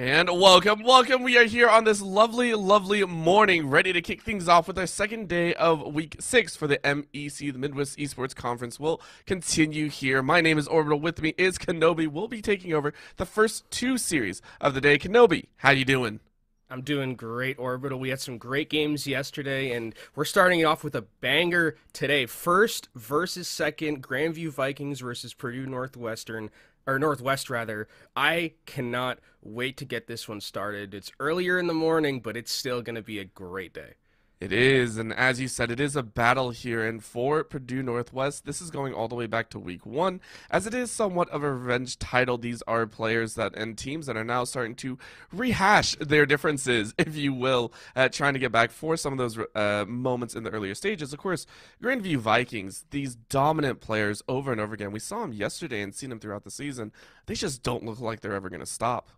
And welcome, welcome. We are here on this lovely, lovely morning, ready to kick things off with our second day of week six for the MEC, the Midwest Esports Conference. We'll continue here. My name is Orbital. With me is Kenobi. We'll be taking over the first two series of the day. Kenobi, how you doing? I'm doing great, Orbital. We had some great games yesterday, and we're starting it off with a banger today. First versus second, Grandview Vikings versus Purdue Northwestern or Northwest rather. I cannot wait to get this one started. It's earlier in the morning, but it's still going to be a great day. It is, and as you said, it is a battle here. And for Purdue Northwest, this is going all the way back to week one, as it is somewhat of a revenge title. These are players that and teams that are now starting to rehash their differences, if you will, uh, trying to get back for some of those uh, moments in the earlier stages. Of course, Grandview Vikings, these dominant players over and over again. We saw them yesterday and seen them throughout the season. They just don't look like they're ever going to stop.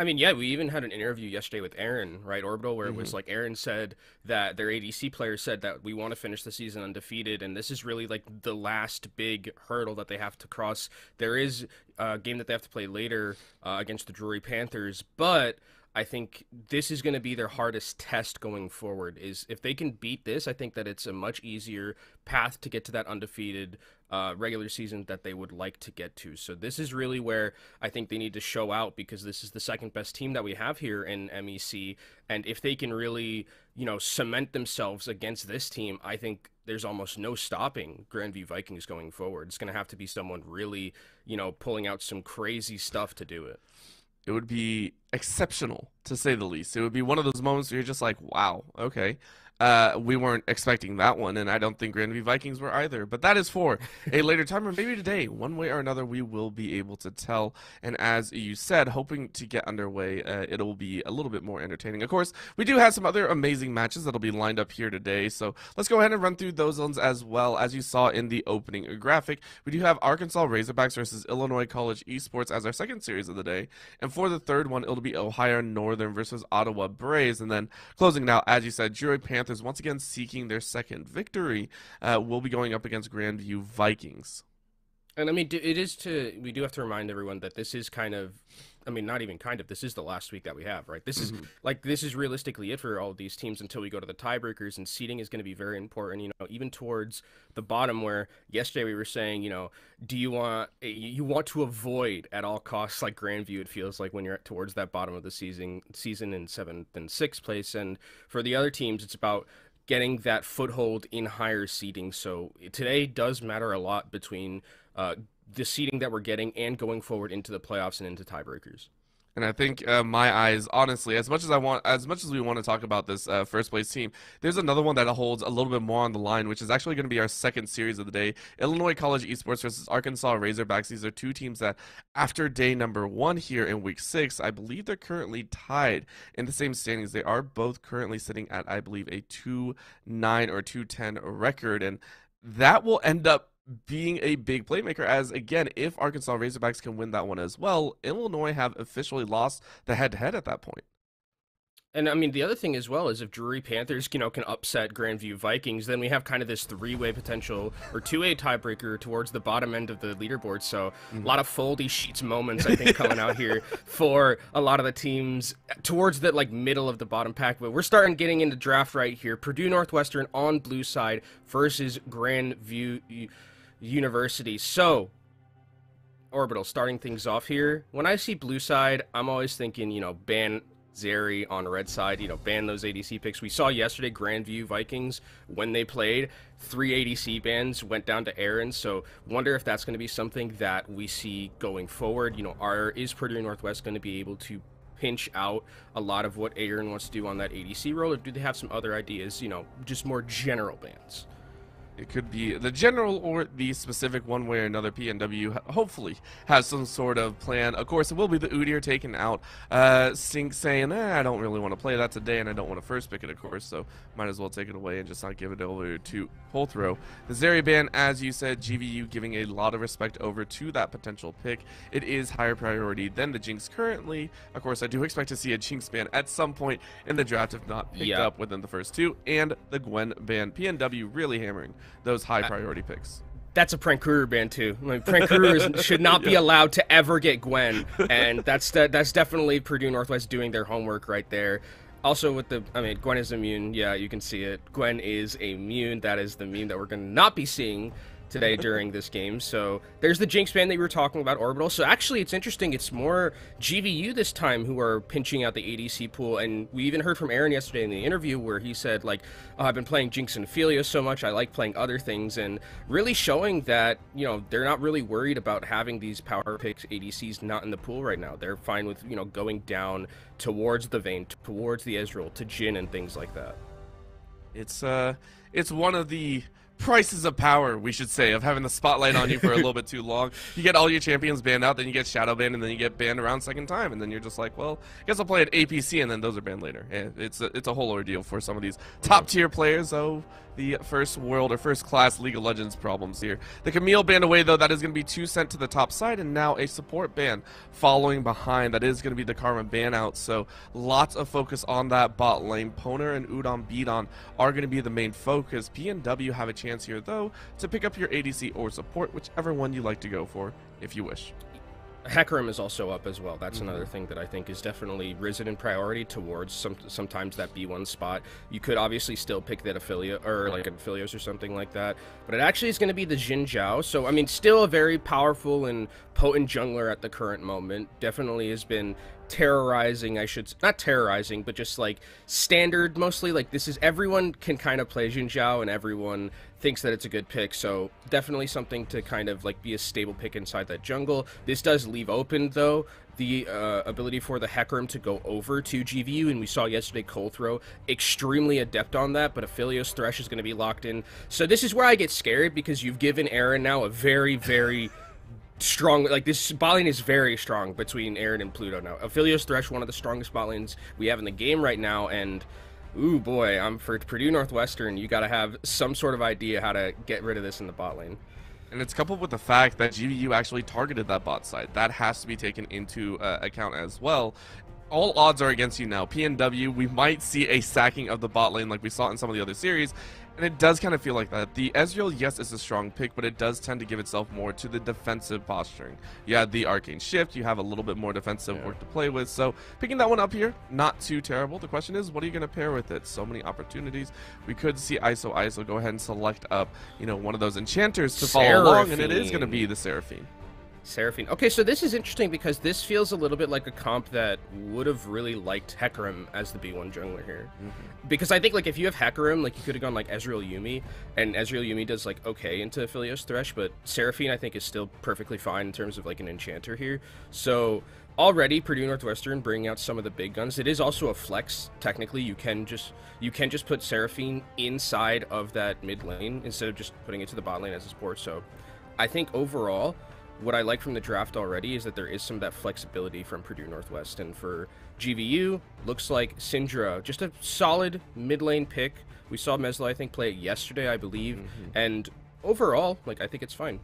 I mean, yeah, we even had an interview yesterday with Aaron, right, Orbital, where it was mm-hmm. like Aaron said that their ADC players said that we want to finish the season undefeated, and this is really like the last big hurdle that they have to cross. There is a game that they have to play later uh, against the Drury Panthers, but I think this is going to be their hardest test going forward. Is if they can beat this, I think that it's a much easier path to get to that undefeated uh, regular season that they would like to get to. So this is really where I think they need to show out because this is the second best team that we have here in MEC, and if they can really, you know, cement themselves against this team, I think there's almost no stopping Grandview Vikings going forward. It's going to have to be someone really, you know, pulling out some crazy stuff to do it. It would be exceptional, to say the least. It would be one of those moments where you're just like, wow, okay. Uh, we weren't expecting that one, and I don't think Grandview Vikings were either. But that is for a later time, or maybe today. One way or another, we will be able to tell. And as you said, hoping to get underway, uh, it'll be a little bit more entertaining. Of course, we do have some other amazing matches that'll be lined up here today. So let's go ahead and run through those ones as well. As you saw in the opening graphic, we do have Arkansas Razorbacks versus Illinois College Esports as our second series of the day. And for the third one, it'll be Ohio Northern versus Ottawa Braves. And then closing out, as you said, Drury Panthers Panthers once again seeking their second victory. Uh, will be going up against Grandview Vikings. And I mean, it is to we do have to remind everyone that this is kind of, I mean, not even kind of. This is the last week that we have, right? This mm-hmm. is like this is realistically it for all these teams until we go to the tiebreakers, and seeding is going to be very important. You know, even towards the bottom, where yesterday we were saying, you know, do you want you want to avoid at all costs like Grandview? It feels like when you're towards that bottom of the season, season in seventh and sixth place, and for the other teams, it's about getting that foothold in higher seeding. So today does matter a lot between uh, the seeding that we're getting and going forward into the playoffs and into tiebreakers. And I think uh, my eyes, honestly, as much as I want, as much as we want to talk about this uh, first place team, there's another one that holds a little bit more on the line, which is actually going to be our second series of the day: Illinois College Esports versus Arkansas Razorbacks. These are two teams that, after day number one here in week six, I believe they're currently tied in the same standings. They are both currently sitting at, I believe, a two nine or two ten record, and that will end up being a big playmaker as again if arkansas razorbacks can win that one as well illinois have officially lost the head-to-head at that point and I mean, the other thing as well is if Drury Panthers, you know, can upset Grandview Vikings, then we have kind of this three-way potential or two-way tiebreaker towards the bottom end of the leaderboard. So mm-hmm. a lot of foldy sheets moments, I think, coming out here for a lot of the teams towards the like middle of the bottom pack. But we're starting getting into draft right here. Purdue Northwestern on blue side versus Grandview University. So, Orbital, starting things off here. When I see blue side, I'm always thinking, you know, ban Zeri on red side, you know, ban those ADC picks. We saw yesterday Grandview Vikings when they played, three ADC bans went down to Aaron. So wonder if that's going to be something that we see going forward. You know, are is Purdue Northwest going to be able to pinch out a lot of what Aaron wants to do on that ADC role, or do they have some other ideas? You know, just more general bans. It could be the general or the specific one way or another. PNW hopefully has some sort of plan. Of course, it will be the Udyr taken out. Uh, Sink saying, eh, I don't really want to play that today, and I don't want to first pick it, of course, so might as well take it away and just not give it over to Polthro. The Zeri ban, as you said, GVU giving a lot of respect over to that potential pick. It is higher priority than the Jinx currently. Of course, I do expect to see a Jinx ban at some point in the draft, if not picked yep. up within the first two, and the Gwen ban. PNW really hammering those high priority picks. that's a Prankuru ban too. Like Prankurus should not be allowed to ever get Gwen, and that's the, that's definitely Purdue Northwest doing their homework right there. Also with the, I mean, Gwen is immune. Yeah, you can see it. Gwen is immune. That is the meme that we're going to not be seeing today during this game. So there's the Jinx ban that you were talking about, Orbital. So actually, it's interesting. It's more GVU this time who are pinching out the ADC pool. And we even heard from Aaron yesterday in the interview where he said, like, oh, I've been playing Jinx and Aphelios so much. I like playing other things. And really showing that, you know, they're not really worried about having these power picks ADCs not in the pool right now. They're fine with, you know, going down towards the Vayne, towards the Ezreal, to Jhin and things like that. It's, uh, it's one of the prices of power, we should say, of having the spotlight on you for a little bit too long. You get all your champions banned out, then you get shadow banned, and then you get banned around second time, and then you're just like, well, I guess I'll play at APC, and then those are banned later. Eh, it's a, it's a whole ordeal for some of these top tier players. Oh, the first world or first class League of Legends problems here. The Camille ban away though, that is going to be two sent to the top side, and now a support ban following behind. That is going to be the Karma ban out. So lots of focus on that bot lane. Poner and Udon Beaton are going to be the main focus. PNW have a chance here though to pick up your ADC or support, whichever one you like to go for, if you wish. Hecarim is also up as well. That's mm-hmm. another thing that I think is definitely risen in priority towards some sometimes that B1 spot. You could obviously still pick that affiliate or like an or something like that, but it actually is going to be the Xin Zhao. So I mean, still a very powerful and potent jungler at the current moment. Definitely has been terrorizing i should not terrorizing but just like standard mostly like this is everyone can kind of play Xin Zhao and everyone thinks that it's a good pick so definitely something to kind of like be a stable pick inside that jungle this does leave open though the uh, ability for the Hecarim to go over to GVU, and we saw yesterday Colthrow extremely adept on that, but Aphelios Thresh is going to be locked in. So this is where I get scared because you've given Aaron now a very, very strong. Like this bot lane is very strong between Aaron and Pluto now. Aphelios Thresh, one of the strongest bot lanes we have in the game right now, and ooh boy, I'm for Purdue Northwestern. You got to have some sort of idea how to get rid of this in the bot lane. And it's coupled with the fact that GVU actually targeted that bot side. That has to be taken into uh, account as well all odds are against you now. PNW, we might see a sacking of the bot lane like we saw in some of the other series, and it does kind of feel like that. The Ezreal, yes, is a strong pick, but it does tend to give itself more to the defensive posturing. You have the Arcane Shift, you have a little bit more defensive yeah. work to play with, so picking that one up here, not too terrible. The question is, what are you going to pair with it? So many opportunities. We could see ISO ISO go ahead and select up, you know, one of those enchanters to follow along, and it is going to be the Seraphine. Seraphine. Okay, so this is interesting because this feels a little bit like a comp that would have really liked Hecarim as the B1 jungler here. Mm-hmm. Because I think like if you have Hecarim, like you could have gone like Ezreal Yuumi, and Ezreal Yuumi does like okay into Aphelios Thresh, but Seraphine I think is still perfectly fine in terms of like an enchanter here. So already Purdue Northwestern bringing out some of the big guns. It is also a flex technically. You can just you can just put Seraphine inside of that mid lane instead of just putting it to the bot lane as a support. So I think overall what I like from the draft already is that there is some of that flexibility from Purdue Northwest. And for GVU, looks like Syndra, just a solid mid lane pick. We saw Meslo, I think, play it yesterday, I believe. Mm-hmm. And overall, like, I think it's fine.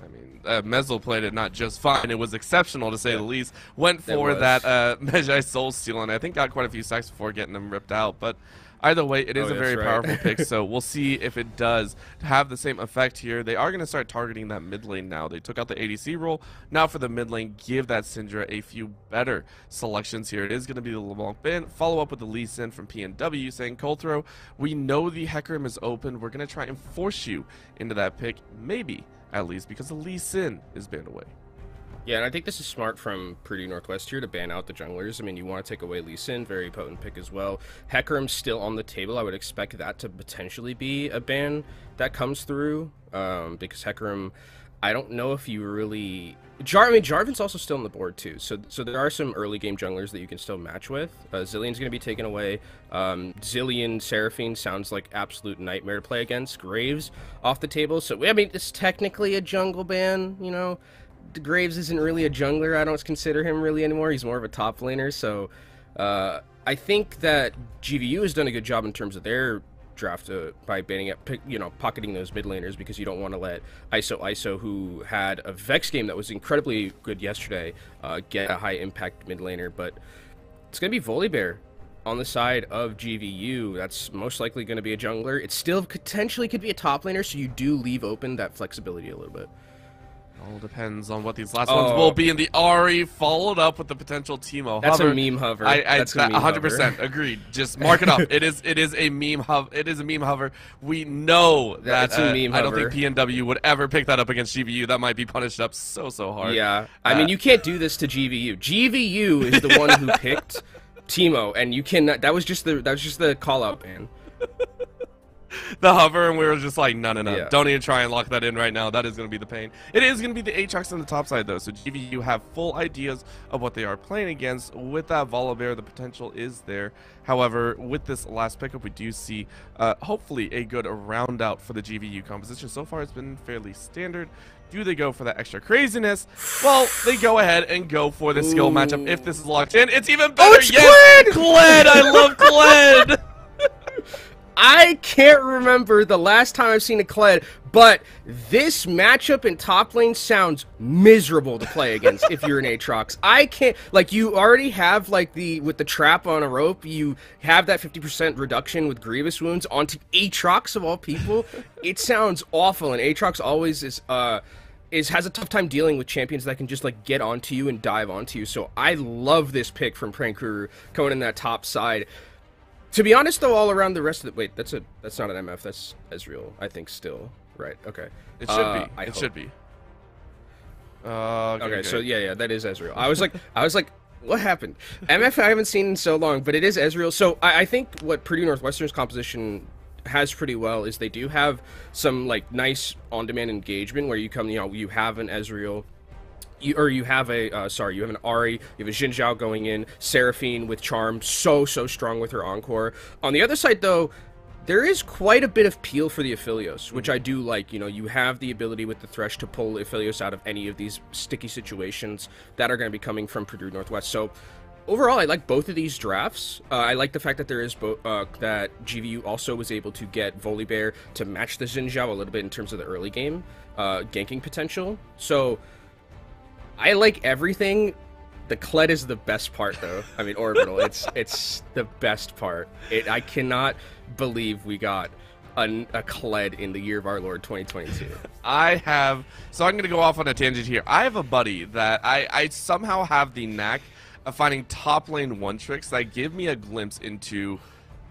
I mean, uh, played it not just fine; it was exceptional to say yeah. the least. Went for that uh, Mejai Soul Steal, and I think got quite a few sacks before getting them ripped out. But Either way, it is oh, a very right. powerful pick, so we'll see if it does have the same effect here. They are going to start targeting that mid lane now. They took out the ADC role. Now for the mid lane, give that Syndra a few better selections here. It is going to be the LeBlanc Bin. Follow up with the Lee Sin from PNW saying, Colthrow, we know the Hecarim is open. We're going to try and force you into that pick, maybe at least, because the Lee Sin is banned away. Yeah, and I think this is smart from Purdue Northwest here to ban out the junglers. I mean, you want to take away Lee Sin, very potent pick as well. Hecarim's still on the table. I would expect that to potentially be a ban that comes through um, because Hecarim, I don't know if you really. Jar, I mean, Jarvan's also still on the board too, so so there are some early game junglers that you can still match with. Uh, Zilean's going to be taken away. Um, Zilean Seraphine sounds like absolute nightmare to play against. Graves off the table, so I mean, it's technically a jungle ban, you know. Graves isn't really a jungler. I don't consider him really anymore. He's more of a top laner. So uh, I think that GVU has done a good job in terms of their draft uh, by banning it, you know, pocketing those mid laners because you don't want to let ISO ISO, who had a Vex game that was incredibly good yesterday, uh, get a high impact mid laner. But it's gonna be Volibear on the side of GVU, that's most likely going to be a jungler. It still potentially could be a top laner, so you do leave open that flexibility a little bit. All depends on what these last Oh. ones will be in the Ahri, followed up with the potential Teemo. That's hover. a meme hover. I, I that's a that meme 100% hover. agreed. Just mark it up. it is it is a meme hover. It is a meme hover. We know that That's a uh, I don't think. PNW would ever pick that up against GVU. That might be punished up so so hard. Yeah, I Uh, mean, you can't do this to GVU. GVU is the one who picked Teemo, and you cannot. That was just the that was just the call out ban. the hover, and we were just like, no, no, no. Yeah. Don't even try and lock that in right now. That is going to be the pain. It is going to be the Aatrox on the top side, though. So GVU have full ideas of what they are playing against. With that Volibear, the potential is there. However, with this last pickup, we do see uh, hopefully a good round out for the GVU composition. So far, it's been fairly standard. Do they go for that extra craziness? Well, they go ahead and go for the skill matchup. If this is locked in, it's even better. Oh, it's yes, Kled! I love Kled! I can't remember the last time I've seen a Kled, but this matchup in top lane sounds miserable to play against if you're an Aatrox. I can't like you already have like the with the trap on a rope, you have that 50% reduction with grievous wounds onto Aatrox of all people. it sounds awful and Aatrox always is uh is has a tough time dealing with champions that can just like get onto you and dive onto you. So I love this pick from Prankuru coming in that top side. To be honest, though, all around the rest of the wait, that's a that's not an MF. That's Ezreal, I think. Still, right? Okay. It should Uh, be. I it hope. should be. Uh, okay, Okay, so yeah, yeah, that is Ezreal. I was like, I was like, what happened? MF I haven't seen in so long, but it is Ezreal. So I, I think what Purdue Northwestern's composition has pretty well is they do have some like nice on-demand engagement where you come, you know, you have an Ezreal. You, or you have a uh, sorry, you have an Ahri, you have a Xin Zhao going in, Seraphine with charm, so so strong with her encore. On the other side, though, there is quite a bit of peel for the Aphelios, which I do like. You know, you have the ability with the Thresh to pull Aphelios out of any of these sticky situations that are going to be coming from Purdue Northwest. So overall, I like both of these drafts. Uh, I like the fact that there is bo- uh, that GVU also was able to get Volibear to match the Xin Zhao a little bit in terms of the early game uh, ganking potential. So I like everything. The Kled is the best part, though. I mean, orbital. It's it's the best part. It. I cannot believe we got an, a Kled in the year of our Lord 2022. I have. So I'm gonna go off on a tangent here. I have a buddy that I I somehow have the knack of finding top lane one tricks that give me a glimpse into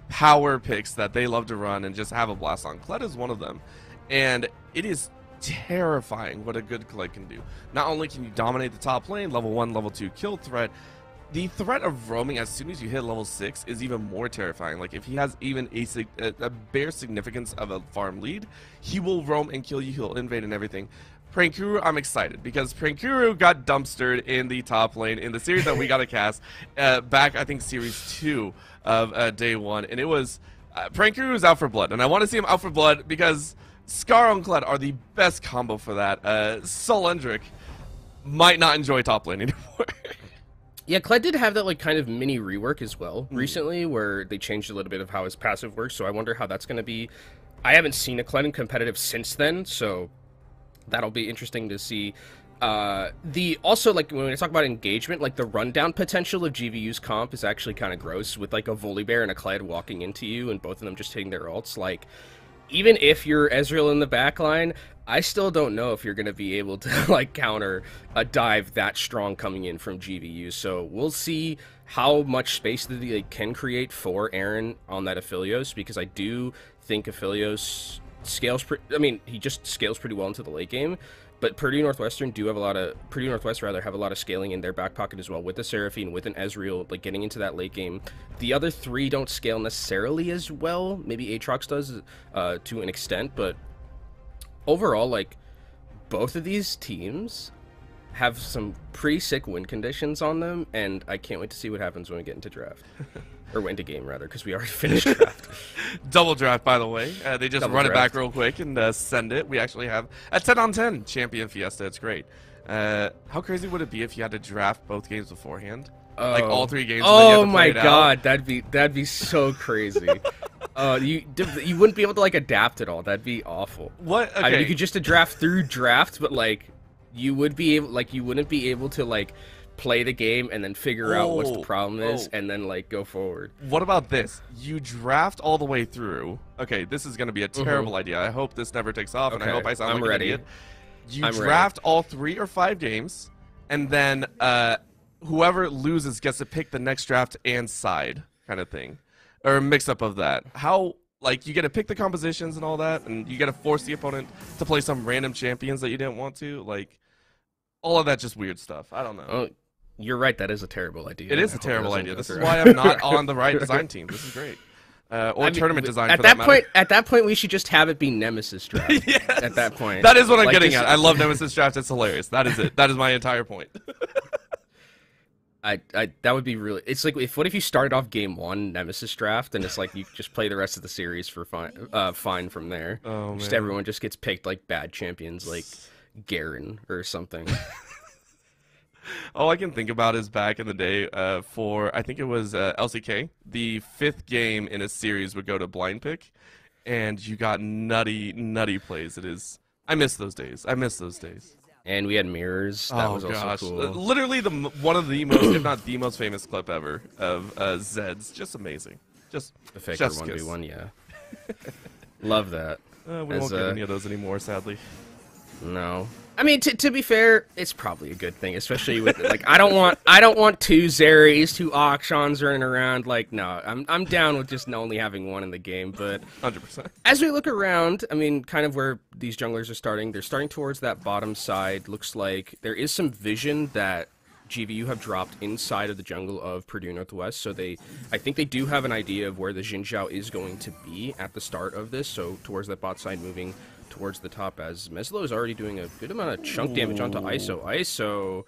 power picks that they love to run and just have a blast on. Kled is one of them, and it is terrifying what a good Kled can do. Not only can you dominate the top lane, level one, level two kill threat. The threat of roaming as soon as you hit level six is even more terrifying. Like if he has even a, a, a bare significance of a farm lead, he will roam and kill you. He'll invade and everything. Prankuru, I'm excited because Prankuru got dumpstered in the top lane in the series that we got to cast uh, back, I think, series two of uh, day one, and it was uh, Prankuru is out for blood, and I want to see him out for blood because Skaarl and Kled are the best combo for that. Uh, Solendric might not enjoy top lane anymore. Yeah, Kled did have that like kind of mini rework as well recently, where they changed a little bit of how his passive works. So I wonder how that's going to be. I haven't seen a Kled in competitive since then, so that'll be interesting to see. Uh, the also like when we talk about engagement, like the rundown potential of GVU's comp is actually kind of gross with like a Volibear and a Kled walking into you and both of them just hitting their ults. Like even if you're Ezreal in the backline, I still don't know if you're going to be able to like counter a dive that strong coming in from GVU. So we'll see how much space that they can create for Aaron on that Aphelios because I do think Aphelios scales. Pre- I mean, he just scales pretty well into the late game. But Purdue Northwestern do have a lot of Purdue Northwest rather have a lot of scaling in their back pocket as well with the Seraphine, with an Ezreal, like getting into that late game. The other three don't scale necessarily as well. Maybe Aatrox does uh, to an extent, but overall, like both of these teams have some pretty sick win conditions on them, and I can't wait to see what happens when we get into draft or into game rather, because we already finished draft. Double draft, by the way. Uh, they just Double run it back real quick and uh, send it. We actually have a 10 on 10 champion fiesta. It's great. Uh, how crazy would it be if you had to draft both games beforehand? Like Oh. all three games. and then you had Oh my it out? god, that'd be that'd be so crazy. uh, you you wouldn't be able to like adapt at all. That'd be awful. What? Okay. I mean, you could just draft through draft, but like you would be able, like you wouldn't be able to like play the game and then figure out what the Oh, problem is, oh. and then like go forward. What about this? You draft all the way through. Okay, this is going to be a terrible idea. I hope this never takes off, and I Mm-hmm. Hope I sound I'm like ready. an idiot. You I'm ready. draft all three or five games, and then uh, whoever loses gets to pick the next draft and side, kind of thing, or a mix up of that. How? Like you get to pick the compositions and all that, and you get to force the opponent to play some random champions that you didn't want to. Like all of that, just weird stuff. I don't know. Oh, you're right. That is a terrible idea. It I a terrible idea. This is why I'm not on the right design team. This is great. Uh, or I mean, tournament design At for that, that, point, at that point, we should just have it be Nemesis draft. Yes. At that point, That is what I'm Like, getting just- at. I love Nemesis draft. It's hilarious. That is it. That is my entire point. I, I that would be really. It's like if what if you started off game one Nemesis draft and it's like you just play the rest of the series for fine, uh, fine from there. Oh just man. everyone just gets picked like bad champions like Garen or something. All I can think about is back in the day uh, for I think it was uh, LCK. The fifth game in a series would go to blind pick, and you got nutty, nutty plays. It is. I miss those days. I miss those days. and we had mirrors. That oh was gosh, also Uh, cool. literally the one of the most, if not the most famous clip ever of uh, Zed's. Just amazing. Just The Faker one v one, yeah. Love that. Uh, we As, won't get uh, any of those anymore, sadly. No. I mean, to, to be fair, it's probably a good thing, especially with like I don't want I don't want two Zeres, two Auctions running around. Like, no, I'm I'm down with just only having one in the game. But Hundred percent. as we look around, I mean, kind of where these junglers are starting, they're starting towards that bottom side. Looks like there is some vision that GVU have dropped inside of the jungle of Purdue Northwest. So they, I think they do have an idea of where the Xin Zhao is going to be at the start of this. So towards that bot side, moving towards the top as Meslo is already doing a good amount of chunk damage onto ISO. ISO,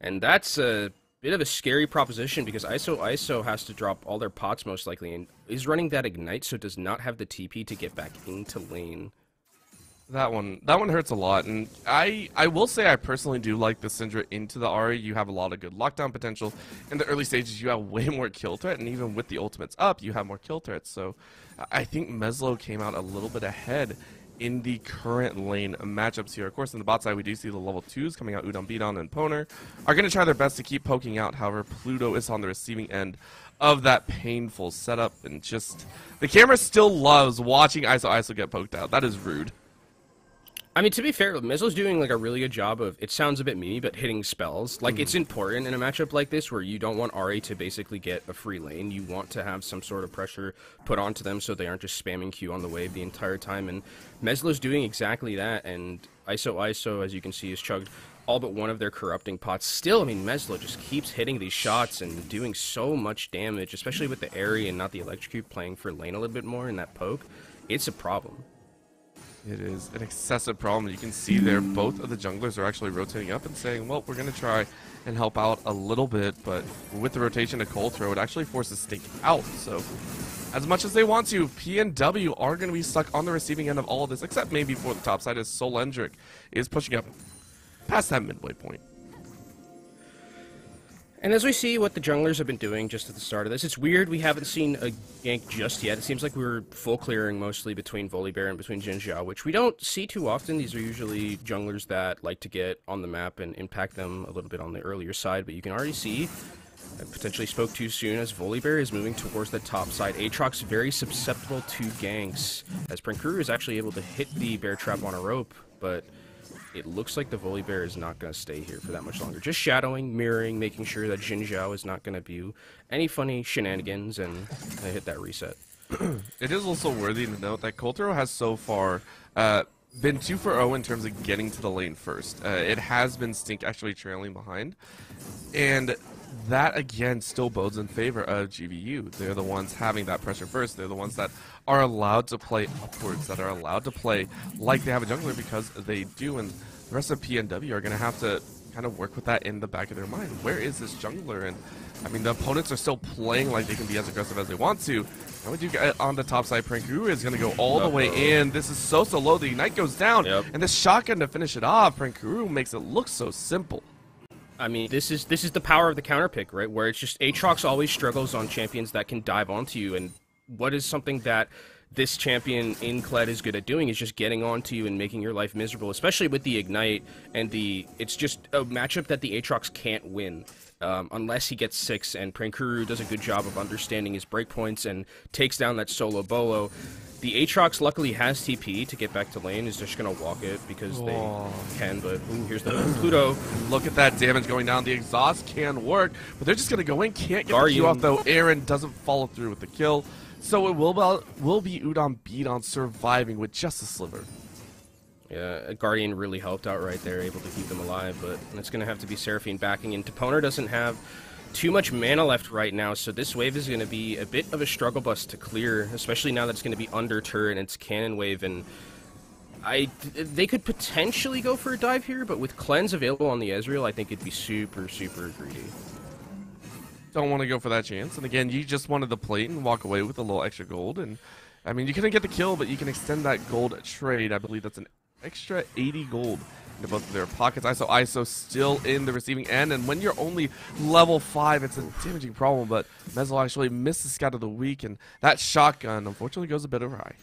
and that's a bit of a scary proposition because ISO ISO has to drop all their pots most likely and is running that ignite, so does not have the TP to get back into lane. That one, that one hurts a lot, and I, I will say I personally do like the Syndra into the Ahri. You have a lot of good lockdown potential. In the early stages, you have way more kill threat, and even with the ultimates up, you have more kill threats. So, I think Meslo came out a little bit ahead in the current lane matchups here. Of course, in the bot side, we do see the level twos coming out. Udon, Beaton, and Poner are going to try their best to keep poking out. However, Pluto is on the receiving end of that painful setup, and just the camera still loves watching ISO ISO get poked out. That is rude. I mean, to be fair, Meslo's doing like a really good job of. It sounds a bit memey, but hitting spells. Like it's hmm. important in a matchup like this where you don't want Ahri to basically get a free lane. You want to have some sort of pressure put onto them so they aren't just spamming Q on the wave the entire time. And Meslo's doing exactly that. And ISO ISO, as you can see, is chugged all but one of their corrupting pots. Still, I mean, Meslo just keeps hitting these shots and doing so much damage, especially with the Aery and not the Electrocute playing for lane a little bit more in that poke. It's a problem. It is an excessive problem. You can see there both of the junglers are actually rotating up and saying, well, we're going to try and help out a little bit, but with the rotation to cold throw, it actually forces Stink out. So as much as they want to, PNW are going to be stuck on the receiving end of all of this, except maybe for the top side as Solendric is pushing up past that midway point. And as we see what the junglers have been doing just at the start of this, it's weird we haven't seen a gank just yet. It seems like we were full clearing mostly between Volibear and between Xin Zhao, which we don't see too often. These are usually junglers that like to get on the map and impact them a little bit on the earlier side, but you can already see I potentially spoke too soon as Volibear is moving towards the top side. Aatrox very susceptible to ganks, as Prankuru is actually able to hit the bear trap on a rope, but it looks like the Volibear is not going to stay here for that much longer. Just shadowing, mirroring, making sure that Xin Zhao is not going to do any funny shenanigans, and I hit that reset. It is also worthy to note that Coltero has so far uh, been 2 for 0 in terms of getting to the lane first. Uh, it has been Stink actually trailing behind. And that again still bodes in favor of GVU. They're the ones having that pressure first. They're the ones that are allowed to play upwards, that are allowed to play like they have a jungler because they do. And the rest of PNW are going to have to kind of work with that in the back of their mind. Where is this jungler? And I mean, the opponents are still playing like they can be as aggressive as they want to. And we do get on the top side. Prankuru is going to go all the way in. This is so, so low. The Ignite goes down. Yep. And this shotgun to finish it off, Prankuru makes it look so simple. I mean, this is this is the power of the counter pick, right? Where it's just Aatrox always struggles on champions that can dive onto you, and what is something that this champion in Kled is good at doing is just getting onto you and making your life miserable, especially with the Ignite and the. It's just a matchup that the Aatrox can't win. Um, unless he gets six, and Prankuru does a good job of understanding his breakpoints and takes down that solo bolo. The Aatrox luckily has TP to get back to lane. Is just gonna walk it because Oh. they can. But ooh, here's the Pluto. Look at that damage going down. The exhaust can work, but they're just going to go in. Can't get the Q off, though. Aaron doesn't follow through with the kill. So it will, be- will be Udon beat on surviving with just a sliver. Yeah, Guardian really helped out right there, able to keep them alive, but it's going to have to be Seraphine backing in. Toponer doesn't have too much mana left right now, so this wave is going to be a bit of a struggle bus to clear, especially now that it's going to be under turret and it's cannon wave, and I they could potentially go for a dive here, but with cleanse available on the Ezreal, I think it'd be super, super greedy. Don't want to go for that chance. And again, you just wanted the plate and walk away with a little extra gold. And I mean, you couldn't get the kill, but you can extend that gold trade. I believe that's an extra 80 gold into both of their pockets. ISO ISO still in the receiving end. And when you're only level 5, it's a damaging problem. But Meslo actually missed the scout of the week. And that shotgun, unfortunately, goes a bit awry.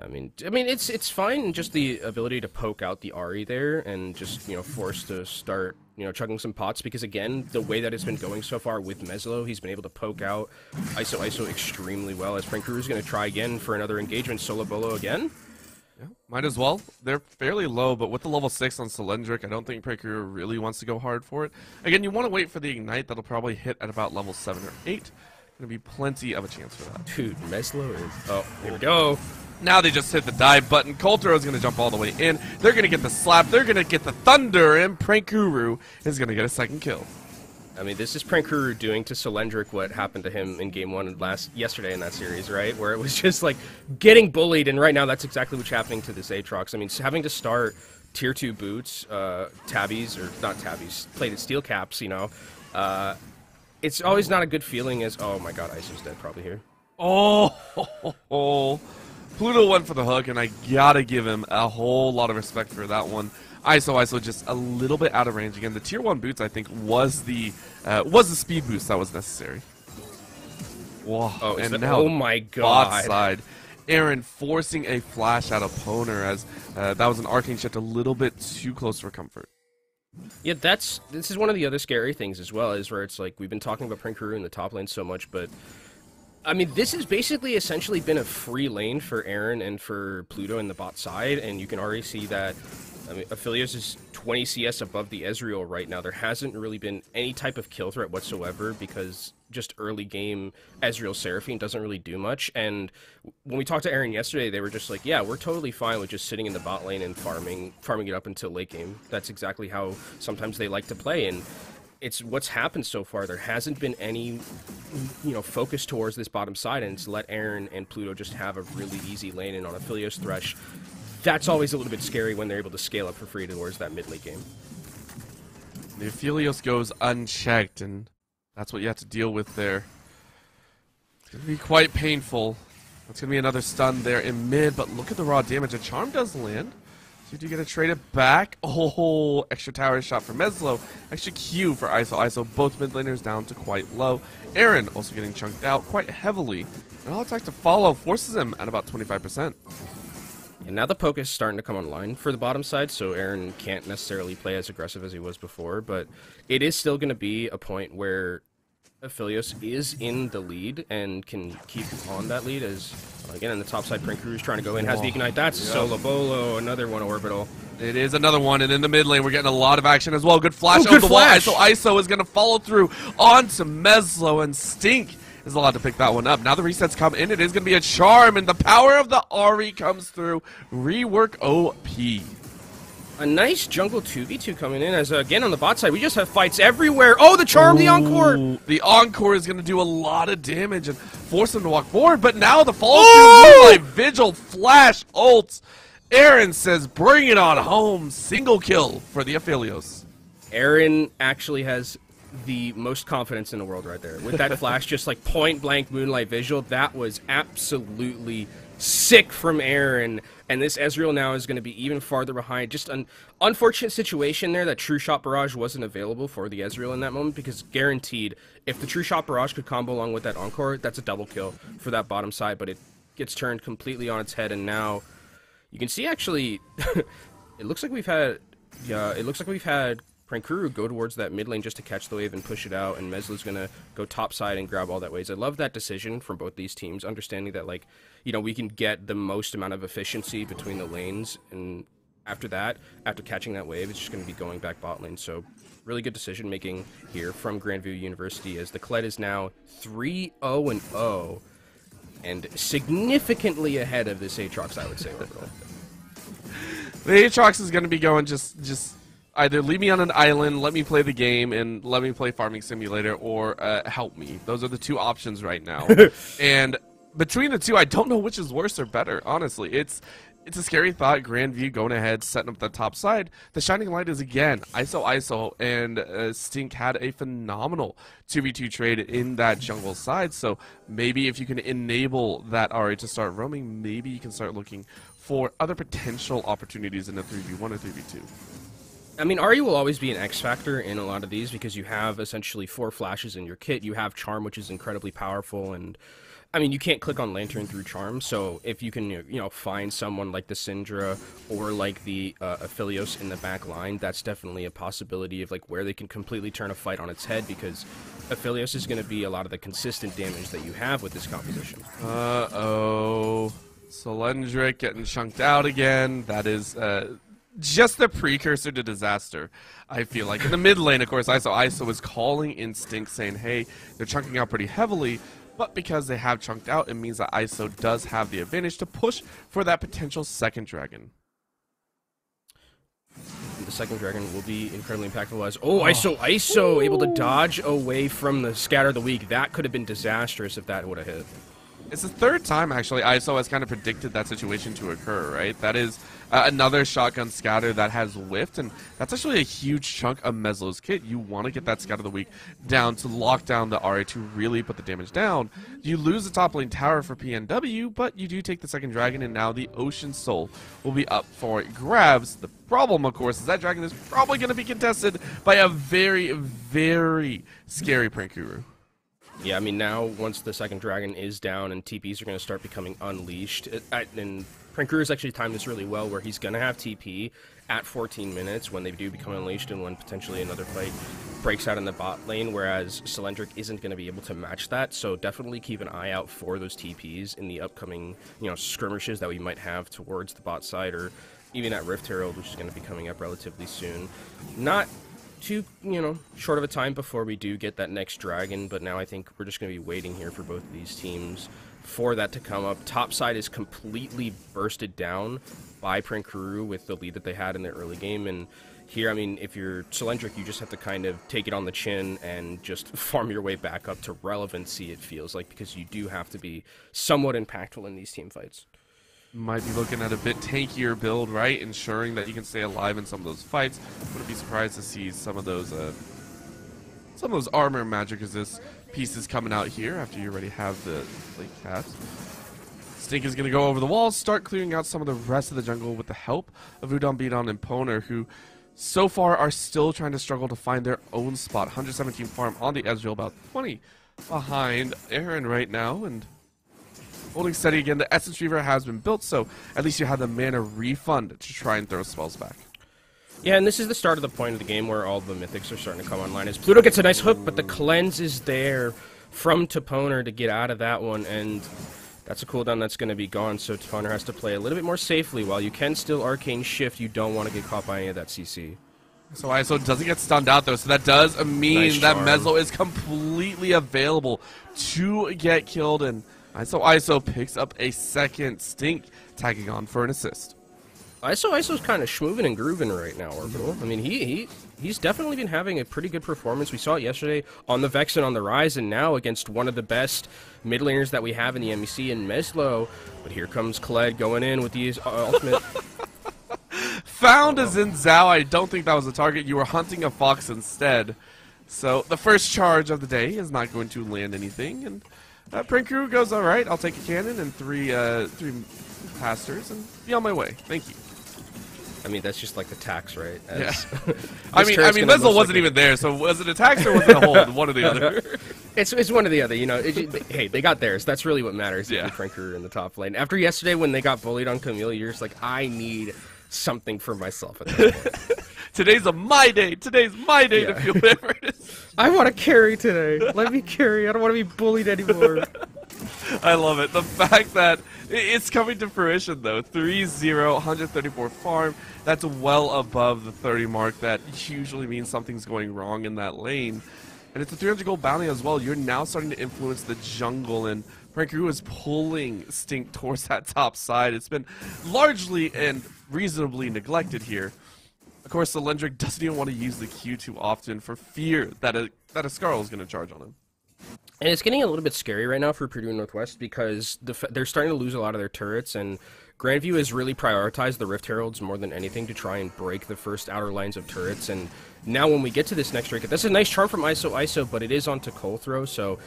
I mean, I mean, it's it's fine. Just the ability to poke out the Ahri there, and just you know, force to start you know chugging some pots. Because again, the way that it's been going so far with Meslo, he's been able to poke out ISO ISO extremely well. As Frank is going to try again for another engagement, solo bolo again. Yeah, might as well. They're fairly low, but with the level 6 on Solendric, I don't think Praker really wants to go hard for it. Again, you want to wait for the Ignite. That'll probably hit at about level 7 or 8. Going to be plenty of a chance for that. Dude, Meslo is. Oh, here we go. Now they just hit the dive button. Coltero is going to jump all the way in. They're going to get the slap. They're going to get the thunder, and Prankuru is going to get a second kill. I mean, this is Prankuru doing to Solendric what happened to him in game one last yesterday in that series, right? Where it was just like getting bullied, and right now that's exactly what's happening to this Aatrox. I mean, having to start tier two boots, uh, tabbies or not tabbies, plated steel caps, you know, uh, it's always not a good feeling. As oh my god, Iso's dead probably here. Oh, Pluto went for the hook, and I gotta give him a whole lot of respect for that one. ISO ISO just a little bit out of range again. The tier one boots I think was the uh, was the speed boost that was necessary. Whoa! Oh, and that- now oh my bot god. side. Aaron forcing a flash out of Poner as uh, that was an arcane shift a little bit too close for comfort. Yeah, that's this is one of the other scary things as well, is where it's like we've been talking about Prankuru in the top lane so much, but I mean this has basically essentially been a free lane for Aaron and for Pluto in the bot side, and you can already see that I mean Aphelios is 20 CS above the Ezreal right now. There hasn't really been any type of kill threat whatsoever because just early game Ezreal Seraphine doesn't really do much. And when we talked to Aaron yesterday, they were just like, "Yeah, we're totally fine with just sitting in the bot lane and farming, farming it up until late game. That's exactly how sometimes they like to play." And it's what's happened so far. There hasn't been any, you know, focus towards this bottom side, and it's let Aaron and Pluto just have a really easy lane. And on Aphelios Thresh, that's always a little bit scary when they're able to scale up for free towards that mid late game. The Aphelios goes unchecked, and that's what you have to deal with there. It's going to be quite painful. That's going to be another stun there in mid, but look at the raw damage. A charm does land. So you do get to trade it back. Oh, extra tower shot for Meslo. Extra Q for ISO. ISO, both mid laners down to quite low. Aaron also getting chunked out quite heavily. And all attack to follow forces him at about 25%. And now the poke is starting to come online for the bottom side, so Aaron can't necessarily play as aggressive as he was before, but it is still going to be a point where Aphelios is in the lead and can keep on that lead as, again, in the top side, Prankuru is trying to go in, has the Ignite, that's Yep. Solo Bolo, another one Orbital. It is another one, and in the mid lane, we're getting a lot of action as well. Good flash Oh, good the flash. wall. ISO ISO is going to follow through onto Meslo, and Stink is allowed to pick that one up. Now the resets come in. It is going to be a charm, and the power of the Ahri comes through. Rework OP. A nice jungle 2v2 coming in as, uh, again, on the bot side, we just have fights everywhere. Oh, the Charm, the Encore! The Encore is going to do a lot of damage and force them to walk forward, but now the through Moonlight Vigil Flash ult. Aaron says, bring it on home. Single kill for the Aphelios. Aaron actually has the most confidence in the world right there. With that flash, just like point blank Moonlight Vigil, that was absolutely sick from Aaron. And this Ezreal now is going to be even farther behind. Just an unfortunate situation there that True Shot Barrage wasn't available for the Ezreal in that moment because guaranteed, if the True Shot Barrage could combo along with that Encore, that's a double kill for that bottom side, but it gets turned completely on its head, and now you can see actually, it looks like we've had, yeah, it looks like we've had Prankuru go towards that mid lane just to catch the wave and push it out, and Meslo's gonna go top side and grab all that waves. I love that decision from both these teams, understanding that like, you know, we can get the most amount of efficiency between the lanes, and after that, after catching that wave, it's just gonna be going back bot lane. So, really good decision making here from Grandview University as the Kled is now 3-0 and 0, and significantly ahead of this Aatrox, I would say, overall. the Aatrox is gonna be going just just either leave me on an island, let me play the game, and let me play Farming Simulator, or uh, help me. Those are the two options right now. and between the two, I don't know which is worse or better. Honestly, it's it's a scary thought. Grandview going ahead, setting up the top side. The shining light is again ISO ISO, and uh, Stink had a phenomenal 2v2 trade in that jungle side. So maybe if you can enable that Ahri to start roaming, maybe you can start looking for other potential opportunities in a 3v1 or 3v2. I mean, Ahri will always be an X factor in a lot of these because you have essentially four flashes in your kit. You have Charm, which is incredibly powerful, and I mean, you can't click on Lantern through Charm. So if you can, you know, find someone like the Syndra or like the uh, Aphelios in the back line, that's definitely a possibility of like where they can completely turn a fight on its head because Aphelios is going to be a lot of the consistent damage that you have with this composition. Uh oh. Solendric getting chunked out again. That is uh, just the precursor to disaster. I feel like in the mid lane, of course, ISO ISO was calling Instinct, saying, "Hey, they're chunking out pretty heavily." But because they have chunked out, it means that ISO does have the advantage to push for that potential second dragon. The second dragon will be incredibly impactful as oh, oh. ISO ISO able to dodge away from the scatter of the weak. That could have been disastrous if that would have hit. It's the third time actually ISO has kind of predicted that situation to occur, right? That is uh, another shotgun scatter that has whiffed, and that's actually a huge chunk of Meslo's kit. You want to get that scatter of the week down to lock down the RA to really put the damage down. You lose the top lane tower for PNW, but you do take the second dragon, and now the Ocean Soul will be up for grabs. The problem, of course, is that dragon is probably going to be contested by a very, very scary Prankuru. Yeah, I mean, now once the second dragon is down and TPs are going to start becoming unleashed, it, I, and Prankuru actually timed this really well where he's going to have TP at 14 minutes when they do become unleashed and when potentially another fight breaks out in the bot lane, whereas Solendric isn't going to be able to match that. So definitely keep an eye out for those TPs in the upcoming, you know, skirmishes that we might have towards the bot side or even at Rift Herald, which is going to be coming up relatively soon. Not too, you know, short of a time before we do get that next dragon, but now I think we're just going to be waiting here for both of these teams for that to come up. Topside is completely bursted down by Prankuru with the lead that they had in the early game, and here, I mean, if you're Solendric, you just have to kind of take it on the chin and just farm your way back up to relevancy, it feels like, because you do have to be somewhat impactful in these team fights might be looking at a bit tankier build, right? Ensuring that you can stay alive in some of those fights. Wouldn't be surprised to see some of those uh, some of those armor magic resist pieces coming out here after you already have the late cast. Stink is going to go over the walls, start clearing out some of the rest of the jungle with the help of Udon, Beaton, and Poner, who so far are still trying to struggle to find their own spot. 117 farm on the Ezreal, about 20 behind Aaron right now, and Holding steady again, the Essence Reaver has been built, so at least you have the mana refund to try and throw spells back. Yeah, and this is the start of the point of the game where all the mythics are starting to come online. As Pluto gets a nice hook, but the cleanse is there from Toponer to get out of that one, and that's a cooldown that's going to be gone, so Toponer has to play a little bit more safely. While you can still Arcane Shift, you don't want to get caught by any of that CC. So ISO doesn't get stunned out though, so that does mean nice that Meslo is completely available to get killed and ISO ISO picks up a second stink, tagging on for an assist. ISO ISO's kind of schmoving and grooving right now, Orbital. I mean, he, he he's definitely been having a pretty good performance. We saw it yesterday on the Vex and on the Ryze, and now against one of the best mid laners that we have in the MEC in Meslo. But here comes Kled going in with the uh, ultimate. Found a Xin Zhao. I don't think that was the target. You were hunting a fox instead. So the first charge of the day is not going to land anything, and Uh, Prankuru goes all right. I'll take a cannon and three uh, three pastors and be on my way. Thank you. I mean, that's just like the tax, right? Yeah. I mean, I mean, most wasn't even there, so was it a tax or was it a hold? One or the other. It's, it's one or the other, you know. It, hey, they got theirs. That's really what matters. Yeah. Yeah. Prankuru in the top lane. After yesterday, when they got bullied on Camille, you're just like, I need something for myself. At this point. Today's a my day. Today's my day to feel better. I want to carry today. Let me carry. I don't want to be bullied anymore. I love it. The fact that it's coming to fruition, though. 3 0, 134 farm. That's well above the 30 mark. That usually means something's going wrong in that lane. And it's a 300 gold bounty as well. You're now starting to influence the jungle, and Prankuru is pulling Stink towards that top side. It's been largely and reasonably neglected here. Of course, the Lendrick doesn't even want to use the Q too often for fear that a that a Skaarl is going to charge on him. And it's getting a little bit scary right now for Purdue Northwest because the, they're starting to lose a lot of their turrets, and Grandview has really prioritized the Rift Heralds more than anything to try and break the first outer lines of turrets. And now, when we get to this next Drake, that's a nice charm from ISO ISO, but it is onto Colthrow, so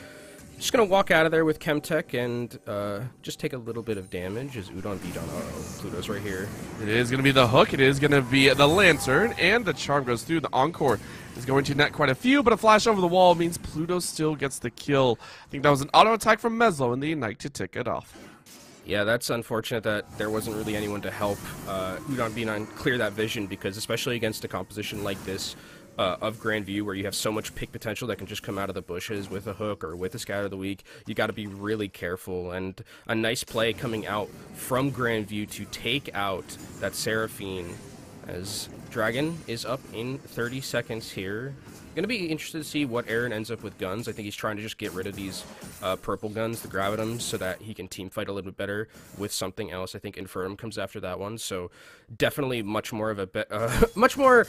just gonna walk out of there with Chemtech and uh, just take a little bit of damage as Udon beat on. Uh oh, Pluto's right here. It is going to be the hook. It is going to be the lantern, and the charm goes through. The encore is going to net quite a few, but a flash over the wall means Pluto still gets the kill. I think that was an auto attack from Meslo, and the Ignite to tick it off. Yeah, that's unfortunate that there wasn't really anyone to help uh, Udon Beanon clear that vision because, especially against a composition like this uh, of Grandview, where you have so much pick potential that can just come out of the bushes with a hook or with a scout of the week, you got to be really careful. And a nice play coming out from Grandview to take out that Seraphine as Dragon is up in 30 seconds here. Gonna be interested to see what Aaron ends up with guns. I think he's trying to just get rid of these uh, purple guns, the Gravitums, so that he can team fight a little bit better with something else. I think Infernum comes after that one, so definitely much more of a be- uh, much more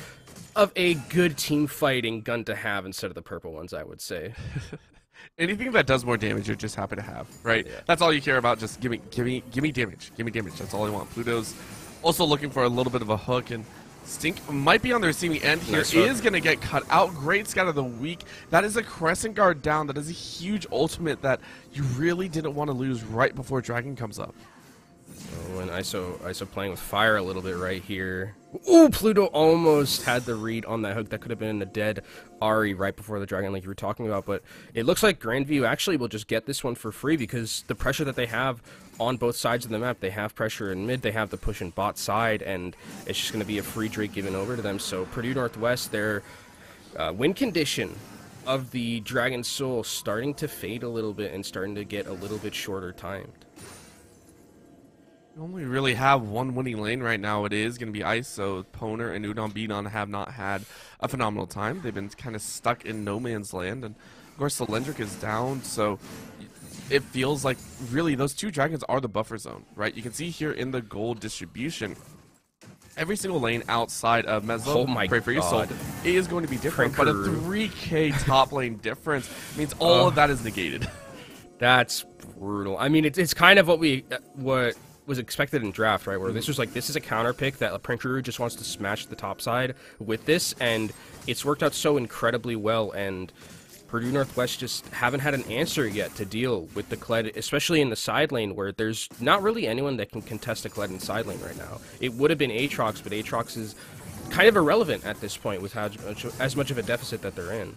of a good team fighting gun to have instead of the purple ones. I would say. Anything that does more damage, you're just happy to have, right? Yeah. That's all you care about. Just give me, give me, give me damage. Give me damage. That's all I want. Pluto's also looking for a little bit of a hook, and Stink might be on the receiving end here. Nice Is going to get cut out. Great scout of the week. That is a crescent guard down. That is a huge ultimate that you really didn't want to lose right before Dragon comes up. Oh, and ISO ISO playing with fire a little bit right here. Ooh, Pluto almost had the read on that hook. That could have been in a dead Ahri right before the dragon, like you were talking about. But it looks like Grandview actually will just get this one for free because the pressure that they have on both sides of the map, they have pressure in mid, they have the push and bot side, and it's just going to be a free Drake given over to them. So Purdue Northwest, their uh, win condition of the Dragon Soul starting to fade a little bit and starting to get a little bit shorter timed. You only really have one winning lane right now. It is going to be ISO. Poner and Udon Beanon have not had a phenomenal time. They've been kind of stuck in no man's land. And of course, Solendric is down. So it feels like really those two dragons are the buffer zone, right? You can see here in the gold distribution. Every single lane outside of Meslo, Oh pray for your soul, is going to be different. But a 3k top lane difference means all of that is negated. That's brutal. I mean, it's, it's kind of what we uh, what was expected in draft, right? Where this was like this is a counter pick that Prankuru just wants to smash the top side with this, and it's worked out so incredibly well. And Purdue Northwest just haven't had an answer yet to deal with the Kled, especially in the side lane where there's not really anyone that can contest a Kled in side lane right now. It would have been Aatrox, but Aatrox is kind of irrelevant at this point with how as much of a deficit that they're in.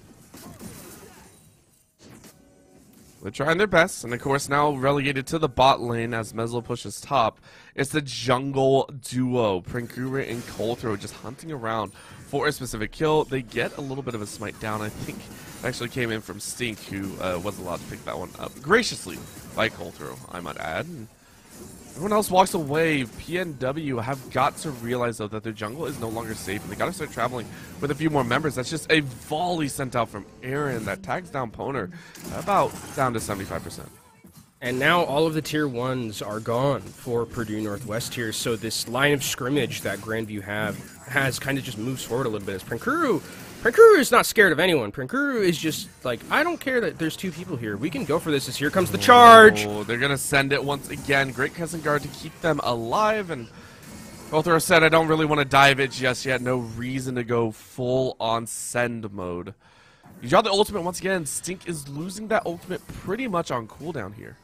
They're trying their best, and of course now relegated to the bot lane as Meslo pushes top. It's the jungle duo, Prankuru and Colthrow, just hunting around for a specific kill. They get a little bit of a smite down. I think actually came in from Stink, who uh, was allowed to pick that one up graciously by Colthrow, I might add. And Everyone else walks away. PNW have got to realize though that their jungle is no longer safe, and they got to start traveling with a few more members. That's just a volley sent out from Aaron that tags down Poner, about down to 75%. And now all of the tier ones are gone for Purdue Northwest here, so this line of scrimmage that Grandview have has kind of just moves forward a little bit. As Prankuru, Prankuru is not scared of anyone. Prankuru is just like, I don't care that there's two people here. We can go for this. As here comes the charge. Oh, they're gonna send it once again. Great Crescent Guard to keep them alive, and Colthrow said, "I don't really want to dive it just yet. No reason to go full on send mode." You draw the ultimate once again. Stink is losing that ultimate pretty much on cooldown here.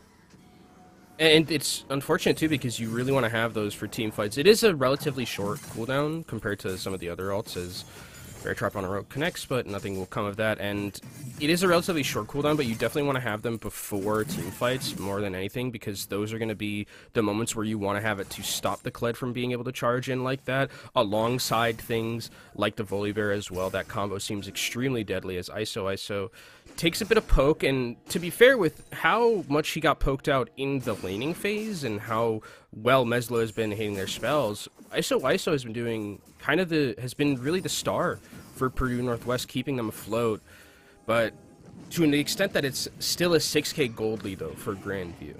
And it's unfortunate too because you really want to have those for team fights. It is a relatively short cooldown compared to some of the other alts as Bear Trap on a Rogue connects, but nothing will come of that. And it is a relatively short cooldown, but you definitely want to have them before team fights more than anything because those are going to be the moments where you want to have it to stop the Kled from being able to charge in like that, alongside things like the Volibear as well. That combo seems extremely deadly as ISO ISO takes a bit of poke, and to be fair with how much he got poked out in the laning phase and how well Meslo has been hitting their spells, ISO ISO has been doing kind of the has been really the star for Purdue Northwest, keeping them afloat. But to an extent that it's still a 6k gold lead though for Grandview.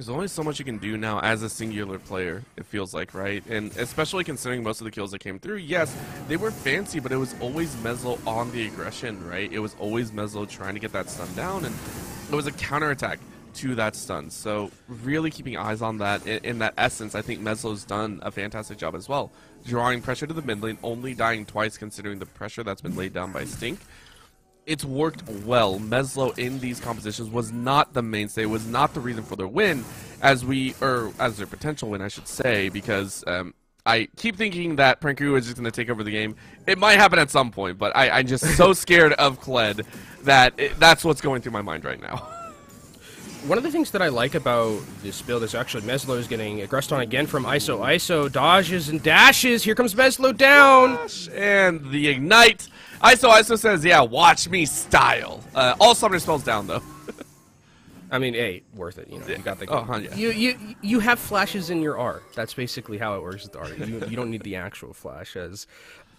There's only so much you can do now as a singular player, it feels like, right? And especially considering most of the kills that came through, yes, they were fancy, but it was always Meslo on the aggression, right? It was always Meslo trying to get that stun down, and it was a counterattack to that stun. So really keeping eyes on that. In, in that essence, I think Meslo's done a fantastic job as well. Drawing pressure to the mid lane, only dying twice considering the pressure that's been laid down by Stink it's worked well. Meslo in these compositions was not the mainstay, was not the reason for their win, as we, or as their potential win, I should say, because um, I keep thinking that Pranku is just going to take over the game. It might happen at some point, but I, am just so scared of Kled that it, that's what's going through my mind right now. One of the things that I like about this build is actually Meslo is getting aggressed on again from ISO. ISO dodges and dashes. Here comes Meslo down. And the Ignite. ISO ISO says, yeah, watch me style. Uh, all summoner spells down, though. I mean, hey, worth it. You know, you got the. Oh, yeah. You you you have flashes in your art. That's basically how it works with art. You, you don't need the actual flashes.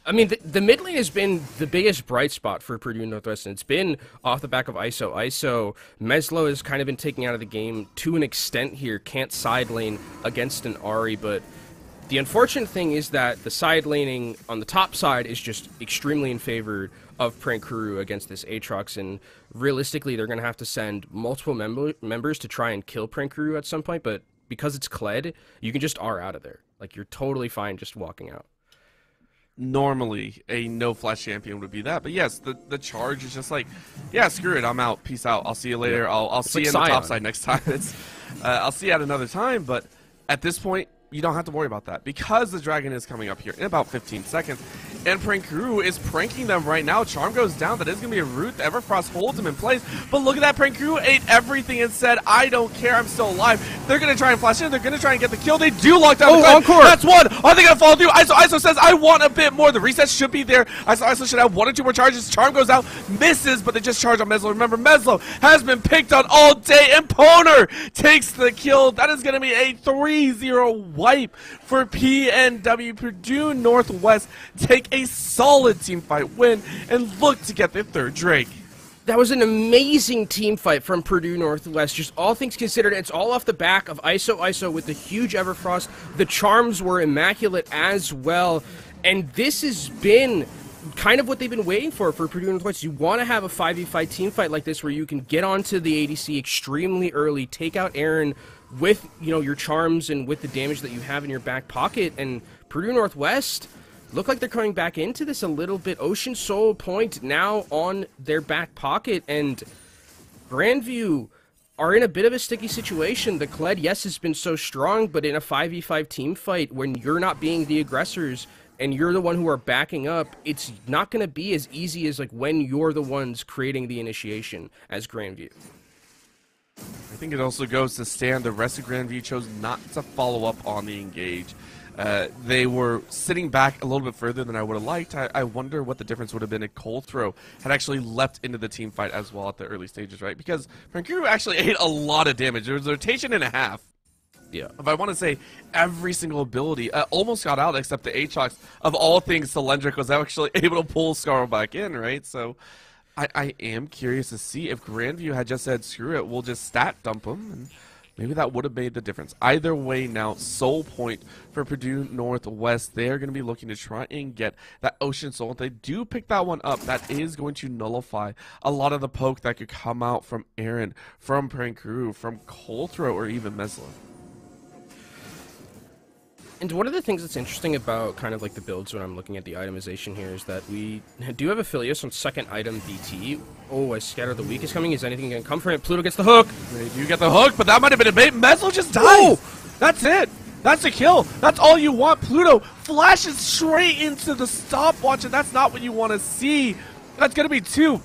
I mean, the, the mid lane has been the biggest bright spot for Purdue Northwestern. It's been off the back of ISO. ISO, Meslo has kind of been taken out of the game to an extent here. Can't side lane against an Ahri, but the unfortunate thing is that the side laning on the top side is just extremely in favor of Prankuru against this Aatrox, and realistically, they're going to have to send multiple mem members to try and kill Prankuru at some point, but because it's Kled, you can just R out of there. Like, you're totally fine just walking out normally a no flash champion would be that. But yes, the the charge is just like, yeah, screw it, I'm out, peace out, I'll see you later. I'll I'll it's see like you in the top side next time. It's uh, I'll see you at another time. But at this point, you don't have to worry about that because the dragon is coming up here in about 15 seconds. And Prankuru is pranking them right now. Charm goes down. That is going to be a root. Everfrost holds him in place. But look at that. Prankuru ate everything and said, I don't care. I'm still alive. They're going to try and flash in. They're going to try and get the kill. They do lock down oh, the encore. That's one. Are they going to fall through? ISO, ISO says, I want a bit more. The reset should be there. ISO, ISO should have one or two more charges. Charm goes out, misses, but they just charge on Meslo. Remember, Meslo has been picked on all day. And Poner takes the kill. That is going to be a 3-0 wipe for PNW. Purdue Northwest take a solid team fight win and look to get their third Drake. That was an amazing team fight from Purdue Northwest. Just all things considered, it's all off the back of ISO ISO with the huge Everfrost. The charms were immaculate as well. And this has been kind of what they've been waiting for for Purdue Northwest. You want to have a 5v5 team fight like this where you can get onto the ADC extremely early, take out Aaron with, you know, your charms and with the damage that you have in your back pocket. And Purdue Northwest look like they're coming back into this a little bit. Ocean Soul Point now on their back pocket, and Grandview are in a bit of a sticky situation. The Kled, yes, has been so strong, but in a 5v5 team fight, when you're not being the aggressors and you're the one who are backing up, it's not going to be as easy as like when you're the ones creating the initiation as Grandview. I think it also goes to stand. The rest of Grandview chose not to follow up on the engage. Uh, they were sitting back a little bit further than I would have liked. I, I, wonder what the difference would have been if Colthrow had actually leapt into the team fight as well at the early stages, right? Because Prankuru actually ate a lot of damage. There was a rotation and a half. Yeah. If I want to say every single ability uh, almost got out except the Aatrox. Of all things, Solendric was actually able to pull Skaarl back in, right? So I, I am curious to see if Grandview had just said, screw it, we'll just stat dump him and Maybe that would have made the difference. Either way, now, Soul Point for Purdue Northwest. They're going to be looking to try and get that Ocean Soul. If they do pick that one up, that is going to nullify a lot of the poke that could come out from Aaron, from Prankuru, from Colthrow, or even Meslo. And one of the things that's interesting about kind of like the builds when I'm looking at the itemization here is that we do have Aphelios on second item BT. Oh, I scatter the weak is coming. Is anything going to come from it? Pluto gets the hook. They do get the hook, but that might have been a bait. Meslo just dies. Oh! That's it. That's a kill. That's all you want. Pluto flashes straight into the stopwatch, and that's not what you want to see. That's going to be two.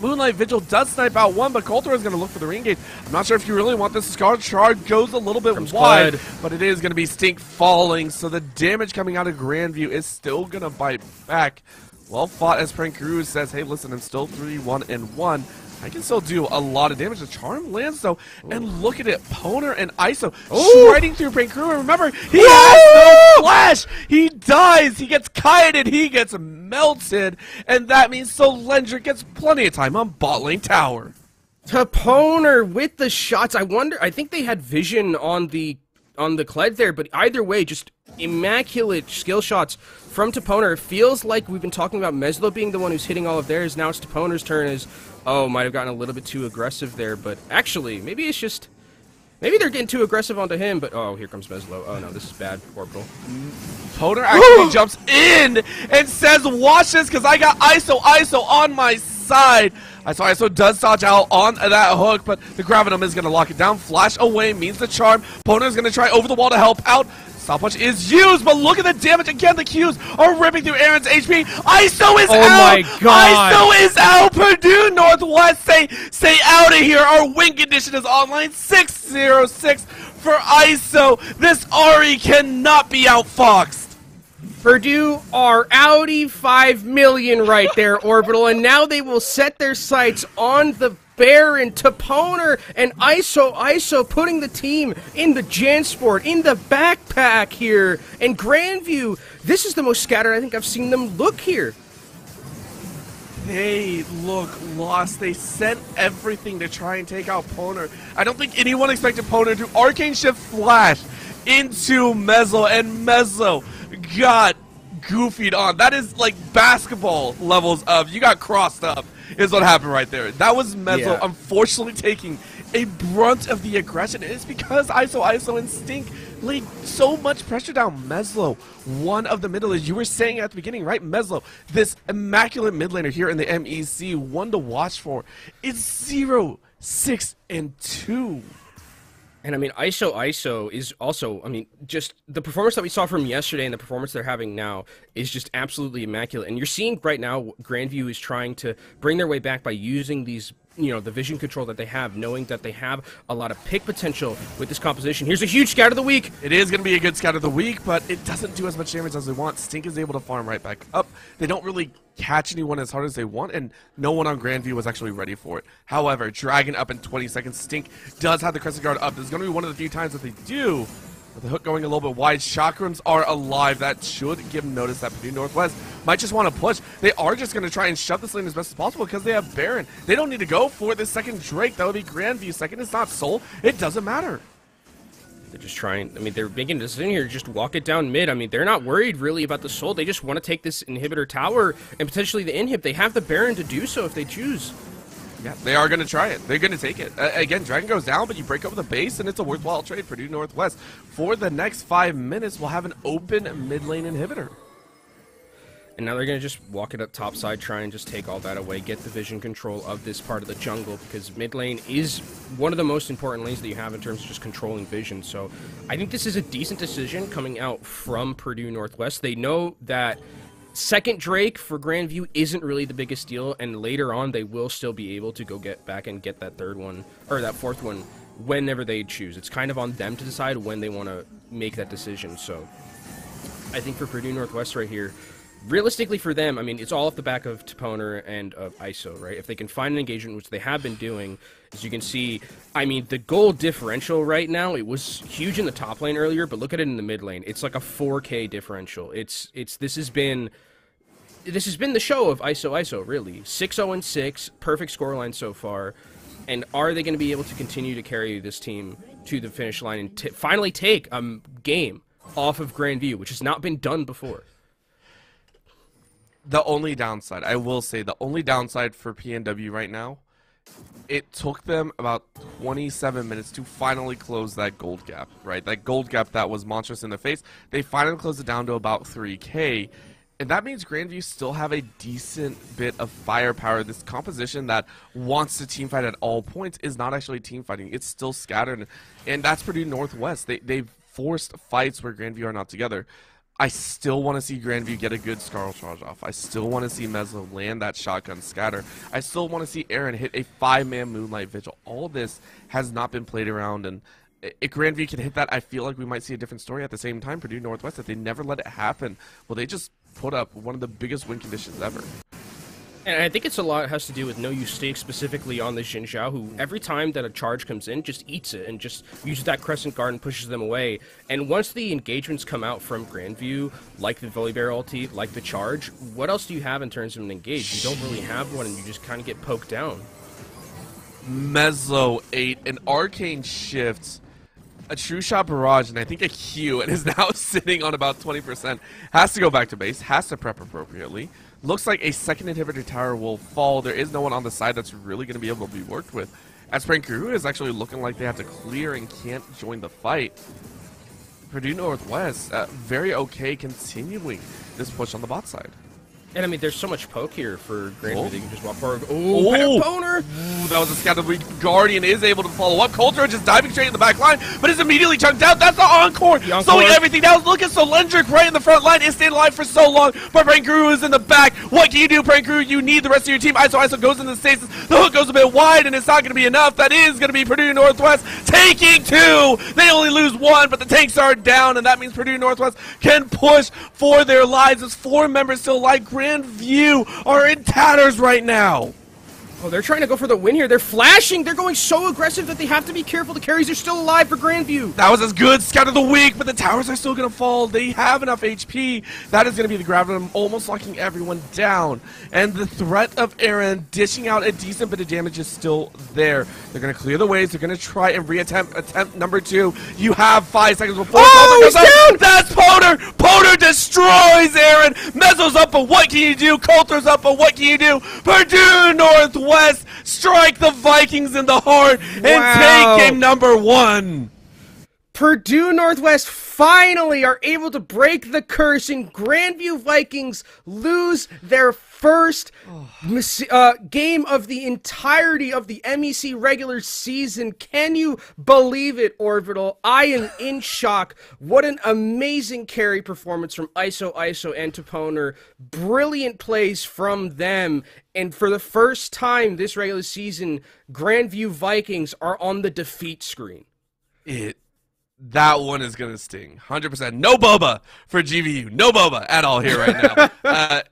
Moonlight Vigil does snipe out one, but Coulter is going to look for the ring gate. I'm not sure if you really want this. Scar Shard goes a little bit Comes wide, Clyde. but it is going to be Stink falling, so the damage coming out of Grandview is still going to bite back. Well fought as Prankuru says, hey, listen, I'm still 3-1 and 1. I can still do a lot of damage. The charm lands though, and look at it, Poner and ISO Ooh. striding through Crew. Remember, he has no flash. He dies. He gets kited. He gets melted, and that means Solendra gets plenty of time on bot lane tower. Taponer with the shots. I wonder. I think they had vision on the on the Kled there, but either way, just immaculate skill shots from Taponer. It feels like we've been talking about Meslo being the one who's hitting all of theirs. Now it's Taponer's turn. Is oh, might have gotten a little bit too aggressive there, but actually, maybe it's just. Maybe they're getting too aggressive onto him, but oh, here comes Meslo. Oh no, this is bad. Orbital. Poner actually jumps in and says, "Watch this, because I got ISO ISO on my side." ISO ISO does dodge out on that hook, but the Gravitum is going to lock it down. Flash away means the charm. Poner is going to try over the wall to help out. Stopwatch is used, but look at the damage again. The Qs are ripping through Aaron's HP. ISO is Oh out. my God. ISO is out. Purdue Northwest say stay out of here. Our win condition is online. 606 for ISO. This Ahri cannot be outfoxed. Purdue are Audi 5 million right there, Orbital, and now they will set their sights on the Baron, Toponer, and ISO ISO putting the team in the Jansport, in the backpack here. And Grandview, this is the most scattered I think I've seen them look here. They look lost. They sent everything to try and take out Poner. I don't think anyone expected Poner to Arcane Shift Flash into Meslo, and Meslo got goofied on. That is like basketball levels of you got crossed up, is what happened right there. That was Meslo Yeah. unfortunately taking a brunt of the aggression. It's because ISO, ISO, and Stink laid so much pressure down Meslo, one of the middle, as you were saying at the beginning, right? Meslo, this immaculate mid laner here in the MEC, one to watch for, is zero, six, and 2. And I mean, ISO ISO is also, I mean, just the performance that we saw from yesterday and the performance they're having now is just absolutely immaculate. And you're seeing right now, Grandview is trying to bring their way back by using these, you know, the vision control that they have, knowing that they have a lot of pick potential with this composition. Here's a huge scout of the week. It is going to be a good scout of the week, but it doesn't do as much damage as they want. Stink is able to farm right back up. They don't really catch anyone as hard as they want, and no one on Grandview was actually ready for it. However, Dragon up in 20 seconds. Stink does have the Crescent Guard up. This is going to be one of the few times that they do. With the hook going a little bit wide, Chakrams are alive. That should give them notice that Purdue Northwest might just want to push. They are just going to try and shove this lane as best as possible because they have Baron. They don't need to go for the second Drake. That would be Grandview. Second is not Soul. It doesn't matter. They're just trying, I mean, they're making a decision here just walk it down mid. I mean, they're not worried really about the soul. They just want to take this inhibitor tower and potentially the inhib. They have the Baron to do so if they choose. Yeah, they are going to try it. They're going to take it. Uh, again, Dragon goes down, but you break up the base, and it's a worthwhile trade. for Purdue Northwest, for the next five minutes, we'll have an open mid lane inhibitor. And now they're going to just walk it up top side, try and just take all that away, get the vision control of this part of the jungle, because mid lane is one of the most important lanes that you have in terms of just controlling vision. So I think this is a decent decision coming out from Purdue Northwest. They know that second Drake for Grandview isn't really the biggest deal, and later on they will still be able to go get back and get that third one, or that fourth one, whenever they choose. It's kind of on them to decide when they want to make that decision. So I think for Purdue Northwest right here, realistically for them, I mean, it's all off the back of Toponer and of ISO, right? If they can find an engagement, which they have been doing, as you can see, I mean, the goal differential right now, it was huge in the top lane earlier, but look at it in the mid lane. It's like a 4K differential. It's, it's, this has been, this has been the show of ISO ISO, really. 6 0 and 6, perfect scoreline so far. And are they going to be able to continue to carry this team to the finish line and finally take a game off of Grandview, which has not been done before? The only downside, I will say, the only downside for PNW right now it took them about 27 minutes to finally close that gold gap, right? That gold gap that was monstrous in the face. They finally closed it down to about 3k. And that means Grandview still have a decent bit of firepower. This composition that wants to teamfight at all points is not actually teamfighting. It's still scattered. And that's Purdue Northwest. They, they've forced fights where Grandview are not together. I still want to see Grandview get a good Skaarl charge off. I still want to see Meslo land that shotgun scatter. I still want to see Aaron hit a five-man Moonlight Vigil. All this has not been played around, and if Grandview can hit that, I feel like we might see a different story. At the same time, Purdue Northwest, if they never let it happen, well, they just put up one of the biggest win conditions ever. And I think it's a lot has to do with No Use Stake specifically on the Xin Zhao, who every time that a charge comes in, just eats it and just uses that Crescent Guard and pushes them away. And once the engagements come out from Grandview, like the Volibear ulti, like the charge, what else do you have in terms of an engage? You don't really have one and you just kind of get poked down. Meslo 8, an Arcane Shift, a True Shot Barrage, and I think a Q, and is now sitting on about 20%. Has to go back to base, has to prep appropriately. Looks like a second inhibitor tower will fall. There is no one on the side that's really going to be able to be worked with. As Prankuru is actually looking like they have to clear and can't join the fight. Purdue Northwest, uh, very okay continuing this push on the bot side. And I mean, there's so much poke here for Grandview. Oh. They can just walk forward. Oh, oh. Boner! Ooh, that was a scout. The Guardian is able to follow up. Coulter just diving straight in the back line, but is immediately chunked out. That's the encore. The encore. Slowing everything down. Look at Solendric right in the front line. Is staying alive for so long, but Prankuru is in the back. What can you do, Prankuru? You need the rest of your team. ISO ISO goes into the stasis. The hook goes a bit wide, and it's not going to be enough. That is going to be Purdue Northwest taking two. They only lose one, but the tanks are down, and that means Purdue Northwest can push for their lives. There's four members still alive. Grandview are in tatters right now. Oh, they're trying to go for the win here. They're flashing. They're going so aggressive that they have to be careful. The carries are still alive for Grandview. That was as good. Scout of the week, but the towers are still going to fall. They have enough HP. That is going to be the Gravitum almost locking everyone down. And the threat of Aaron dishing out a decent bit of damage is still there. They're going to clear the ways. They're going to try and reattempt attempt number two. You have five seconds before oh, he's down! That's Poter! Poter destroys Aaron! Meslo's up, but what can you do? Coulter's up, but what can you do? Purdue North West strike the Vikings in the heart and wow. take game number one. Purdue Northwest finally are able to break the curse, and Grandview Vikings lose their first uh, game of the entirety of the MEC regular season. Can you believe it, Orbital? I am in shock. What an amazing carry performance from ISO, ISO, and Toponer. Brilliant plays from them. And for the first time this regular season, Grandview Vikings are on the defeat screen. It that one is gonna sting. Hundred percent. No boba for GVU. No boba at all here right now. uh,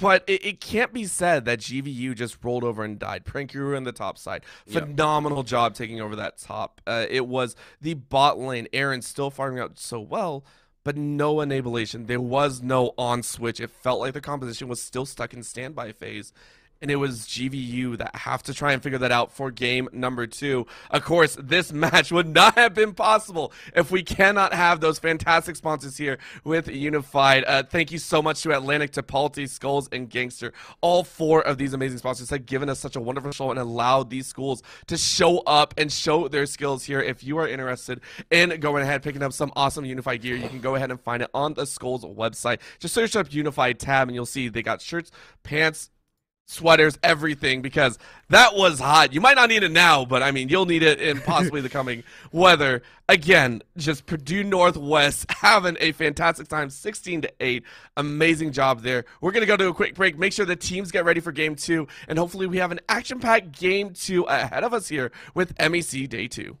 but it, it, can't be said that GVU just rolled over and died. Prankuru in the top side. Phenomenal yep. job taking over that top. Uh, it was the bot lane. Aaron still farming out so well, but no enablation. There was no on switch. It felt like the composition was still stuck in standby phase and it was GVU that have to try and figure that out for game number two. Of course, this match would not have been possible if we cannot have those fantastic sponsors here with Unified. Uh, thank you so much to Atlantic, Tapalti, Skulls, and Gangster. All four of these amazing sponsors have given us such a wonderful show and allowed these schools to show up and show their skills here. If you are interested in going ahead picking up some awesome Unified gear, you can go ahead and find it on the Skulls website. Just search up Unified tab and you'll see they got shirts, pants, sweaters, everything, because that was hot. You might not need it now, but I mean, you'll need it in possibly the coming weather. Again, just Purdue Northwest having a fantastic time, 16 to 8. Amazing job there. We're going to go to a quick break, make sure the teams get ready for game two, and hopefully we have an action packed game two ahead of us here with MEC Day 2.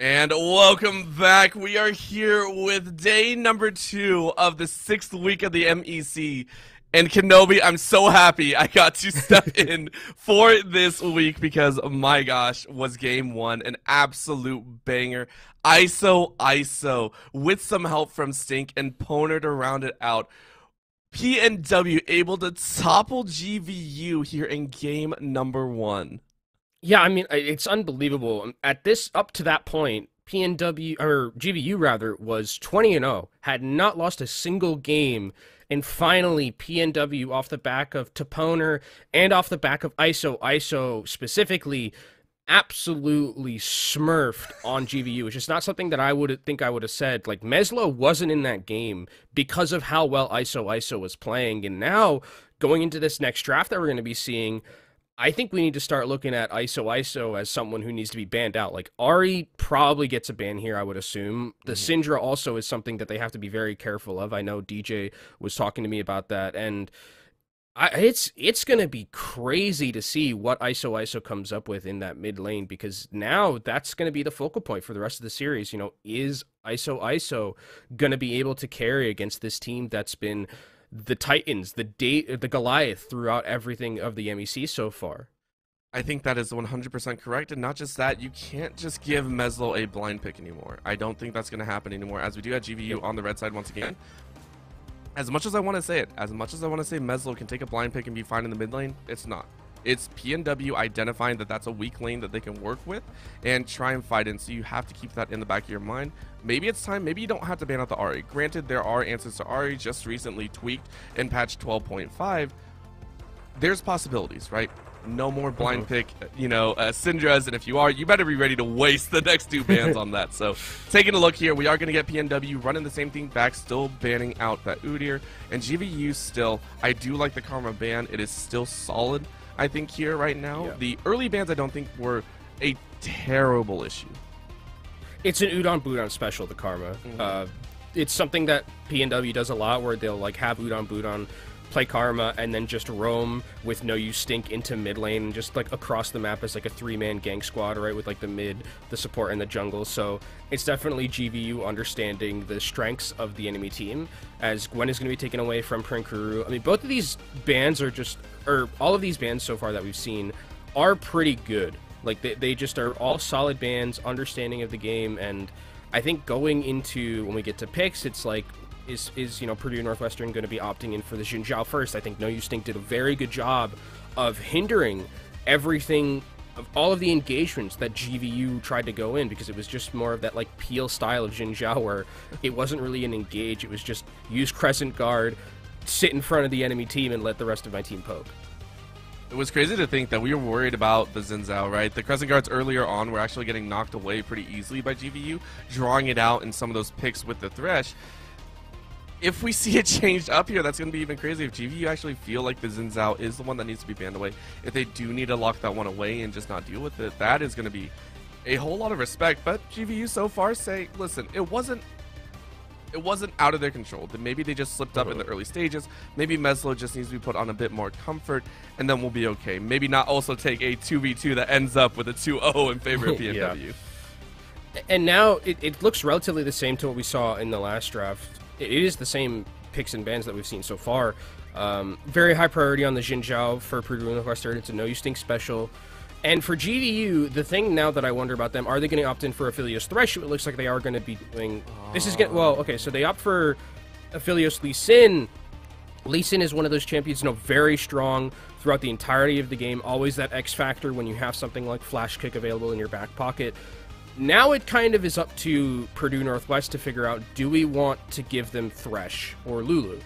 And welcome back. We are here with day number two of the sixth week of the MEC. And Kenobi, I'm so happy I got to step in for this week because, my gosh, was game one an absolute banger. ISO, ISO, with some help from Stink and Poner to round it out. PNW able to topple GVU here in game number one. Yeah, I mean, it's unbelievable. Um, at this, up to that point, PNW or GVU rather was 20 and 0, had not lost a single game, and finally PNW off the back of Taponer and off the back of ISO, ISO specifically, absolutely smurfed on GVU. It's just not something that I would think I would have said. Like Meslo wasn't in that game because of how well ISO, ISO was playing, and now going into this next draft that we're going to be seeing. I think we need to start looking at ISO ISO as someone who needs to be banned out. Like Ahri probably gets a ban here, I would assume. The mm-hmm. Syndra also is something that they have to be very careful of. I know DJ was talking to me about that, and I, it's it's gonna be crazy to see what ISO ISO comes up with in that mid lane because now that's gonna be the focal point for the rest of the series. You know, is ISO ISO gonna be able to carry against this team that's been the Titans, the date, the Goliath throughout everything of the MEC so far. I think that is 100% correct, and not just that, you can't just give Meslo a blind pick anymore. I don't think that's going to happen anymore, as we do have GVU on the red side once again. As much as I want to say it, as much as I want to say Meslo can take a blind pick and be fine in the mid lane, it's not. It's PNW identifying that that's a weak lane that they can work with and try and fight in. So you have to keep that in the back of your mind. Maybe it's time. Maybe you don't have to ban out the Ahri. Granted, there are answers to Ahri just recently tweaked in patch 12.5. There's possibilities, right? No more blind uh-huh. pick, you know, uh, Syndras, and if you are, you better be ready to waste the next two bans on that. So, taking a look here, we are going to get PNW running the same thing back, still banning out that Udyr, and GVU still. I do like the Karma ban; it is still solid. I think, here right now. Yeah. The early bans I don't think were a terrible issue. It's an Udon Budon special, the Karma. Mm-hmm. Uh, it's something that PNW does a lot where they'll like have Udon Budon play Karma and then just roam with no use stink into mid lane and just like across the map as like a three man gang squad, right? With like the mid, the support, and the jungle. So it's definitely GVU understanding the strengths of the enemy team as Gwen is going to be taken away from Prankuru. I mean, both of these bands are just or all of these bands so far that we've seen are pretty good. Like they, they just are all solid bands, understanding of the game, and I think going into when we get to picks, it's like is is you know Purdue Northwestern going to be opting in for the Xin Zhao first? I think No You Stink did a very good job of hindering everything of all of the engagements that GVU tried to go in because it was just more of that like peel style of Xin Zhao where it wasn't really an engage, it was just use crescent guard, sit in front of the enemy team and let the rest of my team poke. It was crazy to think that we were worried about the Xin Zhao, right? The Crescent Guards earlier on were actually getting knocked away pretty easily by GVU, drawing it out in some of those picks with the Thresh. If we see it changed up here, that's going to be even crazy. If GVU actually feel like the Xin Zhao is the one that needs to be banned away, if they do need to lock that one away and just not deal with it, that is going to be a whole lot of respect. But GVU so far say, listen, it wasn't it wasn't out of their control. That maybe they just slipped up in the early stages. Maybe Meslo just needs to be put on a bit more comfort, and then we'll be okay. Maybe not also take a 2v2 that ends up with a 2-0 in favor of PNW. yeah. And now it, it looks relatively the same to what we saw in the last draft. It is the same picks and bans that we've seen so far. Um, very high priority on the Xin Zhao for Purdue Northwestern. It's a no you stink special. And for GVU, the thing now that I wonder about them, are they going to opt in for Aphelios Thresh? It looks like they are going to be doing. This is get well, okay. So they opt for Aphelios Lee Sin. Lee Sin is one of those champions, you know, very strong throughout the entirety of the game. Always that X factor when you have something like Flash Kick available in your back pocket. Now it kind of is up to Purdue Northwest to figure out: do we want to give them Thresh or Lulu?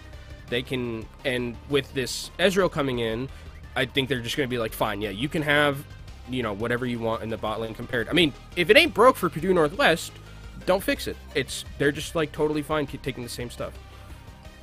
They can, and with this Ezreal coming in, I think they're just going to be like, fine, yeah, you can have you know, whatever you want in the bot lane compared. I mean, if it ain't broke for Purdue Northwest, don't fix it. It's they're just like totally fine keep taking the same stuff.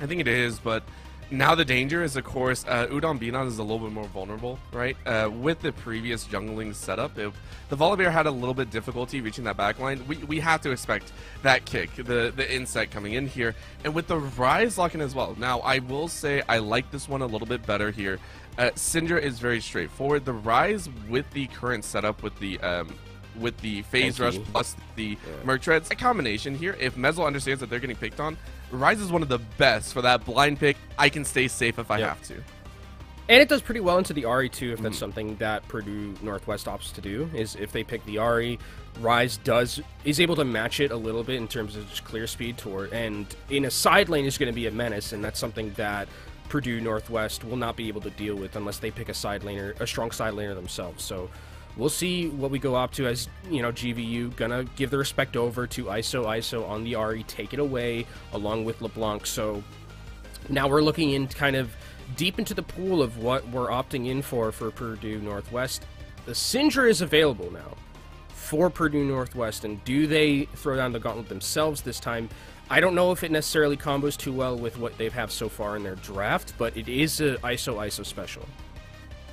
I think it is, but now the danger is, of course, uh, Udon Budon is a little bit more vulnerable, right? Uh, with the previous jungling setup, if the Volibear had a little bit difficulty reaching that backline, we, we have to expect that kick, the, the insect coming in here, and with the Ryze locking as well. Now, I will say I like this one a little bit better here. Uh, Syndra is very straightforward. The Ryze with the current setup with the um, with the phase Thank rush you. plus the merc treads. A combination here. If Meslo understands that they're getting picked on, Ryze is one of the best for that blind pick. I can stay safe if I Yep. have to. And it does pretty well into the Ahri too, if that's something that Purdue Northwest opts to do. Is if they pick the Ahri, Ryze does is able to match it a little bit in terms of just clear speed toward, and in a side lane is going to be a menace, and that's something that Purdue Northwest will not be able to deal with unless they pick a side laner, a strong side laner themselves. So. We'll see what we go up to as you know GVU gonna give the respect over to ISO ISO on the Ahri, take it away along with LeBlanc. So now we're looking in kind of deep into the pool of what we're opting in for for Purdue Northwest. The Syndra is available now for Purdue Northwest, and do they throw down the gauntlet themselves this time? I don't know if it necessarily combos too well with what they've have so far in their draft, but it is a ISO ISO special.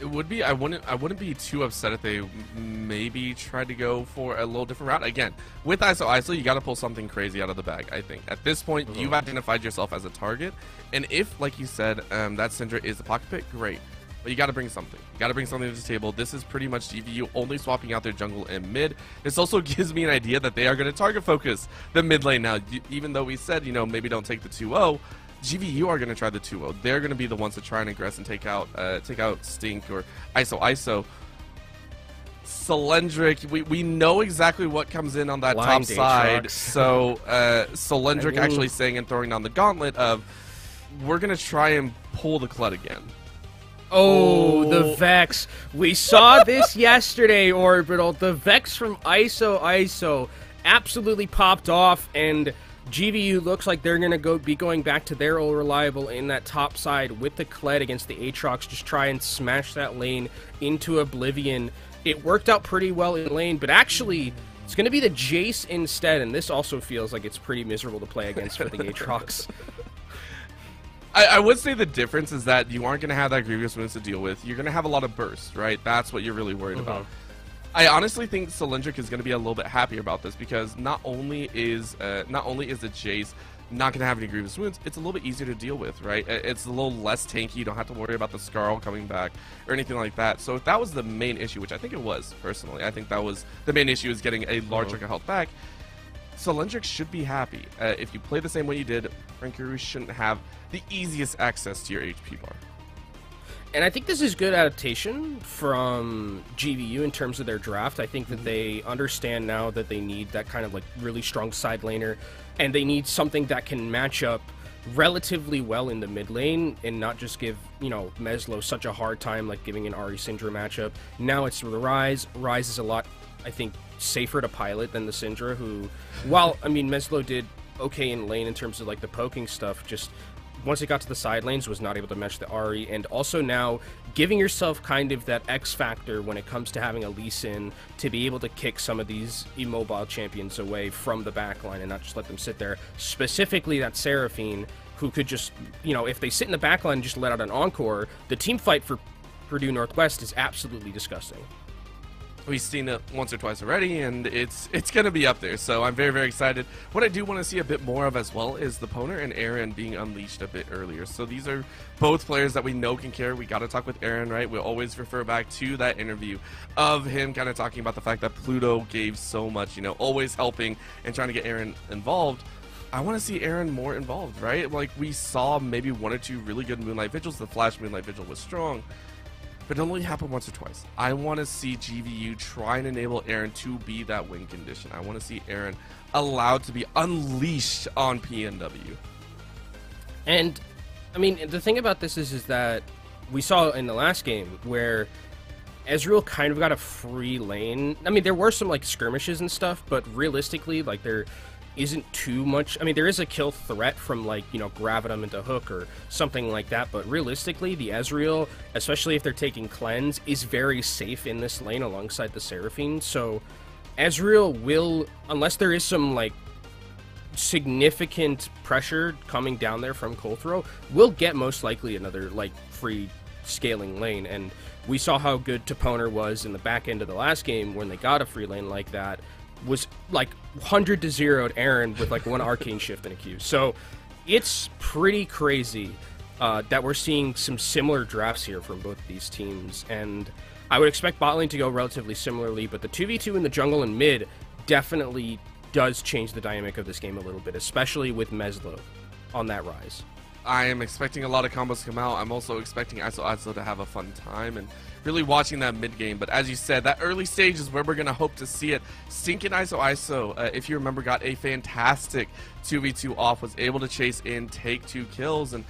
It would be. I wouldn't. I wouldn't be too upset if they maybe tried to go for a little different route. Again, with ISO ISO, you got to pull something crazy out of the bag. I think at this point, you've identified yourself as a target, and if, like you said, um, that Syndra is a pocket pick, great. But you got to bring something. You got to bring something to the table. This is pretty much GVU only swapping out their jungle and mid. This also gives me an idea that they are going to target focus the mid lane now. Even though we said, you know, maybe don't take the 2-0, GVU are going to try the 2-0. They're going to be the ones to try and aggress and take out uh, take out Stink or ISO ISO. Solendric, we, we know exactly what comes in on that Blind top side. Aatrox. So uh, Solendric I mean- actually saying and throwing down the gauntlet of we're going to try and pull the Kled again. Oh, Oh. the oh. Vex. We saw this yesterday, Orbital. The Vex from ISO ISO absolutely popped off, and GVU looks like they're going to go be going back to their old reliable in that top side with the Kled against the Aatrox, just try and smash that lane into oblivion. It worked out pretty well in lane, but actually, it's going to be the Jace instead, and this also feels like it's pretty miserable to play against for the Aatrox. I, I would say the difference is that you aren't going to have that Grievous Wounds to deal with. You're going to have a lot of bursts, right? That's what you're really worried about. I honestly think Solendric is going to be a little bit happier about this because not only is uh, not only is the Jace not going to have any grievous wounds, it's a little bit easier to deal with, right? It's a little less tanky. You don't have to worry about the Skaarl coming back or anything like that. So if that was the main issue, which I think it was personally, I think that was the main issue is getting a large chunk of health back. Solendric should be happy. Uh, if you play the same way you did, Rankiru shouldn't have the easiest access to your HP bar. And I think this is good adaptation from GVU in terms of their draft. I think that they understand now that they need that kind of like really strong side laner, and they need something that can match up relatively well in the mid lane and not just give, you know, Meslo such a hard time like giving an Ahri Syndra matchup. Now it's the Ryze. Ryze is a lot, I think, safer to pilot than the Syndra, who, while, I mean, Meslo did okay in lane in terms of like the poking stuff, just once it got to the side lanes was not able to match the Ahri, and also now giving yourself kind of that X factor when it comes to having a Lee Sin to be able to kick some of these immobile champions away from the backline and not just let them sit there. Specifically, that Seraphine, who could just, you know, if they sit in the backline and just let out an encore, the team fight for Purdue Northwest is absolutely disgusting. We've seen it once or twice already, and it's it's gonna be up there. So I'm very very excited. What I do want to see a bit more of as well is the Poner and Aaron being unleashed a bit earlier. So these are both players that we know can carry. We got to talk with Aaron, right? We always refer back to that interview of him kind of talking about the fact that Pluto gave so much, you know, always helping and trying to get Aaron involved. I want to see Aaron more involved, right? Like we saw maybe one or two really good Moonlight Vigils. The Flash Moonlight Vigil was strong but it only happened once or twice. I want to see GVU try and enable Aaron to be that win condition. I want to see Aaron allowed to be unleashed on PNW. And I mean, the thing about this is, is that we saw in the last game where Ezreal kind of got a free lane. I mean, there were some like skirmishes and stuff, but realistically, like there isn't too much. I mean, there is a kill threat from like you know Gravitum into Hook or something like that, but realistically, the Ezreal, especially if they're taking cleanse, is very safe in this lane alongside the Seraphine. So Ezreal will, unless there is some like significant pressure coming down there from Colthrow, will get most likely another like free scaling lane. And we saw how good Toponer was in the back end of the last game when they got a free lane like that. Was like 100 to 0 at Aaron with like one arcane shift and a Q. So it's pretty crazy. uh, that we're seeing some similar drafts here from both these teams, and I would expect bot lane to go relatively similarly, but the 2v2 in the jungle and mid definitely does change the dynamic of this game a little bit, especially with Meslo on that Ryze. I am expecting a lot of combos to come out. I'm also expecting ISO ISO to have a fun time and really watching that mid game. But as you said, that early stage is where we're going to hope to see it. Stinking ISO ISO, uh, if you remember, got a fantastic 2v2 off, was able to chase in, take two kills, and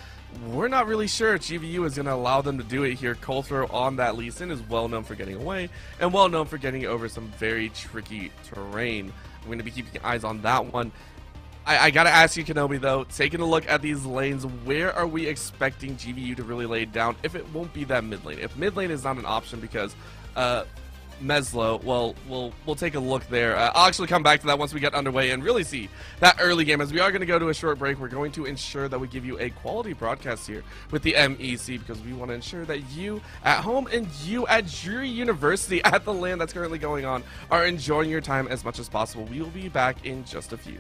we're not really sure if GVU is going to allow them to do it here. Colthrow on that Lee Sin is well known for getting away and well known for getting over some very tricky terrain. I'm going to be keeping eyes on that one. I, I, gotta ask you, Kenobi, though, taking a look at these lanes, where are we expecting GVU to really lay down if it won't be that mid lane? If mid lane is not an option because uh, Meslo, well, we'll we'll take a look there. Uh, I'll actually come back to that once we get underway and really see that early game. As we are going to go to a short break, we're going to ensure that we give you a quality broadcast here with the MEC because we want to ensure that you at home and you at Drury University at the land that's currently going on are enjoying your time as much as possible. We will be back in just a few.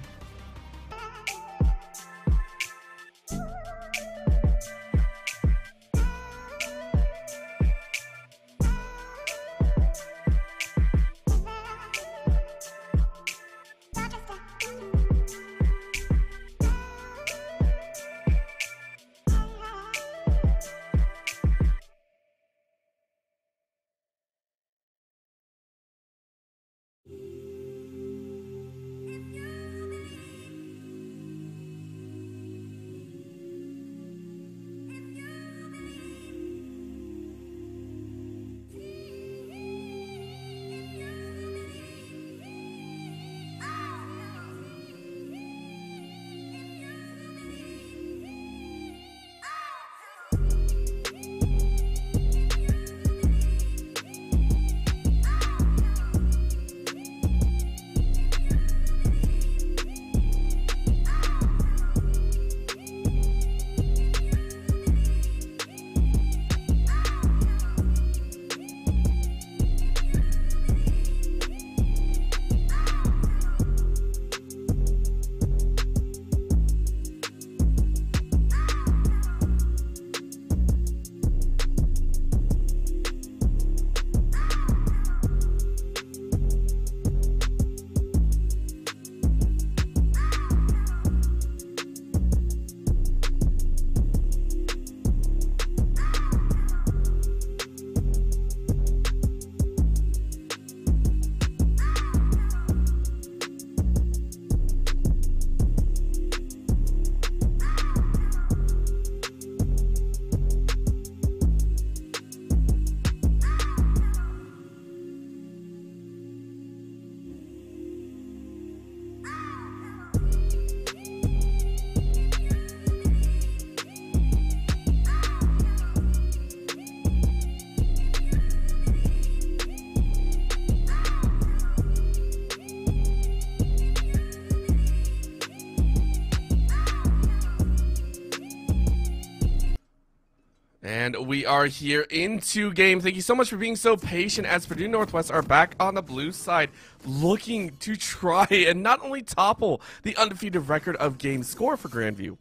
We are here into game. Thank you so much for being so patient as Purdue Northwest are back on the blue side looking to try and not only topple the undefeated record of game score for Grandview,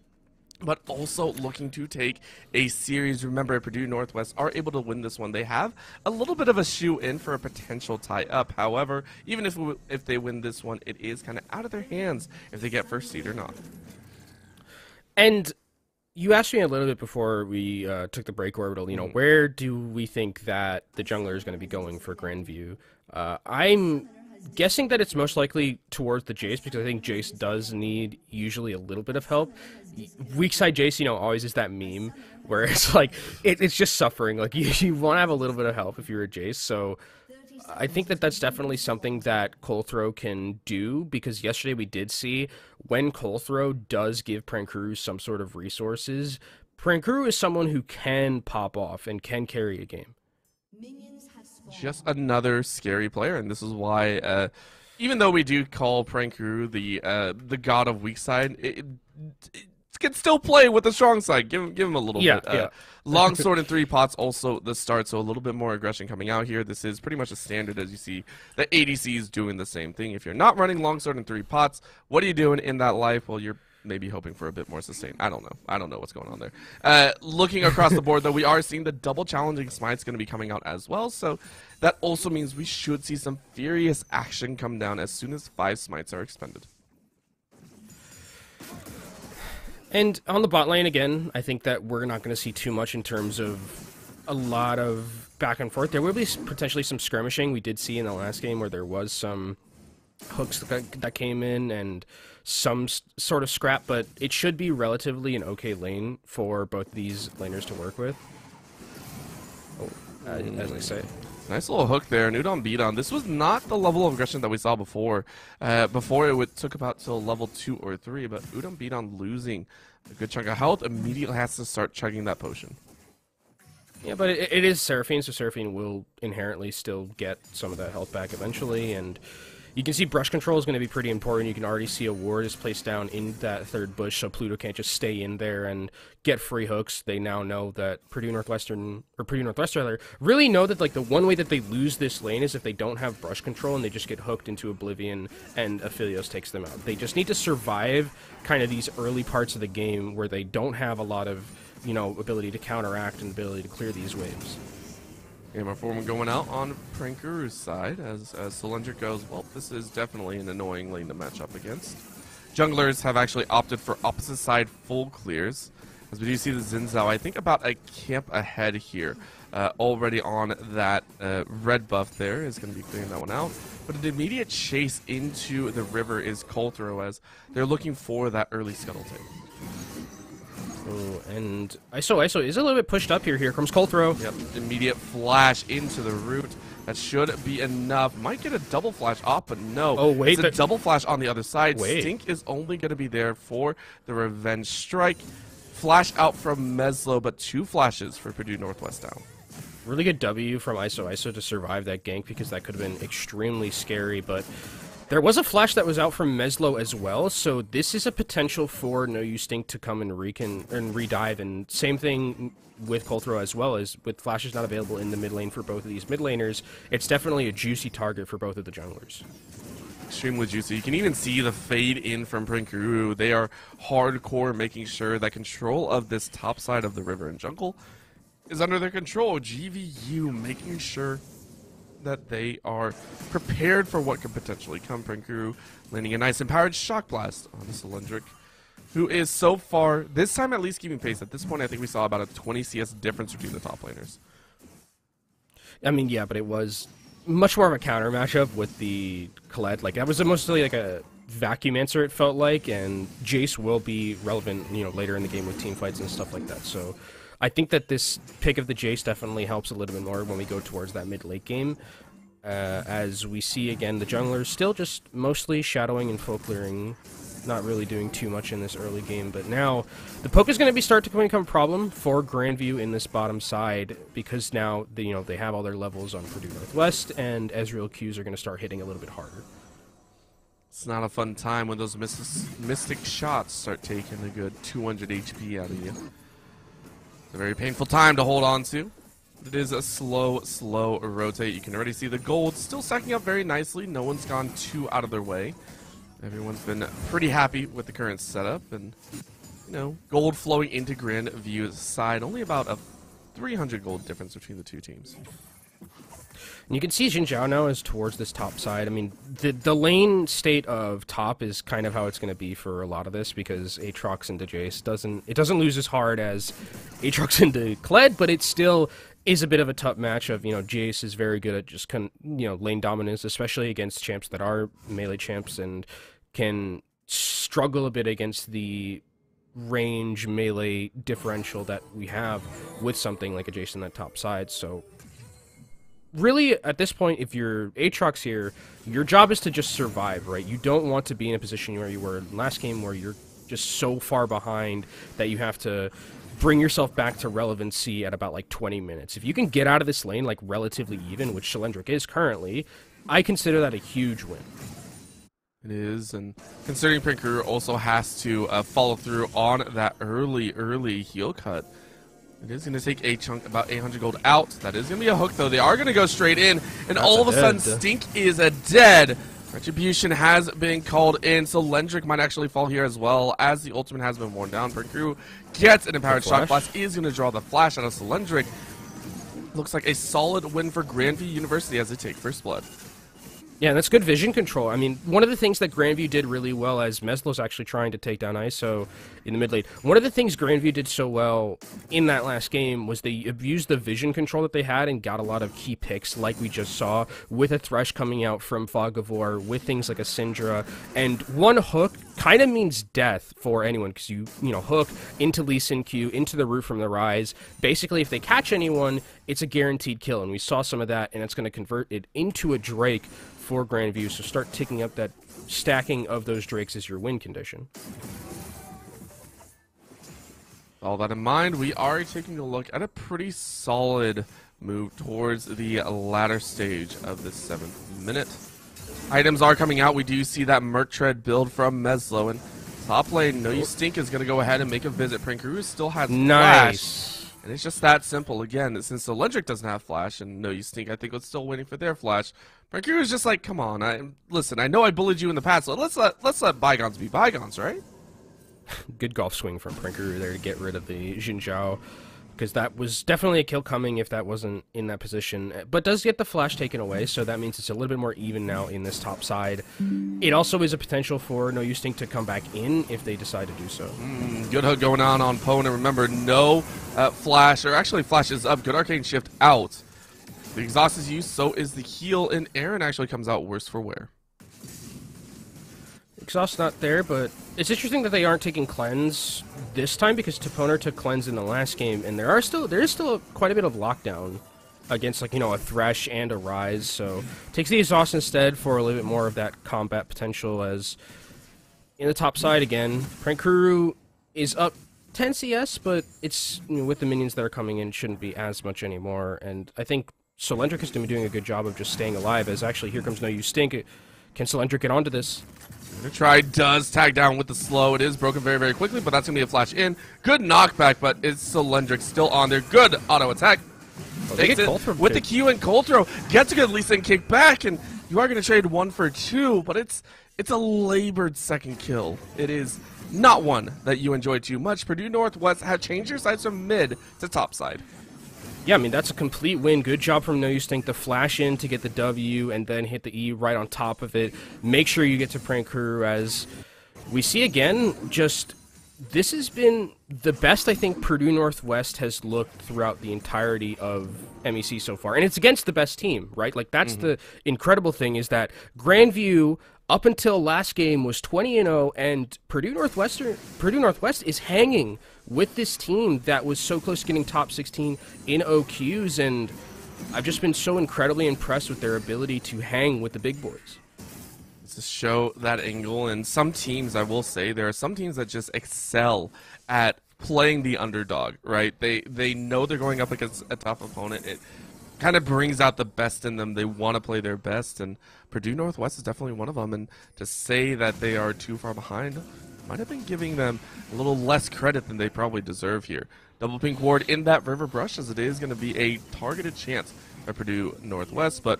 but also looking to take a series. Remember, Purdue Northwest are able to win this one. They have a little bit of a shoe in for a potential tie up. However, even if if they win this one, it is kind of out of their hands if they get first seed or not. And you asked me a little bit before we uh, took the break orbital. You know, mm-hmm. where do we think that the jungler is going to be going for Grandview? Uh, I'm guessing that it's most likely towards the Jace because I think Jace does need usually a little bit of help. Weak side Jace, you know, always is that meme where it's like it, it's just suffering. Like you, you want to have a little bit of help if you're a Jace. So I think that that's definitely something that Colthrow can do because yesterday we did see when Colthrow does give Prankuru some sort of resources, Prankuru is someone who can pop off and can carry a game. Just another scary player, and this is why, uh, even though we do call Prankuru the uh, the god of weak side, it, it, can still play with the strong side. Give him, give him a little yeah, bit. Uh, yeah. long sword and three pots also the start, so a little bit more aggression coming out here. This is pretty much a standard as you see the ADC is doing the same thing. If you're not running long sword and three pots, what are you doing in that life? Well, you're maybe hoping for a bit more sustain. I don't know. I don't know what's going on there. Uh, looking across the board, though, we are seeing the double challenging smites going to be coming out as well. So that also means we should see some furious action come down as soon as five smites are expended. And on the bot lane again, I think that we're not going to see too much in terms of a lot of back and forth. There will be potentially some skirmishing. We did see in the last game where there was some hooks that, came in and some sort of scrap, but it should be relatively an okay lane for both these laners to work with. Oh, as I say. Nice little hook there, and Udon Budon. This was not the level of aggression that we saw before. Uh, before it would, took about till level 2 or 3, but Udon Budon losing a good chunk of health, immediately has to start chugging that potion. Yeah, but it, it is Seraphine, so Seraphine will inherently still get some of that health back eventually, and you can see brush control is going to be pretty important. You can already see a ward is placed down in that third bush, so Pluto can't just stay in there and get free hooks. They now know that Purdue Northwestern, or Purdue Northwestern, really know that like the one way that they lose this lane is if they don't have brush control and they just get hooked into Oblivion and Aphelios takes them out. They just need to survive kind of these early parts of the game where they don't have a lot of, you know, ability to counteract and ability to clear these waves. Gamer Foreman going out on Prankuru's side as, as Solendric goes, well, this is definitely an annoying lane to match up against. Junglers have actually opted for opposite side full clears. As we do see the Xin I think about a camp ahead here. Uh, already on that uh, red buff there is going to be clearing that one out. But an immediate chase into the river is Colthrow as they're looking for that early scuttle tape. Oh, and ISO ISO is a little bit pushed up here. Here comes Colthrow. Yep, immediate flash into the root. That should be enough. Might get a double flash off, but no. Oh, wait. It's a double flash on the other side. Wait. Stink is only going to be there for the revenge strike. Flash out from Meslo, but two flashes for Purdue Northwest down. Really good W from ISO ISO to survive that gank because that could have been extremely scary, but there was a flash that was out from Meslo as well, so this is a potential for No You Stink to come and recon and redive, and same thing with Colthrow as well as with flashes not available in the mid lane for both of these mid laners. It's definitely a juicy target for both of the junglers. Extremely juicy. You can even see the fade in from Prankuru. They are hardcore making sure that control of this top side of the river and jungle is under their control. GVU making sure that they are prepared for what could potentially come. Prankuru landing a nice empowered shock blast on Solendric, who is so far, this time at least keeping pace. At this point, I think we saw about a 20 CS difference between the top laners. I mean, yeah, but it was much more of a counter matchup with the Colette. Like, that was mostly like a vacuum answer, it felt like, and Jace will be relevant, you know, later in the game with team fights and stuff like that. So I think that this pick of the Jace definitely helps a little bit more when we go towards that mid-late game. Uh, as we see again, the junglers still just mostly shadowing and full clearing, not really doing too much in this early game. But now, the poke is going to be start to become a problem for Grandview in this bottom side because now the, you know they have all their levels on Purdue Northwest, and Ezreal Qs are going to start hitting a little bit harder. It's not a fun time when those mystic shots start taking a good 200 HP out of you. It's a very painful time to hold on to. It is a slow, slow rotate. You can already see the gold still stacking up very nicely. No one's gone too out of their way. Everyone's been pretty happy with the current setup, and you know, gold flowing into Grand View's side. Only about a 300 gold difference between the two teams. And you can see Xin Zhao now is towards this top side. I mean, the the lane state of top is kind of how it's going to be for a lot of this because Aatrox into Jace doesn't it doesn't lose as hard as Aatrox into Kled, but it still is a bit of a tough match. Of you know, Jace is very good at just con, you know lane dominance, especially against champs that are melee champs and can struggle a bit against the range melee differential that we have with something like a Jace in that top side. So really at this point if you're Aatrox here your job is to just survive right? You don't want to be in a position where you were last game where you're just so far behind that you have to bring yourself back to relevancy at about like 20 minutes. If you can get out of this lane like relatively even which Solendric is currently I consider that a huge win. It is, and considering Pinker also has to uh, follow through on that early, early heal cut, it is going to take a chunk, about 800 gold out. That is going to be a hook, though. They are going to go straight in, and That's all of a dead. sudden, Stink is a dead. Retribution has been called in, Solendric might actually fall here as well, as the ultimate has been worn down. Crew gets an empowered shock blast, is going to draw the flash out of Solendric. Looks like a solid win for Grandview University as they take first blood. Yeah, that's good vision control. I mean, one of the things that Grandview did really well as Meslo's actually trying to take down ISO in the mid lane. One of the things Grandview did so well in that last game was they abused the vision control that they had and got a lot of key picks, like we just saw, with a Thresh coming out from Fog of War, with things like a Syndra. And one hook kind of means death for anyone, because you, you know, hook into Lee Sin Q, into the root from the Ryze. Basically, if they catch anyone, it's a guaranteed kill, and we saw some of that, and it's going to convert it into a Drake for Grandview, so start ticking up that stacking of those Drakes as your win condition. All that in mind, we are taking a look at a pretty solid move towards the latter stage of the seventh minute. Items are coming out. We do see that Merc Tread build from Meslo, and top lane, No You Stink is going to go ahead and make a visit. Prankuru still has nice. Flash. And it's just that simple. Again, since Electric doesn't have Flash, and No You Stink, I think was still waiting for their Flash. Mercury was just like, "Come on, I listen. I know I bullied you in the past, so let's let let's let bygones be bygones, right?" Good golf swing from Prinker there to get rid of the Xin Zhao, because that was definitely a kill coming if that wasn't in that position. But does get the flash taken away, so that means it's a little bit more even now in this top side. It also is a potential for No You Stink to come back in if they decide to do so. Mm, good hook going on on Pwn, and remember, no uh, flash, or actually flashes up. Good arcane shift out. The exhaust is used, so is the heal, and Aaron actually comes out worse for wear. Exhaust not there, but it's interesting that they aren't taking cleanse this time because Toponer took cleanse in the last game, and there are still there is still a, quite a bit of lockdown against like you know a thresh and a Ryze. So takes the exhaust instead for a little bit more of that combat potential. As in the top side again, Prankuru is up 10 CS, but it's you know, with the minions that are coming in shouldn't be as much anymore. And I think Solendric has been doing a good job of just staying alive, as actually here comes No You Stink. Can Solendric get onto this? Try, does tag down with the slow. It is broken very, very quickly, but that's gonna be a flash in. Good knockback, but is Solendric still on there? Good auto attack. Oh, Takes it with the Q and Colthrow. Gets a good Lee Sin kick back, and you are gonna trade one for two, but it's it's a labored second kill. It is not one that you enjoy too much. Purdue Northwest have changed your sides from mid to top side yeah, I mean, that's a complete win. Good job from No You Stink to flash in to get the W and then hit the E right on top of it. Make sure you get to Prankuru as we see again, just this has been the best I think Purdue Northwest has looked throughout the entirety of MEC so far. And it's against the best team, right? Like that's mm-hmm. the incredible thing is that Grandview up until last game was 20 and 0 and Purdue Northwestern Purdue Northwest is hanging with this team that was so close to getting top 16 in OQs and I've just been so incredibly impressed with their ability to hang with the big boys. To show that angle and some teams I will say there are some teams that just excel at playing the underdog, right? They they know they're going up against a tough opponent. It kind of brings out the best in them. They want to play their best, and Purdue Northwest is definitely one of them. And to say that they are too far behind might have been giving them a little less credit than they probably deserve here. Double pink ward in that river brush, as it is going to be a targeted chance by Purdue Northwest, but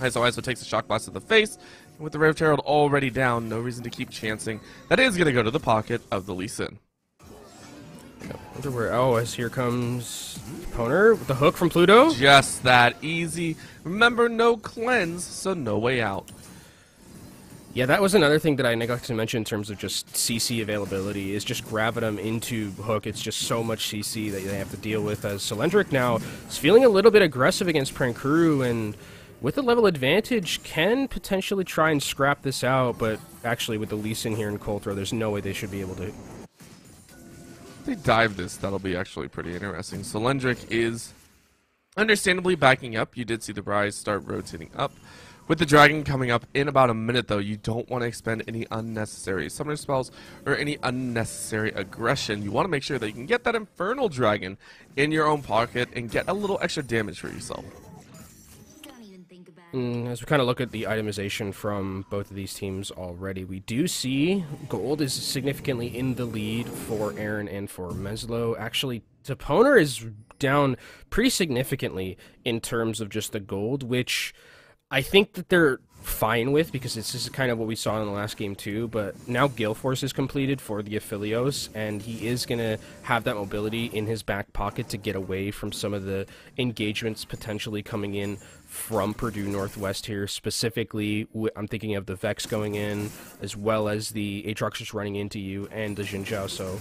ISO ISO takes a shock blast to the face. And with the Rift Herald already down, no reason to keep chancing. That is going to go to the pocket of the Lee Sin. Wonder where. Oh, as here comes Poner with the hook from Pluto. Just that easy. Remember, no cleanse, so no way out. Yeah, that was another thing that I neglected to mention in terms of just CC availability is just grabbing them into Hook. It's just so much CC that they have to deal with as Solendric now is feeling a little bit aggressive against Prankuru and with the level advantage can potentially try and scrap this out, but actually with the Lee Sin here in Colthrow, there's no way they should be able to they dive this, that'll be actually pretty interesting. Solendric is understandably backing up. You did see the Ryze start rotating up. With the Dragon coming up in about a minute, though, you don't want to expend any unnecessary summoner spells or any unnecessary aggression. You want to make sure that you can get that Infernal Dragon in your own pocket and get a little extra damage for yourself. Mm, as we kind of look at the itemization from both of these teams already, we do see gold is significantly in the lead for Aaron and for Meslo. Actually, Toponer is down pretty significantly in terms of just the gold, which I think that they're fine with because this is kind of what we saw in the last game too. But now Gale Force is completed for the Aphelios, and he is gonna have that mobility in his back pocket to get away from some of the engagements potentially coming in from Purdue Northwest here. Specifically, I'm thinking of the Vex going in, as well as the Aatrox just running into you and the Xin Zhao. So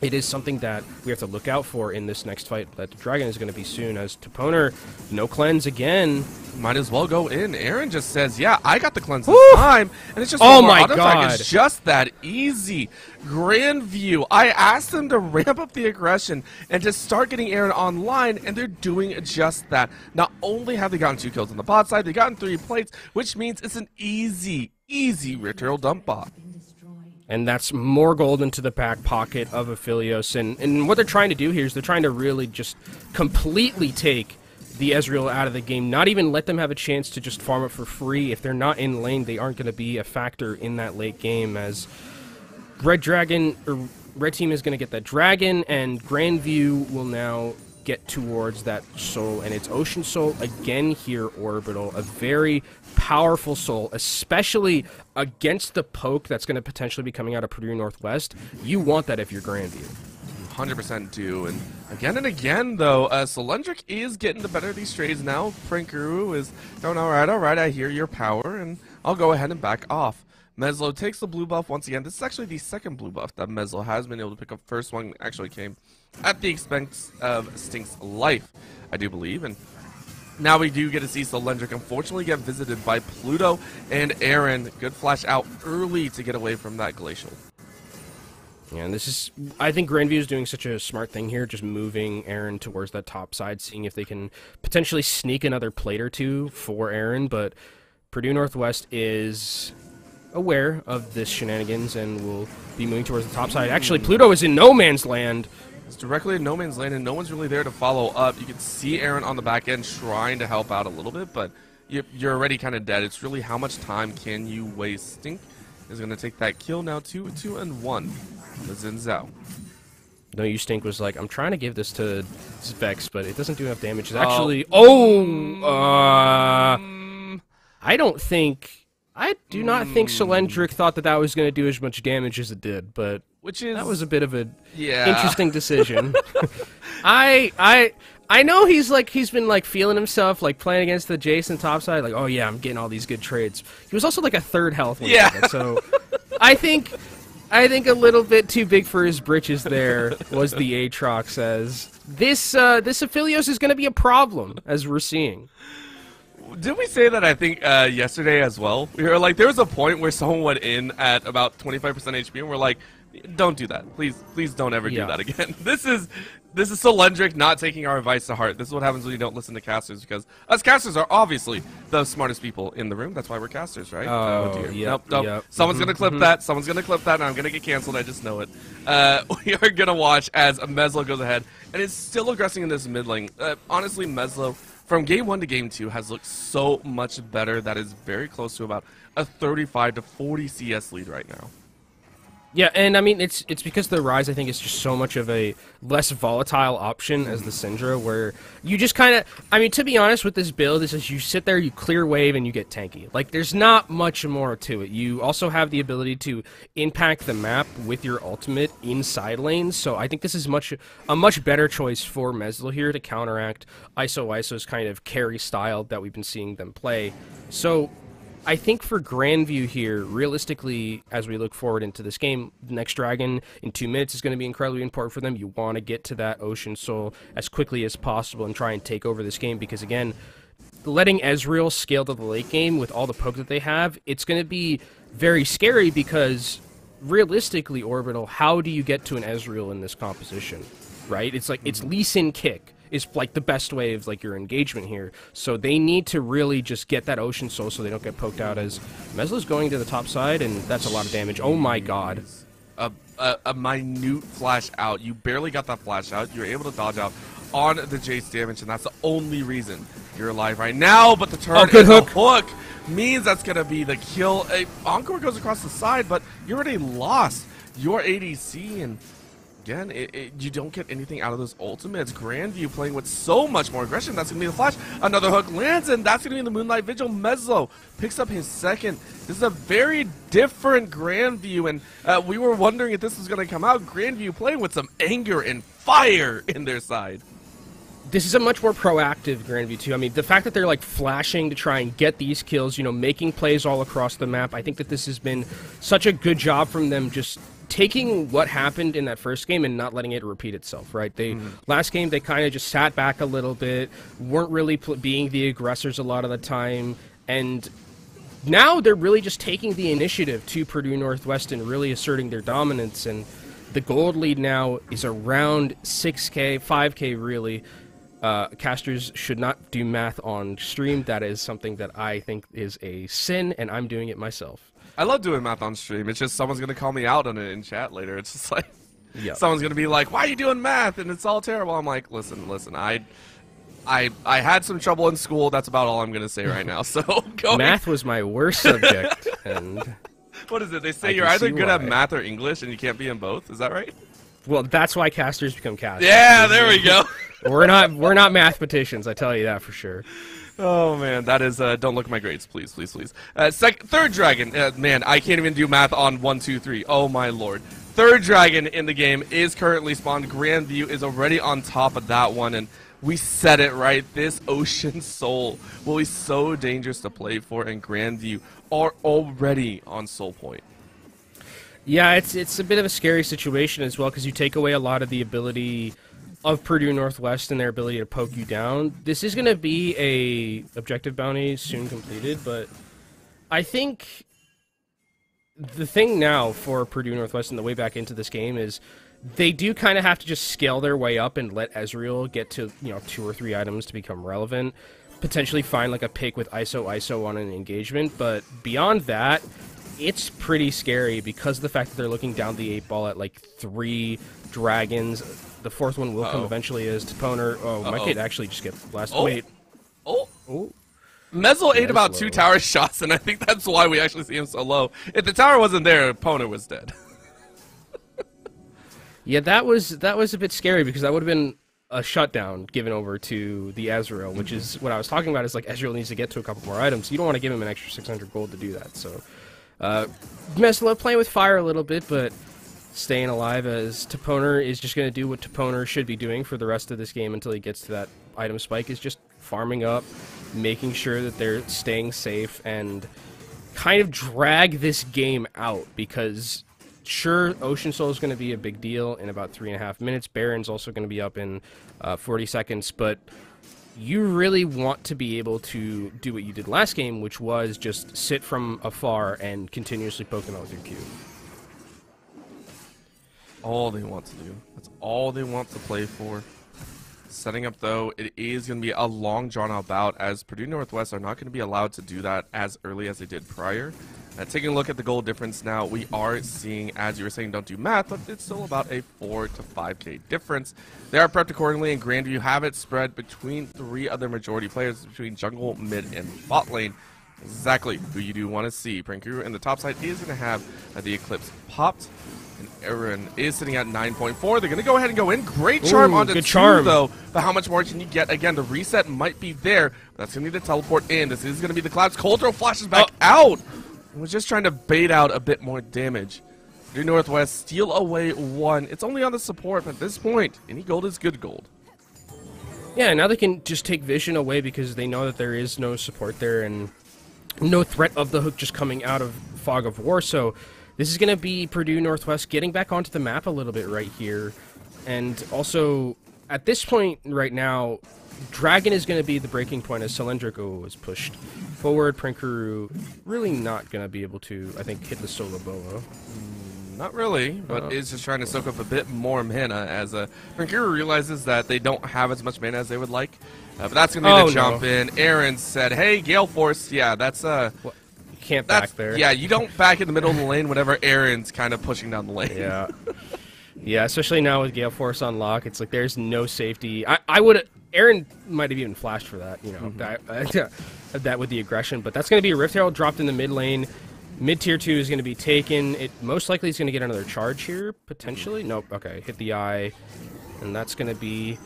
it is something that we have to look out for in this next fight that the Dragon is going to be soon. As Toponer, no cleanse again. Might as well go in. Aaron just says, "Yeah, I got the cleanse this time," and it's just oh my god, it's just that easy. Grandview. I asked them to ramp up the aggression and to start getting Aaron online, and they're doing just that. Not only have they gotten two kills on the bot side, they've gotten three plates, which means it's an easy, easy ritual dump bot and that's more gold into the back pocket of Aphelios. And, and what they're trying to do here is they're trying to really just completely take the Ezreal out of the game, not even let them have a chance to just farm it for free. If they're not in lane, they aren't going to be a factor in that late game as Red Dragon, or Red Team is going to get that Dragon, and Grandview will now get towards that soul, and it's Ocean Soul again here, Orbital. A very powerful soul, especially against the poke that's going to potentially be coming out of Purdue Northwest. You want that if you're Grandview. 100% do. And again and again, though, uh, Solendric is getting the better of these trades now. Prankuru is going, alright, alright, I hear your power, and I'll go ahead and back off. Meslo takes the blue buff once again. This is actually the second blue buff that Meslo has been able to pick up. First one actually came at the expense of Stink's life, I do believe. And now we do get to see Solendric unfortunately get visited by Pluto and Aaron. Good flash out early to get away from that Glacial. Yeah, and this is, I think Grandview is doing such a smart thing here, just moving Aaron towards that top side, seeing if they can potentially sneak another plate or two for Aaron, but Purdue Northwest is aware of this shenanigans and will be moving towards the top side. Actually, Pluto is in no man's land. It's directly in no man's land, and no one's really there to follow up. You can see Aaron on the back end trying to help out a little bit, but you're already kind of dead. It's really how much time can you waste. Stink is going to take that kill now, 2 2 and 1 the Zhao. No, you stink was like, I'm trying to give this to Vex, but it doesn't do enough damage. It's oh. actually, oh, uh, I don't think I do not think Solendric thought that that was going to do as much damage as it did, but which is that was a bit of a yeah. interesting decision. I I I know he's like he's been like feeling himself like playing against the Jason topside like oh yeah I'm getting all these good trades. He was also like a third health yeah. so I think I think a little bit too big for his britches there was the Aatrox says. This uh, this Aphelios is going to be a problem as we're seeing did we say that I think uh, yesterday as well? We were like, there was a point where someone went in at about 25% HP, and we're like, don't do that. Please, please don't ever yeah. do that again. this is this is Solendric not taking our advice to heart. This is what happens when you don't listen to casters, because us casters are obviously the smartest people in the room. That's why we're casters, right? Oh, oh dear. Yep, nope, nope. Yep. Someone's mm -hmm, gonna clip mm -hmm. that. Someone's gonna clip that, and I'm gonna get canceled. I just know it. Uh, we are gonna watch as Meslo goes ahead, and is still aggressing in this mid lane. Uh, honestly, Meslo from game one to game two has looked so much better that is very close to about a 35 to 40 CS lead right now. Yeah, and I mean it's it's because the Ryze I think is just so much of a less volatile option as the Syndra, where you just kind of I mean to be honest with this build this is you sit there, you clear wave, and you get tanky. Like there's not much more to it. You also have the ability to impact the map with your ultimate inside lanes, so I think this is much a much better choice for Meslo here to counteract ISO ISO's kind of carry style that we've been seeing them play. So I think for Grandview here, realistically, as we look forward into this game, the next dragon in two minutes is going to be incredibly important for them. You want to get to that Ocean Soul as quickly as possible and try and take over this game because, again, letting Ezreal scale to the late game with all the poke that they have, it's going to be very scary because realistically, Orbital, how do you get to an Ezreal in this composition? Right? It's like, it's mm-hmm. Lee Sin kick is like the best way of like your engagement here. So they need to really just get that Ocean Soul so they don't get poked out as Meslo's going to the top side and that's a lot of damage. Oh my god. A, a, a minute flash out. You barely got that flash out. You're able to dodge out on the Jayce damage and that's the only reason you're alive right now. But the turn oh, good hook. hook means that's going to be the kill. A Encore goes across the side, but you already lost your ADC and again, it, it, you don't get anything out of those ultimates. Grandview playing with so much more aggression. That's going to be the flash. Another hook lands, and that's going to be the Moonlight Vigil. Meslo picks up his second. This is a very different Grandview, and uh, we were wondering if this was going to come out. Grandview playing with some anger and fire in their side. This is a much more proactive Grandview too. I mean, the fact that they're like flashing to try and get these kills, you know, making plays all across the map. I think that this has been such a good job from them just taking what happened in that first game and not letting it repeat itself, right? They mm. last game they kind of just sat back a little bit, weren't really pl- being the aggressors a lot of the time, and now they're really just taking the initiative to Purdue Northwest and really asserting their dominance. And the gold lead now is around 6K, 5K really. Uh, casters should not do math on stream. That is something that I think is a sin, and I'm doing it myself. I love doing math on stream. It's just someone's gonna call me out on it in chat later. It's just like yep. someone's gonna be like, "Why are you doing math?" and it's all terrible. I'm like, "Listen, listen. I, I, I had some trouble in school. That's about all I'm gonna say right now." So going... math was my worst subject, and what is it? They say I you're either good why. at math or English, and you can't be in both. Is that right? Well, that's why casters become casters. Yeah, there we go. we're not we're not mathematicians. I tell you that for sure. Oh man, that is. Uh, don't look at my grades, please, please, please. Uh, sec- third dragon. Uh, man, I can't even do math on one, two, three. Oh my lord. Third dragon in the game is currently spawned. Grandview is already on top of that one, and we said it right. This Ocean Soul will be so dangerous to play for, and Grandview are already on Soul Point. Yeah, it's it's a bit of a scary situation as well because you take away a lot of the ability of Purdue Northwest and their ability to poke you down. This is going to be a objective bounty soon completed, but I think the thing now for Purdue Northwest and the way back into this game is they do kind of have to just scale their way up and let Ezreal get to you know two or three items to become relevant. Potentially find like a pick with ISO ISO on an engagement, but beyond that, it's pretty scary because of the fact that they're looking down the eight ball at like three dragons. The fourth one will Uh-oh. come eventually is Toponer. Oh, Uh-oh. might actually just get blasted. Oh. Wait. Oh. Oh. Meslo ate about two tower shots, and I think that's why we actually see him so low. If the tower wasn't there, Poner was dead. yeah, that was that was a bit scary because that would have been a shutdown given over to the Ezreal, which is what I was talking about. Is like Ezreal needs to get to a couple more items. You don't want to give him an extra 600 gold to do that. So uh, Meslo playing with fire a little bit, but staying alive as Toponer is just going to do what Toponer should be doing for the rest of this game until he gets to that item spike, is just farming up, making sure that they're staying safe, and kind of drag this game out because sure, Ocean Soul is going to be a big deal in about three and a half minutes. Baron's also going to be up in uh, 40 seconds, but you really want to be able to do what you did last game, which was just sit from afar and continuously poke them out with your Q. All they want to do. That's all they want to play for. Setting up, though, it is going to be a long, drawn-out bout, as Purdue Northwest are not going to be allowed to do that as early as they did prior. Taking a look at the goal difference now, we are seeing, as you were saying, don't do math, but it's still about a 4 to 5k difference. They are prepped accordingly, and Grandview have it spread between three other majority players between jungle, mid, and bot lane. Exactly who you do want to see. Prankuru in the top side is going to have the Eclipse popped. And Aaron is sitting at 9.4. They're going to go ahead and go in. Great charm Ooh, onto good two, charm. though. But how much more can you get? Again, the reset might be there. That's going to need to teleport in. This is going to be the Clouds. Colthrow flashes back oh. out. Was just trying to bait out a bit more damage. New Northwest steal away one. It's only on the support, but at this point, any gold is good gold. Yeah, now they can just take vision away because they know that there is no support there and no threat of the hook just coming out of Fog of War. So this is going to be Purdue Northwest getting back onto the map a little bit right here. And also, at this point right now, Dragon is going to be the breaking point as Cylindrical is pushed forward. Prankuru really not going to be able to, I think, hit the solo boa. Mm, not really, but uh, is just trying to soak up a bit more mana as uh, Prankuru realizes that they don't have as much mana as they would like. Uh, but that's going to be oh, the jump no. in. Aaron said, hey, Gale Force, yeah, that's... uh. What? Can't back there. Yeah, you don't back in the middle of the lane whenever Aaron's kind of pushing down the lane. Yeah. Yeah, especially now with Gale Force on lock, it's like there's no safety. I, I would Aaron might have even flashed for that, you know, mm -hmm. that, uh, that with the aggression. But that's going to be a Rift Herald dropped in the mid lane. Mid tier two is going to be taken. It most likely is going to get another charge here potentially. Nope. Okay, hit the eye, and that's going to be.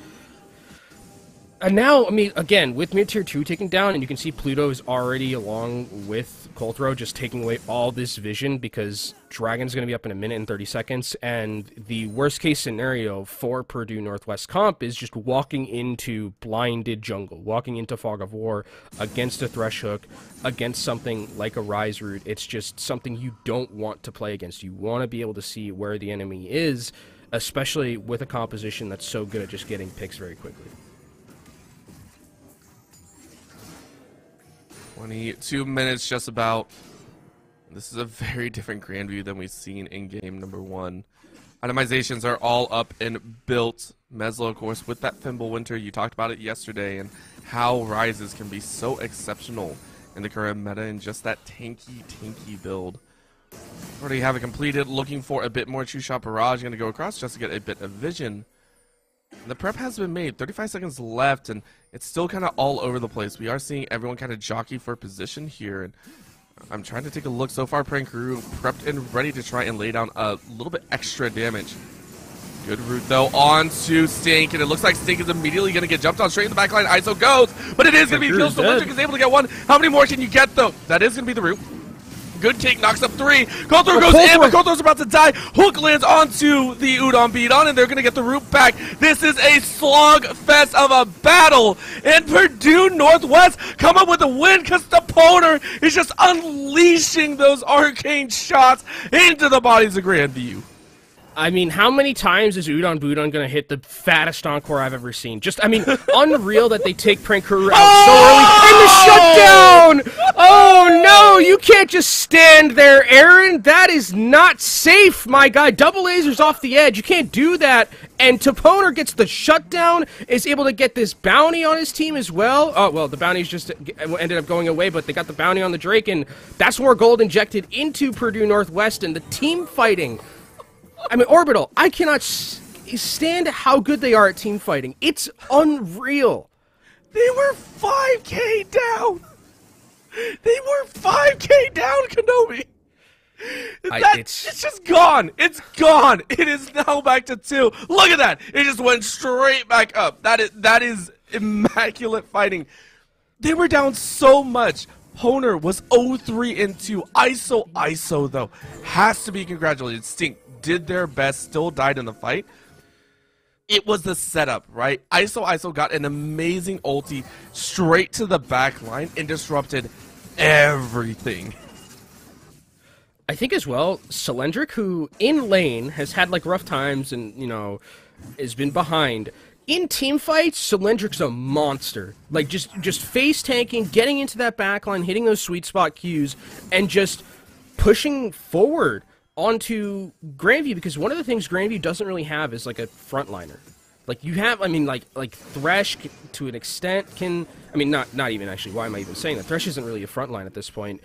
And now, I mean, again, with mid tier 2 taken down, and you can see Pluto is already along with Colthrow just taking away all this vision because Dragon's going to be up in a minute and 30 seconds. And the worst case scenario for Purdue Northwest Comp is just walking into blinded jungle, walking into Fog of War against a Thresh Hook, against something like a Ryze Root. It's just something you don't want to play against. You want to be able to see where the enemy is, especially with a composition that's so good at just getting picks very quickly. 22 minutes just about. This is a very different Grandview than we've seen in game number one. Itemizations are all up and built. Meslo, of course, with that Fimbulwinter, you talked about it yesterday, and how Ryzes can be so exceptional in the current meta and just that tanky, tanky build. Already have it completed, looking for a bit more True Shot Barrage, going to go across just to get a bit of vision. The prep has been made. 35 seconds left, and it's still kind of all over the place. We are seeing everyone kind of jockey for position here, and I'm trying to take a look. So far, Prankuru prepped and ready to try and lay down a little bit extra damage. Good route, though, on to Stink, and it looks like Stink is immediately going to get jumped on straight in the back line. ISO goes, but it is going to be killed, so Electric is able to get one. How many more can you get, though? That is going to be the route. Good take, knocks up three. Colthrow goes in, but Colthrow's about to die. Hook lands onto the Udon Budon, and they're going to get the root back. This is a slog fest of a battle. And Purdue Northwest come up with a win because the Poner is just unleashing those arcane shots into the bodies of Grandview. I mean, how many times is Udon Budon going to hit the fattest encore I've ever seen? Just, I mean, unreal that they take Prankuru out oh! so early. And the shutdown! Oh! oh, no! You can't just stand there, Aaron. That is not safe, my guy. Double lasers off the edge. You can't do that. And Toponer gets the shutdown, is able to get this bounty on his team as well. Oh, well, the bounties just ended up going away, but they got the bounty on the Drake, and that's more gold injected into Purdue Northwest, and the team fighting I mean, Orbital, I cannot stand how good they are at team fighting. It's unreal. They were 5k down. They were 5k down, Kenobi. I, that, it's, it's just gone. It's gone. It is now back to two. Look at that. It just went straight back up. That is that is immaculate fighting. They were down so much. Honer was 0-3 into ISO ISO though. Has to be congratulated. Stink did their best, still died in the fight. It was the setup, right? ISO ISO got an amazing ulti straight to the back line and disrupted everything. I think as well, Solendric, who in lane has had like rough times and, you know, has been behind. In team fights, Solendric's a monster. Like just just face tanking, getting into that backline, hitting those sweet spot cues, and just pushing forward onto Grandview because one of the things Grandview doesn't really have is like a frontliner. Like you have, I mean, like like Thresh to an extent can, I mean, not not even actually. Why am I even saying that? Thresh isn't really a frontline at this point.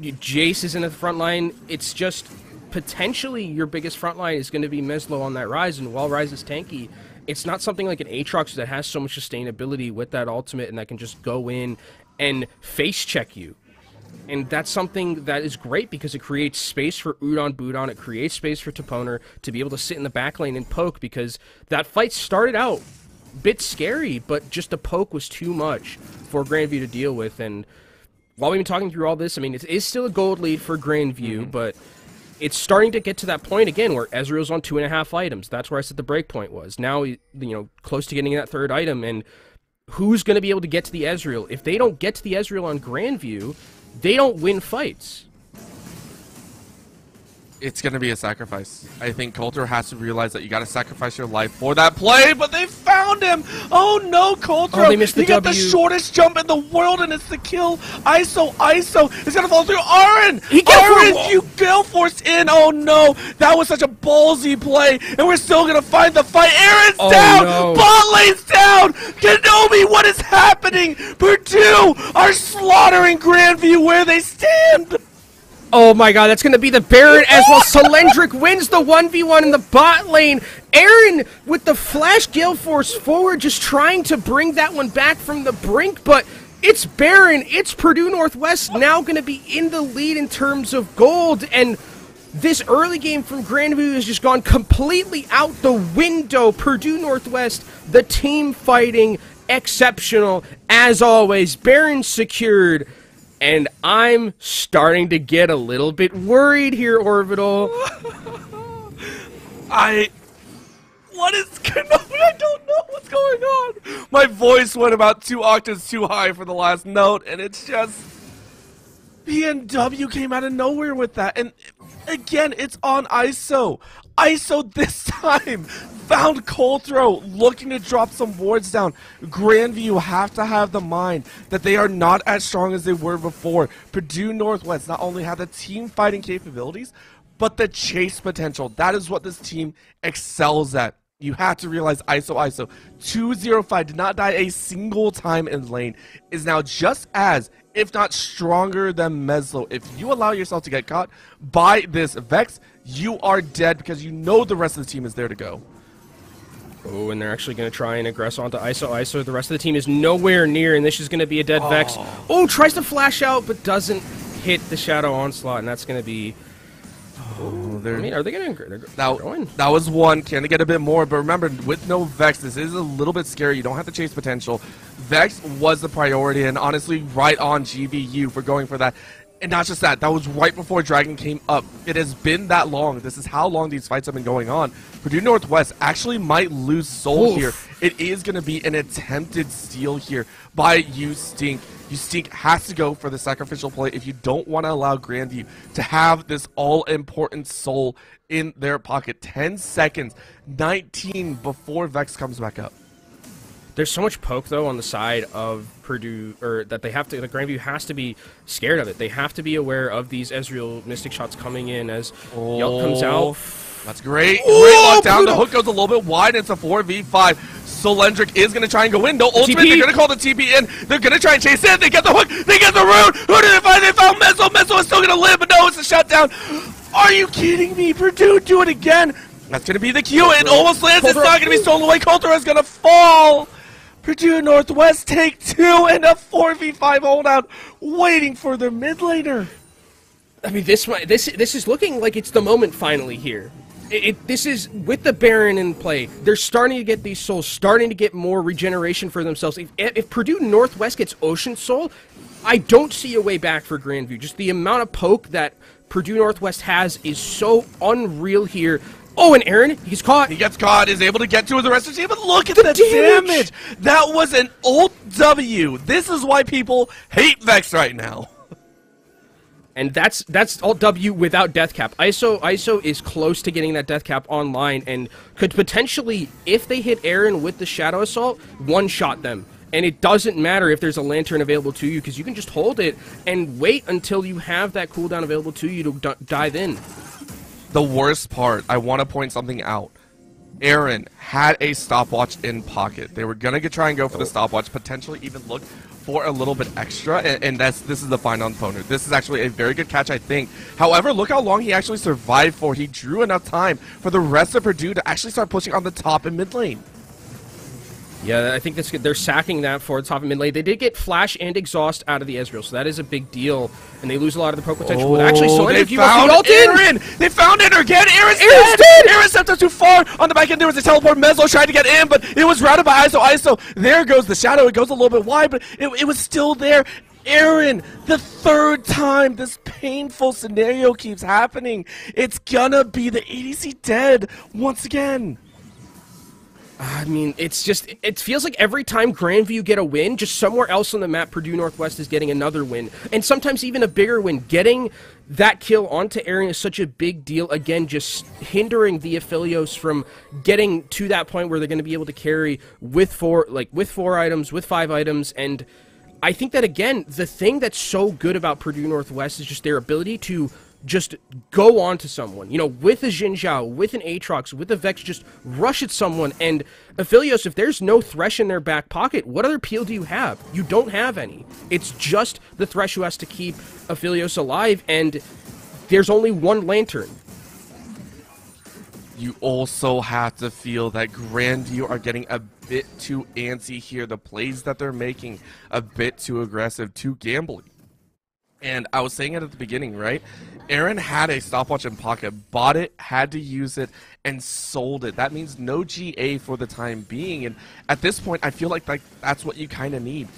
Jayce isn't a frontline. It's just potentially your biggest frontline is going to be Meslo on that Ryze, and while Ryze is tanky, it's not something like an Aatrox that has so much sustainability with that ultimate and that can just go in and face check you and that's something that is great because it creates space for Udon Budon. It creates space for Toponer to be able to sit in the back lane and poke because that fight started out a bit scary, but just the poke was too much for Grandview to deal with. And while we've been talking through all this, I mean, it is still a gold lead for Grandview, mm-hmm. but it's starting to get to that point again where Ezreal's on two and a half items. That's where I said the break point was. Now, you know, close to getting that third item, and who's going to be able to get to the Ezreal? If they don't get to the Ezreal on Grandview, they don't win fights. It's going to be a sacrifice. I think Colthrow has to realize that you got to sacrifice your life for that play, but they found him. Oh no, Colthrow! Oh, they missed the you got the shortest jump in the world, and it's the kill. ISO, ISO is going to fall through. Aaron, he Aaron, you gale forced in. Oh no, that was such a ballsy play, and we're still going to find the fight. Aaron's oh, down. No. Bot lane's down. Kenobi, what is happening? Purdue are slaughtering Grandview where they stand. Oh my god, that's going to be the Baron as well. Solendric wins the 1v1 in the bot lane. Aaron with the Flash Gale Force forward, just trying to bring that one back from the brink, but It's Baron. It's Purdue Northwest now going to be in the lead in terms of gold. And this early game from Grandview has just gone completely out the window. Purdue Northwest, the team fighting, exceptional as always. Baron secured. And I'm starting to get a little bit worried here, Orbital. I. What is going on? I don't know what's going on. My voice went about two octaves too high for the last note, and it's just. PNW came out of nowhere with that. And again, it's on ISO. ISO this time found Colthrow looking to drop some wards down. Grandview have to have the mind that they are not as strong as they were before. Purdue Northwest not only have the team fighting capabilities, but the chase potential. That is what this team excels at. You have to realize ISO ISO 205 did not die a single time in lane. Is now just as, if not stronger than Meslo. If you allow yourself to get caught by this Vex, you are dead because you know the rest of the team is there to go. Oh, and they're actually going to try and aggress onto ISO. ISO, the rest of the team is nowhere near, and this is going to be a dead Vex. Oh. Oh, tries to flash out, but doesn't hit the Shadow Onslaught, and that's going to be... Oh, I mean, are they going to... That, going. that was one. Can they get a bit more? But remember, with no Vex, this is a little bit scary. You don't have to chase potential. Vex was the priority, and honestly, right on GVU for going for that. And not just that, that was right before Dragon came up. It has been that long. This is how long these fights have been going on. Purdue Northwest actually might lose soul Oof. here. It is going to be an attempted steal here by you, Stink. You Stink has to go for the sacrificial play if you don't want to allow Grandview to have this all-important soul in their pocket. 10 seconds, 19 before Vex comes back up. There's so much poke though on the side of Purdue, or that they have to. The Grandview has to be scared of it. They have to be aware of these Ezreal Mystic shots coming in as Yelp comes oh, out. Oh, That's great. Oh, great lockdown. The hook goes a little bit wide. It's a 4v5. Solendric is going to try and go in. No ultimate. TP. They're going to call the TP in. They're going to try and chase in. They get the hook. They get the rune. Who did they find? They found Meslo. Meslo is still going to live, but no, it's a shutdown. Are you kidding me? Purdue, do it again. That's going to be the Q. It almost lands. It's not going to be stolen away. Colthrow is going to fall. Purdue Northwest take two and a 4v5 holdout, waiting for their mid laner. I mean, this this this is looking like it's the moment finally here. It, it, this is with the Baron in play. They're starting to get these souls, starting to get more regeneration for themselves. If, if Purdue Northwest gets Ocean Soul, I don't see a way back for Grandview. Just the amount of poke that Purdue Northwest has is so unreal here. Oh, and Aaron, he's caught. He gets caught, is able to get to his rest of the team, but look at The the, damage! damage. That was an ult W. This is why people hate Vex right now. And that's that's alt W without death cap. ISO ISO is close to getting that death cap online and could potentially, if they hit Aaron with the shadow assault, one shot them. And it doesn't matter if there's a lantern available to you because you can just hold it and wait until you have that cooldown available to you to d- dive in. The worst part, I want to point something out. Aaron had a stopwatch in pocket. They were gonna get, try and go for the oh. stopwatch, potentially even look for a little bit extra, and, and that's this is the find on opponent. This is actually a very good catch, I think. However, look how long he actually survived for. He drew enough time for the rest of Purdue to actually start pushing on the top and mid lane. Yeah, I think that's good. They're sacking that for the top of mid lane. They did get flash and exhaust out of the Ezreal, so that is a big deal. And they lose a lot of the poke potential. But actually, Oh, they found. Aaron. They found it again. Aaron's, Aaron's dead. dead. Aaron stepped up too far on the back end. There was a teleport. Meslo tried to get in, but it was routed by ISO. ISO. There goes the shadow. It goes a little bit wide, but it, it was still there. Aaron, the third time this painful scenario keeps happening. It's gonna be the ADC dead once again. I mean, it's just, it feels like every time Grandview get a win, just somewhere else on the map, Purdue Northwest is getting another win. And sometimes even a bigger win. Getting that kill onto Aaron is such a big deal. Again, just hindering the Aphelios from getting to that point where they're going to be able to carry with four, like, with four items, with five items, and I think that, again, the thing that's so good about Purdue Northwest is just their ability to just go on to someone. You know, with a Xin Zhao, with an Aatrox, with a Vex, just rush at someone. And Aphelios, if there's no Thresh in their back pocket, what other peel do you have? You don't have any. It's just the Thresh who has to keep Aphelios alive, and there's only one Lantern. you also have to feel that Grandview are getting a bit too antsy here. The plays that they're making a bit too aggressive, too gambling. And I was saying it at the beginning, right? Aaron had a stopwatch in pocket, bought it, had to use it, and sold it. That means no GA for the time being. And at this point, I feel like, that's what you kind of need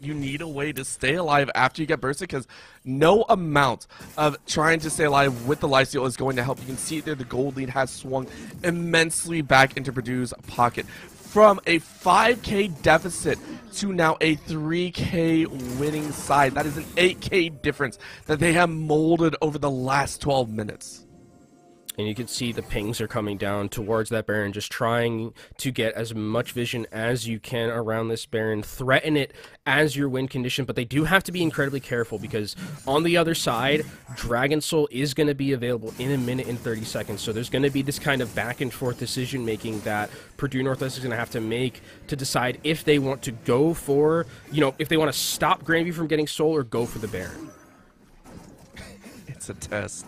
you need a way to stay alive after you get bursted because no amount of trying to stay alive with the lifesteal is going to help. You can see there the gold lead has swung immensely back into Purdue's pocket from a 5k deficit to now a 3k winning side. That is an 8k difference that they have molded over the last 12 minutes and you can see the pings are coming down towards that Baron, just trying to get as much vision as you can around this Baron, threaten it as your win condition, but they do have to be incredibly careful because on the other side, Dragon Soul is going to be available in a minute and 30 seconds, so there's going to be this kind of back and forth decision making that Purdue Northwest is going to have to make to decide if they want to go for, you know, if they want to stop Grandview from getting Soul or go for the Baron. It's a test.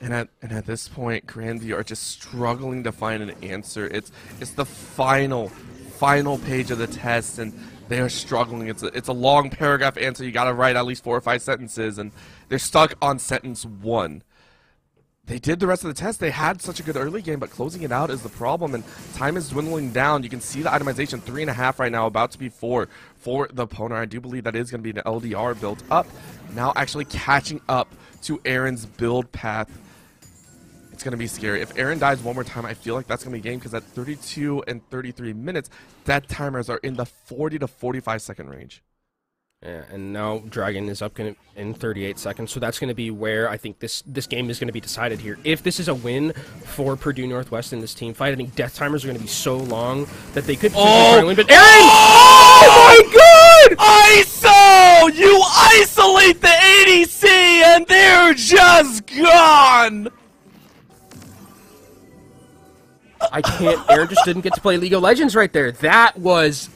And at and at this point, Grandview are just struggling to find an answer. It's it's the final final page of the test, and they are struggling. It's a, it's a long paragraph answer. You got to write at least four or five sentences, and they're stuck on sentence one. They did the rest of the test. They had such a good early game, but closing it out is the problem, and time is dwindling down. You can see the itemization three and a half right now, about to be four for the opponent. I do believe that is going to be an LDR built up. Now actually catching up to Aaron's build path it's going to be scary. If Aaron dies one more time, I feel like that's going to be game because at 32 and 33 minutes, death timers are in the 40 to 45 second range. Yeah, and now Dragon is up in 38 seconds, so that's going to be where I think this this game is going to be decided here. If this is a win for Purdue Northwest in this team fight, I think death timers are going to be so long that they could. Oh, win, but Aaron! Oh, oh my God! ISO! You isolate the ADC, and they're just gone. I can't. Aaron just didn't get to play League of Legends right there. That was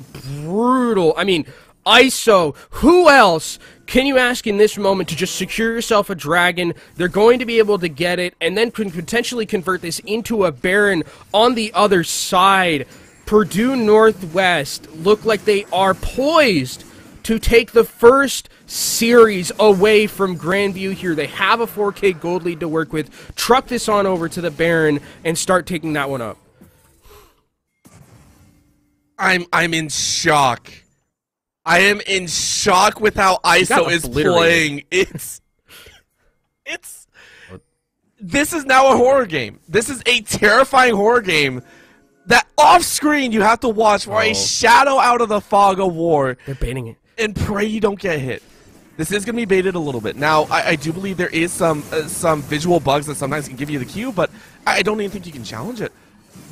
brutal. I mean, ISO. Who else can you ask in this moment to just secure yourself a dragon? They're going to be able to get it, and then can potentially convert this into a Baron on the other side. Purdue Northwest look like they are poised to take the first series away from Grandview here. They have a 4K gold lead to work with. Truck this on over to the Baron and start taking that one up. I'm I'm in shock. I am in shock with how ISO is playing. It's it's this is now a horror game. This is a terrifying horror game that off screen you have to watch for oh. a shadow out of the fog of war. They're baiting it. And pray you don't get hit. This is going to be baited a little bit. Now, I, I do believe there is some uh, some visual bugs that sometimes can give you the cue, but I don't even think you can challenge it.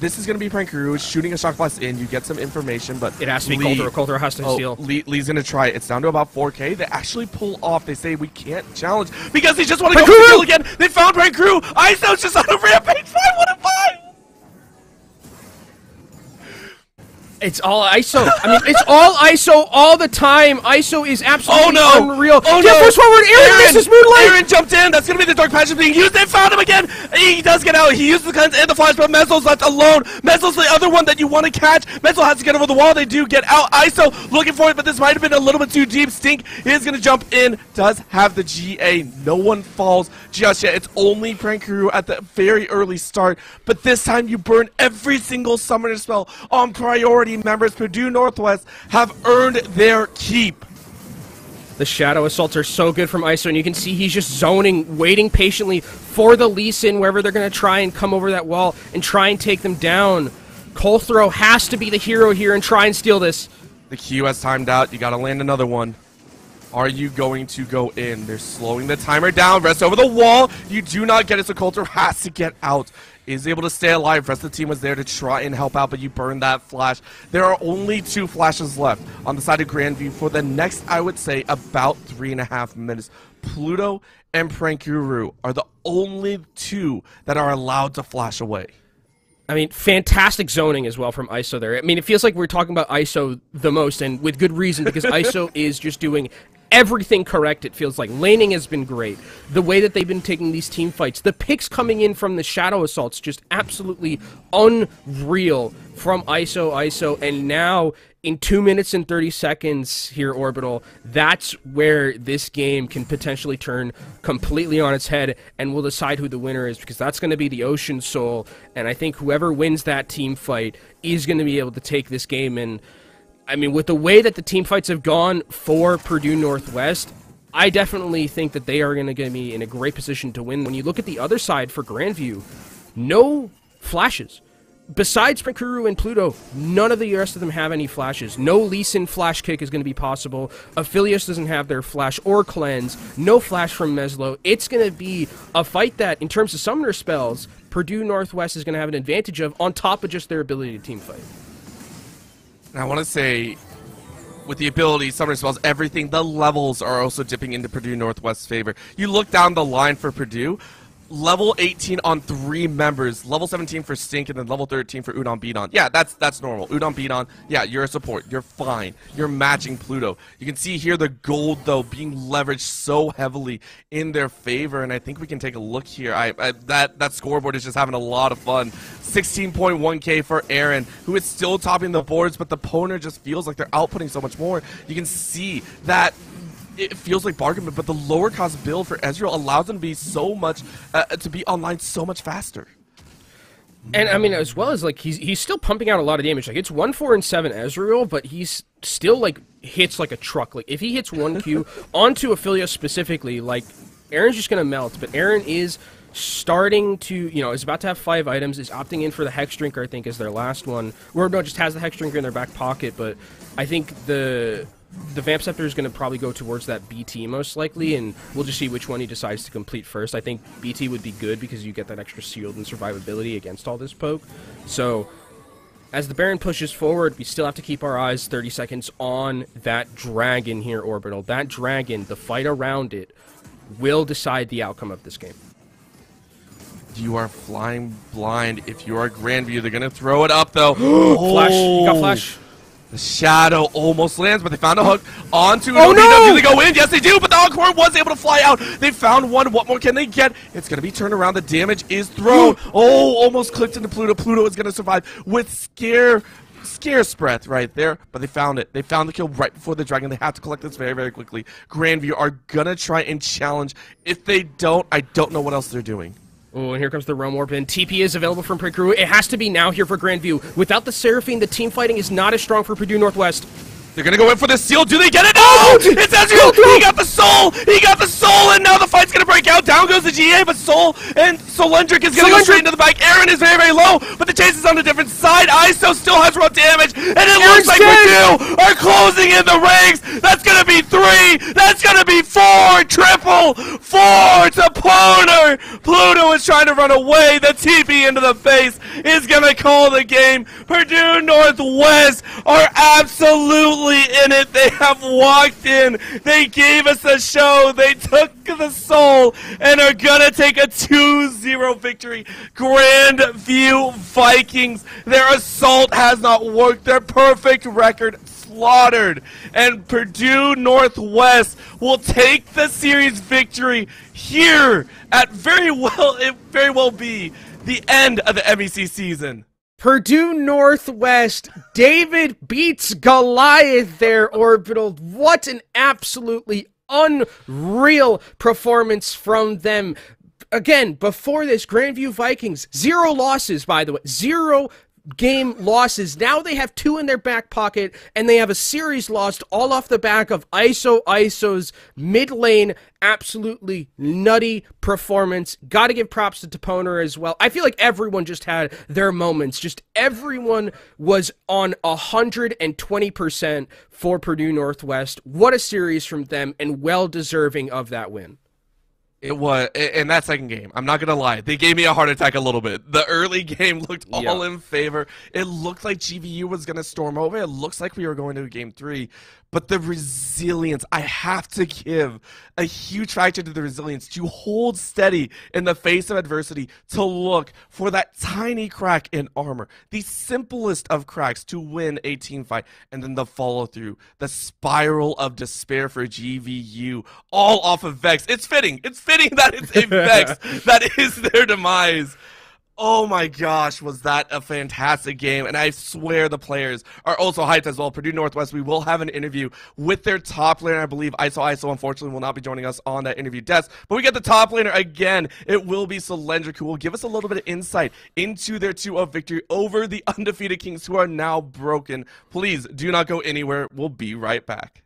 This is going to be Prankuru shooting a shock blast in. You get some information, but it has to be Lee, Colthrow. Colthrow has to oh, steal. Lee, Lee's going to try it. It's down to about 4K. They actually pull off. They say we can't challenge because they just want to go kill again. They found Prankuru. ISO's just on a rampage. 5 1 and 5. It's all ISO. I mean, it's all ISO all the time. ISO is absolutely oh, no. unreal. Oh no! Forward. Aaron, Aaron misses Moonlight. Aaron jumped in. That's gonna be the dark passion being used. They found him again. He does get out. He uses the guns and the flash, but Meslo's left alone. Meslo's the other one that you want to catch. Meslo has to get over the wall. They do get out. ISO looking for it, but this might have been a little bit too deep. Stink is gonna jump in. Does have the GA. No one falls just yet. It's only Prankuru at the very early start, but this time you burn every single summoner spell on priority members. Purdue Northwest have earned their keep. The Shadow Assaults are so good from ISO, and you can see he's just zoning, waiting patiently for the Lee Sin wherever they're going to try and come over that wall and try and take them down. Colthrow has to be the hero here and try and steal this. The Q has timed out. You got to land another one. Are you going to go in? They're slowing the timer down. Rest over the wall. You do not get it, so Colthrow has to get out is able to stay alive. Rest of the team was there to try and help out, but you burned that flash. There are only two flashes left on the side of Grandview for the next, I would say, about three and a half minutes. Pluto and Prankuru are the only two that are allowed to flash away. I mean, fantastic zoning as well from ISO there. I mean, it feels like we're talking about ISO the most, and with good reason, because ISO is just doing everything correct, it feels like. Laning has been great. The way that they've been taking these team fights, the picks coming in from the Shadow Assaults, just absolutely unreal from ISO, ISO, and now in 2 minutes and 30 seconds here, Orbital, that's where this game can potentially turn completely on its head and we'll decide who the winner is because that's going to be the Ocean Soul. And I think whoever wins that team fight is going to be able to take this game. And I mean, with the way that the team fights have gone for Purdue Northwest, I definitely think that they are going to be in a great position to win. When you look at the other side for Grandview, no flashes besides Mikuru and Pluto, none of the rest of them have any flashes. No Lee Sin flash kick is going to be possible. Aphelios doesn't have their flash or cleanse. No flash from Meslo. It's going to be a fight that, in terms of summoner spells, Purdue Northwest is going to have an advantage of on top of just their ability to team fight. And I want to say, with the ability, summoner spells, everything, the levels are also dipping into Purdue Northwest's favor. You look down the line for Purdue, level 18 on three members, level 17 for Stink, and then level 13 for Udon Budon. Yeah, that's that's normal. Udon Budon, yeah, you're a support. You're fine. You're matching Pluto. You can see here the gold, though, being leveraged so heavily in their favor, and I think we can take a look here. I, I That, that scoreboard is just having a lot of fun. 16.1k for Aaron, who is still topping the boards, but the Poner just feels like they're outputting so much more. You can see that it feels like bargain, but the lower cost build for Ezreal allows them to be so much uh, to be online so much faster. And I mean, as well as like he's he's still pumping out a lot of damage. Like it's one four and seven Ezreal, but he's still like hits like a truck. Like if he hits one Q onto Aphelios specifically, like Aaron's just gonna melt. But Aaron is starting to, you know, is about to have five items. Is opting in for the Hex Drinker, I think, is their last one. Or no, just has the Hex Drinker in their back pocket. But I think the the Vamp Scepter is going to probably go towards that BT most likely, and we'll just see which one he decides to complete first. I think BT would be good because you get that extra shield and survivability against all this poke. So, as the Baron pushes forward, we still have to keep our eyes 30 seconds on that dragon here, Orbital. That dragon, the fight around it, will decide the outcome of this game. You are flying blind. If you are Grandview, they're going to throw it up, though. Flash. You got oh. flash. The shadow almost lands, but they found a hook onto oh, no! Do they go in? Yes, they do, but the Encore was able to fly out. They found one. What more can they get? It's going to be turned around. The damage is thrown. oh, almost clicked into Pluto. Pluto is going to survive with Scare scare spread right there, but they found it. They found the kill right before the dragon. They have to collect this very, very quickly. Grandview are gonna try and challenge. If they don't, I don't know what else they're doing. Oh, and here comes the Realm Warp, and TP is available from Purdue. It has to be now here for Grandview. Without the Seraphine, the team fighting is not as strong for Purdue Northwest. They're gonna go in for the seal. Do they get it? No! Oh, it's Ezreal! He got the soul! He got the soul, and now the fight's gonna break out. Down goes the GA, but Soul and Solendric is gonna go straight into the back. Aaron is very, very low, but the chase is on a different side. ISO still has raw damage, and it Aaron's looks like Purdue are closing in the ranks. That's gonna be three. That's gonna be four. Triple. Four to Poner. Pluto is trying to run away. The TP into the face is gonna call the game. Purdue Northwest are absolutely in it. They have walked in. They gave us a show. They took the soul and are gonna take a 2-0 victory. Grandview Vikings. Their assault has not worked. Their perfect record slaughtered. And Purdue Northwest will take the series victory here at very well it very well be the end of the MEC season. Purdue Northwest, David beats Goliath there, Orbital. What an absolutely unreal performance from them. Again, before this, Grandview Vikings, zero losses, by the way. Zero game losses. Now they have two in their back pocket, and they have a series lost all off the back of ISO ISO's mid lane absolutely nutty performance. Got to give props to Toponer as well. I feel like everyone just had their moments. Just everyone was on 120% for Purdue Northwest. What a series from them, and well deserving of that win. It was in that second game. I'm not gonna lie; they gave me a heart attack a little bit. The early game looked all Yeah. in favor. It looked like GVU was gonna storm over. It looks like we were going to game three, but the resilience. I have to give a huge factor to the resilience to hold steady in the face of adversity. To look for that tiny crack in armor, the simplest of cracks to win a team fight, and then the follow through, the spiral of despair for GVU, all off of Vex. It's fitting. It's fitting that it's a Vex that is their demise. Oh my gosh, was that a fantastic game? And I swear the players are also hyped as well. Purdue Northwest, we will have an interview with their top laner. I believe ISO ISO unfortunately will not be joining us on that interview desk. But we get the top laner again. It will be Solendric who will give us a little bit of insight into their 2-0 victory over the undefeated Kings who are now broken. Please do not go anywhere. We'll be right back.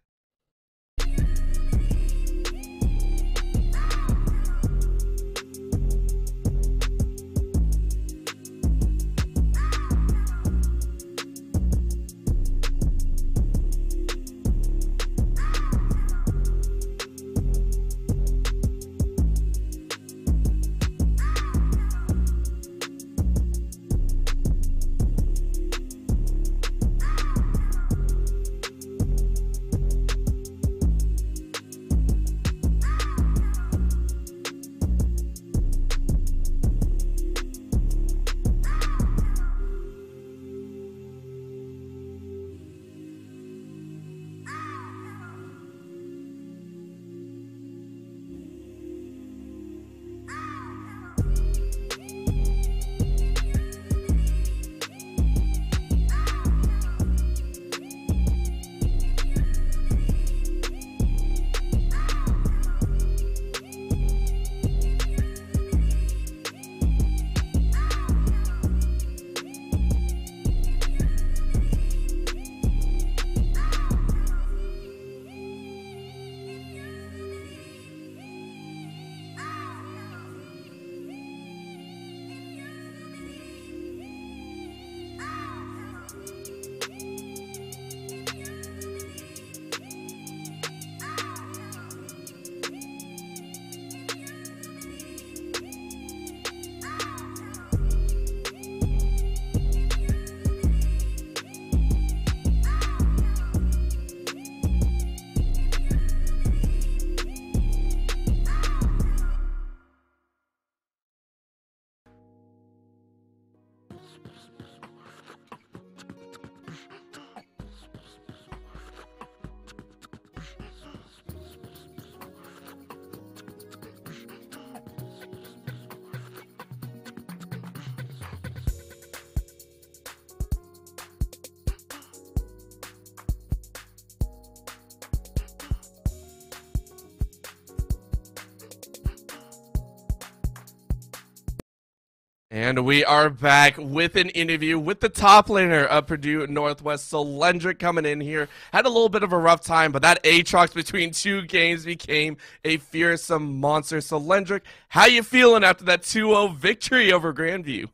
And we are back with an interview with the top laner of Purdue Northwest, Solendric coming in here. Had a little bit of a rough time, but that Aatrox between two games became a fearsome monster. Solendric, how you feeling after that 2-0 victory over Grandview?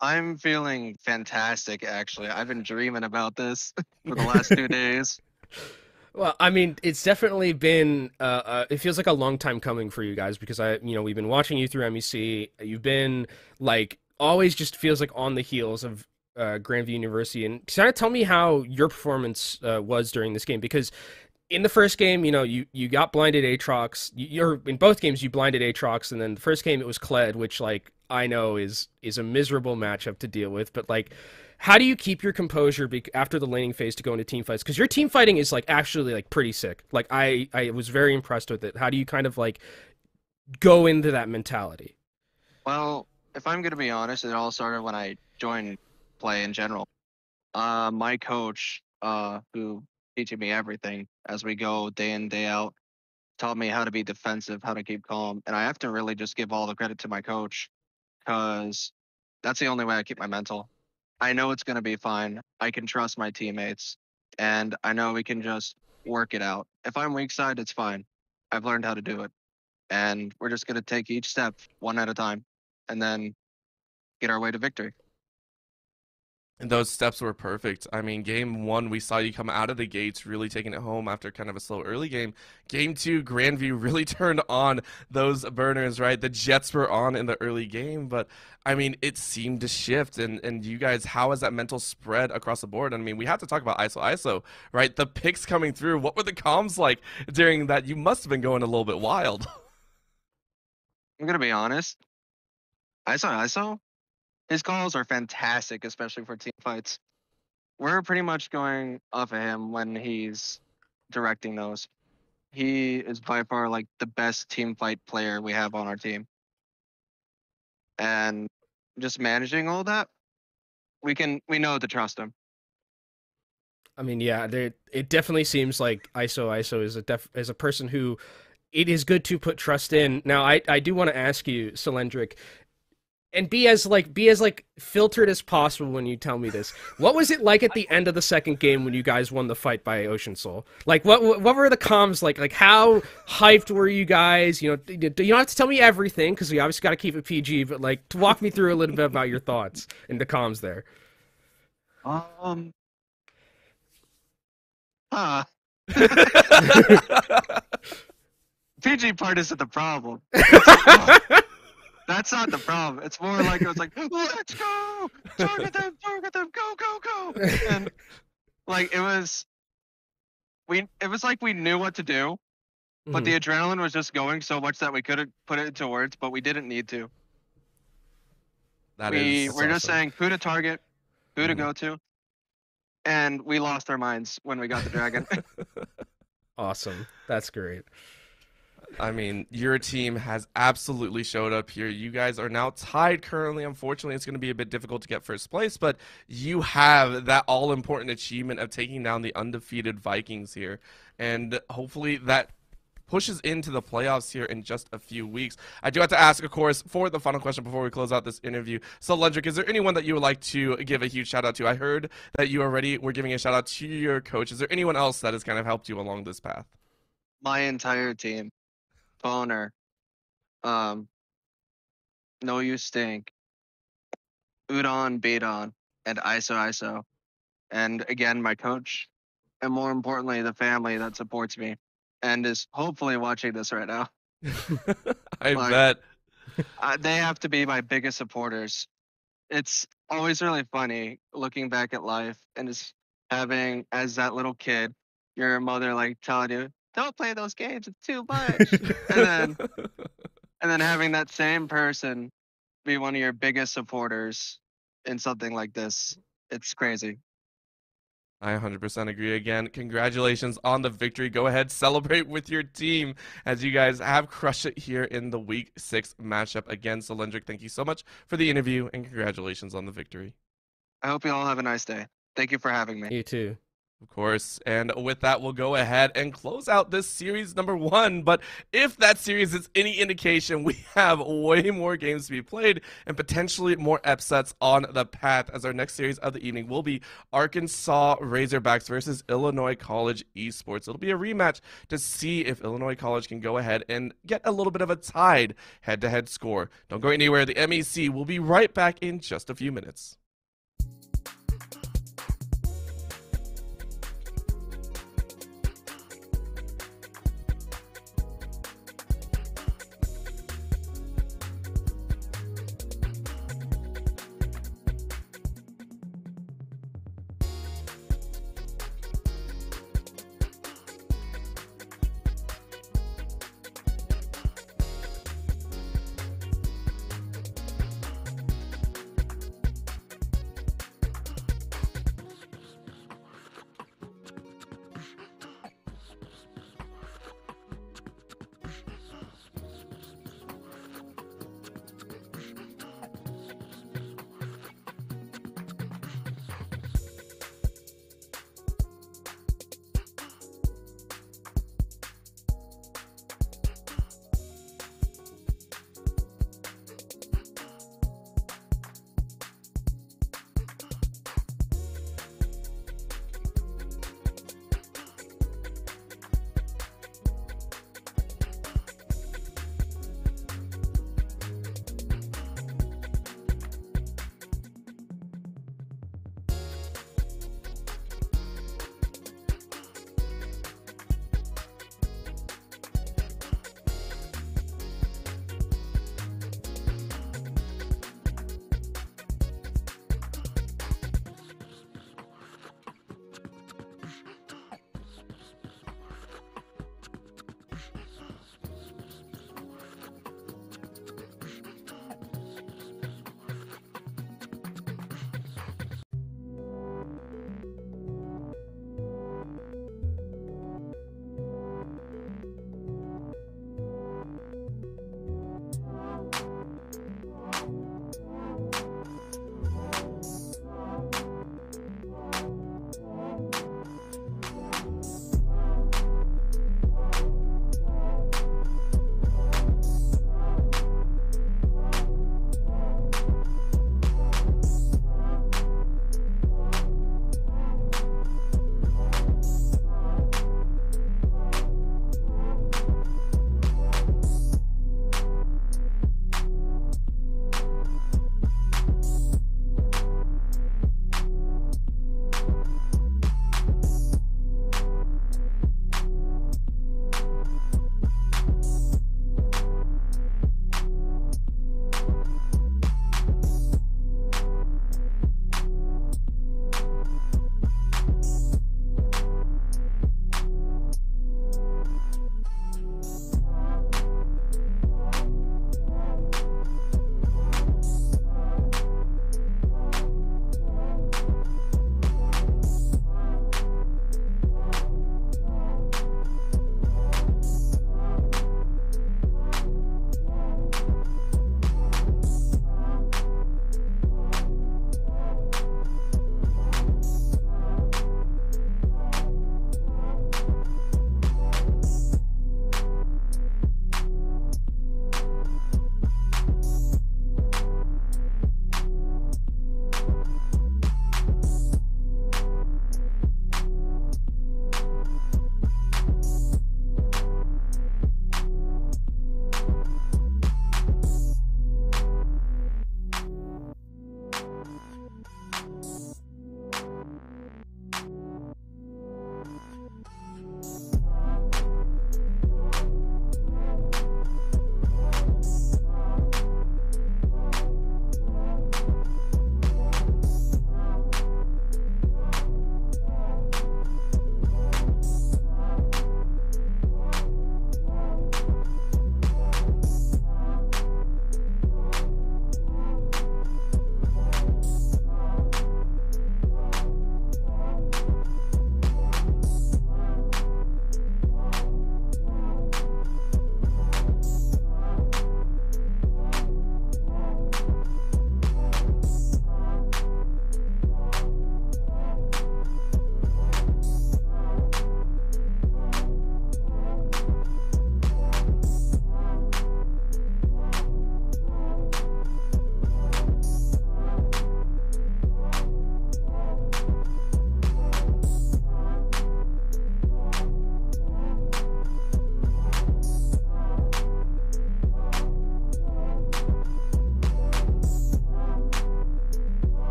I'm feeling fantastic, actually. I've been dreaming about this for the last two days. Well, I mean, it's definitely been. Uh, uh, it feels like a long time coming for you guys because I, you know, we've been watching you through MEC. You've been like always just feels like on the heels of uh, Grandview University. And kind of tell me how your performance uh, was during this game because in the first game, you know, you you got blinded Aatrox. You, you're in both games you blinded Aatrox, and then the first game it was Kled, which like I know is is a miserable matchup to deal with. But like, how do you keep your composure bec after the laning phase to go into team fights? Because your team fighting is like actually like pretty sick. Like I I was very impressed with it. How do you kind of like go into that mentality? Well, if I'm gonna be honest, it all started when I joined play in general. Uh, my coach, uh, who teaching me everything as we go day in day out, taught me how to be defensive, how to keep calm, and I have to really just give all the credit to my coach, because that's the only way I keep my mental. I know it's gonna be fine. I can trust my teammates, and I know we can just work it out. If I'm weak side, it's fine. I've learned how to do it, and we're just gonna take each step one at a time, and then get our way to victory. And those steps were perfect. I mean, game one, we saw you come out of the gates, really taking it home after kind of a slow early game. Game two, Grandview really turned on those burners, right? The Jets were on in the early game, but I mean, it seemed to shift. And, and you guys, how has that mental spread across the board? I mean, we have to talk about ISO ISO, right? The picks coming through. What were the comms like during that? You must have been going a little bit wild. I'm gonna be honest. ISO ISO, his calls are fantastic, especially for team fights. We're pretty much going off of him when he's directing those. He is by far like the best team fight player we have on our team. And just managing all that, we can we know to trust him. I mean, yeah, it definitely seems like ISO ISO is a def, is a person who it is good to put trust in. Now, I I do want to ask you, Solendric, and be as like be as like filtered as possible when you tell me this. What was it like at the end of the second game when you guys won the fight by Ocean Soul? Like what what were the comms like? Like how hyped were you guys? You know, you don't have to tell me everything because we obviously got to keep it PG. But like, to walk me through a little bit about your thoughts in the comms there. Um. Huh. PG part isn't the problem. That's not the problem. It's more like it was like, let's go, target them, target them, go, go, go, and like it was, we it was like we knew what to do, but the adrenaline was just going so much that we couldn't put it into words, but we didn't need to. That we is we're just saying who to target, who to Mhm. go to, and we lost our minds when we got the dragon. awesome. That's great. I mean, your team has absolutely showed up here. You guys are now tied currently. Unfortunately, it's going to be a bit difficult to get first place, but you have that all important achievement of taking down the undefeated Vikings here. And hopefully that pushes into the playoffs here in just a few weeks. I do have to ask, of course, for the final question before we close out this interview. Solendric, is there anyone that you would like to give a huge shout out to? I heard that you already were giving a shout out to your coach. Is there anyone else that has kind of helped you along this path? My entire team, Boner, um, No You Stink, Udon, Beaton, and ISO ISO, and again my coach, and more importantly the family that supports me, and is hopefully watching this right now. I Like- bet. uh, they have to be my biggest supporters. It's always really funny looking back at life and just having, as that little kid, your mother like telling you, "Don't play those games; it's too much." and then, and then having that same person be one of your biggest supporters in something like this, it's crazy. I 100% agree again. Congratulations on the victory. Go ahead, celebrate with your team as you guys have crushed it here in the week six matchup. Again, Solendric, thank you so much for the interview and congratulations on the victory. I hope you all have a nice day. Thank you for having me. You too. Of course. And with that, we'll go ahead and close out this series number one. But if that series is any indication, we have way more games to be played and potentially more upsets on the path as our next series of the evening will be Arkansas Razorbacks versus Illinois College Esports. It'll be a rematch to see if Illinois College can go ahead and get a little bit of a tied head to head score. Don't go anywhere. The MEC will be right back in just a few minutes.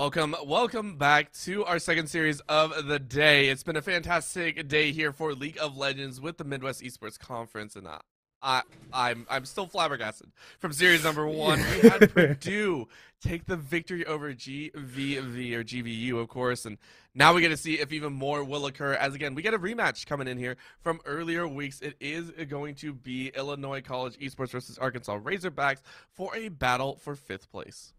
Welcome, welcome back to our second series of the day. It's been a fantastic day here for League of Legends with the Midwest Esports Conference, and I, I I'm I'm still flabbergasted. From series number one, we had Purdue take the victory over GVV or GVU, of course, and now we get to see if even more will occur. As again, we get a rematch coming in here from earlier weeks. It is going to be Illinois College Esports versus Arkansas Razorbacks for a battle for fifth place.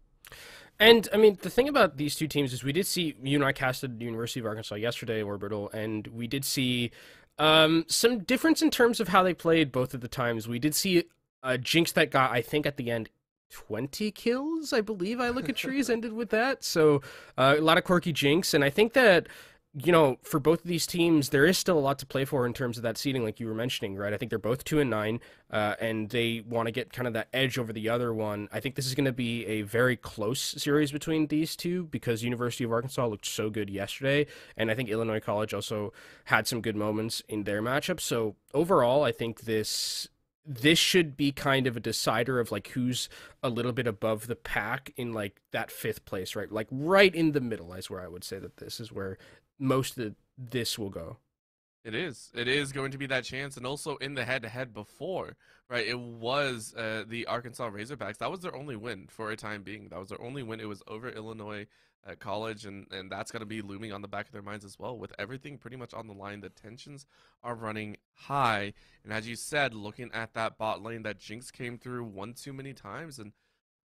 And I mean, the thing about these two teams is we did see you and I casted University of Arkansas yesterday, Orbital, and we did see um, some difference in terms of how they played both of the times. We did see a Jinx that got, I think, at the end. 20 kills, I believe I look at trees ended with that. So, uh, a lot of quirky Jinx. And I think that you know, for both of these teams, there is still a lot to play for in terms of that seeding, like you were mentioning, right? I think they're both two and nine, uh, and they want to get kind of that edge over the other one. I think this is going to be a very close series between these two because University of Arkansas looked so good yesterday, and I think Illinois College also had some good moments in their matchup. So overall, I think this this should be kind of a decider of like who's a little bit above the pack in like that fifth place, right? Like right in the middle is where I would say that this is where most of this will go. It is. It is going to be that chance, and also in the head-to-head before, right? It was uh, the Arkansas Razorbacks. That was their only win for a time being. That was their only win. It was over Illinois uh, College, and and that's going to be looming on the back of their minds as well. With everything pretty much on the line, the tensions are running high. And as you said, looking at that bot lane, that Jinx came through one too many times, and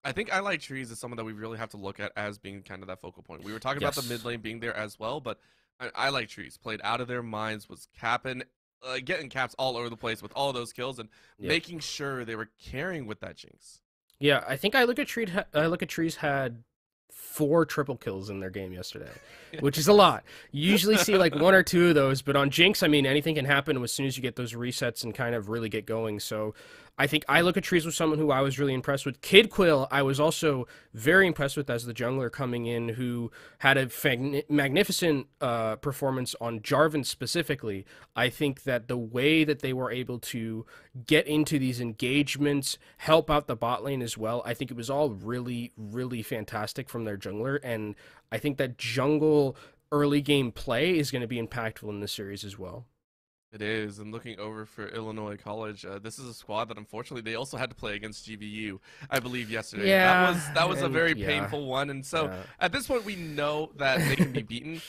I think I like trees is someone that we really have to look at as being kind of that focal point. We were talking yes. about the mid lane being there as well, but I, I, like trees. Played out of their minds, was capping, uh, getting caps all over the place with all those kills and yep. making sure they were carrying with that jinx. Yeah, I think I look at tree. I look at trees had four triple kills in their game yesterday, which is a lot. You usually see like one or two of those, but on Jinx, I mean, anything can happen as soon as you get those resets and kind of really get going. So I think I look at trees with someone who I was really impressed with. Kid Quill, I was also very impressed with as the jungler coming in, who had a magnificent uh, performance on Jarvan specifically. I think that the way that they were able to get into these engagements, help out the bot lane as well, I think it was all really, really fantastic from their jungler. And I think that jungle early game play is going to be impactful in this series as well. It is, and looking over for Illinois College, uh, this is a squad that unfortunately they also had to play against GVU, I believe, yesterday. Yeah, that was that was and, a very yeah. painful one, and so yeah. at this point we know that they can be beaten.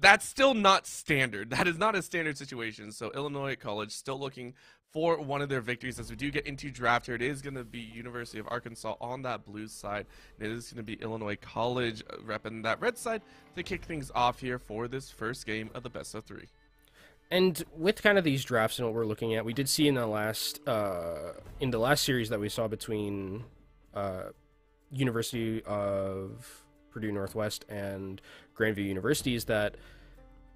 That's still not standard. That is not a standard situation. So Illinois College still looking for one of their victories as we do get into draft here. It is going to be University of Arkansas on that blue side. And it is going to be Illinois College repping that red side to kick things off here for this first game of the best of three. And with kind of these drafts and what we're looking at, we did see in the last uh, in the last series that we saw between uh, University of Purdue Northwest and Grandview University is that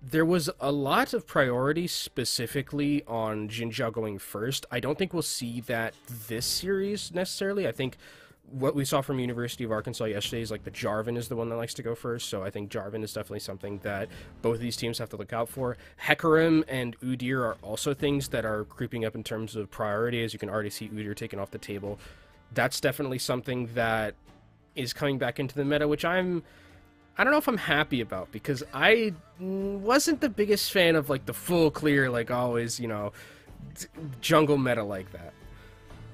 there was a lot of priority specifically on Xin Zhao going first. I don't think we'll see that this series necessarily. I think what we saw from University of Arkansas yesterday is like the Jarvan is the one that likes to go first. So I think Jarvan is definitely something that both of these teams have to look out for. Hecarim and Udyr are also things that are creeping up in terms of priority, as you can already see Udyr taken off the table. That's definitely something that is coming back into the meta, which I'm I don't know if I'm happy about because I wasn't the biggest fan of like the full clear, like always, you know, jungle meta like that.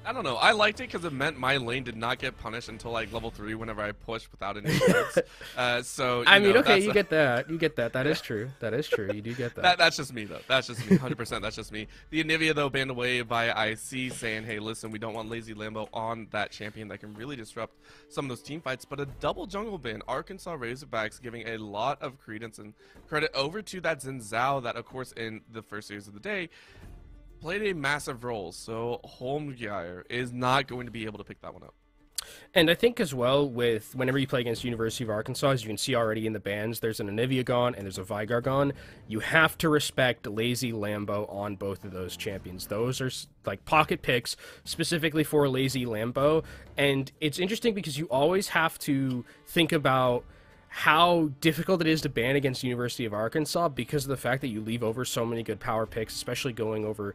I don't know. I liked it because it meant my lane did not get punished until like level three whenever I pushed without any uh, so I mean, know, okay, you a... get that. You get that. That is true. That is true. You do get that. that that's just me though. That's just me. Hundred percent. That's just me. The Anivia though banned away by IC saying, "Hey, listen, we don't want Lazy Lambo on that champion that can really disrupt some of those team fights." But a double jungle ban. Arkansas Razorbacks giving a lot of credence and credit over to that Xin Zhao that, of course, in the first series of the day played a massive role, so Holmgren is not going to be able to pick that one up. And I think as well with whenever you play against University of Arkansas, as you can see already in the bans, there's an Anivia gone and there's a Veigar gone. You have to respect Lazy Lambo on both of those champions. Those are like pocket picks specifically for Lazy Lambo. And it's interesting because you always have to think about how difficult it is to ban against University of Arkansas because of the fact that you leave over so many good power picks, especially going over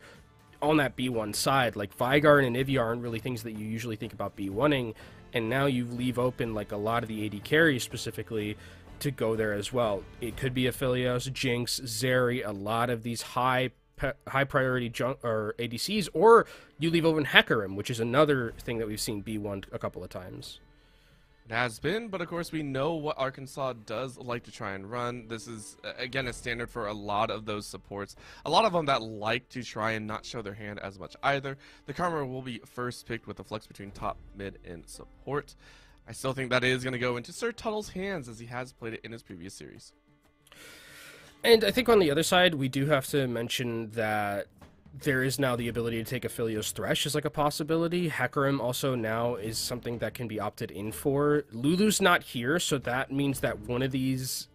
on that B1 side. Like Veigar and Anivia aren't really things that you usually think about B1ing. and now you leave open like a lot of the AD carries specifically to go there as well. It could be Aphelios, Jinx, Zeri, a lot of these high high priority junk or ADCs, or you leave open Hecarim, which is another thing that we've seen B1 a couple of times. It has been, but of course we know what Arkansas does like to try and run. This is again a standard for a lot of those supports. A lot of them that like to try and not show their hand as much either. The Karma will be first picked with a flex between top, mid, and support. I still think that is going to go into Sir Tuttle's hands as he has played it in his previous series. And I think on the other side, we do have to mention that there is now the ability to take Aphelios Thresh is like a possibility. Hecarim also now is something that can be opted in for. Lulu's not here, so that means that one of these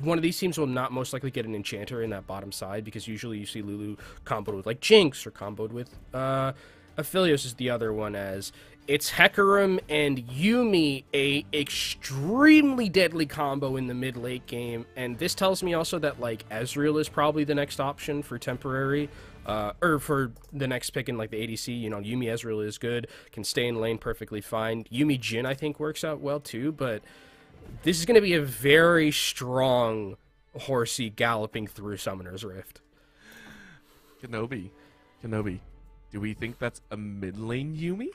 one of these teams will not most likely get an enchanter in that bottom side because usually you see Lulu comboed with like Jinx or comboed with uh Aphelios is the other one as it's Hecarim and Yuumi, a extremely deadly combo in the mid late game, and this tells me also that like Ezreal is probably the next option for temporary uh, or for the next pick in like the ADC, you know, Yuumi Ezreal is good, can stay in lane perfectly fine. Yuumi Jhin, I think works out well too, but this is going to be a very strong horsey galloping through Summoner's Rift. Kenobi, Kenobi, do we think that's a mid lane Yuumi?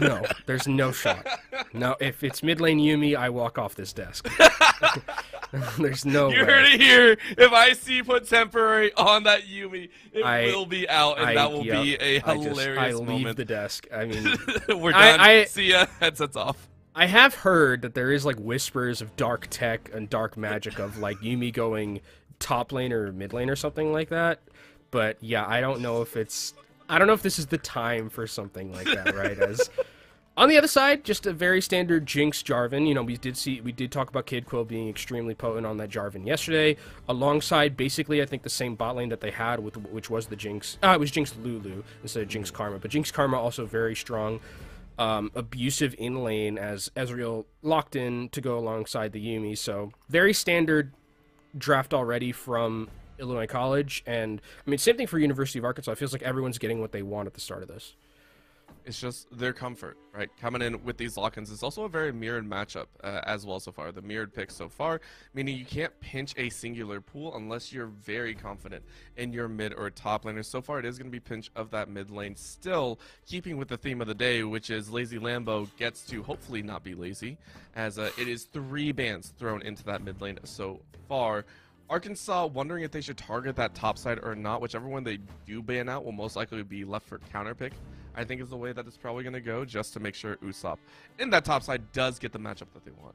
No, there's no shot. No, if it's mid lane Yuumi, I walk off this desk. There's no. You way. heard it here. If I see put temporary on that Yuumi, it I- will be out, and I- that will yep. be a I just- hilarious I leave moment. the desk. I mean, We're I- done. I- see ya. Headsets off. I have heard that there is like whispers of dark tech and dark magic of like Yuumi going top lane or mid lane or something like that. But yeah, I don't know if it's I don't know if this is the time for something like that, right? As on the other side, just a very standard Jinx Jarvan. You know, we did see we did talk about Kid Quill being extremely potent on that Jarvan yesterday, alongside basically I think the same bot lane that they had with which was the Jinx. Uh, it was Jinx Lulu instead of Jinx Karma, but Jinx Karma also very strong um, abusive in lane as Ezreal locked in to go alongside the Yuumi. So very standard draft already from Illinois College, and I mean same thing for University of Arkansas. It feels like everyone's getting what they want at the start of this. It's just their comfort, right? Coming in with these lock-ins is also a very mirrored matchup uh, as well so far. The mirrored picks so far, meaning you can't pinch a singular pool unless you're very confident in your mid or top laner. So far, it is going to be pinch of that mid lane. Still, keeping with the theme of the day, which is Lazy Lambo gets to hopefully not be lazy, as uh, it is three bans thrown into that mid lane so far. Arkansas wondering if they should target that top side or not. Whichever one they do ban out will most likely be left for counter pick. I think is the way that it's probably going to go, just to make sure Usopp in that top side does get the matchup that they want.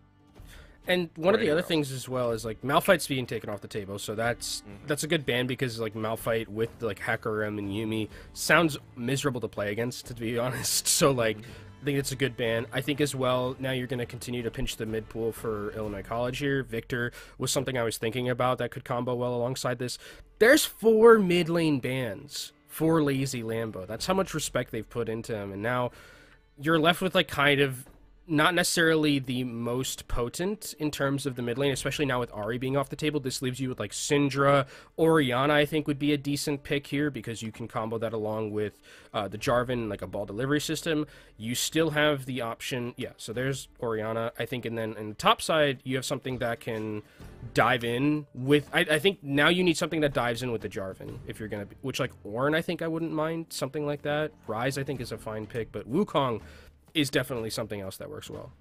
And one of the other things as well is like Malphite's being taken off the table, so that's mm-hmm. that's a good ban because like Malphite with like Hecarim and Yuumi sounds miserable to play against, to be honest. So like, mm-hmm. I think it's a good ban. I think as well now you're going to continue to pinch the mid pool for Illinois College here. Viktor was something I was thinking about that could combo well alongside this. There's four mid lane bans for Lazy Lambo. That's how much respect they've put into him, and now you're left with like kind of not necessarily the most potent in terms of the mid lane, especially now with Ahri being off the table. This leaves you with like Syndra, Orianna. I think would be a decent pick here because you can combo that along with uh, the Jarvan, like a ball delivery system. You still have the option, yeah. So there's Orianna, I think, and then in the top side you have something that can dive in with. I, I think now you need something that dives in with the Jarvan if you're gonna, be, which like Ornn, I think I wouldn't mind something like that. Ryze, I think, is a fine pick, but Wukong is definitely something else that works well.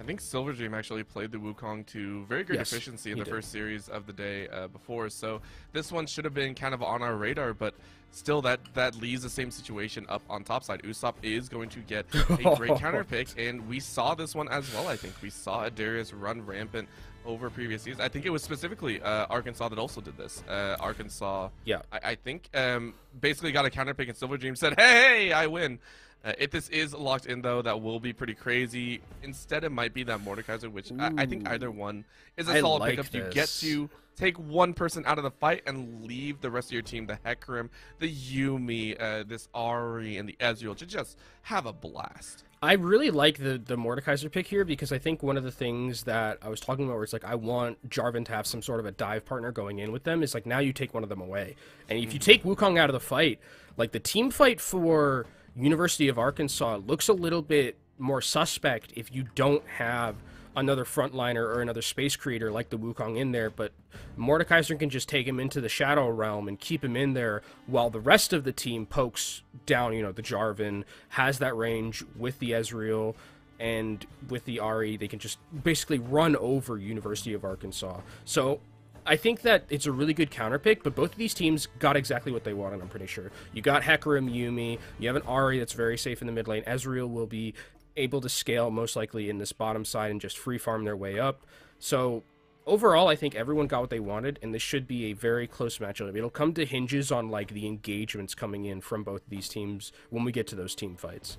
I think Silver Dream actually played the Wukong to very good Yes, efficiency in the did. first series of the day uh, before. So this one should have been kind of on our radar, but still, that that leaves the same situation up on top side. Usopp is going to get a great counter pick, and we saw this one as well. I think we saw Darius run rampant over previous years. I think it was specifically uh, Arkansas that also did this. Uh, Arkansas, Yeah. I, I think, um, basically got a counter pick, and Silver Dream said, "Hey, I win." Uh, if this is locked in, though, that will be pretty crazy. Instead, it might be that Mordekaiser, which I, I think either one is a I solid like pickup. You get to take one person out of the fight and leave the rest of your team, the Hecarim, the Yuumi, uh, this Ahri, and the Ezreal, to just have a blast. I really like the the Mordekaiser pick here because I think one of the things that I was talking about where it's like I want Jarvan to have some sort of a dive partner going in with them is like now you take one of them away. And if you take Wukong out of the fight, like the team fight for University of Arkansas looks a little bit more suspect if you don't have another frontliner or another space creator like the Wukong in there, but Mordekaiser can just take him into the Shadow Realm and keep him in there while the rest of the team pokes down, you know, the Jarvan, has that range with the Ezreal, and with the Ahri, they can just basically run over University of Arkansas. So I think that it's a really good counter pick, but both of these teams got exactly what they wanted, I'm pretty sure. You got Hecarim, Yuumi, you have an Ahri that's very safe in the mid lane. Ezreal will be able to scale most likely in this bottom side and just free farm their way up. So overall, I think everyone got what they wanted, and this should be a very close matchup. It'll come to hinges on like the engagements coming in from both of these teams when we get to those team fights.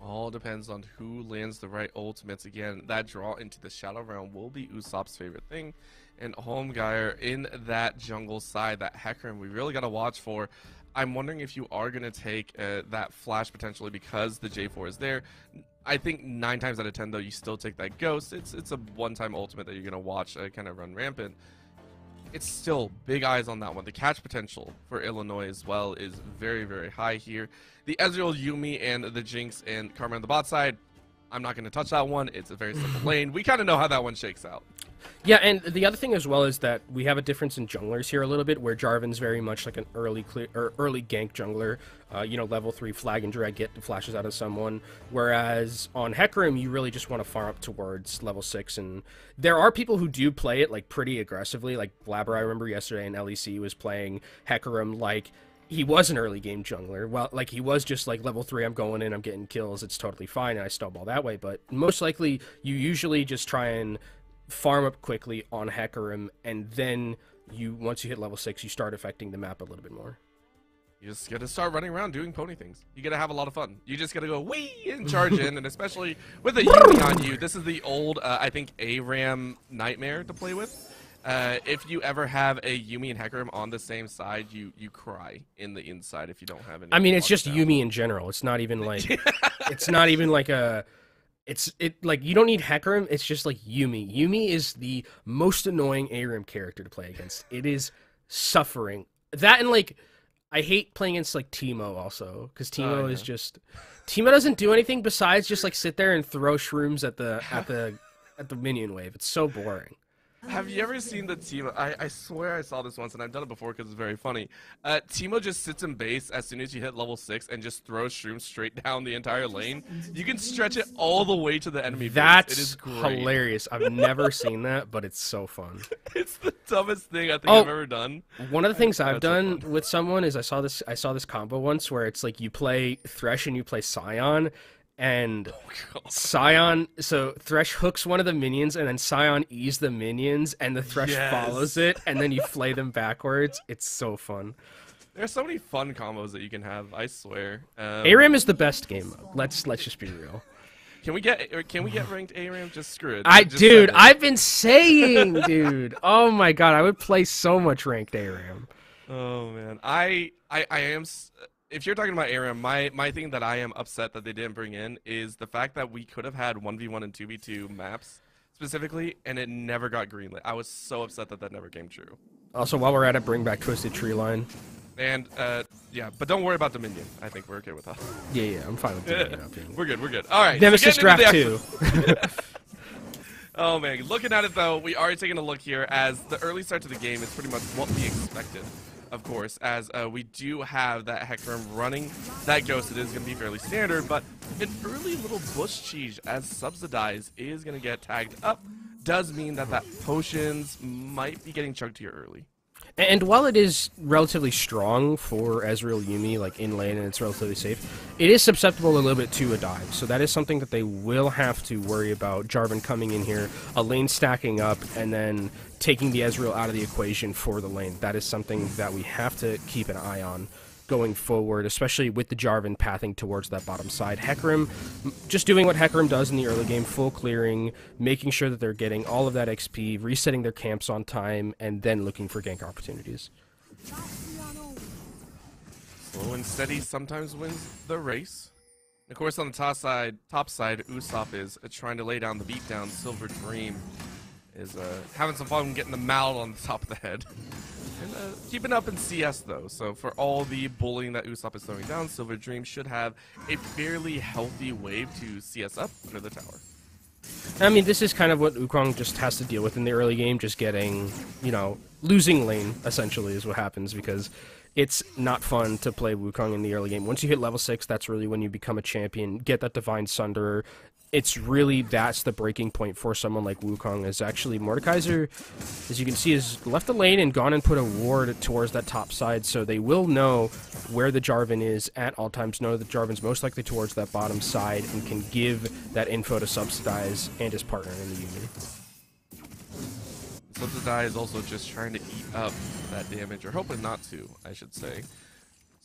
All depends on who lands the right ultimates. Again, that draw into the Shadow Realm will be Usopp's favorite thing. And Holmgeier in that jungle side, that Hecarim, we really got to watch for. I'm wondering if you are going to take uh, that flash potentially because the J4 is there. I think nine times out of ten, though, you still take that ghost. It's it's a one-time ultimate that you're going to watch uh, kind of run rampant. It's still big eyes on that one. The catch potential for Illinois as well is very, very high here. The Ezreal, Yuumi, and the Jinx and Karma on the bot side, I'm not going to touch that one. It's a very simple lane. We kind of know how that one shakes out. Yeah, and the other thing as well is that we have a difference in junglers here a little bit, where Jarvan's very much like an early clear or early gank jungler. Uh, you know, level three flag and drag get flashes out of someone. Whereas on Hecarim, you really just want to farm up towards level six. And there are people who do play it like pretty aggressively. Like Blaber, I remember yesterday in LEC was playing Hecarim like he was an early game jungler. Well, like he was just like level three. I'm going in. I'm getting kills. It's totally fine, and I snowball that way. But most likely, you usually just try and farm up quickly on Hecarim, and then you once you hit level six, you start affecting the map a little bit more. You just gotta start running around doing pony things. You gotta have a lot of fun. You just gotta go wee and charge in, and especially with a Yuumi on you, this is the old, uh, I think, ARAM nightmare to play with. Uh, if you ever have a Yuumi and Hecarim on the same side, you you cry in the inside if you don't have any. I mean, it's just Yuumi in general. It's not even like it's not even like a it's it like you don't need Hecarim. It's just like Yuumi. Yuumi is the most annoying ARAM character to play against. It is suffering. That and like I hate playing against like Teemo also because Teemo oh, yeah. is just Teemo doesn't do anything besides just like sit there and throw shrooms at the at the at the minion wave. It's so boring. Have you ever seen the Teemo? I, I swear I saw this once, and I've done it before because it's very funny. Uh, Teemo just sits in base as soon as you hit level 6 and just throws shrooms straight down the entire lane. You can stretch it all the way to the enemy That's base. It is great. hilarious. I've never seen that, but it's so fun. it's the dumbest thing I think oh, I've ever done. One of the things I've done so with someone is I saw this I saw this combo once where it's like you play Thresh and you play Sion, and oh, Sion. So Thresh hooks one of the minions, and then Sion ease the minions, and the Thresh yes. follows it, and then you flay them backwards. It's so fun. There's so many fun combos that you can have. I swear. Um, ARAM is the best game mode. Let's let's just be real. Can we get can we get ranked ARAM? Just screw it. I dude, I've been saying, dude. Oh my god, I would play so much ranked ARAM. Oh man, I I I am if you're talking about ARAM, my my thing that I am upset that they didn't bring in is the fact that we could have had 1v1 and 2v2 maps specifically, and it never got greenlit. I was so upset that that never came true. Also, while we're at it, bring back Twisted Tree Line. And uh, yeah, but don't worry about Dominion. I think we're okay with that. Yeah, yeah, I'm fine with Dominion. we're good. We're good. All right. Nemesis so Draft Two. oh man, looking at it though, we are taking a look here as the early start to the game is pretty much what we expected of course, as uh, we do have that Hecarim running that Ghost. It is going to be fairly standard, but an early little Bush Cheese as Subsidize is going to get tagged up does mean that that Potions might be getting chugged here early. And while it is relatively strong for Ezreal Yuumi, like in lane, and it's relatively safe, it is susceptible a little bit to a dive. So that is something that they will have to worry about. Jarvan coming in here, a lane stacking up, and then taking the Ezreal out of the equation for the lane. That is something that we have to keep an eye on going forward, especially with the Jarvan pathing towards that bottom side. Hecarim, just doing what Hecarim does in the early game, full clearing, making sure that they're getting all of that XP, resetting their camps on time, and then looking for gank opportunities. Slow and steady sometimes wins the race. Of course, on the top side, top side, Usopp is uh, trying to lay down the beatdown. Silver Dream is uh, having some fun getting the mallet on the top of the head. And, uh, keeping up in CS though, so for all the bullying that Usopp is throwing down, Silver Dream should have a fairly healthy wave to CS up under the tower. I mean, this is kind of what Wukong just has to deal with in the early game, just getting, you know, losing lane, essentially, is what happens, because it's not fun to play Wukong in the early game. Once you hit level 6, that's really when you become a champion, get that Divine Sunderer. It's really, that's the breaking point for someone like Wukong, is actually Mordekaiser, as you can see, has left the lane and gone and put a ward towards that top side, so they will know where the Jarvan is at all times, know that Jarvan's most likely towards that bottom side, and can give that info to Subsidize and his partner in the Union. Subsidize also just trying to eat up that damage, or hoping not to, I should say.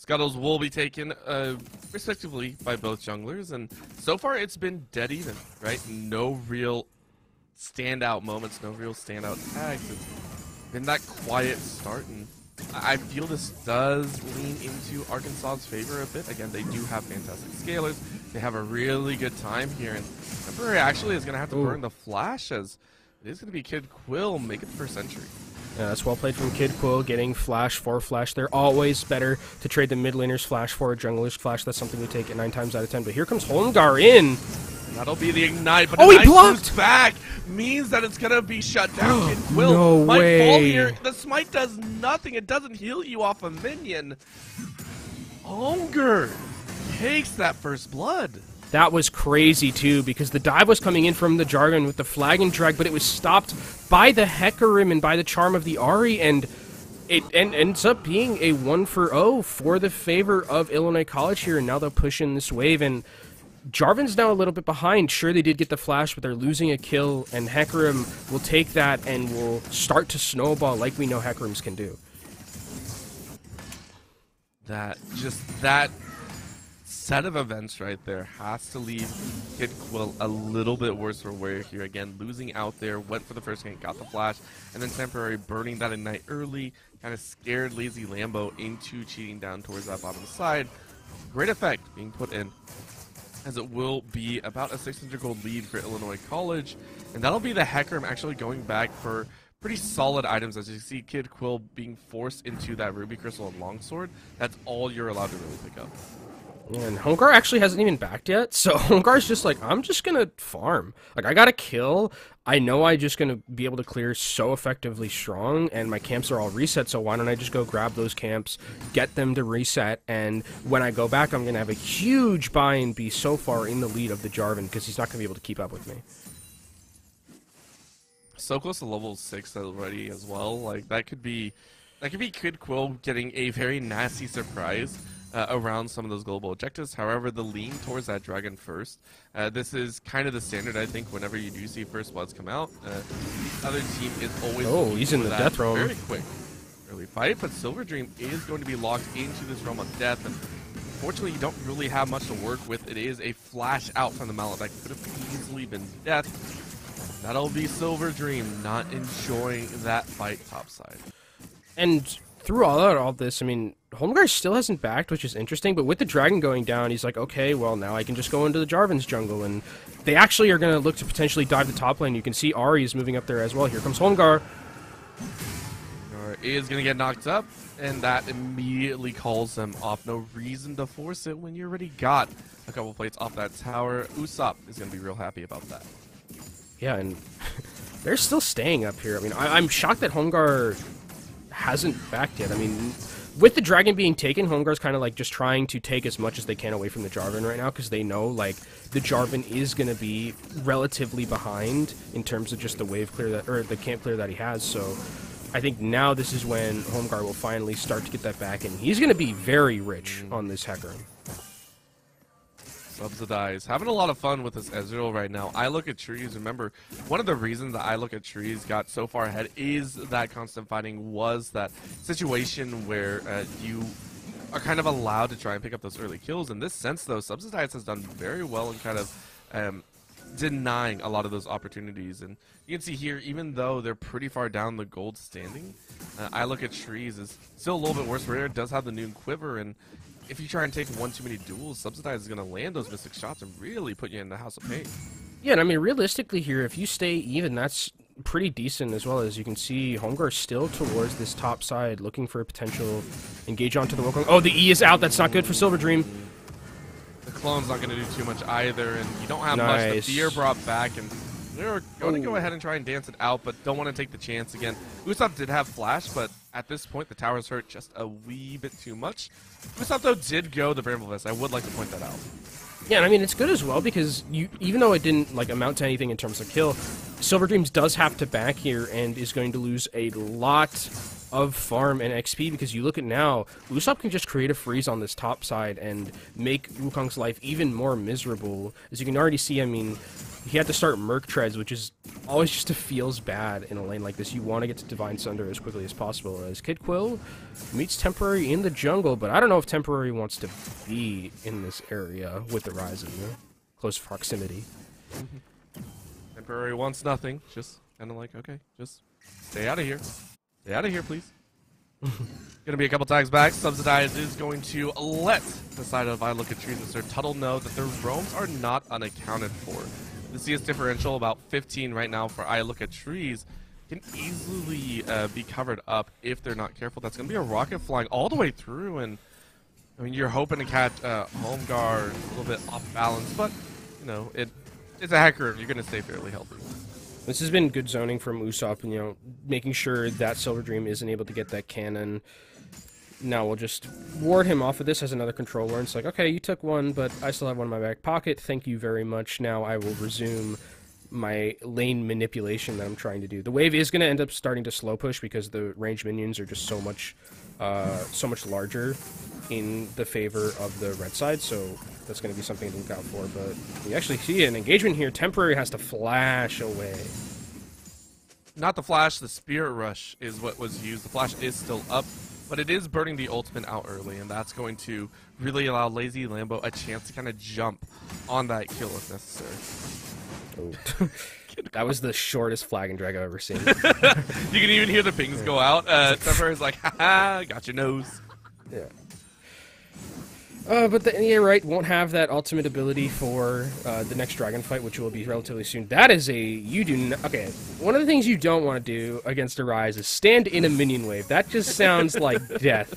Scuttles will be taken, uh, respectively, by both junglers, and so far it's been dead even, right? No real standout moments, no real standout tags. It's been that quiet start, and I feel this does lean into Arkansas's favor a bit. Again, they do have fantastic scalers. They have a really good time here, and Temporary actually is going to have to Ooh. burn the flash as it is going to be Kid Quill making the first entry. Yeah, that's well played from Kid Quill, getting flash for flash. They're always better to trade the mid laner's flash for a jungler's flash. That's something we take it nine times out of ten. But here comes Holmgar in. And that'll be the ignite, but Oh, he blocked! back means that it's gonna be shut down. Oh, Kid Quill No might fall way. here. The smite does nothing. It doesn't heal you off a minion. Hunger takes that first blood. That was crazy too, because the dive was coming in from the Jarvan with the flag and drag, but it was stopped by the Hecarim and by the charm of the Ahri, and it en- ends up being a one for zero for the favor of Illinois College here, and now they'll push in this wave and. Jarvan's now a little bit behind. Sure, they did get the flash, but they're losing a kill, and Hecarim will take that and will start to snowball like we know Hecarims can do. That just that set of events right there has to leave Kid Quill a little bit worse for wear here. Again, losing out there, went for the first game, got the flash, and then temporary burning that ignite early, kind of scared Lazy Lambo into cheating down towards that bottom side. Great effect being put in as it will be about a 600 gold lead for Illinois College, and that'll be the Hecarim actually going back for pretty solid items as you see Kid Quill being forced into that Ruby Crystal and Longsword. That's all you're allowed to really pick up. And Hongar actually hasn't even backed yet, so Hongar's just like, I'm just gonna farm. Like, I got a kill. I know I just gonna be able to clear so effectively strong, and my camps are all reset, so why don't I just go grab those camps, get them to reset, and when I go back, I'm gonna have a huge buy and be so far in the lead of the Jarvan, because he's not gonna be able to keep up with me. So close to level six already as well. Like that could be, that could be Kid Quill getting a very nasty surprise. Uh, around some of those global objectives. However, the lean towards that dragon first. Uh, this is kind of the standard, I think, whenever you do see first bloods come out. Uh, the other team is always Oh, he's in the death realm. Very quick early fight, but Silver Dream is going to be locked into this realm of death. And Fortunately, you don't really have much to work with. It is a flash out from the mallet that could have easily been death. That'll be Silver Dream not enjoying that fight topside. And through all that, all this, I mean, Holmgar still hasn't backed, which is interesting. But with the dragon going down, he's like, okay, well now I can just go into the Jarvan's jungle, and they actually are going to look to potentially dive the top lane. You can see Ahri is moving up there as well. Here comes Holmgar. Or is going to get knocked up, and that immediately calls them off. No reason to force it when you already got a couple plates off that tower. Usopp is going to be real happy about that. Yeah, and they're still staying up here. I mean, I- I'm shocked that Holmgar hasn't backed yet. I mean, with the dragon being taken, Holmgar's kind of like just trying to take as much as they can away from the Jarvan right now because they know like the Jarvan is going to be relatively behind in terms of just the wave clear that or the camp clear that he has. So I think now this is when Holmgar will finally start to get that back, and he's going to be very rich on this Hecarim. Subsidize. Having a lot of fun with this Ezreal right now. I look at trees. Remember, one of the reasons that I look at trees got so far ahead is that constant fighting was that situation where uh, you are kind of allowed to try and pick up those early kills. In this sense, though, Subsidize has done very well in kind of um, denying a lot of those opportunities. And you can see here, even though they're pretty far down the gold standing, uh, I look at trees is still a little bit worse. Rare does have the Noonquiver, and if you try and take one too many duels, Subsidize is going to land those mystic shots and really put you in the house of pain. Yeah, and I mean, realistically here, if you stay even, that's pretty decent as well as you can see Homegar still towards this top side looking for a potential engage onto the Wukong. Oh, the E is out. That's not good for Silver Dream. The clone's not going to do too much either, and you don't have much. Nice. The fear brought back, and they're going to go ahead and try and dance it out, but don't want to take the chance again. Usopp did have flash, but at this point, the tower's hurt just a wee bit too much. Usopp, though, did go the Bramble Vest. I would like to point that out. Yeah, and I mean it's good as well because you even though it didn't like amount to anything in terms of kill, Silver Dreams does have to back here and is going to lose a lot of farm and XP because you look at now, Usopp can just create a freeze on this top side and make Wukong's life even more miserable. As you can already see, I mean, he had to start Merc Treads, which is always just a feels bad in a lane like this. You want to get to Divine Sunder as quickly as possible. As Kid Quill meets Temporary in the jungle, but I don't know if Temporary wants to be in this area with the Ryzen. You know? Close proximity. Temporary wants nothing. Just kind of like, okay, just stay out of here. Stay out of here, please. Gonna be a couple tags back. Subsidize is going to let the side of I look at trees and Sir Tuttle know that their roams are not unaccounted for. The CS differential about 15 right now for I look at trees can easily uh, be covered up if they're not careful. That's gonna be a rocket flying all the way through, and I mean you're hoping to catch uh, home guard a little bit off balance, but you know it. It's a hacker. You're gonna stay fairly healthy. This has been good zoning from Usopp, and you know, making sure that Silver Dream isn't able to get that cannon. Now we'll just ward him off of this as another controller. And it's like, okay, you took one, but I still have one in my back pocket. Thank you very much. Now I will resume my lane manipulation that I'm trying to do. The wave is going to end up starting to slow push because the range minions are just so much, uh, so much larger in the favor of the red side. So that's going to be something to look out for. But we actually see an engagement here. Temporary has to flash away. Not the flash, the spirit rush is what was used. The flash is still up, but it is burning the ultimate out early, and that's going to really allow Lazy Lambo a chance to kind of jump on that kill if necessary. Oh. that was the shortest flag and drag I've ever seen. You can even hear the pings go out. Uh, Temporary is like, haha, got your nose. yeah. Uh, but the NEA right won't have that ultimate ability for uh, the next dragon fight, which will be relatively soon. That is a you do not, okay. One of the things you don't want to do against a Ryze is stand in a minion wave. That just sounds like death.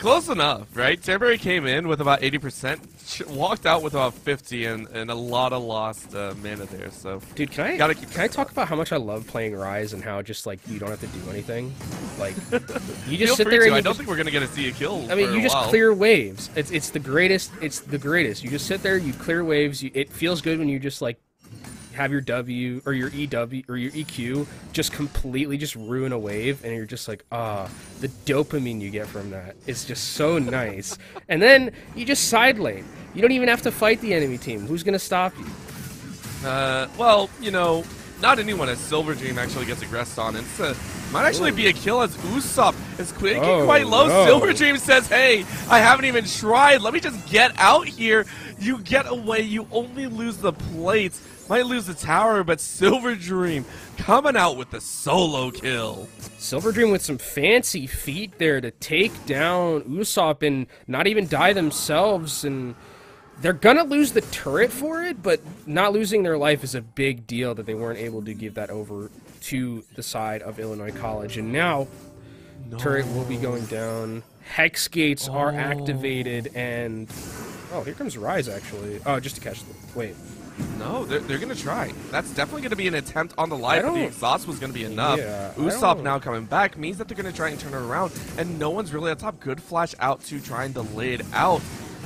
Close enough, right? Temporary came in with about 80%, walked out with about 50, and, and a lot of lost uh, mana there, so... Dude, can I Gotta keep- can I talk about how much I love playing Ryze and how just like you don't have to do anything? Like you just sit there to. and I don't just, think we're gonna get to see a kill I mean, you just while. clear waves. It's it's the greatest. It's the greatest. You just sit there, you clear waves. You, it feels good when you just like have your W or your EW or your EQ just completely just ruin a wave, and you're just like, ah, the dopamine you get from that is just so nice. and then you just side lane. You don't even have to fight the enemy team. Who's gonna stop you? Uh, well, you know, not anyone as Silver Dream actually gets aggressed on. It's a, might actually be a kill as Usopp is clicking Oh, quite low. no. Silver Dream says, "Hey, I haven't even tried. Let me just get out here. You get away. You only lose the plates. Might lose the tower, but Silver Dream coming out with the solo kill. Silver Dream with some fancy feet there to take down Usopp and not even die themselves and they're gonna lose the turret for it, but not losing their life is a big deal that they weren't able to give that over to the side of Illinois College. And now turret will be going down. Hex gates are Oh. activated and oh, here comes Ryze actually. Oh, just to catch the wait. No, they're, they're gonna try. That's definitely gonna be an attempt on the life, but the exhaust was gonna be enough. Yeah, Usopp now coming back means that they're gonna try and turn it around, and no one's really on top. Good flash out to trying to lay it out.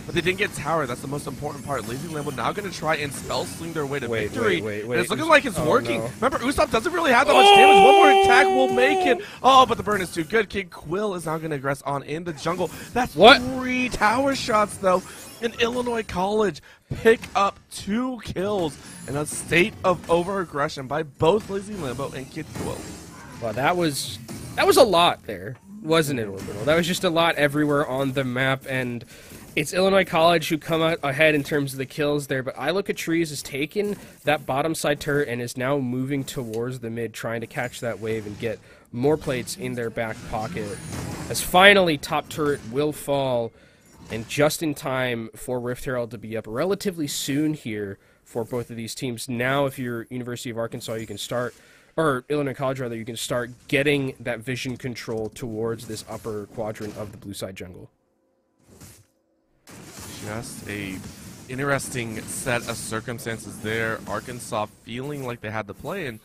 But they didn't get tower. That's the most important part. Lazy Lambo now going to try and spell sling their way to Wait, victory. wait, wait, wait. it's looking like it's Oh, working. no. Remember, Usopp doesn't really have that much damage. One more attack will make it. Oh, oh but the burn is too good. Kid Quill is now going to aggress on in the jungle. That's What? three tower shots, though. in Illinois College pick up two kills in a state of overaggression by both Lazy Lambo and Kid Quill. Well, that was that was a lot there, wasn't it, Orbital? That was just a lot everywhere on the map, and it's Illinois College who come out ahead in terms of the kills there. But I look at Trees has taken that bottom side turret and is now moving towards the mid, trying to catch that wave and get more plates in their back pocket. As finally top turret will fall. And just in time for Rift Herald to be up relatively soon here for both of these teams. Now, if you're University of Arkansas, you can start, or Illinois College rather, you can start getting that vision control towards this upper quadrant of the blue side jungle. Just a interesting set of circumstances there. Arkansas feeling like they had the play, and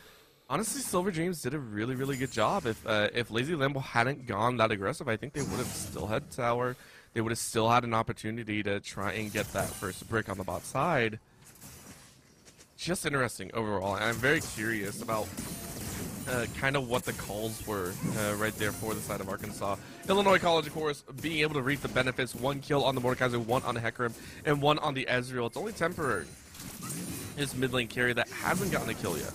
honestly, Silver Dreams did a really, really good job. If uh, if Lazy Lambo hadn't gone that aggressive, I think they would have still had tower. They would have still had an opportunity to try and get that first brick on the bot side. Just interesting overall. I'm very curious about uh, kind of what the calls were uh, right there for the side of Arkansas. Illinois College, of course, being able to reap the benefits. One kill on the Mordekaiser, one on the Hecarim, and one on the Ezreal. It's only temporary. His mid lane carry that hasn't gotten a kill yet.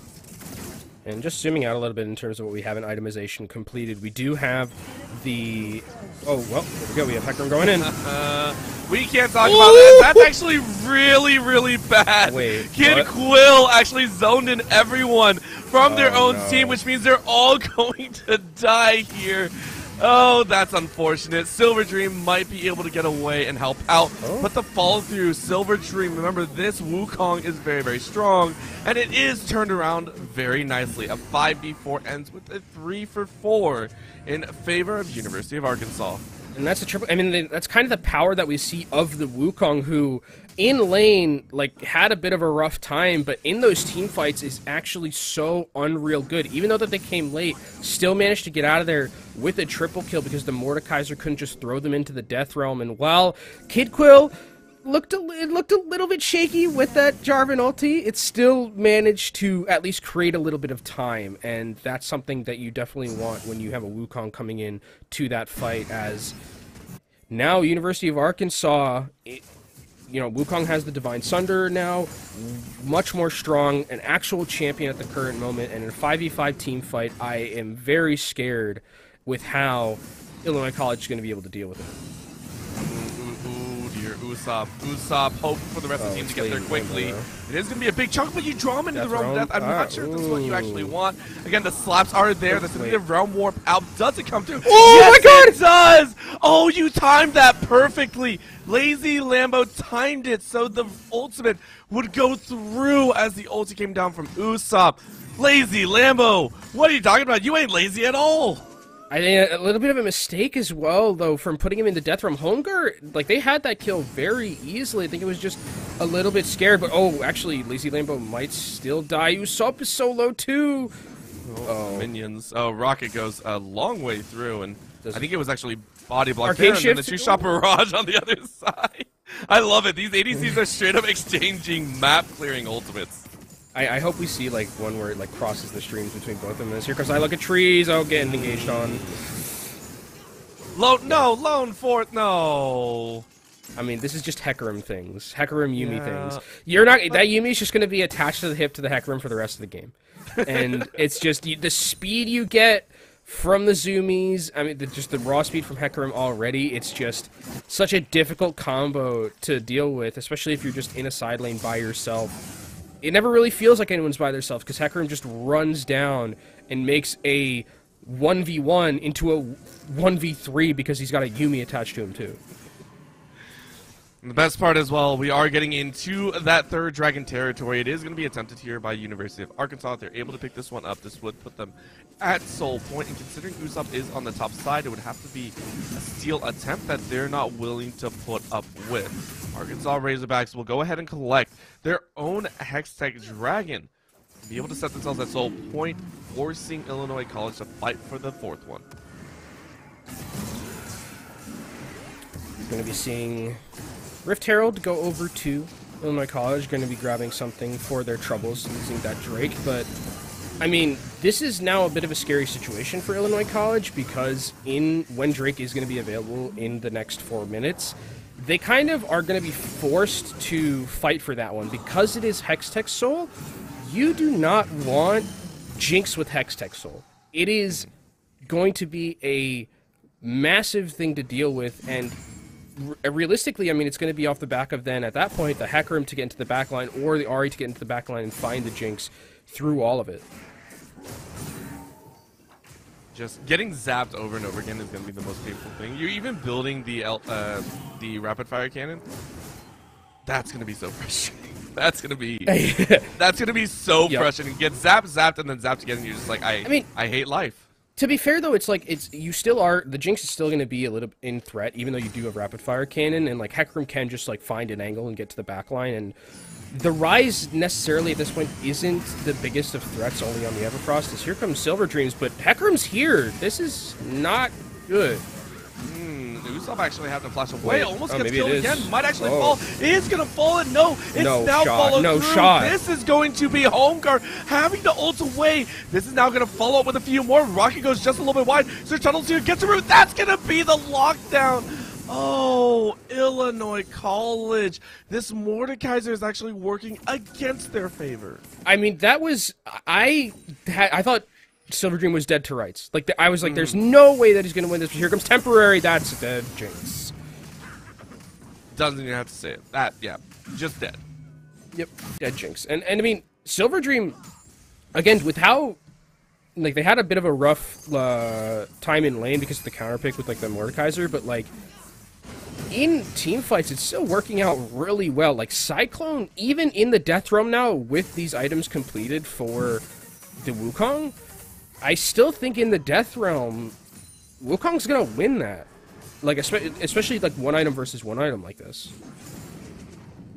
And just zooming out a little bit in terms of what we have in itemization completed, we do have the... Oh, well, there we go. We have Hecarim going in. Uh, we can't talk about that. That's actually really, really bad. Wait, Kid what? Quill actually zoned in everyone from their Oh, own no. team, which means they're all going to die here. Oh, that's unfortunate. Silver Dream might be able to get away and help out, Oh. but the follow through, Silver Dream, remember this Wukong is very, very strong, and it is turned around very nicely. A 5v4 ends with a 3 for 4 in favor of University of Arkansas. And that's a triple. I mean, that's kind of the power that we see of the Wukong, who in lane like had a bit of a rough time, but in those team fights is actually so unreal good. Even though that they came late, still managed to get out of there with a triple kill because the Mordekaiser couldn't just throw them into the death realm. And while Kid Quill looked a, it looked a little bit shaky with that Jarvan ulti, it still managed to at least create a little bit of time, and that's something that you definitely want when you have a Wukong coming in to that fight. As now, University of Arkansas, it, you know, Wukong has the Divine Sunder now, much more strong, an actual champion at the current moment, and in a 5v5 team fight, I am very scared with how Illinois College is going to be able to deal with it. Ooh, ooh, dear Usopp. Usopp, hope for the rest of Oh, the team to get there quickly. It is going to be a big chunk, but you draw him into Death the realm of death. I'm Ah, not sure if this is what you actually want. Again, the slaps are there. The Wait. sensitive realm warp out. Does it come through? Oh yes, my God! it does! Oh, you timed that perfectly. Lazy Lambo timed it so the ultimate would go through as the ulti came down from Usopp. Lazy Lambo, what are you talking about? You ain't lazy at all. I think a little bit of a mistake as well, though, from putting him in the death realm. Homegar, like they had that kill very easily. I think it was just a little bit scared, but oh, actually, Lazy Lambo might still die. Usopp is so low too. Oh, oh, minions. Oh, Rocket goes a long way through, and Does- I think it was actually body block there, and then the shift? two shot barrage on the other side. I love it. These ADCs are straight up exchanging map clearing ultimates. I, I hope we see like one where it like crosses the streams between both of them. This here Cause I look at trees. Oh, getting engaged on. Lone, no, lone fourth, no. I mean, this is just Hecarim things, Hecarim Yuumi Yeah. things. You're not that Yuumi is just going to be attached to the hip to the Hecarim for the rest of the game, and it's just the speed you get from the zoomies. I mean, the, just the raw speed from Hecarim already. It's just such a difficult combo to deal with, especially if you're just in a side lane by yourself. It never really feels like anyone's by themselves because Hecarim just runs down and makes a 1v1 into a 1v3 because he's got a Yuumi attached to him too. And the best part as well, we are getting into that third dragon territory. It is going to be attempted here by University of Arkansas. If they're able to pick this one up, this would put them at Soul Point. And considering Usopp is on the top side, it would have to be a steal attempt that they're not willing to put up with. Arkansas Razorbacks will go ahead and collect their own Hextech Dragon be able to set themselves at Soul Point, forcing Illinois College to fight for the fourth one. Going to be seeing Rift Herald go over to Illinois College. Going to be grabbing something for their troubles using that Drake. But, I mean, this is now a bit of a scary situation for Illinois College because in when Drake is going to be available in the next four minutes, they kind of are going to be forced to fight for that one because it is Hextech Soul. You do not want Jinx with Hextech Soul. It is going to be a massive thing to deal with and realistically, I mean, it's going to be off the back of then at that point the Hecarim to get into the back line or the Ahri to get into the back line and find the Jinx through all of it. just getting zapped over and over again is going to be the most painful thing. You're even building the L, uh, the rapid fire cannon. That's going to be so frustrating. That's going to be that's going to be so Yep. frustrating. Get zapped, zapped, and then zapped again, and you're just like, I, I mean- I hate life. To be fair though, it's like it's you still are the Jinx is still going to be a little in threat, even though you do have rapid fire cannon and like Hecarim can just like find an angle and get to the back line. And the Ryze necessarily at this point isn't the biggest of threats, only on the Everfrost. Is here comes Silver Dreams, but Hecarim's here. This is not good. Hmm, Usopp actually had to flash away. Wait, Almost oh, gets killed again. Might actually Oh. fall. It is gonna fall. And no, it's No now shot, followed no through. shot. This is going to be home guard having to ult away. This is now gonna follow up with a few more. Rocket goes just a little bit wide. Sir Tuttle here gets a root. That's gonna be the lockdown. Oh, Illinois College. This Mordekaiser is actually working against their favor. I mean, that was I had I thought Silver Dream was dead to rights. Like I was like, there's no way that he's going to win this. But here comes temporary. That's a dead Jinx. Doesn't even have to say it. That, yeah, just dead. Yep, dead Jinx. And and I mean, Silver Dream, again, with how like they had a bit of a rough uh, time in lane because of the counter pick with like the Mordekaiser, but like in team fights, it's still working out really well. Like Cyclone, even in the Death Realm now with these items completed for the Wukong, I still think in the Death Realm, Wukong's gonna win that. Like espe- especially like one item versus one item like this.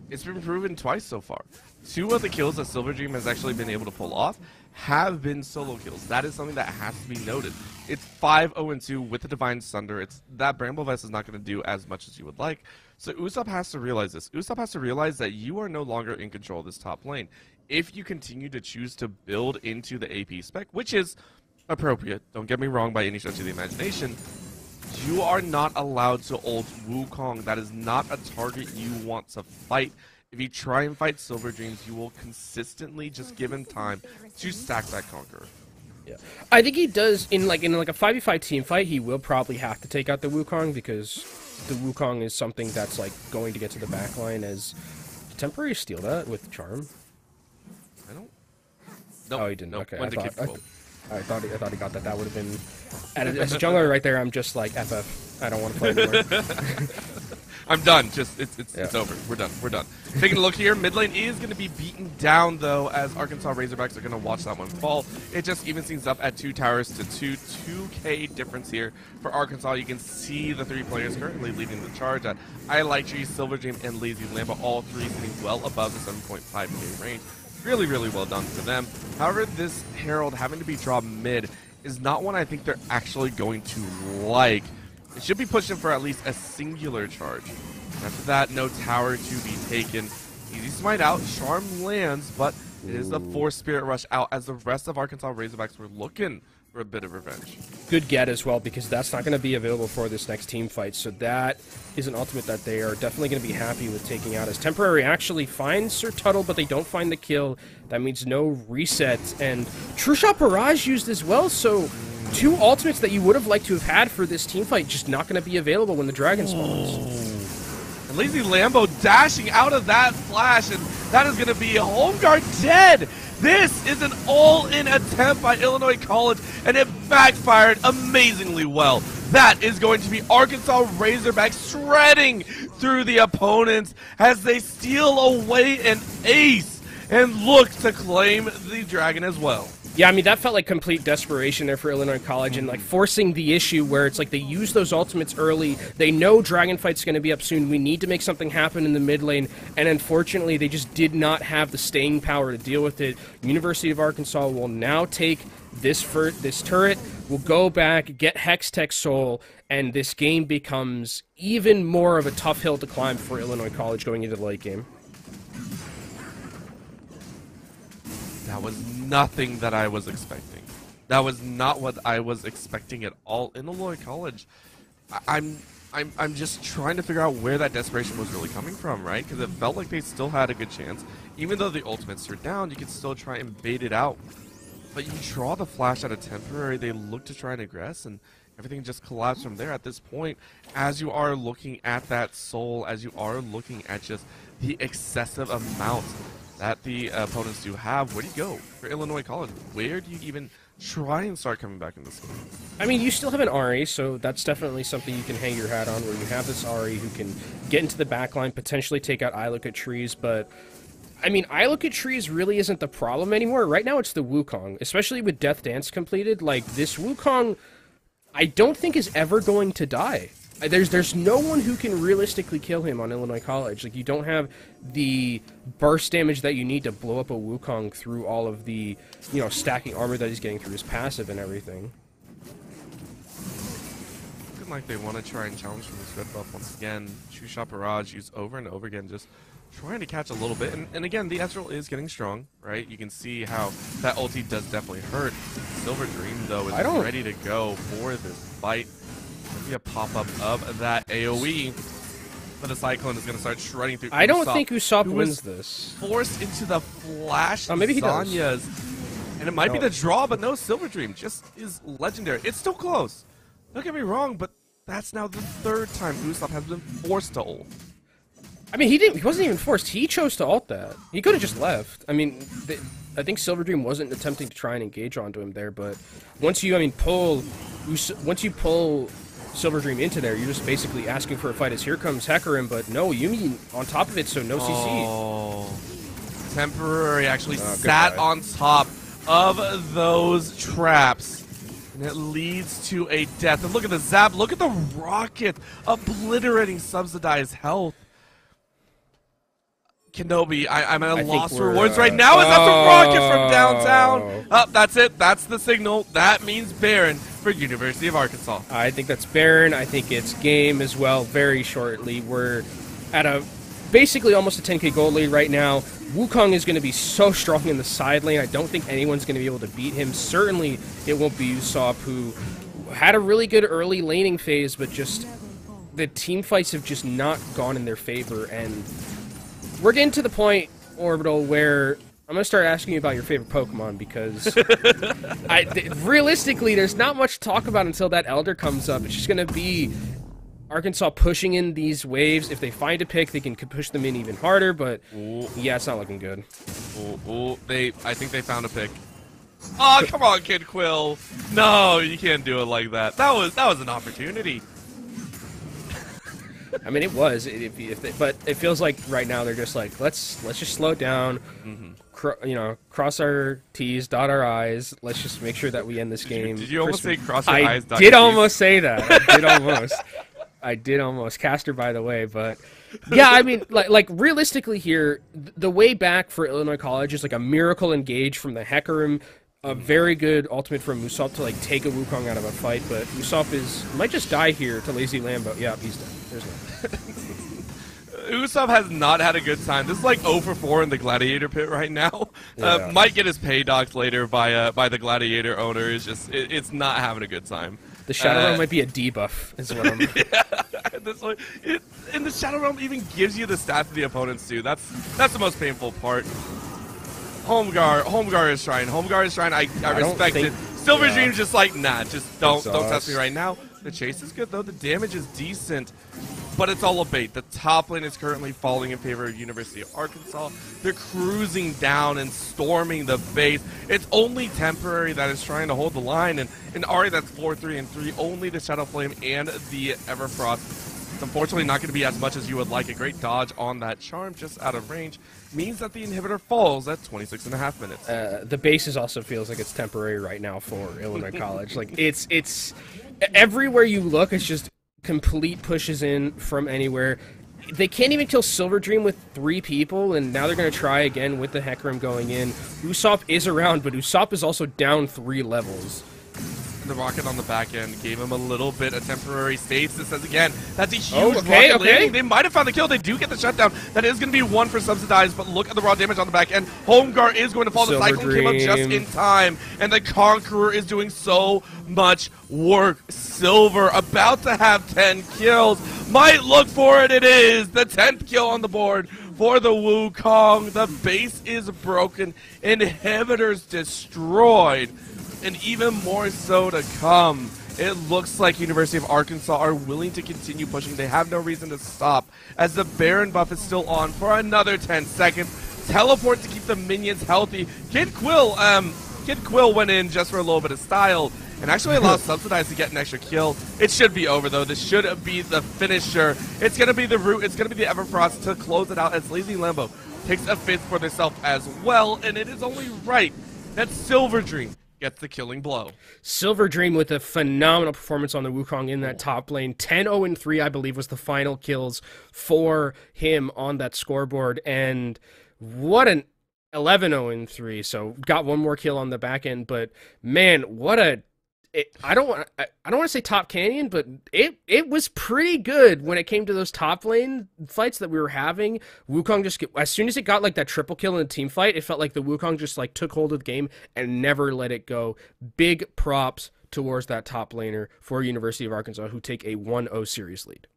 It's been proven twice so far. Two of the kills that Silver Dream has actually been able to pull off have been solo kills. That is something that has to be noted. It's 5 0 2 with the Divine Sunder. It's that Bramble Vest is not going to do as much as you would like. So Usopp has to realize this. Usopp has to realize that you are no longer in control of this top lane. If you continue to choose to build into the AP spec, which is appropriate, don't get me wrong by any stretch of the imagination, you are not allowed to ult Wukong. That is not a target you want to fight. If you try and fight Silver Dreams, you will consistently just give him time to stack that Conqueror. Yeah, I think he does in like in like a five v five team fight. He will probably have to take out the Wukong because the Wukong is something that's like going to get to the back line as temporary steal that with charm. I don't. No, Oh, he didn't. No, Okay, went I thought- I-. I thought he, I thought he got that. That would have been as a jungler right there. I'm just like FF. I don't want to play anymore. I'm done. Just it's it's, Yeah. it's over. We're done. We're done. Taking a look here, mid lane is going to be beaten down though, as Arkansas Razorbacks are going to watch that one fall. It just even things up at two towers to two, 2K difference here for Arkansas. You can see the three players currently leading the charge at I Like Tree, Silver Dream, and Lazy Lambo. All three sitting well above the 7.5K range. Really, really well done for them. However, this Herald having to be dropped mid is not one I think they're actually going to like. It should be pushing for at least a singular charge. After that, no tower to be taken. Easy smite out, charm lands, but it is the force spirit rush out as the rest of Arkansas Razorbacks were looking for a bit of revenge. Good get as well because that's not going to be available for this next team fight. So that is an ultimate that they are definitely going to be happy with taking out. As temporary actually finds Sir Tuttle, but they don't find the kill. That means no reset and True Shot Barrage used as well. So two ultimates that you would have liked to have had for this team fight just not going to be available when the dragon spawns. And Lazy Lambo dashing out of that flash, and that is going to be home guard dead. This is an all-in attempt by Illinois College, and it backfired amazingly well. That is going to be Arkansas Razorbacks shredding through the opponents as they steal away an ace and look to claim the dragon as well. Yeah, I mean that felt like complete desperation there for Illinois College and like forcing the issue where it's like they use those ultimates early. They know Dragonfight's going to be up soon. We need to make something happen in the mid lane, and unfortunately, they just did not have the staying power to deal with it. University of Arkansas will now take this for this turret. Will go back, get Hextech Soul, and this game becomes even more of a tough hill to climb for Illinois College going into the late game. That was nothing that I was expecting. That was not what I was expecting at all in Illinois College. I- I'm, I'm, I'm just trying to figure out where that desperation was really coming from, right? Because it felt like they still had a good chance. Even though the ultimates are down, you could still try and bait it out. But you draw the flash out of temporary, they look to try and aggress, and everything just collapsed from there at this point. As you are looking at that soul, as you are looking at just the excessive amount that the uh, opponents do have, where do you go for Illinois College? Where do you even try and start coming back in this game. I mean, you still have an Ahri, so that's definitely something you can hang your hat on. Where you have this Ahri who can get into the backline, potentially take out I look at trees, but. I mean, I look at trees really isn't the problem anymore. Right now, it's the Wukong, especially with Death Dance completed. Like this Wukong, I don't think is ever going to die. There's there's no one who can realistically kill him on Illinois College. Like you don't have the burst damage that you need to blow up a Wukong through all of the you know stacking armor that he's getting through his passive and everything. Looking like they want to try and challenge from this red buff once again. Shot Barrage used over and over again, just trying to catch a little bit. And, and again, the Ezreal is getting strong, right? You can see how that ulti does definitely hurt. Silver Dream, though, is ready to go for this fight. Maybe a pop-up of that AoE. But the Cyclone is going to start shredding through I don't Usopp, think Usopp wins is this. forced into the flash Oh, maybe he does. And it might be the draw, but no, Silver Dream just is legendary. It's still close. Don't get me wrong, but that's now the third time Usopp has been forced to ult. I mean, he didn't. He wasn't even forced. He chose to alt that. He could have just left. I mean, I think Silver Dream wasn't attempting to try and engage onto him there, but once you, I mean, pull, once you pull Silver Dream into there, you're just basically asking for a fight. As here comes Hecarim, but no, you mean on top of it, so no CC. Oh. Temporary actually Oh, sat goodbye. on top of those traps. And it leads to a death. And look at the zap. Look at the rocket obliterating subsidized health. Kenobi, I, I'm at a loss for words uh, right now. Is that the rocket from oh. downtown? Oh, that's it. That's the signal. That means Baron for University of Arkansas. I think that's Baron. I think it's game as well. Very shortly, we're at a basically almost a 10k gold lead right now. Wukong is going to be so strong in the side lane. I don't think anyone's going to be able to beat him. Certainly, it won't be Usopp, who had a really good early laning phase, but just the team fights have just not gone in their favor. And we're getting to the point, Orbital, where I'm going to start asking you about your favorite Pokemon because I, th- realistically, there's not much to talk about until that Elder comes up. It's just going to be Arkansas pushing in these waves. If they find a pick, they can push them in even harder. But Ooh, yeah, it's not looking good. ooh, ooh. They, I think they found a pick. Oh, come on, Kid Quill. No, you can't do it like that. That was that was an opportunity. I mean, it was, if, if they, but it feels like right now they're just like let's let's just slow it down. Mm-hmm. Cro- you know, cross our T's, dot our I's. Let's just make sure that we end this Did you- game. did you almost say cross your I I's, dot did T's? almost say that. I did almost. I did almost. Caster, by the way, but yeah, I mean, like, like realistically here, the way back for Illinois College is like a miracle engage from the Hecarim, a very good ultimate from Usopp to like take a Wukong out of a fight, but Usopp is might just die here to Lazy Lambo. Yeah, he's dead. There's no. Usopp has not had a good time. This is like 0 for 4 in the Gladiator pit right now. Uh, Yeah. might get his pay docked later by uh, by the Gladiator owner. It's just it, it's not having a good time. The Shadow Uh, Realm might be a debuff, is what I'm. this one, it, and the Shadow Realm even gives you the stats of the opponents too. That's that's the most painful part. Homegar, Homegar is trying. Homegar is trying. I, I, I respect think- it. Silver yeah. Dream's just like nah, just don't don't test me right now. The chase is good though. The damage is decent, but it's all a bait. The top lane is currently falling in favor of University of Arkansas. They're cruising down and storming the base. It's only temporary that is trying to hold the line, and and Ahri that's four three and three. Only the Shadow Flame and the Everfrost it's unfortunately not going to be as much as you would like. A great dodge on that charm just out of range means that the inhibitor falls at 26 and a half minutes. Uh, the bases also feels like it's temporary right now for Illinois College. Like it's it's everywhere you look, it's just complete pushes in from anywhere. They can't even kill Silver Dream with three people, and now they're gonna try again with the Hecarim going in. Usopp is around, but Usopp is also down three levels. The rocket on the back end gave him a little bit of temporary space. stasis. As again, that's a huge Oh, okay, rocket okay. landing. They might have found the kill. They do get the shutdown. That is going to be one for subsidized, but look at the raw damage on the back end. Homegar is going to fall. The Silver cycle came up just in time, and the Conqueror is doing so much work. Silver about to have 10 kills. Might look for it. It is the 10th kill on the board for the Wukong. The base is broken. Inhibitors destroyed. And even more so to come. It looks like University of Arkansas are willing to continue pushing. They have no reason to stop as the Baron buff is still on for another 10 seconds. Teleport to keep the minions healthy. Kid Quill, um, Kid Quill went in just for a little bit of style and actually allowed Subsidize to get an extra kill. It should be over though. This should be the finisher. It's gonna be the root. It's gonna be the Everfrost to close it out as Lazy Lambo takes a fifth for themselves as well, and it is only right that Silver Dream gets the killing blow. Silver Dream with a phenomenal performance on the Wukong in that top lane. 10 0 3, I believe, was the final kills for him on that scoreboard. And what an 11 0 3. So got one more kill on the back end. But man, what a it, I don't want I, I don't want to say top canyon, but it it was pretty good when it came to those top lane fights that we were having. Wukong just as soon as it got like that triple kill in a team fight, it felt like the Wukong just like took hold of the game and never let it go. Big props towards that top laner for University of Arkansas who take a 1-0 series lead.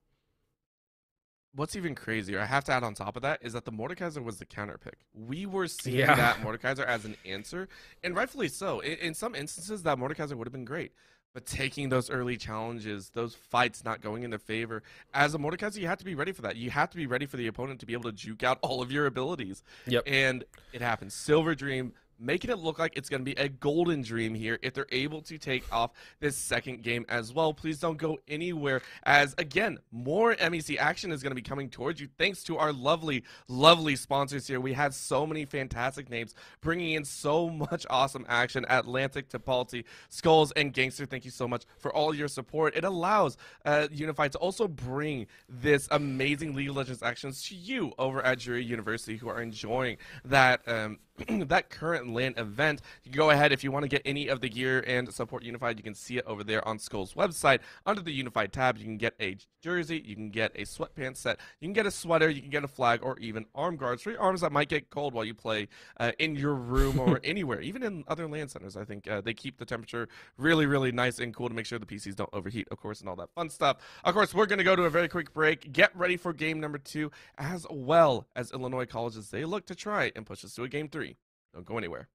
What's even crazier, I have to add on top of that, is that the Mordekaiser was the counter pick. We were seeing Yeah. that Mordekaiser as an answer, and rightfully so. In, in some instances, that Mordekaiser would have been great. But taking those early challenges, those fights not going in their favor, as a Mordekaiser, you have to be ready for that. You have to be ready for the opponent to be able to juke out all of your abilities. Yep. And it happens. Silver Dream making it look like it's going to be a golden dream here if they're able to take off this second game as well. Please don't go anywhere as, again, more MEC action is going to be coming towards you thanks to our lovely, lovely sponsors here. We have so many fantastic names bringing in so much awesome action. Atlantic, Tipalti, Skulls, and Gangster, thank you so much for all your support. It allows uh, Unified to also bring this amazing League of Legends actions to you over at Drury University who are enjoying that um, that current LAN event. You can go ahead if you want to get any of the gear and support Unified. You can see it over there on Skull's website under the Unified tab. You can get a jersey, you can get a sweatpants set, you can get a sweater, you can get a flag, or even arm guards for your arms that might get cold while you play uh, in your room or anywhere, even in other LAN centers. I think uh, they keep the temperature really, really nice and cool to make sure the PCs don't overheat, of course, and all that fun stuff. Of course, we're going to go to a very quick break. Get ready for game number two, as well as Illinois colleges. They look to try and push us to a game three. Don't go anywhere.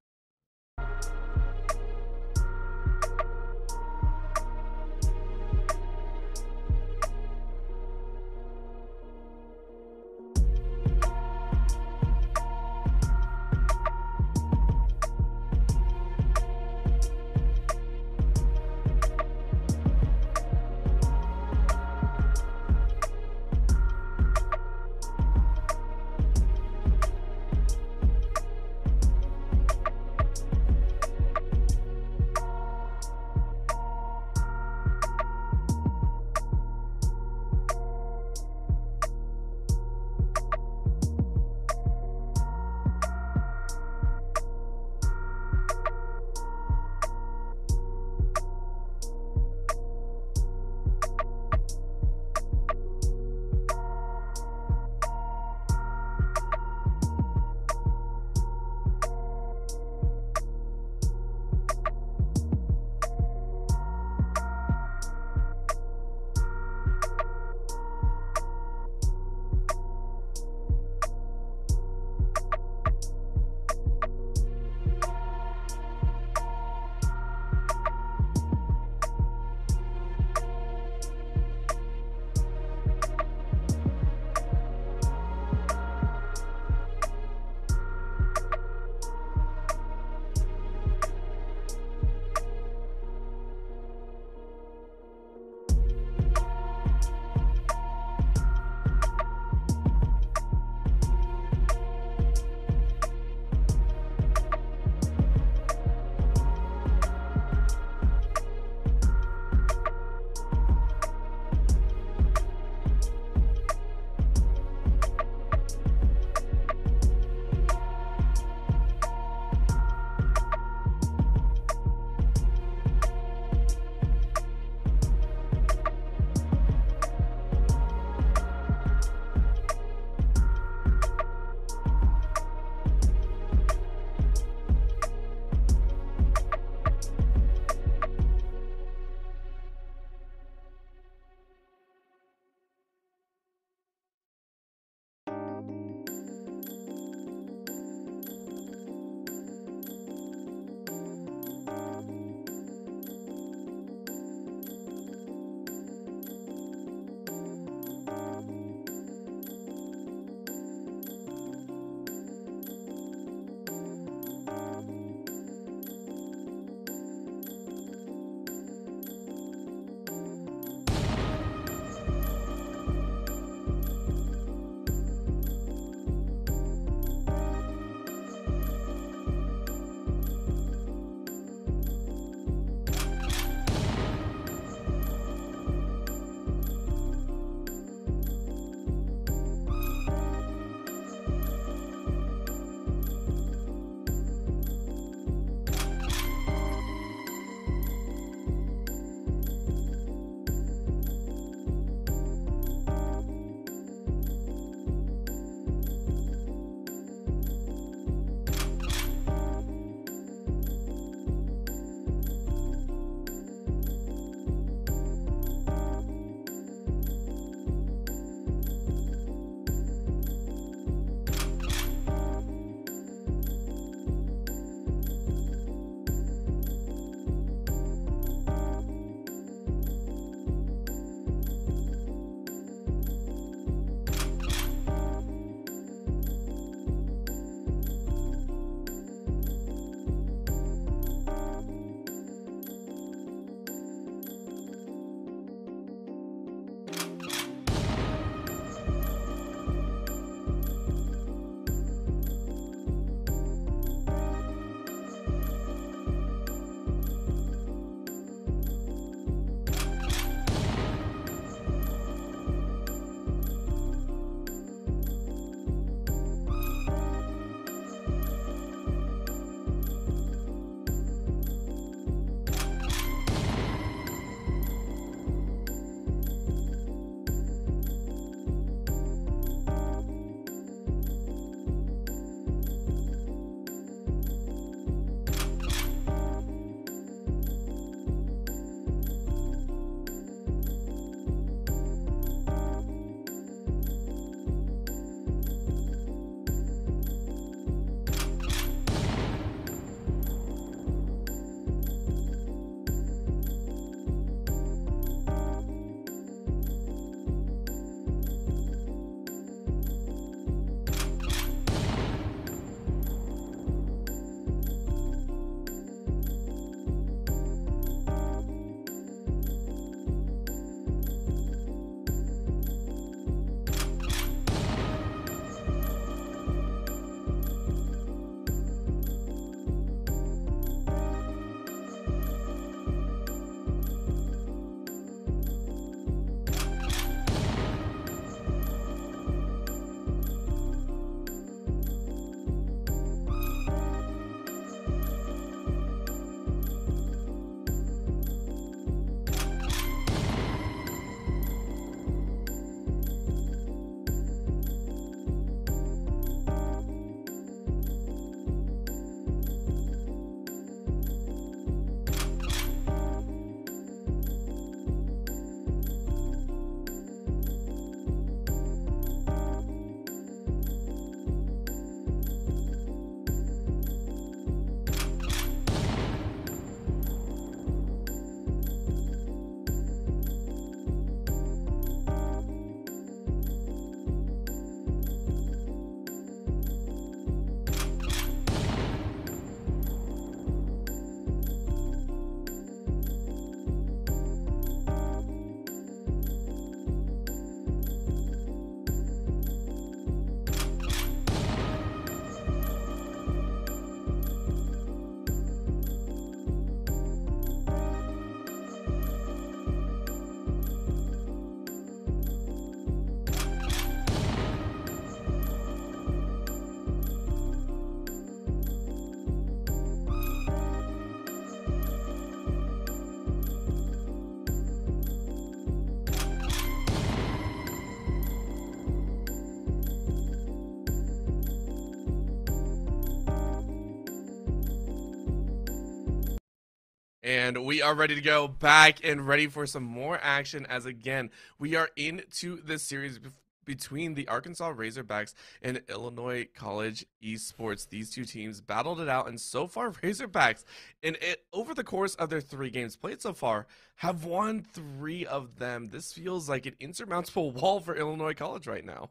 And we are ready to go back and ready for some more action as again, we are into this series between the Arkansas Razorbacks and Illinois College Esports. These two teams battled it out, and so far, Razorbacks, in it, over the course of their three games played so far, have won three of them. This feels like an insurmountable wall for Illinois College right now.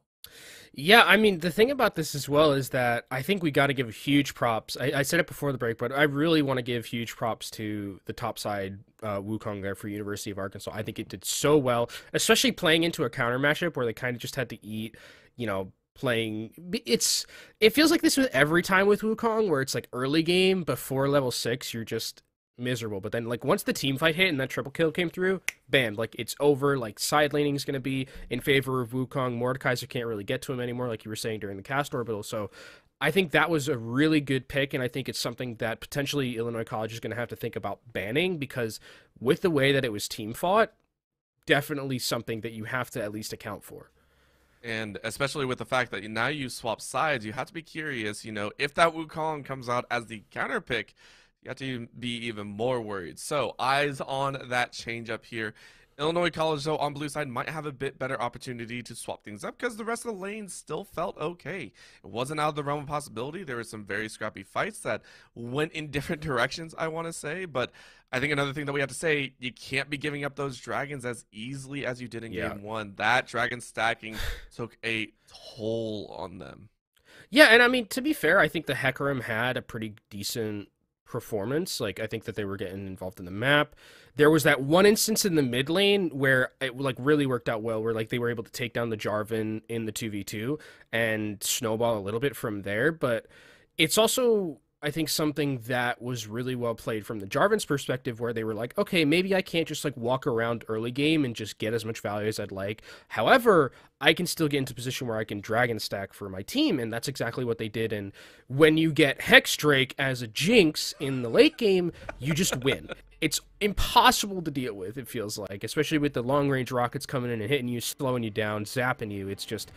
Yeah, I mean, the thing about this as well is that I think we got to give huge props. I, I, said it before the break, but I really want to give huge props to the top side uh, Wukong there for University of Arkansas. I think it did so well, especially playing into a counter matchup where they kind of just had to eat, you know, playing it's it feels like this with every time with Wukong where it's like early game before level 6 you're just miserable. But then like once the team fight hit and that triple kill came through, bam, like it's over. Like side laning is gonna be in favor of Wukong. Mordekaiser can't really get to him anymore, like you were saying during the cast orbital. So I think that was a really good pick, and I think it's something that potentially Illinois College is gonna have to think about banning because with the way that it was team fought, definitely something that you have to at least account for. And especially with the fact that now you swap sides, you have to be curious, you know, if that Wukong comes out as the counter pick, you have to be even more worried. So eyes on that change up here. Illinois College, though, on blue side, might have a bit better opportunity to swap things up because the rest of the lanes still felt okay. It wasn't out of the realm of possibility. There were some very scrappy fights that went in different directions, I want to say. But I think another thing that we have to say, you can't be giving up those dragons as easily as you did in yeah. game one. That dragon stacking took a toll on them. Yeah, and I mean, to be fair, I think the Hecarim had a pretty decent performance. Like I think that they were getting involved in the map. There was that one instance in the mid lane where it like really worked out well, where like they were able to take down the Jarvan in the two v two and snowball a little bit from there. But it's also I think something that was really well played from the Jarvan's perspective, where they were like, okay, maybe I can't just like walk around early game and just get as much value as I'd like. However, I can still get into a position where I can dragon stack for my team, and that's exactly what they did. And when you get Hex Drake as a Jinx in the late game, you just win. It's impossible to deal with, it feels like, especially with the long range rockets coming in and hitting you, slowing you down, zapping you. It's just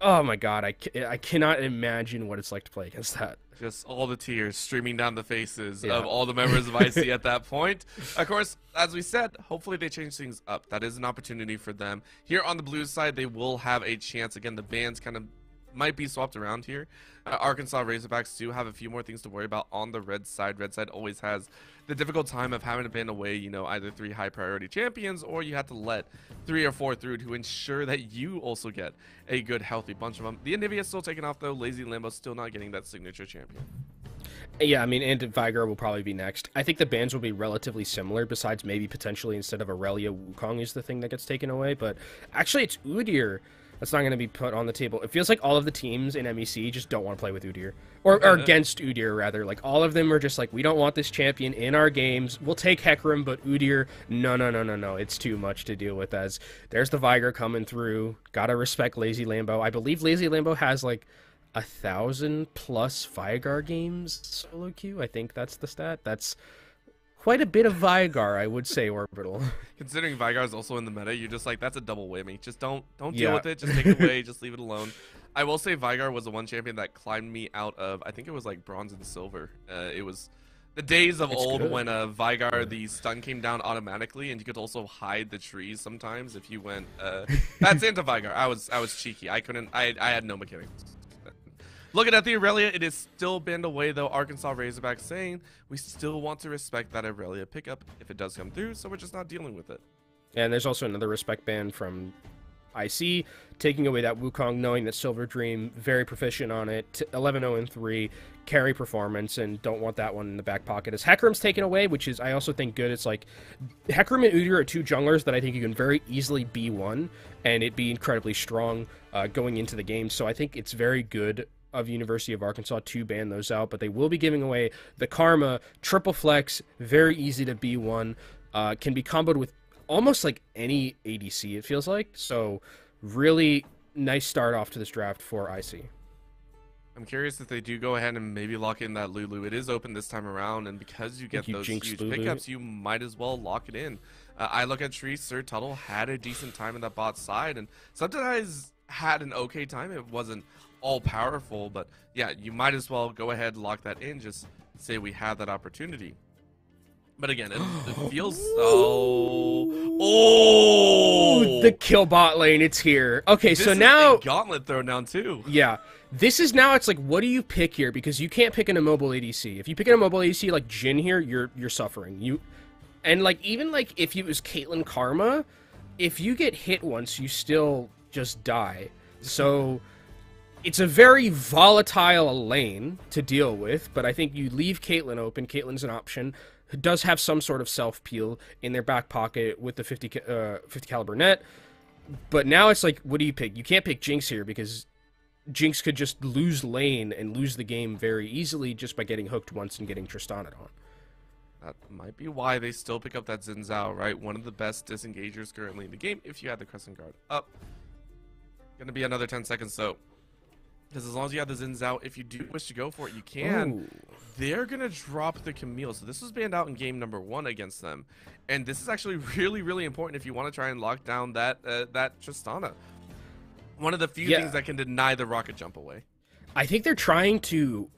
Oh my god, I, I cannot imagine what it's like to play against that. Just all the tears streaming down the faces yeah. of all the members of IC at that point. Of course, as we said, hopefully they change things up. That is an opportunity for them. Here on the Blues side, they will have a chance. Again, the bans kind of might be swapped around here. Uh, Arkansas Razorbacks do have a few more things to worry about on the red side. Red side always has the difficult time of having to ban away, you know, either three high priority champions or you have to let three or four through to ensure that you also get a good, healthy bunch of them. The Anivia is still taking off though. Lazy Lambo still not getting that signature champion. Yeah, I mean, and Veigar will probably be next. I think the bans will be relatively similar, besides maybe potentially instead of Aurelia, Wukong is the thing that gets taken away. But actually, it's Udyr that's not going to be put on the table. It feels like all of the teams in MEC just don't want to play with Udyr. Or, or against Udyr, rather. Like, all of them are just like, we don't want this champion in our games. We'll take Hecarim, but Udyr, no, no, no, no, no. It's too much to deal with as there's the Veigar coming through. Gotta respect Lazy Lambo. I believe Lazy Lambo has, like, a thousand plus Veigar games solo queue. I think that's the stat. That's quite a bit of Veigar, I would say, Orbital. Considering Veigar is also in the meta, you're just like, that's a double whammy. Just don't don't deal yeah. with it. Just take it away. just leave it alone. I will say Veigar was the one champion that climbed me out of, I think it was like bronze and silver. Uh, it was the days of it's old good. when uh, Veigar, the stun came down automatically, and you could also hide the trees sometimes if you went. Uh, that's into Veigar. I was I was cheeky. I couldn't. I I had no mechanics. Looking at the Aurelia, it is still banned away, though. Arkansas Razorback saying we still want to respect that Aurelia pickup if it does come through, so we're just not dealing with it. And there's also another respect ban from IC, taking away that Wukong, knowing that Silver Dream, very proficient on it, 11 0 3, carry performance, and don't want that one in the back pocket. As Hecarim's taken away, which is, I also think, good. It's like Hecarim and Udyr are two junglers that I think you can very easily be one, and it'd be incredibly strong uh, going into the game. So I think it's very good of University of Arkansas to ban those out, but they will be giving away the Karma triple flex, very easy to be one, uh, can be comboed with almost like any ADC. It feels like so. Really nice start off to this draft for IC. I'm curious if they do go ahead and maybe lock in that Lulu. It is open this time around, and because you get you those huge Lulu. pickups, you might as well lock it in. Uh, I look at Tree, Sir Tuttle had a decent time in that bot side, and sometimes had an okay time. It wasn't all powerful, but yeah, you might as well go ahead and lock that in. Just say we had that opportunity. But again, it, it feels so. Oh, the kill bot lane, it's here. Okay, This so now gauntlet thrown down too. Yeah. This is now it's like what do you pick here because you can't pick an immobile ADC. If you pick an immobile ADC like Jhin here, you're you're suffering. You and like even like if it was Caitlyn Karma, if you get hit once, you still just die. So it's a very volatile lane to deal with, but I think you leave Caitlyn open. Caitlyn's an option. Does have some sort of self peel in their back pocket with the 50 uh, 50 caliber net. But now it's like, what do you pick? You can't pick Jinx here because Jinx could just lose lane and lose the game very easily just by getting hooked once and getting Tristana on. That might be why they still pick up that Xin Zhao, right? One of the best disengagers currently in the game. If you had the Crescent Guard up, gonna be another 10 seconds though. Because as long as you have the Zins out, if you do wish to go for it, you can. Ooh. They're gonna drop the Camille. So this was banned out in game number one against them, and this is actually really, really important if you want to try and lock down that uh, that Tristana. One of the few Yeah. things that can deny the rocket jump away. I think they're trying to.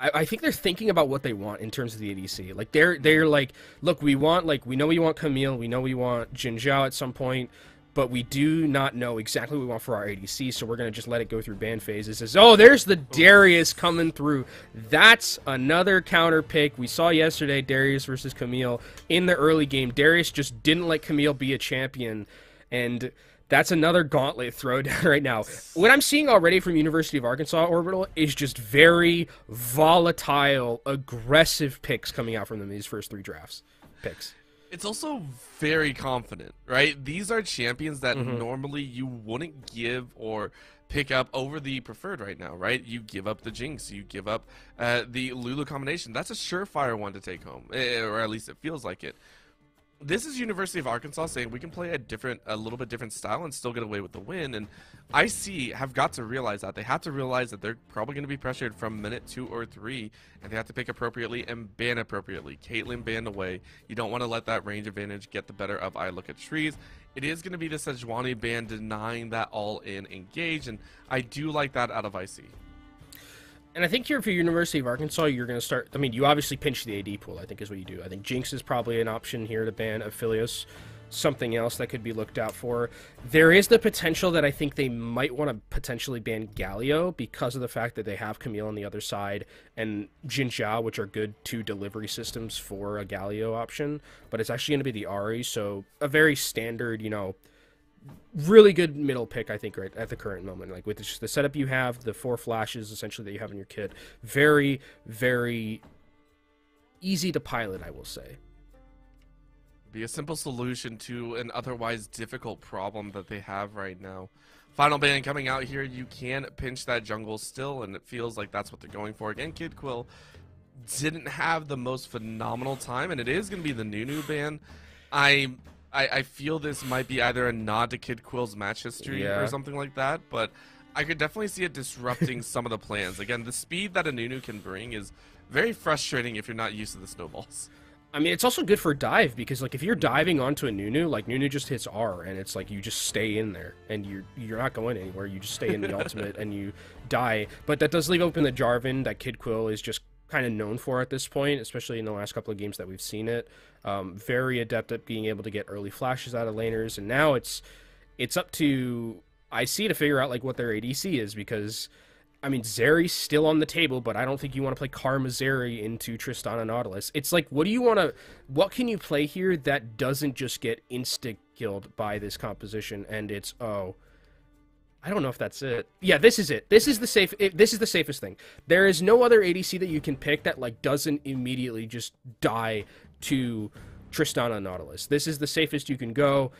I, I think they're thinking about what they want in terms of the ADC. Like they're they're like, look, we want like we know we want Camille, we know we want Xin Zhao at some point, but we do not know exactly what we want for our ADC. So we're gonna just let it go through ban phases. As oh, there's the Darius coming through. That's another counter pick we saw yesterday. Darius versus Camille in the early game. Darius just didn't let Camille be a champion, and that's another gauntlet throwdown right now. What I'm seeing already from University of Arkansas Orbital is just very volatile, aggressive picks coming out from them these first three drafts. Picks. It's also very confident, right? These are champions that Mm-hmm. normally you wouldn't give or pick up over the preferred right now, right? You give up the Jinx, you give up uh, the Lulu combination. That's a surefire one to take home, eh, or at least it feels like it. This is University of Arkansas saying we can play a different, a little bit different style and still get away with the win. And IC have got to realize that they have to realize that they're probably going to be pressured from minute two or three, and they have to pick appropriately and ban appropriately. Caitlyn banned away. You don't want to let that range advantage get the better of I look at trees. It is going to be the Sejuani ban denying that all in engage, and I do like that out of IC. And I think here for University of Arkansas, you're going to start. I mean, you obviously pinch the AD pool. I think is what you do. I think Jinx is probably an option here to ban Aphelios. Something else that could be looked out for. There is the potential that I think they might want to potentially ban Galio because of the fact that they have Camille on the other side and Xin Zhao, which are good two delivery systems for a Galio option. But it's actually going to be the Ahri, so a very standard, you know, really good middle pick, I think, right at the current moment. Like with the, setup you have, the four flashes essentially that you have in your kit, very, very easy to pilot, I will say. Be a simple solution to an otherwise difficult problem that they have right now. Final ban coming out here. You can pinch that jungle still, and it feels like that's what they're going for. Again, Kid Quill didn't have the most phenomenal time, and it is going to be the Nunu ban. I, I I feel this might be either a nod to Kid Quill's match history Yeah. or something like that, but I could definitely see it disrupting some of the plans. Again, the speed that a Nunu can bring is very frustrating if you're not used to the snowballs. I mean, it's also good for dive because like if you're diving onto a Nunu, like Nunu just hits R and it's like you just stay in there and you're you're not going anywhere. You just stay in the ultimate and you die. But that does leave open the Jarvan that Kid Quill is just kind of known for at this point, especially in the last couple of games that we've seen it. Um, very adept at being able to get early flashes out of laners, and now it's it's up to IC to figure out like what their ADC is because I mean Zeri's still on the table, but I don't think you want to play Karma Zeri into Tristana Nautilus. It's like what do you want to what can you play here that doesn't just get insta killed by this composition and it's oh I don't know if that's it. Yeah, this is it. This is the safe. This is the safest thing. There is no other ADC that you can pick that like doesn't immediately just die to Tristana Nautilus. This is the safest you can go.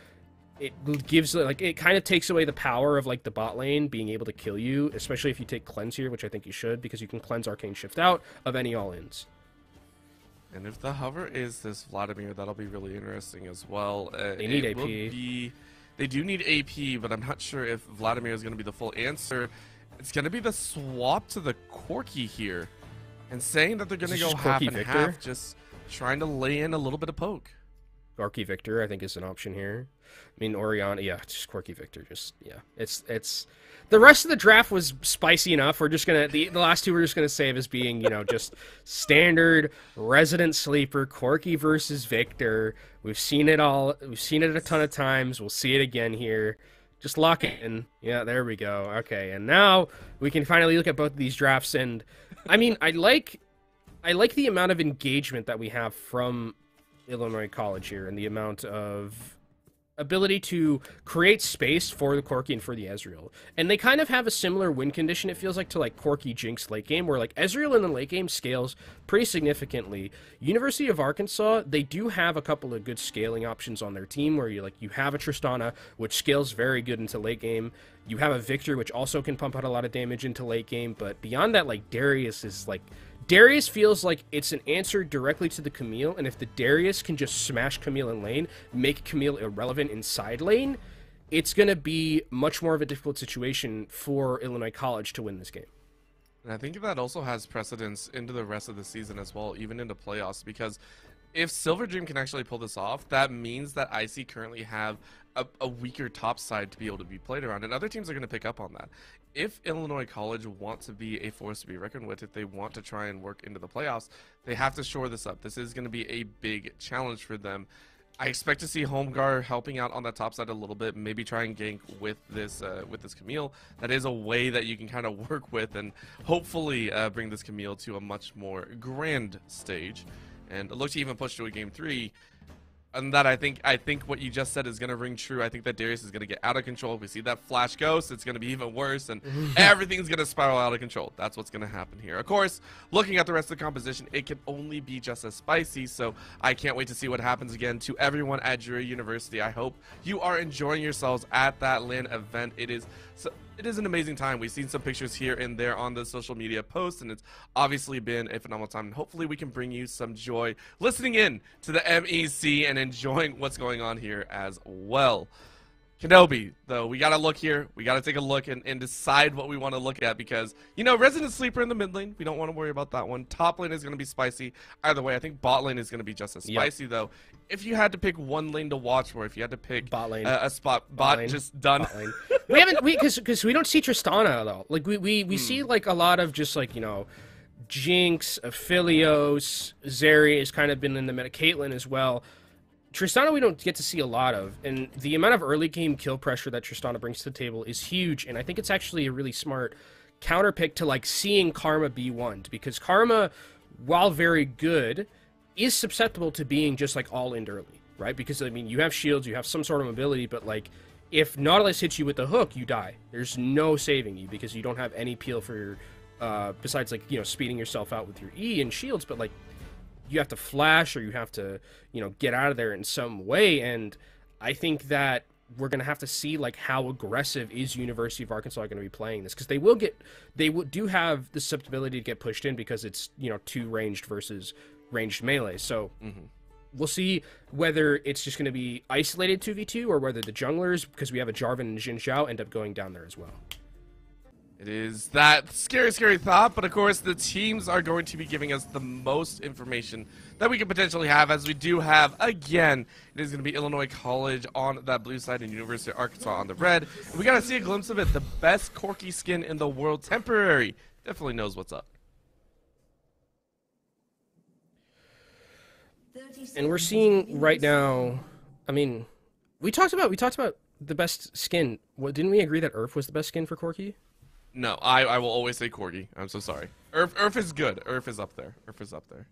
It gives like it kind of takes away the power of like the bot lane being able to kill you, especially if you take cleanse here, which I think you should because you can cleanse arcane shift out of any all ins. And if the hover is this Vladimir, that'll be really interesting as well. Uh, They need it AP. They do need AP, but I'm not sure if Vladimir is going to be the full answer. It's going to be the swap to the Corki here, and saying that they're going to go half and Viktor? half, just trying to lay in a little bit of poke. Corki Viktor, I think, is an option here. I mean, Orianna, yeah, just Corki Viktor, just yeah. It's it's the rest of the draft was spicy enough. We're just gonna the, the last two we're just gonna save as being you know just standard resident sleeper Corki versus Viktor. We've seen it all. We've seen it a ton of times. We'll see it again here. Just lock it in. Yeah, there we go. Okay, and now we can finally look at both of these drafts. And I mean, I like I like the amount of engagement that we have from Illinois College here, and the amount of ability to create space for the Corki and for the Ezreal. And they kind of have a similar win condition, it feels like, to like Corki Jinx late game, where like Ezreal in the late game scales pretty significantly. University of Arkansas, they do have a couple of good scaling options on their team where you like you have a Tristana, which scales very good into late game. You have a Viktor, which also can pump out a lot of damage into late game, but beyond that, like Darius is like Darius feels like it's an answer directly to the Camille, and if the Darius can just smash Camille in lane, make Camille irrelevant inside lane, it's going to be much more of a difficult situation for Illinois College to win this game. And I think that also has precedence into the rest of the season as well, even into playoffs, because if Silver Dream can actually pull this off, that means that IC currently have a, a, weaker top side to be able to be played around, and other teams are going to pick up on that. If Illinois College wants to be a force to be reckoned with, if they want to try and work into the playoffs, they have to shore this up. This is going to be a big challenge for them. I expect to see Homegar helping out on that top side a little bit, maybe try and gank with this uh, with this Camille. That is a way that you can kind of work with and hopefully uh, bring this Camille to a much more grand stage and look to even push to a game three and that I think I think what you just said is going to ring true. I think that Darius is going to get out of control. If we see that flash ghost, it's going to be even worse, and everything's going to spiral out of control. That's what's going to happen here. Of course, looking at the rest of the composition, it can only be just as spicy. So I can't wait to see what happens again. To everyone at Drury University, I hope you are enjoying yourselves at that LAN event. It is. So, it is an amazing time. We've seen some pictures here and there on the social media posts, and it's obviously been a phenomenal time. And hopefully, we can bring you some joy listening in to the MEC and enjoying what's going on here as well. Kenobi, though, we got to look here. We got to take a look and, and decide what we want to look at because, you know, Resident Sleeper in the mid lane, we don't want to worry about that one. Top lane is going to be spicy. Either way, I think bot lane is going to be just as spicy, yep. though. If you had to pick one lane to watch for, if you had to pick bot lane. Uh, a spot, bot, bot just done. Bot we haven't, we, because we don't see Tristana, though. Like, we, we, we hmm. see, like, a lot of just, like, you know, Jinx, Aphelios, Zeri has kind of been in the meta, Caitlyn as well. Tristana we don't get to see a lot of, and the amount of early game kill pressure that Tristana brings to the table is huge, and I think it's actually a really smart counter pick to like seeing Karma be one because Karma, while very good, is susceptible to being just like all in early, right? Because I mean you have shields, you have some sort of mobility, but like if Nautilus hits you with the hook, you die. There's no saving you because you don't have any peel for your uh, besides like you know speeding yourself out with your E and shields, but like you have to flash or you have to you know get out of there in some way. And i think that we're going to have to see like how aggressive is university of arkansas going to be playing this because they will get they will, do have the susceptibility to get pushed in because it's you know two ranged versus ranged melee. So mm-hmm. we'll see whether it's just going to be isolated 2v2 or whether the junglers because we have a jarvan and Xin Zhao end up going down there as well it is that scary, scary thought, but of course the teams are going to be giving us the most information that we could potentially have, as we do have, again, it is going to be Illinois College on that blue side and University of Arkansas on the red. And we got to see a glimpse of it. The best Corki skin in the world, temporary, definitely knows what's up. And we're seeing right now, I mean, we talked about we talked about the best skin. What didn't we agree that Urf was the best skin for Corki? No, I, I will always say Corgi. I'm so sorry. Urf, Urf is good. Urf is up there. Urf is up there.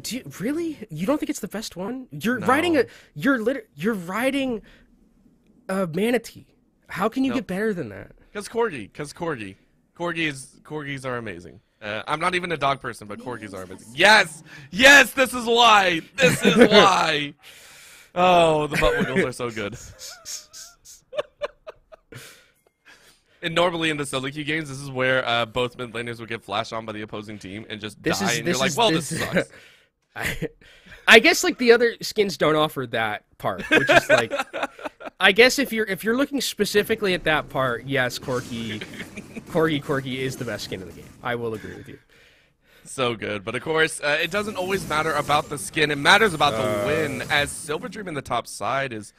Do you, really? You don't think it's the best one? You're no. riding a you're lit you're riding a manatee. How can you get better than that? Cuz corgi, cuz corgi. Corgis corgis are amazing. Uh, I'm not even a dog person, but corgis are amazing. Yes. Yes, this is why. This is why. oh, the butt wiggles are so good. And normally in the solo games, this is where uh, both mid laners would get flashed on by the opposing team and just this die, is, and you're like, well, this, this sucks. I, I guess like the other skins don't offer that part, which is like, I guess if you're if you're looking specifically at that part, yes, Corki, Corgi, Corgi is the best skin in the game. I will agree with you. so good. But of course, uh, it doesn't always matter about the skin. It matters about the Uh. win. As Silver Dream in the top side is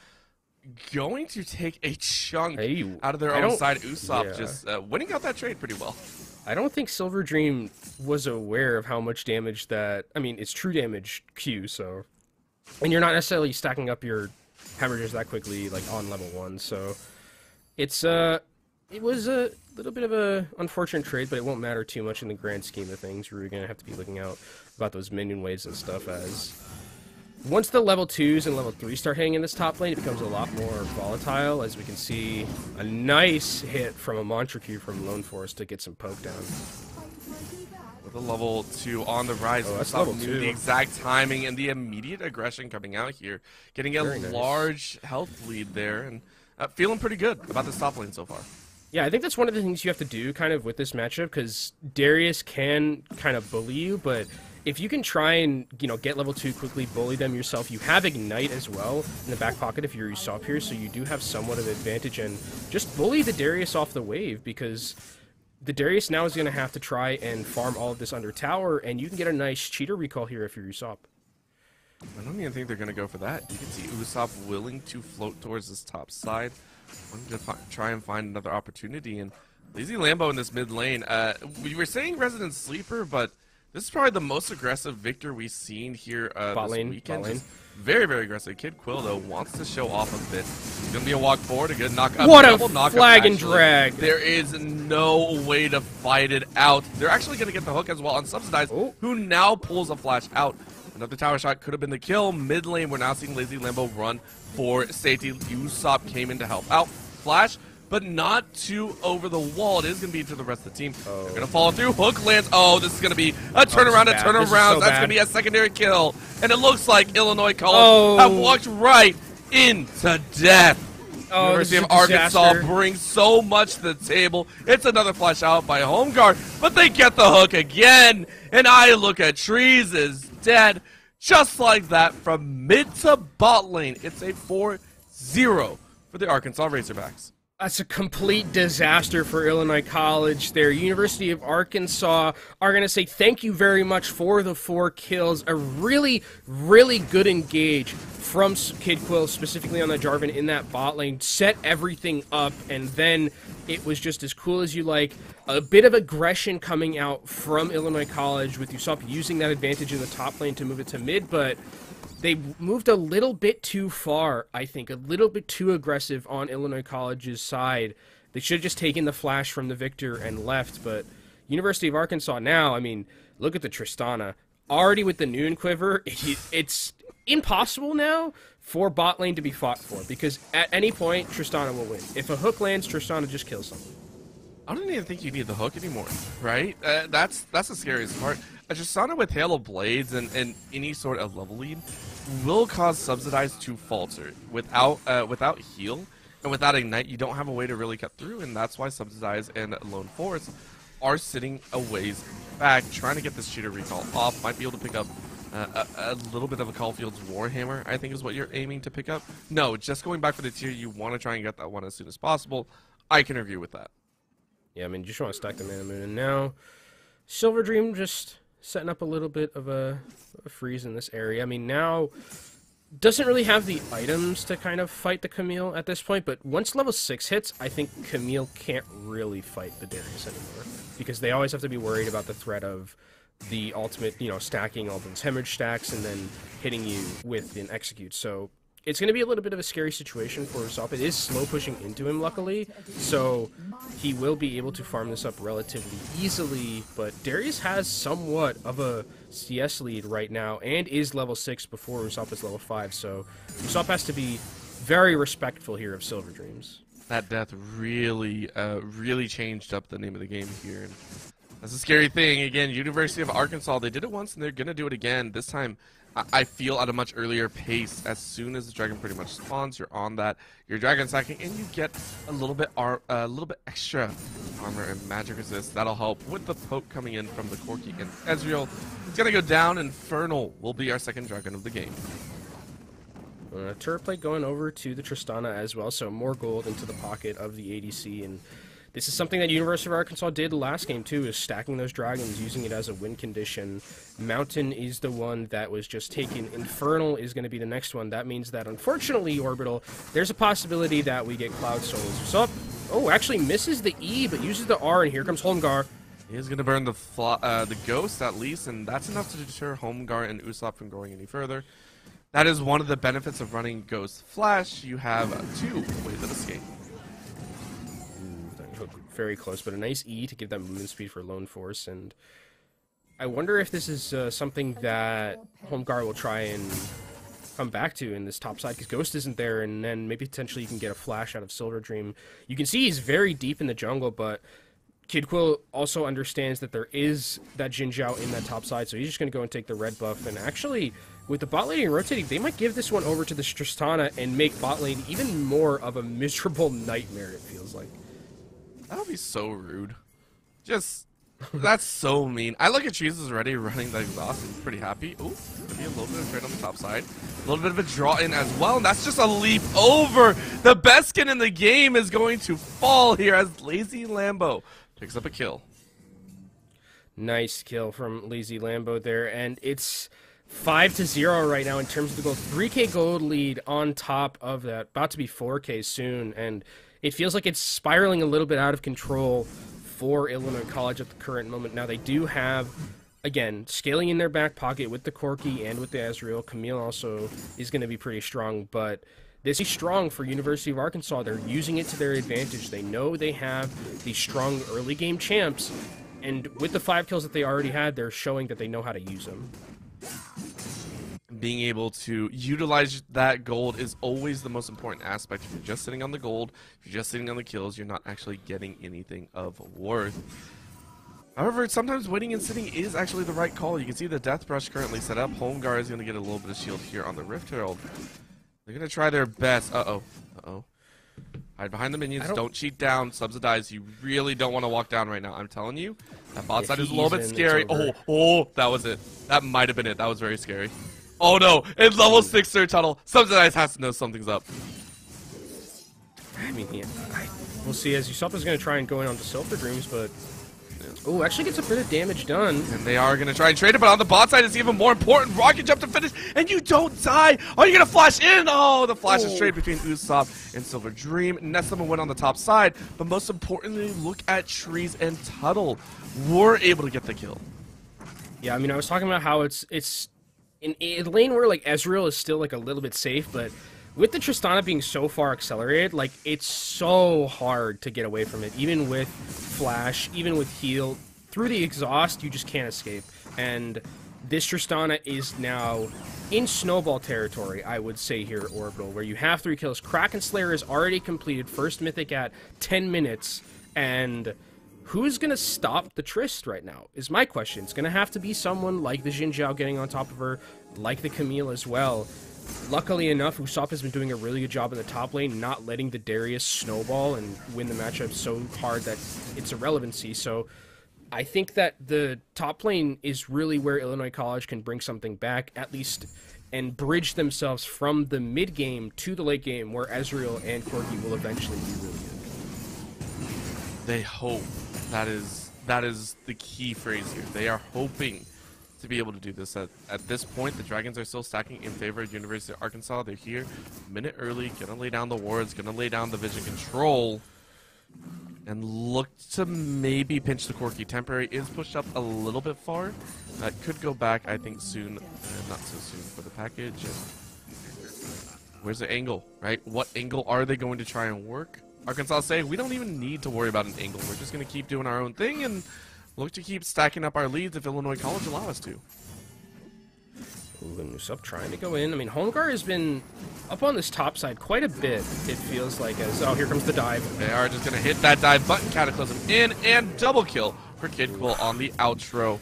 going to take a chunk Hey, out of their I own side. Usopp yeah. just uh, winning out that trade pretty well. I don't think Silver Dream was aware of how much damage that. I mean, it's true damage Q, so. And you're not necessarily stacking up your hemorrhages that quickly, like on level one, so. It's, uh. It was a little bit of a unfortunate trade, but it won't matter too much in the grand scheme of things. We're gonna have to be looking out about those minion waves and stuff as. Once the level 2s and level 3 start hitting in this top lane, it becomes a lot more volatile, as we can see a nice hit from a Mantra Q from Lone Forest to get some poke down. With a level two on the rise, Oh, that's level two. the exact timing and the immediate aggression coming out here, getting a Very nice. large health lead there, and uh, feeling pretty good about this top lane so far. Yeah, I think that's one of the things you have to do kind of with this matchup because Darius can kind of bully you, but if you can try and you know get level two quickly, bully them yourself, you have ignite as well in the back pocket if you're Usopp here, so you do have somewhat of an advantage and just bully the Darius off the wave because the Darius now is going to have to try and farm all of this under tower, and you can get a nice cheater recall here if you're Usopp. I don't even think they're going to go for that. You can see Usopp willing to float towards this top side. Wanting to try and find another opportunity. And Lazy Lambo in this mid lane. Uh, we were saying Resident Sleeper, but this is probably the most aggressive Viktor we've seen here uh, this lane, weekend. Very, very aggressive. Kid Quill, though, wants to show off a bit. It's going to be a walk forward, a good knock up. What a knock flag and drag. There is no way to fight it out. They're actually going to get the hook as well on Subsidized, Oh. who now pulls a flash out. Another tower shot could have been the kill. Mid lane, we're now seeing Lazy Lambo run for safety. Usopp came in to help out. Flash, but not too over the wall. It is going to be to the rest of the team. Oh. They're going to follow through. Hook lands. Oh, this is going to be a turnaround, a turnaround. So That's going to be a secondary kill. And it looks like Illinois College Oh. have walked right into death. Oh, University of Arkansas disaster. brings so much to the table. It's another flash out by Homegar, but they get the hook again. And I look at Trees is dead. Just like that from mid to bot lane. It's a 4 0 for the Arkansas Razorbacks. That's a complete disaster for Illinois College. Their University of Arkansas are going to say thank you very much for the four kills. A really, really good engage from Kid Quill, specifically on the Jarvan in that bot lane. Set everything up, and then it was just as cool as you like. A bit of aggression coming out from Illinois College with Usopp using that advantage in the top lane to move it to mid, but they moved a little bit too far, I think, a little bit too aggressive on Illinois College's side. They should have just taken the flash from the Viktor and left, but University of Arkansas now, I mean, look at the Tristana. Already with the Noonquiver, it- it's impossible now for bot lane to be fought for because at any point, Tristana will win. If a hook lands, Tristana just kills someone. I don't even think you need the hook anymore, right? Uh, that's that's the scariest part. A Tristana with Halo Blades and, and any sort of level lead will cause Subsidized to falter. Without uh, without heal and without Ignite, you don't have a way to really cut through, and that's why Subsidized and Lone Forest are sitting a ways back, trying to get this cheater recall off. Might be able to pick up uh, a, a little bit of a Caulfield's Warhammer, I think is what you're aiming to pick up. No, just going back for the tier, you want to try and get that one as soon as possible. I can agree with that. Yeah, I mean, you just want to stack the Manamune. And now, Silver Dream just setting up a little bit of a, a freeze in this area. I mean, now doesn't really have the items to kind of fight the Camille at this point, but once level 6 hits, I think Camille can't really fight the Darius anymore. Because they always have to be worried about the threat of the ultimate, you know, stacking all those hemorrhage stacks and then hitting you with an execute. So it's going to be a little bit of a scary situation for Usopp. It is slow pushing into him, luckily, so he will be able to farm this up relatively easily. But Darius has somewhat of a CS lead right now and is level 6 before Usopp is level 5, so Usopp has to be very respectful here of Silver Dreams. that death really, uh, really changed up the name of the game here. And that's a scary thing. Again, University of Arkansas, they did it once and they're gonna do it again. This time, I, feel at a much earlier pace. As soon as the dragon pretty much spawns, you're on that. You're dragon stacking, and you get a little bit, ar- a little bit extra armor and magic resist. That'll help with the poke coming in from the Corki and Ezreal. It's gonna go down. Infernal will be our second dragon of the game. Uh, turret plate going over to the Tristana as well, so more gold into the pocket of the ADC, and this is something that University of Arkansas did last game too, is stacking those dragons, using it as a win condition. Mountain is the one that was just taken. Infernal is going to be the next one. That means that unfortunately, Orbital, there's a possibility that we get Cloud Souls. So, oh, actually misses the E, but uses the R, and here comes Homegar. He's going to burn the uh, the ghost at least, and that's enough to deter Homegar and Usopp from going any further. That is one of the benefits of running Ghost Flash. You have two ways of escape very close, but a nice E to give that movement speed for Lone Force. And I wonder if this is uh, something that Homegar will try and come back to in this top side because Ghost isn't there, and then maybe potentially you can get a flash out of Silver Dream. You can see he's very deep in the jungle, but Kid Quill also understands that there is that Xin Zhao in that top side, so he's just going to go and take the red buff. And actually, with the bot lane rotating, they might give this one over to the Tristana and make bot lane even more of a miserable nightmare, it feels like. That would be so rude. Just, that's so mean. I look at Jesus already running the exhaust He's pretty happy. Ooh, maybe a little bit of trade on the top side. A little bit of a draw in as well, and that's just a leap over. The best skin in the game is going to fall here as Lazy Lambo picks up a kill. Nice kill from Lazy Lambo there, and it's five to zero right now in terms of the gold. 3k gold lead on top of that, about to be 4k soon, and it feels like it's spiraling a little bit out of control for Illinois College at the current moment. Now they do have again, scaling in their back pocket with the Corki and with the Ezreal. Camille also is going to be pretty strong, but this is strong for University of Arkansas. They're using it to their advantage. They know they have these strong early game champs, and with the five kills that they already had, they're showing that they know how to use them being able to utilize that gold is always the most important aspect. If you're just sitting on the gold, if you're just sitting on the kills, you're not actually getting anything of worth. However, sometimes waiting and sitting is actually the right call. You can see the Death Brush currently set up. Homegar is going to get a little bit of shield here on the Rift Herald. They're going to try their best. Uh-oh. Uh-oh. Hide behind the minions. Don't... don't... cheat down. Subsidize. You really don't want to walk down right now. I'm telling you. That bot side is a little bit scary. Oh, oh, that was it. That might have been it. That was very scary. Oh no, in level 6 third tunnel, Subsidize has to know something's up. I mean, yeah, I, we'll see as Usopp is going to try and go in on the Silver Dreams, but... Oh, actually gets a bit of damage done. And they are going to try and trade it, but on the bot side, it's even more important. Rocket jump to finish, and you don't die! Are you going to flash in? Oh, the flash oh. is straight between Usopp and Silver Dream. Nestama went on the top side, but most importantly, look at Trees and Tuttle. Were able to get the kill. Yeah, I mean, I was talking about how it's it's in, lane where like Ezreal is still like a little bit safe, but with the Tristana being so far accelerated, like it's so hard to get away from it. Even with flash, even with heal, through the exhaust, you just can't escape. And this Tristana is now in snowball territory, I would say here at Orbital, where you have three kills. Kraken Slayer is already completed, first mythic at 10 minutes, and who's going to stop the Trist right now is my question. It's going to have to be someone like the Xin Zhao getting on top of her, like the Camille as well. Luckily enough, Usopp has been doing a really good job in the top lane, not letting the Darius snowball and win the matchup so hard that it's irrelevancy. So I think that the top lane is really where Illinois College can bring something back, at least, and bridge themselves from the mid game to the late game, where Ezreal and Corki will eventually be really good. They hope that is that is the key phrase here. They are hoping to be able to do this. At, at this point, the Dragons are still stacking in favor of University of Arkansas. They're here a minute early, gonna lay down the wards, gonna lay down the vision control, and look to maybe pinch the Corki. Temporary is pushed up a little bit far. That could go back, I think, soon. Uh, not so soon for the package. Where's the angle, right? What angle are they going to try and work? Arkansas say we don't even need to worry about an angle. We're just going to keep doing our own thing and look to keep stacking up our leads if Illinois College allow us to. Ooh, Usopp trying to go in. I mean, Homegar has been up on this top side quite a bit, it feels like. As Oh, here comes the dive. They are just going to hit that dive button, Cataclysm in, and double kill for Kid Quill on the outro.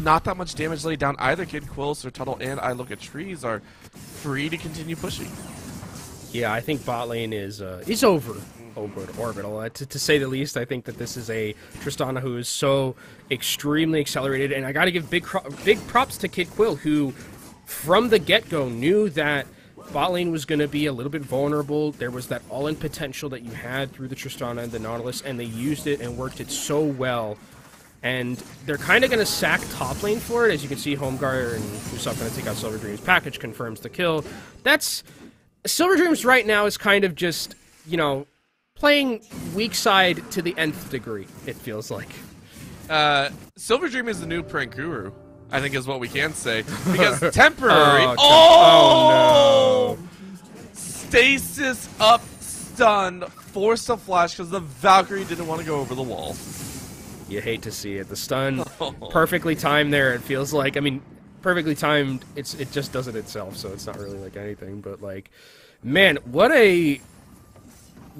Not that much damage laid down either. Kid Quill, Sir Tuttle, and I Look at Trees are free to continue pushing. Yeah, I think bot lane is uh, is over over orbital uh, to, to say the least. I think that this is a Tristana who is so extremely accelerated, and I got to give big big props to Kid Quill, who from the get go knew that bot lane was going to be a little bit vulnerable. There was that all-in potential that you had through the Tristana and the Nautilus, and they used it and worked it so well. And they're kind of going to sack top lane for it. As you can see, Homegar and Usopp going to take out Silver Dreams. Package confirms the kill. That's... Silver Dreams right now is kind of just, you know, playing weak side to the nth degree, it feels like. Uh, Silver Dream is the new Prankuru. I think is what we can say because temporary. Oh, oh, oh, no! Stasis up, stunned, forced a flash because the Valkyrie didn't want to go over the wall. You hate to see it. The stun, perfectly timed there. It feels like. I mean, perfectly timed. It's it just does it itself, so it's not really like anything. But like, man, what a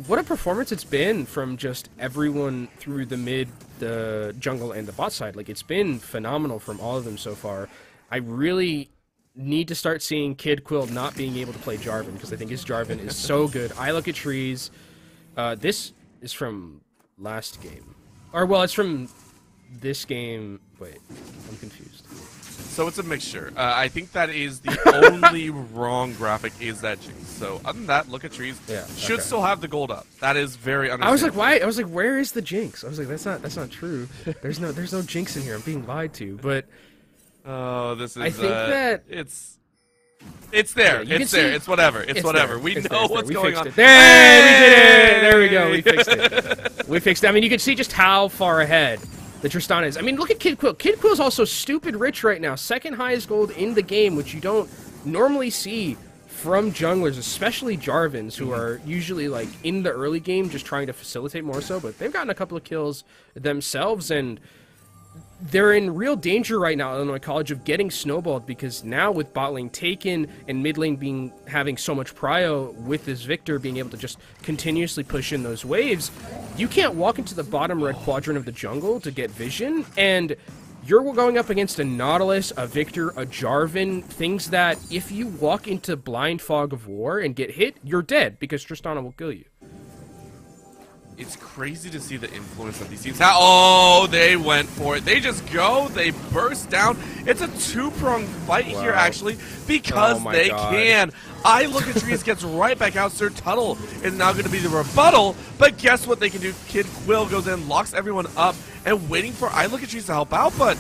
what a performance it's been from just everyone through the mid, the jungle, and the bot side. Like it's been phenomenal from all of them so far. I really need to start seeing Kid Quill not being able to play Jarvan because I think his Jarvan is so good. I look at trees. Uh, this is from last game, or well, it's from this game. Wait, I'm confused. So it's a mixture. Uh, I think that is the only wrong graphic is that Jinx. So other than that, look at trees. Yeah, Should okay. still have the gold up. That is very I was like, why? I was like, where is the Jinx? I was like, that's not that's not true. There's no there's no Jinx in here. I'm being lied to. But Oh, this is. I think uh, that- it's. It's there. Yeah, it's there. see- It's whatever. It's, It's whatever. there. We It's know there. what's going on. It. There, we did it. There we go. We fixed it. We fixed it. I mean, you can see just how far ahead the Tristan is. I mean, look at Kid Quill. Kid Quill's also stupid rich right now. Second highest gold in the game, which you don't normally see from junglers, especially Jarvans, who mm-hmm. are usually like in the early game just trying to facilitate more so. But they've gotten a couple of kills themselves and they're in real danger right now, Illinois College, of getting snowballed because now with bot lane taken and mid lane being having so much prio with this Viktor being able to just continuously push in those waves, you can't walk into the bottom red quadrant of the jungle to get vision, and you're going up against a Nautilus, a Viktor, a Jarvan, things that if you walk into blind fog of war and get hit, you're dead because Tristana will kill you. It's crazy to see the influence that these teams have. Oh, they went for it. They just go. They burst down. It's a two-pronged fight here, actually, oh because Oh they God. can. I look at trees, gets right back out. Sir Tuttle is now going to be the rebuttal. But guess what they can do? Kid Quill goes in, locks everyone up, and waiting for I look at trees to help out. But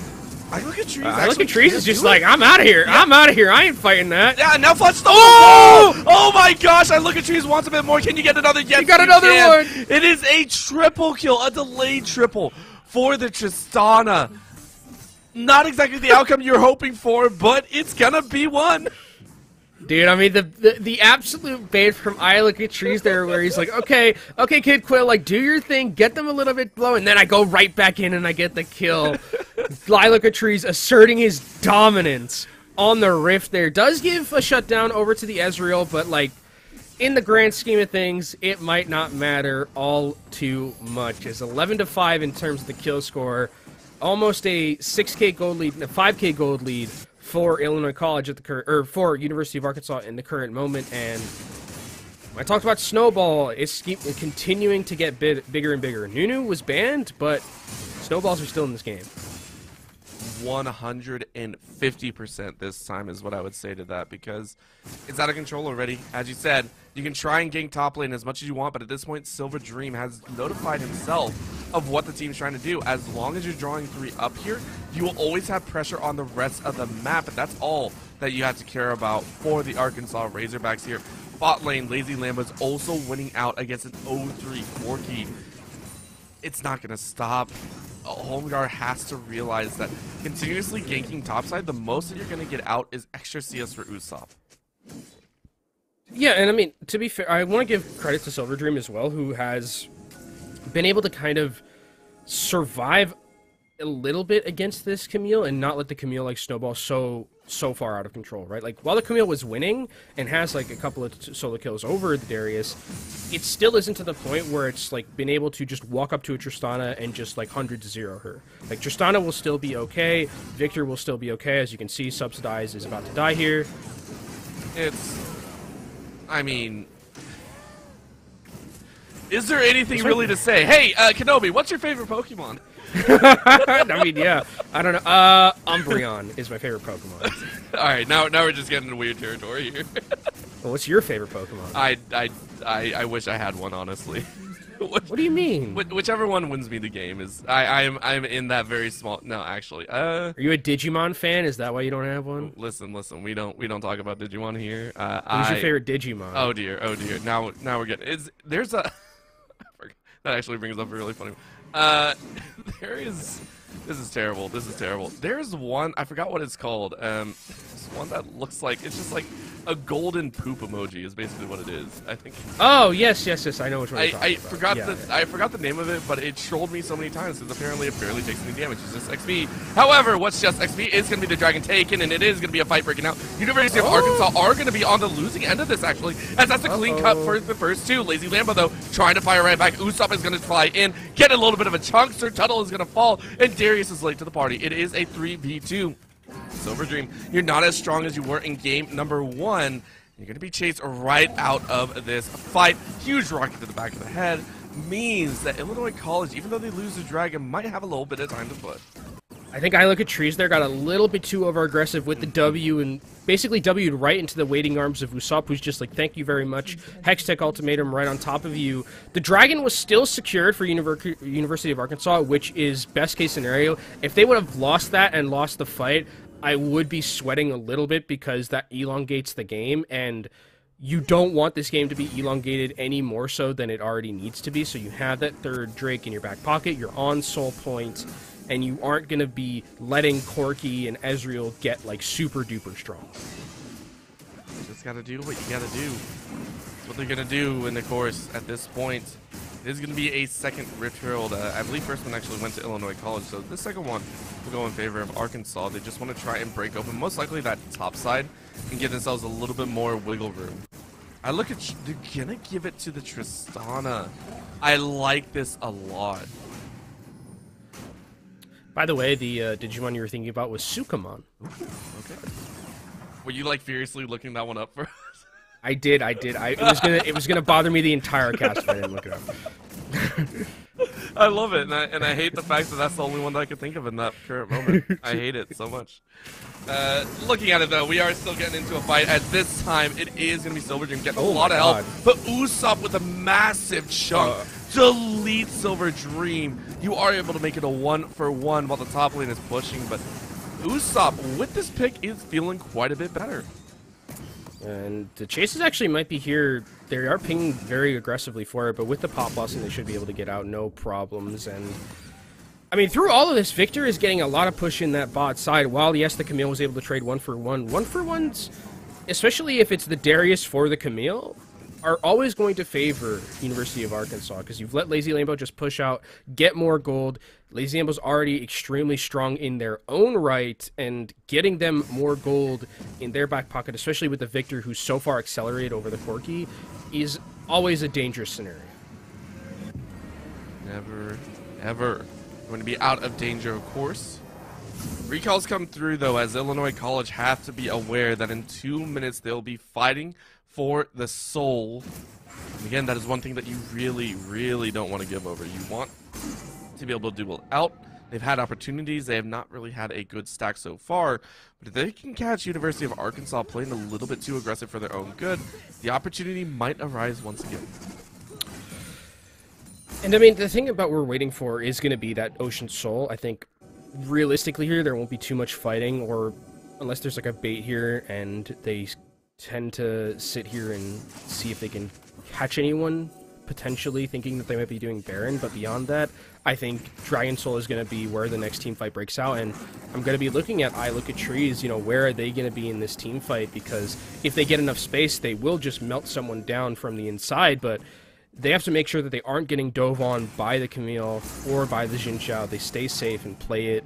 I look at trees. I look at trees, it's just it. like, I'm out of here. I'm out of here. I ain't fighting that. Yeah, now Fletch stole oh! oh my gosh, I look at trees wants a bit more. Can you get another? Yes, You got another one. It is a triple kill, a delayed triple for the Tristana. Not exactly the outcome you're hoping for, but it's gonna be one. Dude, I mean the, the the absolute bait from I look at trees there, where he's like, okay, okay, Kid Quill, like do your thing, get them a little bit low, and then I go right back in and I get the kill. At trees asserting his dominance on the rift. There does give a shutdown over to the Ezreal, but like in the grand scheme of things, it might not matter all too much. It's 11 to five in terms of the kill score, almost a 6k gold lead, a 5k gold lead for Illinois College at the current, or for University of Arkansas in the current moment. And I talked about Snowball. It's continuing to get big, bigger and bigger. Nunu was banned, but snowballs are still in this game. 150% this time is what I would say to that because it's out of control already. As you said, you can try and gank top lane as much as you want, but at this point, Silver Dream has notified himself of what the team's trying to do. As long as you're drawing three up here, you will always have pressure on the rest of the map, and that's all that you have to care about for the Arkansas Razorbacks here. Bot lane, Lazy Lambo's also winning out against an 0-3 Corki it's not going to stop. Homegar has to realize that continuously ganking topside, the most that you're going to get out is extra CS for Usopp. Yeah, and I mean, to be fair, I want to give credit to Silver Dream as well, who has been able to kind of survive a little bit against this Camille and not let the Camille like snowball so so far out of control, right? Like while the Camille was winning and has like a couple of solo kills over the Darius, it still isn't to the point where it's like been able to just walk up to a Tristana and just like hundred to zero her. Like Tristana will still be okay, Viktor will still be okay, as you can see, subsidized is about to die here. It's. I mean. Is there anything really to say? Hey, uh, Kenobi, what's your favorite Pokemon? I mean, yeah. I don't know. Uh, Umbreon is my favorite Pokemon. All right, now now we're just getting into weird territory here. Well, what's your favorite Pokemon? I, I, I, I wish I had one, honestly. what do you mean? Wh- Whichever one wins me the game is I I'm I'm in that very small no actually uh Are you a Digimon fan? Is that why you don't have one? listen listen we don't we don't talk about Digimon here uh Who's I, your favorite Digimon? oh dear oh dear now now we're getting is there's a that actually brings up a really funny uh there is this is terrible this is terrible there's one I forgot what it's called um it's one that looks like it's just like a golden poop emoji is basically what it is I think Oh yes, yes, yes. I know which one. I, you're talking I forgot Yeah, the yeah. I forgot the name of it, but it trolled me so many times because apparently it barely takes any damage. It's just XP. However, what's just XP is going to be the Dragon Taken, and it is going to be a fight breaking out. University of Oh. Arkansas are going to be on the losing end of this actually, as that's a clean cut for the first two. Lazy Lambo though trying to fire right back. Usopp is going to fly in, get a little bit of a chunk. Sir Tuttle is going to fall, and Darius is late to the party. It is a three v two. Silver Dream, you're not as strong as you were in game number one. You're going to be chased right out of this fight. Huge rocket to the back of the head means that Illinois College, even though they lose the dragon, might have a little bit of time to put. I think I look at trees there got a little bit too over aggressive with the W and basically W'd right into the waiting arms of Usopp, who's just like, "Thank you very much." Hextech ultimatum right on top of you. The dragon was still secured for Univer- University of Arkansas, which is best case scenario. If they would have lost that and lost the fight, I would be sweating a little bit because that elongates the game and you don't want this game to be elongated any more so than it already needs to be. So you have that third Drake in your back pocket. You're on soul point, and you aren't going to be letting Corki and Ezreal get like super duper strong. Just got to do what you got to do. That's what they're going to do in the course at this point. Is going to be a second Rift Herald. Uh, I believe first one actually went to Illinois College, so the second one will go in favor of Arkansas. They just want to try and break open, most likely that top side, and give themselves a little bit more wiggle room. I look at they're gonna give it to the Tristana. I like this a lot. By the way, the uh, Digimon you were thinking about was Sukamon. Okay. Were you like furiously looking that one up for us? I did, I did. I it was gonna it was gonna bother me the entire cast if I didn't look it up. I love it, and I, and I hate the fact that that's the only one that I could think of in that current moment. I hate it so much. Uh, looking at it though, we are still getting into a fight. At this time, it is going to be Silver Dream getting a Oh lot my of help, but Usopp with a massive chunk Uh. delete Silver Dream. You are able to make it a one for one while the top lane is pushing, but Usopp with this pick is feeling quite a bit better. And the chases actually might be here. They are pinging very aggressively for it, but with the pop blossom, they should be able to get out no problems. And I mean, through all of this, Viktor is getting a lot of push in that bot side. While yes, the Camille was able to trade one for one, one for ones, especially if it's the Darius for the Camille, are always going to favor University of Arkansas because you've let Lazy Lambo just push out, get more gold. Lazy Lambo's already extremely strong in their own right, and getting them more gold in their back pocket, especially with the Viktor who's so far accelerated over the Corki, is always a dangerous scenario. Never, ever going to be out of danger, of course. Recalls come through, though, as Illinois College have to be aware that in two minutes they'll be fighting for the soul. And again, that is one thing that you really, really don't want to give over. You want to be able to duel out. They've had opportunities. They have not really had a good stack so far. But if they can catch University of Arkansas playing a little bit too aggressive for their own good, the opportunity might arise once again. And I mean, the thing about we're waiting for is going to be that Ocean Soul. I think realistically here, there won't be too much fighting, or unless there's like a bait here and they tend to sit here and see if they can catch anyone, potentially thinking that they might be doing Baron. But beyond that, I think Dragon Soul is going to be where the next team fight breaks out. And I'm going to be looking at I Look at Trees, you know, where are they going to be in this team fight? Because if they get enough space, they will just melt someone down from the inside. But they have to make sure that they aren't getting dove on by the Camille or by the Xin Zhao. They stay safe and play it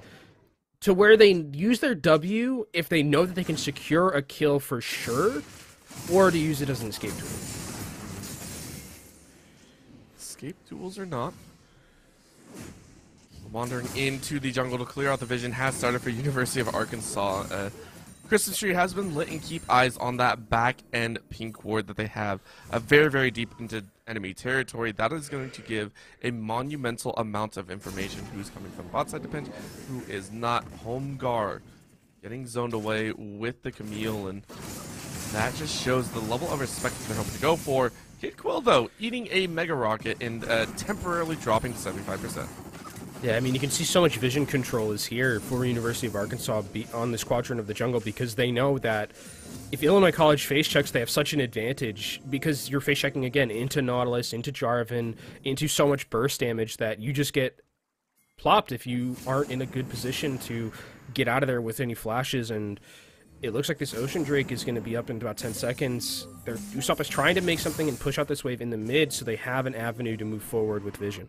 to where they use their W if they know that they can secure a kill for sure, or to use it as an escape tool. Escape duels or not. Wandering into the jungle to clear out the vision has started for University of Arkansas. Uh, Christmas tree has been lit and keep eyes on that back end pink ward that they have. Uh, very, very deep into enemy territory. That is going to give a monumental amount of information who's coming from bot side to pinch, who is not. Homegar getting zoned away with the Camille and that just shows the level of respect they're hoping to go for. Kid Quill, though, eating a Mega Rocket and uh, temporarily dropping to 75%. Yeah, I mean, you can see so much vision control is here for University of Arkansas be on this quadrant of the jungle because they know that if Illinois College face checks, they have such an advantage because you're face checking again into Nautilus, into Jarvan, into so much burst damage that you just get plopped if you aren't in a good position to get out of there with any flashes and it looks like this Ocean Drake is going to be up in about 10 seconds. Their Usopp is trying to make something and push out this wave in the mid so they have an avenue to move forward with vision.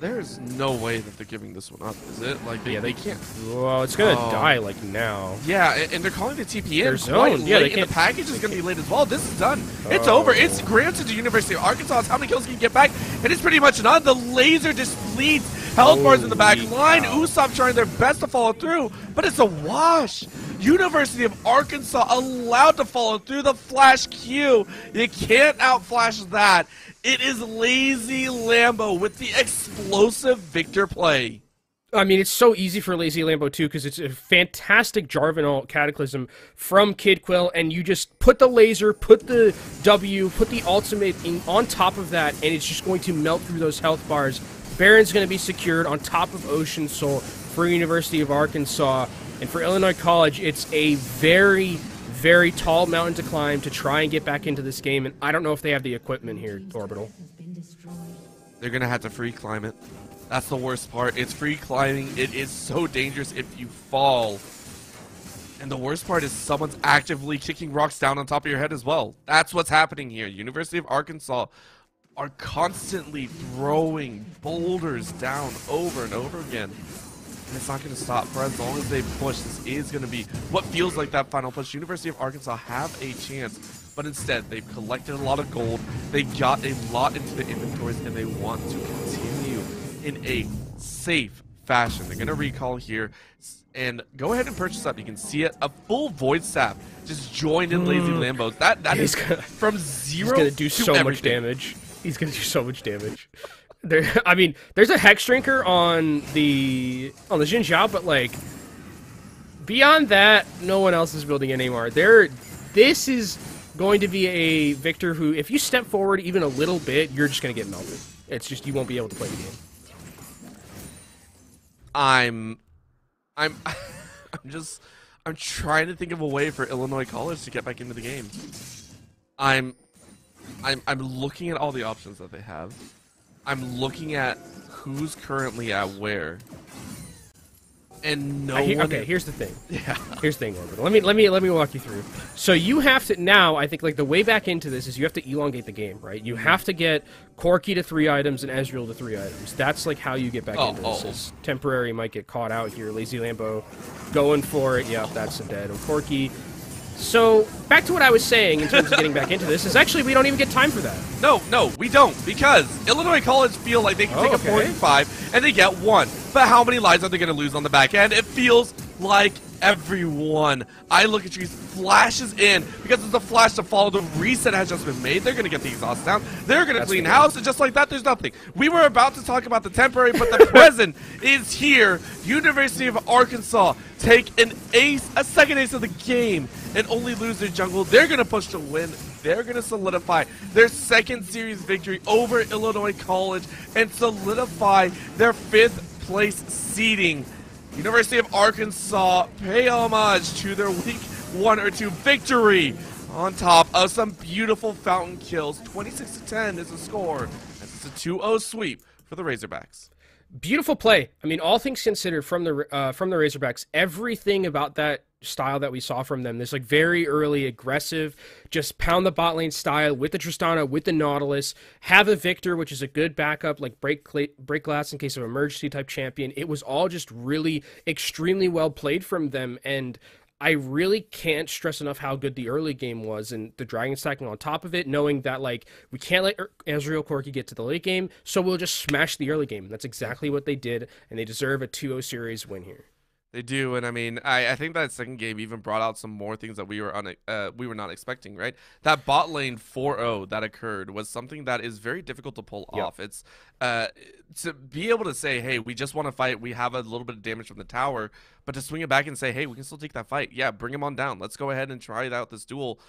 There's no way that they're giving this one up, is it? Like, they, Yeah, they can't. Well, it's to Oh. die like now. Yeah, and they're calling the TPN They're quite zoned. Yeah, late, they and can't- the package is going to be late as well. This is done. It's Oh. over. It's granted to University of Arkansas. How many kills can you get back? And it's pretty much none. The laser just leads health bars in the back line. cow. Usopp trying their best to follow through, but it's a wash. University of Arkansas allowed to follow through the flash Q. You can't outflash that. It is lazy Lambo with the explosive Viktor play. I mean, it's so easy for Lazy Lambo too because it's a fantastic Jarvan ult Cataclysm from Kid Quill, and you just put the laser, put the W, put the ultimate in, on top of that, and it's just going to melt through those health bars. Baron's going to be secured on top of Ocean Soul for University of Arkansas, and for Illinois College, it's a very, very tall mountain to climb to try and get back into this game, and I don't know if they have the equipment here, Orbital. They're gonna have to free climb it. That's the worst part. It's free climbing. It is so dangerous if you fall. And the worst part is someone's actively kicking rocks down on top of your head as well. That's what's happening here. University of Arkansas are constantly throwing boulders down over and over again. And it's not going to stop for as long as they push. This is going to be what feels like that final push. University of Arkansas have a chance, but instead they've collected a lot of gold. They got a lot into the inventories, and they want to continue in a safe fashion. They're going to recall here and go ahead and purchase up. You can see it. A full Void Staff just joined in Lazy mm. Lambos. That that is gonna- from He's zero gonna do to so much damage. He's gonna do so much damage. There, I mean, there's a Hexdrinker on the on the Xin Zhao, but like beyond that, no one else is building anymore. There, this is going to be a Viktor who, if you step forward even a little bit, you're just gonna get melted. It's just you won't be able to play the game. I'm, I'm, I'm just, I'm trying to think of a way for Illinois College to get back into the game. I'm, I'm, I'm looking at all the options that they have. I'm looking at who's currently at where, and no hear- one. okay, here's the thing. yeah. Here's the thing, Orbital. Let me let me let me walk you through. So you have to now. I think like the way back into this is you have to elongate the game, right? You have to get Corki to three items and Ezreal to three items. That's like how you get back Oh, into this. oh. Is temporary might get caught out here. Lazy Lambo, going for it. Yep, that's a dead. And Corki. So back to what I was saying in terms of getting back into this is actually we don't even get time for that. No, no, we don't because Illinois College feel like they can Oh, take a okay. four and five and they get one. But how many lives are they going to lose on the back end? It feels like everyone. I look at trees, flashes in because it's a flash to follow. The reset has just been made. They're going to get the exhaust down. They're going to clean house, and just like that, there's nothing. We were about to talk about the temporary, but the present is here. University of Arkansas take an ace, a second ace of the game, and only lose their jungle. They're going to push to win. They're going to solidify their second series victory over Illinois College and solidify their fifth place seeding. University of Arkansas pay homage to their week one or two victory on top of some beautiful fountain kills. 26 to 10 is the score. As it's a 2-0 sweep for the Razorbacks. Beautiful play. I mean, all things considered, from the uh, from the Razorbacks, everything about that style that we saw from them, this like very early aggressive, just pound the bot lane style with the Tristana, with the Nautilus, have a Viktor, which is a good backup, like break break glass in case of emergency type champion. It was all just really extremely well played from them, and I really can't stress enough how good the early game was and the dragon stacking on top of it, knowing that like we can't let Er- Ezreal Corki get to the late game, so we'll just smash the early game. That's exactly what they did, and they deserve a 2-0 series win here. They do, and I mean, I, I think that second game even brought out some more things that we were on uh, we were not expecting. Right, that bot lane 4-0 that occurred was something that is very difficult to pull Yep. off. It's uh, to be able to say, hey, we just want to fight. We have a little bit of damage from the tower, but to swing it back and say, hey, we can still take that fight. Yeah, bring him on down. Let's go ahead and try it out this duel.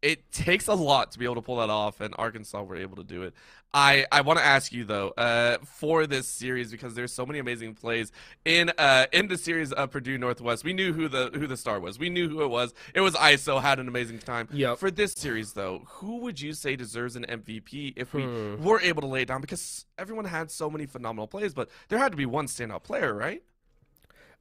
It takes a lot to be able to pull that off, and Arkansas were able to do it. I, I want to ask you though, uh, for this series because there's so many amazing plays in uh in the series of Purdue Northwest. We knew who the who the star was. We knew who it was. It was ISO. Had an amazing time. Yep. For this series though, who would you say deserves an MVP if we Hmm. were able to lay it down? Because everyone had so many phenomenal plays, but there had to be one standout player, right?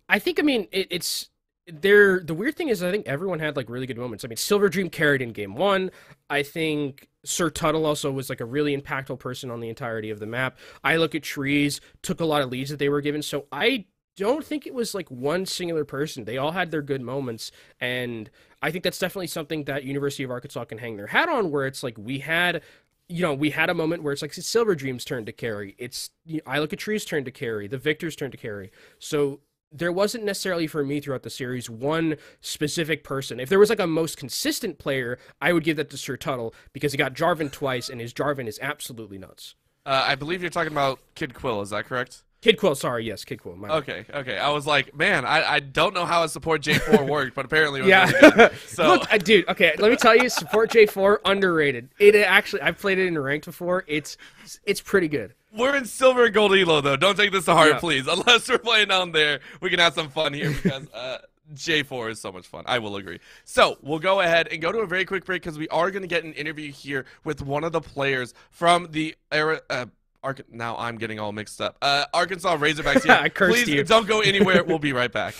I think I mean it, it's there. The weird thing is I think everyone had like really good moments. I mean, Silver Dream carried in game one. I think Sir Tuttle also was like a really impactful person on the entirety of the map. I look at trees, took a lot of leads that they were given. So I don't think it was like one singular person. They all had their good moments, and I think that's definitely something that University of Arkansas can hang their hat on. Where it's like we had you know, we had a moment where it's like it's Silver Dream's turn to carry. It's you I look at Tree's turn to carry, the Viktor's turn to carry. So there wasn't necessarily for me throughout the series one specific person. If there was like a most consistent player, I would give that to Sir Tuttle because he got Jarvan twice, and his Jarvan is absolutely nuts. Uh, I believe you're talking about Kid Quill. Is that correct? Kid Quill, sorry, yes, Kid Quill. Okay, okay. I was like, man, I, I don't know how a support J4 worked, but apparently Yeah, really. So look, uh, dude. Okay, let me tell you, support J four underrated. It actually, I've played it in ranked before. It's it's pretty good. we're in silver and gold elo though. Don't take this to heart, Yeah. please. Unless we're playing down there, we can have some fun here because uh, J4 is so much fun. I will agree. So we'll go ahead and go to a very quick break because we are going to get an interview here with one of the players from the era. Uh, Now I'm getting all mixed up. Uh, Arkansas Razorbacks here. I cursed Please you. don't go anywhere. We'll be right back.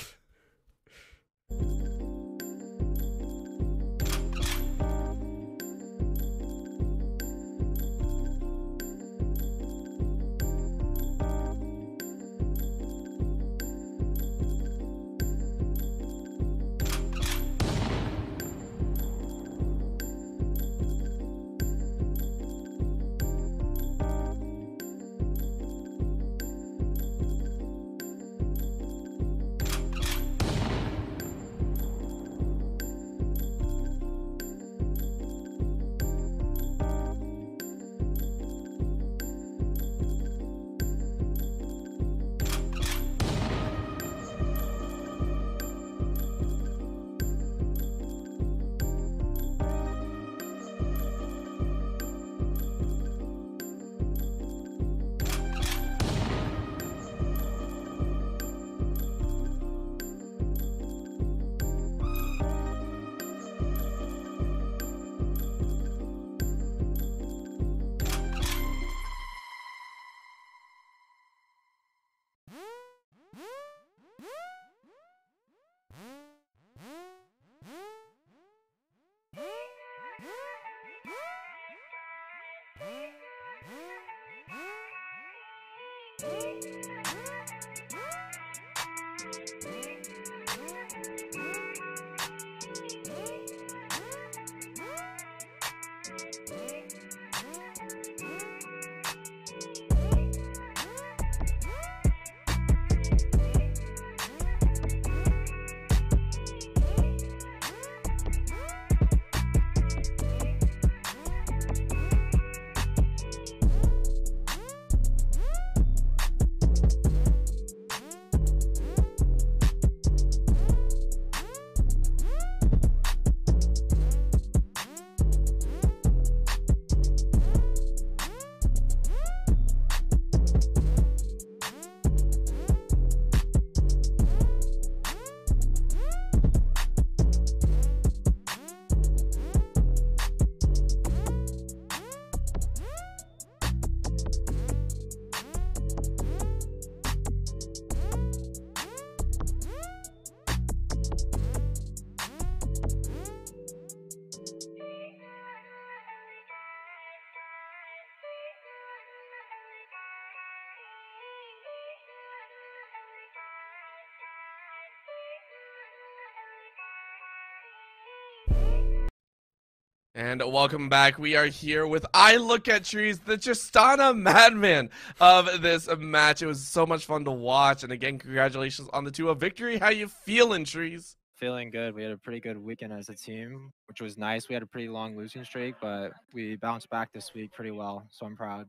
And welcome back. We are here with I Look at Trees, the Tristana madman of this match. It was so much fun to watch. And again, congratulations on the 2 of victory. How you feeling, Trees? Feeling good. We had a pretty good weekend as a team, which was nice. We had a pretty long losing streak, but we bounced back this week pretty well. So I'm proud.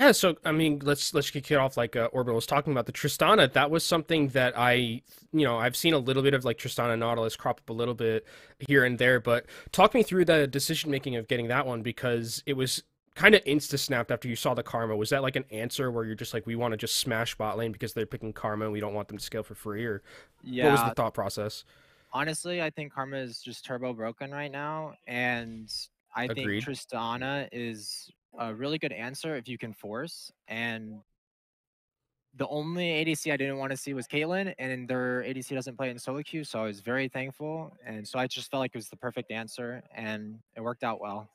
Yeah, so I mean, let's let's kick it off like uh, Orbital was talking about the Tristana. That was something that I, you know, I've seen a little bit of like Tristana Nautilus crop up a little bit here and there. But talk me through the decision making of getting that one because it was kind of insta snapped after you saw the Karma. Was that like an answer where you're just like, we want to just smash bot lane because they're picking Karma and we don't want them to scale for free, or Yeah. what was the thought process? Honestly, I think Karma is just turbo broken right now, and I Agreed. think Tristana is a really good answer if you can force. And the only ADC I didn't want to see was Caitlyn, and their ADC doesn't play in solo queue, so I was very thankful. And so I just felt like it was the perfect answer, and it worked out well.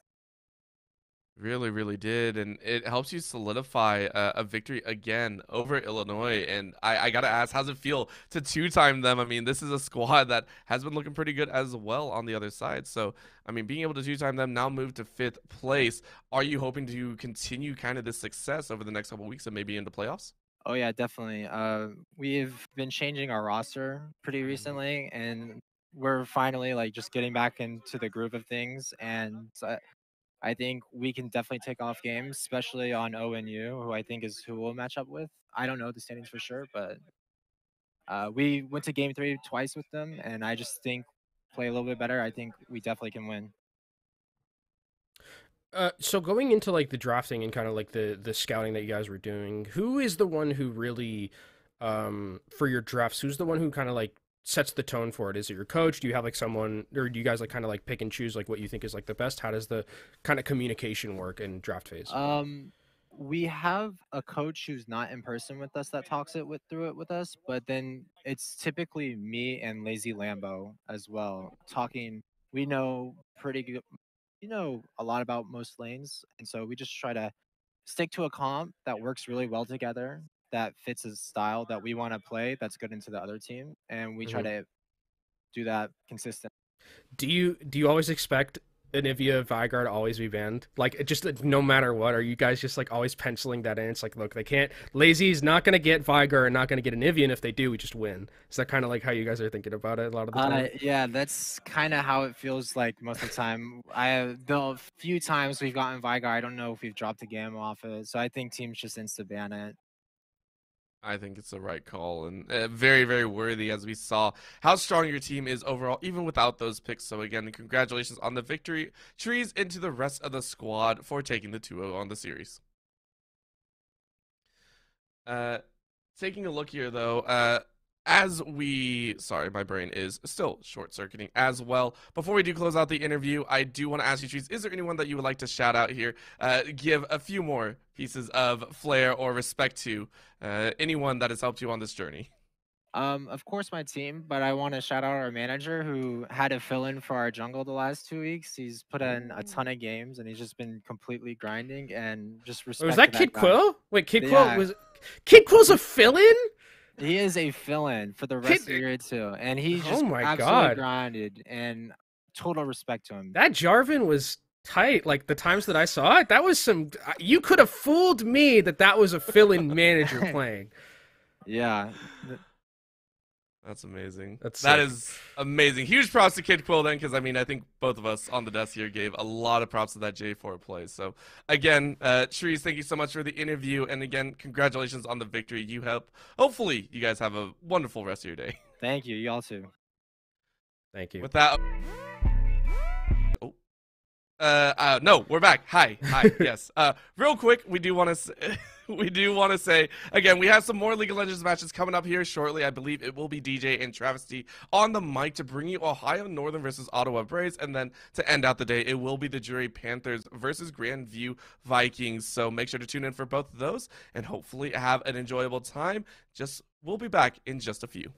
Really, really did, and it helps you solidify a, a victory again over Illinois. And I, I gotta ask, how's it feel to two-time them? I mean, this is a squad that has been looking pretty good as well on the other side. So, I mean, being able to two-time them now move to fifth place. Are you hoping to continue kind of this success over the next couple weeks and maybe into playoffs? Oh yeah, definitely. Uh, we've been changing our roster pretty recently, and we're finally like just getting back into the groove of things. And I, think we can definitely take off games, especially on ONU, who I think is who we'll match up with. I don't know the standings for sure, but uh, we went to game three twice with them, and I just think play a little bit better. I think we definitely can win. Uh, so going into like the drafting and kind of like the the scouting that you guys were doing, who is the one who really, um, for your drafts, who's the one who kind of like sets the tone for it? Is it your coach? Do you have like someone, or do you guys like kind of like pick and choose like what you think is like the best? How does the kind of communication work in draft phase? Um, we have a coach who's not in person with us that talks it with through it with us, but then it's typically me and Lazy Lambo as well talking. We know pretty good, you know, a lot about most lanes, and so we just try to stick to a comp that works really well together, that fits his style that we want to play, that's good into the other team, and we try Mhm. to do that consistent. Do you do you always expect Anivia Veigar to always be banned? Like just like, no matter what, are you guys just like always penciling that in? It's like, look, they can't. Lazy's not gonna get Veigar and not gonna get Anivia, and if they do, we just win. Is that kind of like how you guys are thinking about it a lot of the time? Uh, yeah, that's kind of how it feels like most of the time. I the few times we've gotten Veigar, I don't know if we've dropped a game off it, so I think teams just insta ban it. I think it's the right call and uh, very, very worthy as we saw how strong your team is overall, even without those picks. So, again, congratulations on the victory. Trees into the rest of the squad for taking the 2 0 on the series. Uh, taking a look here, though, uh, as we sorry my brain is still short circuiting as well before we do close out the interview i do want to ask you trees is there anyone that you would like to shout out here uh, give a few more pieces of flair or respect to uh, anyone that has helped you on this journey Um, of course my team, but I want to shout out our manager who had to fill in for our jungle the last two weeks. He's put in a ton of games and he's just been completely grinding and just respect. was to that Kid guy. Quill? Wait, Kid Yeah. Quill was Kid Quill's a fill-in? He is a fill-in for the rest of the year too, and he's Oh just my absolutely God. grinded and total respect to him. That Jarvan was tight. Like the times that I saw it, that was some. You could have fooled me that that was a fill-in manager playing. yeah, that's amazing That's that sick. is amazing huge props to kid quill then because i mean i think both of us on the desk here gave a lot of props to that j4 play so again uh trees thank you so much for the interview and again congratulations on the victory you help hopefully you guys have a wonderful rest of your day thank you, y'all too. Thank you. With that, oh, uh, uh, no, we're back. Hi, hi, yes. Uh, real quick, we do want to, we do want to say again, we have some more League of Legends matches coming up here shortly. I believe it will be DJ and Travesty on the mic to bring you Ohio Northern versus Ottawa Braves, and then to end out the day, it will be the Drury Panthers versus Grand View Vikings. So make sure to tune in for both of those, and hopefully have an enjoyable time. Just we'll be back in just a few.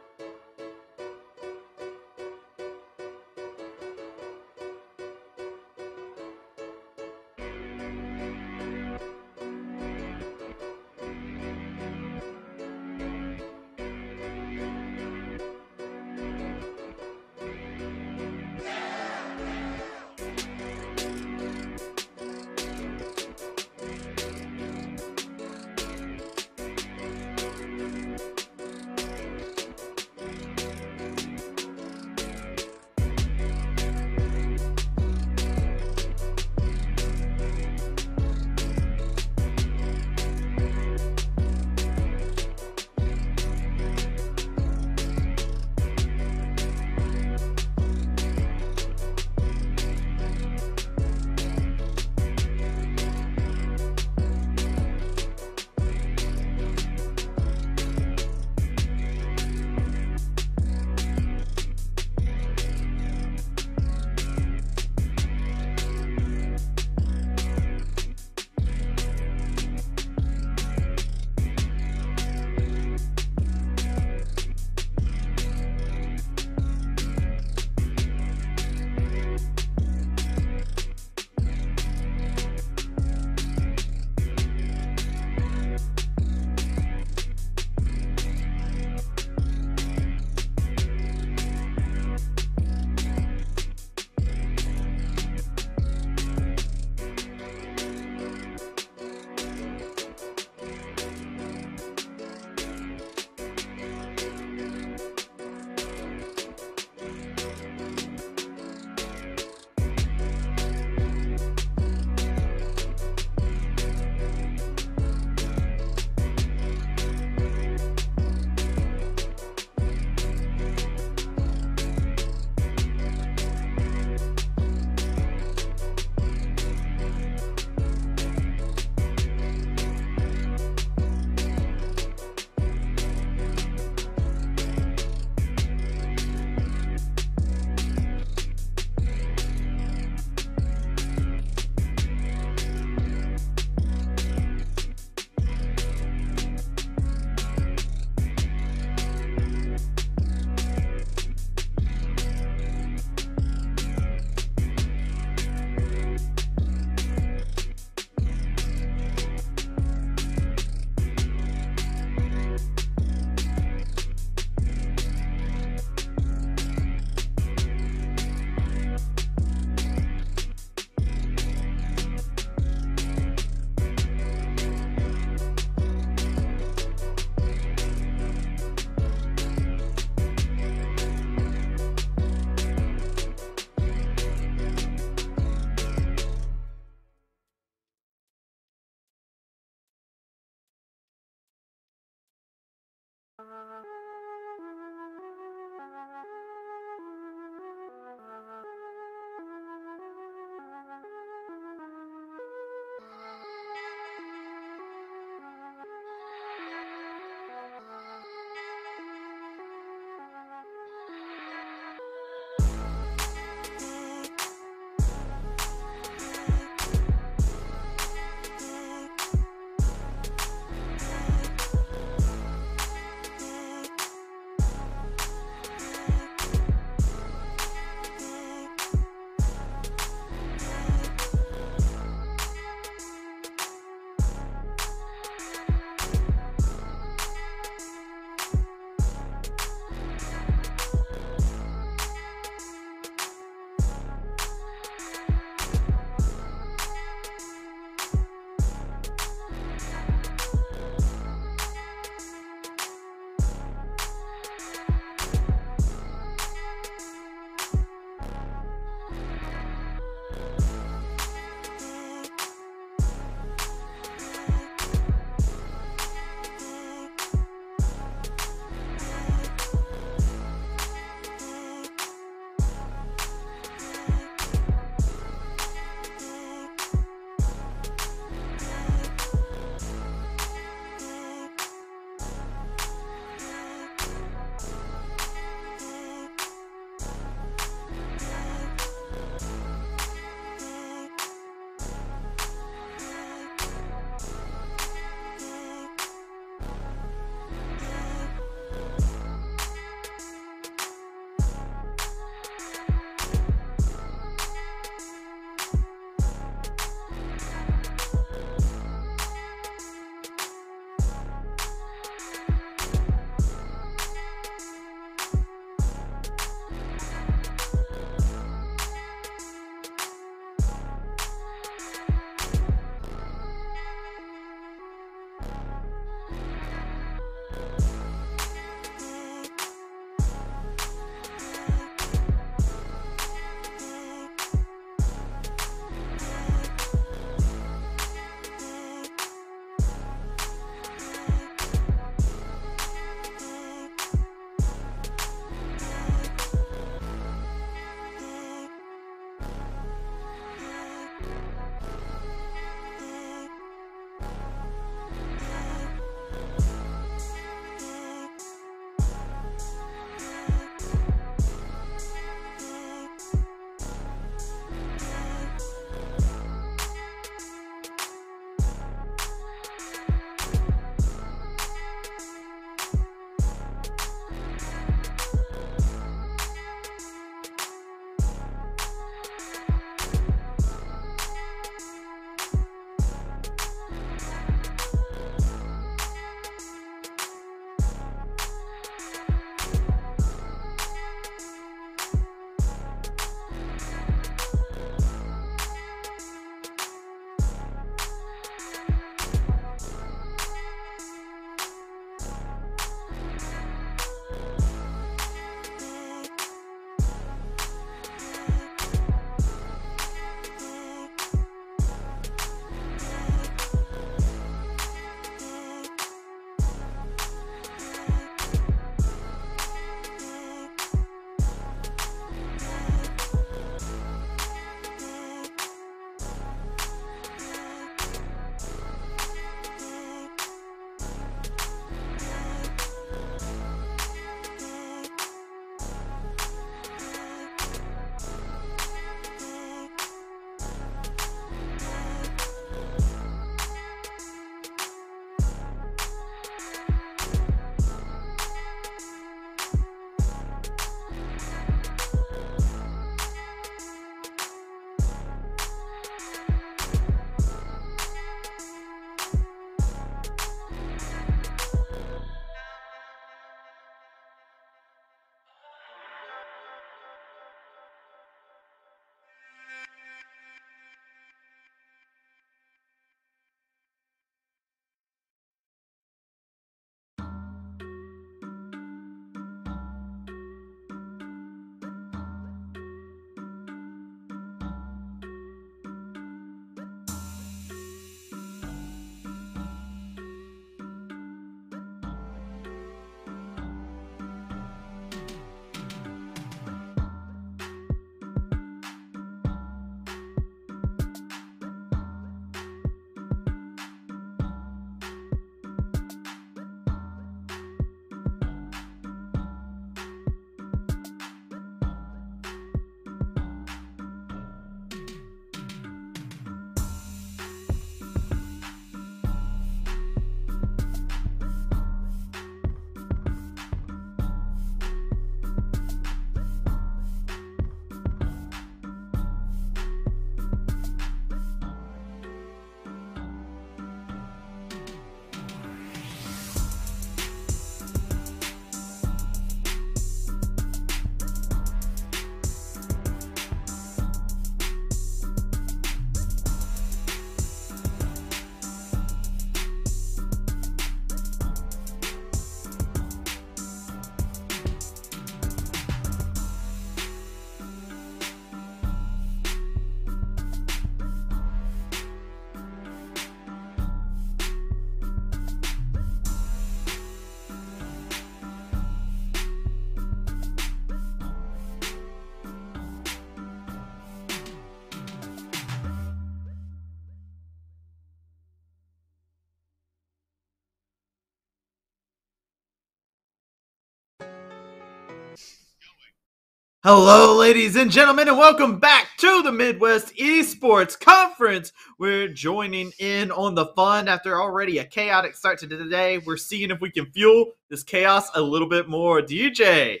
Hello, ladies and gentlemen, and welcome back to the Midwest Esports Conference. We're joining in on the fun after already a chaotic start to today. We're seeing if we can fuel this chaos a little bit more. DJ,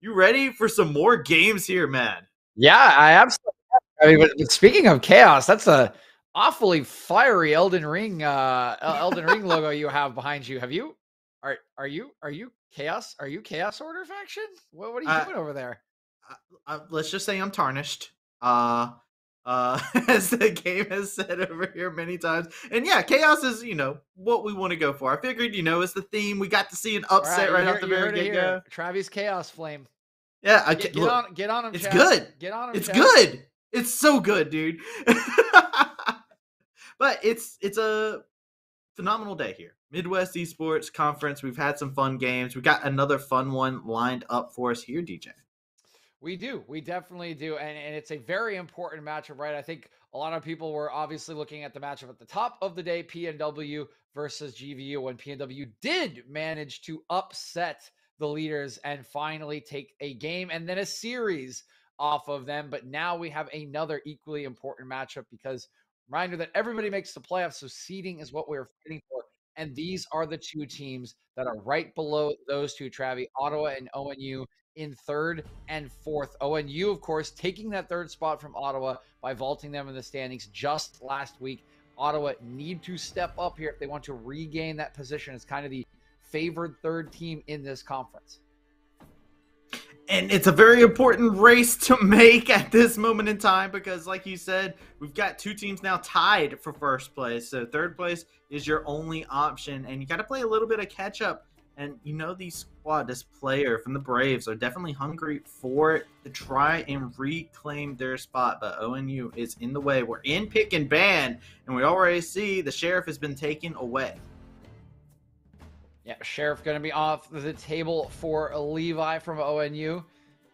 you ready for some more games here, man? Yeah, I absolutely. I mean, but, speaking of chaos, that's a awfully fiery Elden Ring, uh, Elden Ring logo you have behind you. Have you? Are are you are you chaos? Are you chaos order faction? What what are you Uh, doing over there? Uh, let's just say I'm tarnished. Uh, uh, as the game has said over here many times, and yeah, chaos is you know what we want to go for. I figured you know it's the theme. We got to see an upset right, hear- off the very get go. Travis Chaos Flame. Yeah, I Get, get look, on, get on him. it's chat. good. Get on him. it's chat. good. It's so good, dude. but it's it's a phenomenal day here. Midwest Esports Conference. We've had some fun games. We got another fun one lined up for us here, DJ. We do. We definitely do. And, and it's a very important matchup, right? I think a lot of people were obviously looking at the matchup at the top of the day, PNW versus GVU, when PNW did manage to upset the leaders and finally take a game and then a series off of them. But now we have another equally important matchup because reminder that everybody makes the playoffs. So seeding is what we're fighting for. And these are the two teams that are right below those two, Travi, Ottawa and ONU in third and fourth. ONU, of course, taking that third spot from Ottawa by vaulting them in the standings just last week. Ottawa need to step up here if they want to regain that position as kind of the favored third team in this conference. And it's a very important race to make at this moment in time because, like you said, we've got two teams now tied for first place. So, third place is your only option, and you got to play a little bit of catch up. And you know, these squad, this player from the Braves, are definitely hungry for it to try and reclaim their spot. But ONU is in the way. We're in pick and ban, and we already see the sheriff has been taken away. Yeah, Sheriff going to be off the table for Levi from ONU.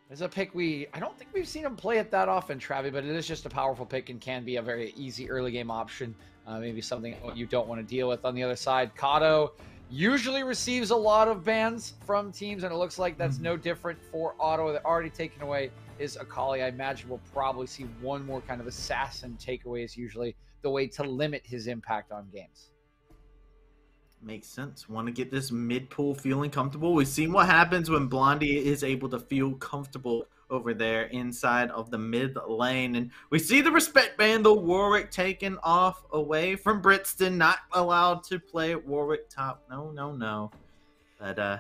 There's a pick we I don't think we've seen him play it that often, Travi, but it is just a powerful pick and can be a very easy early game option. Uh, maybe something you don't want to deal with. On the other side, Kato usually receives a lot of bans from teams, and it looks like that's no different for Ottawa. That already taken away is Akali. I imagine we'll probably see one more kind of assassin takeaway is usually the way to limit his impact on games. Makes sense. Want to get this mid pool feeling comfortable. We've seen what happens when Blondie is able to feel comfortable over there inside of the mid lane. And we see the respect band, the Warwick taken off away from Brixton, not allowed to play at Warwick top. No, no, no. But uh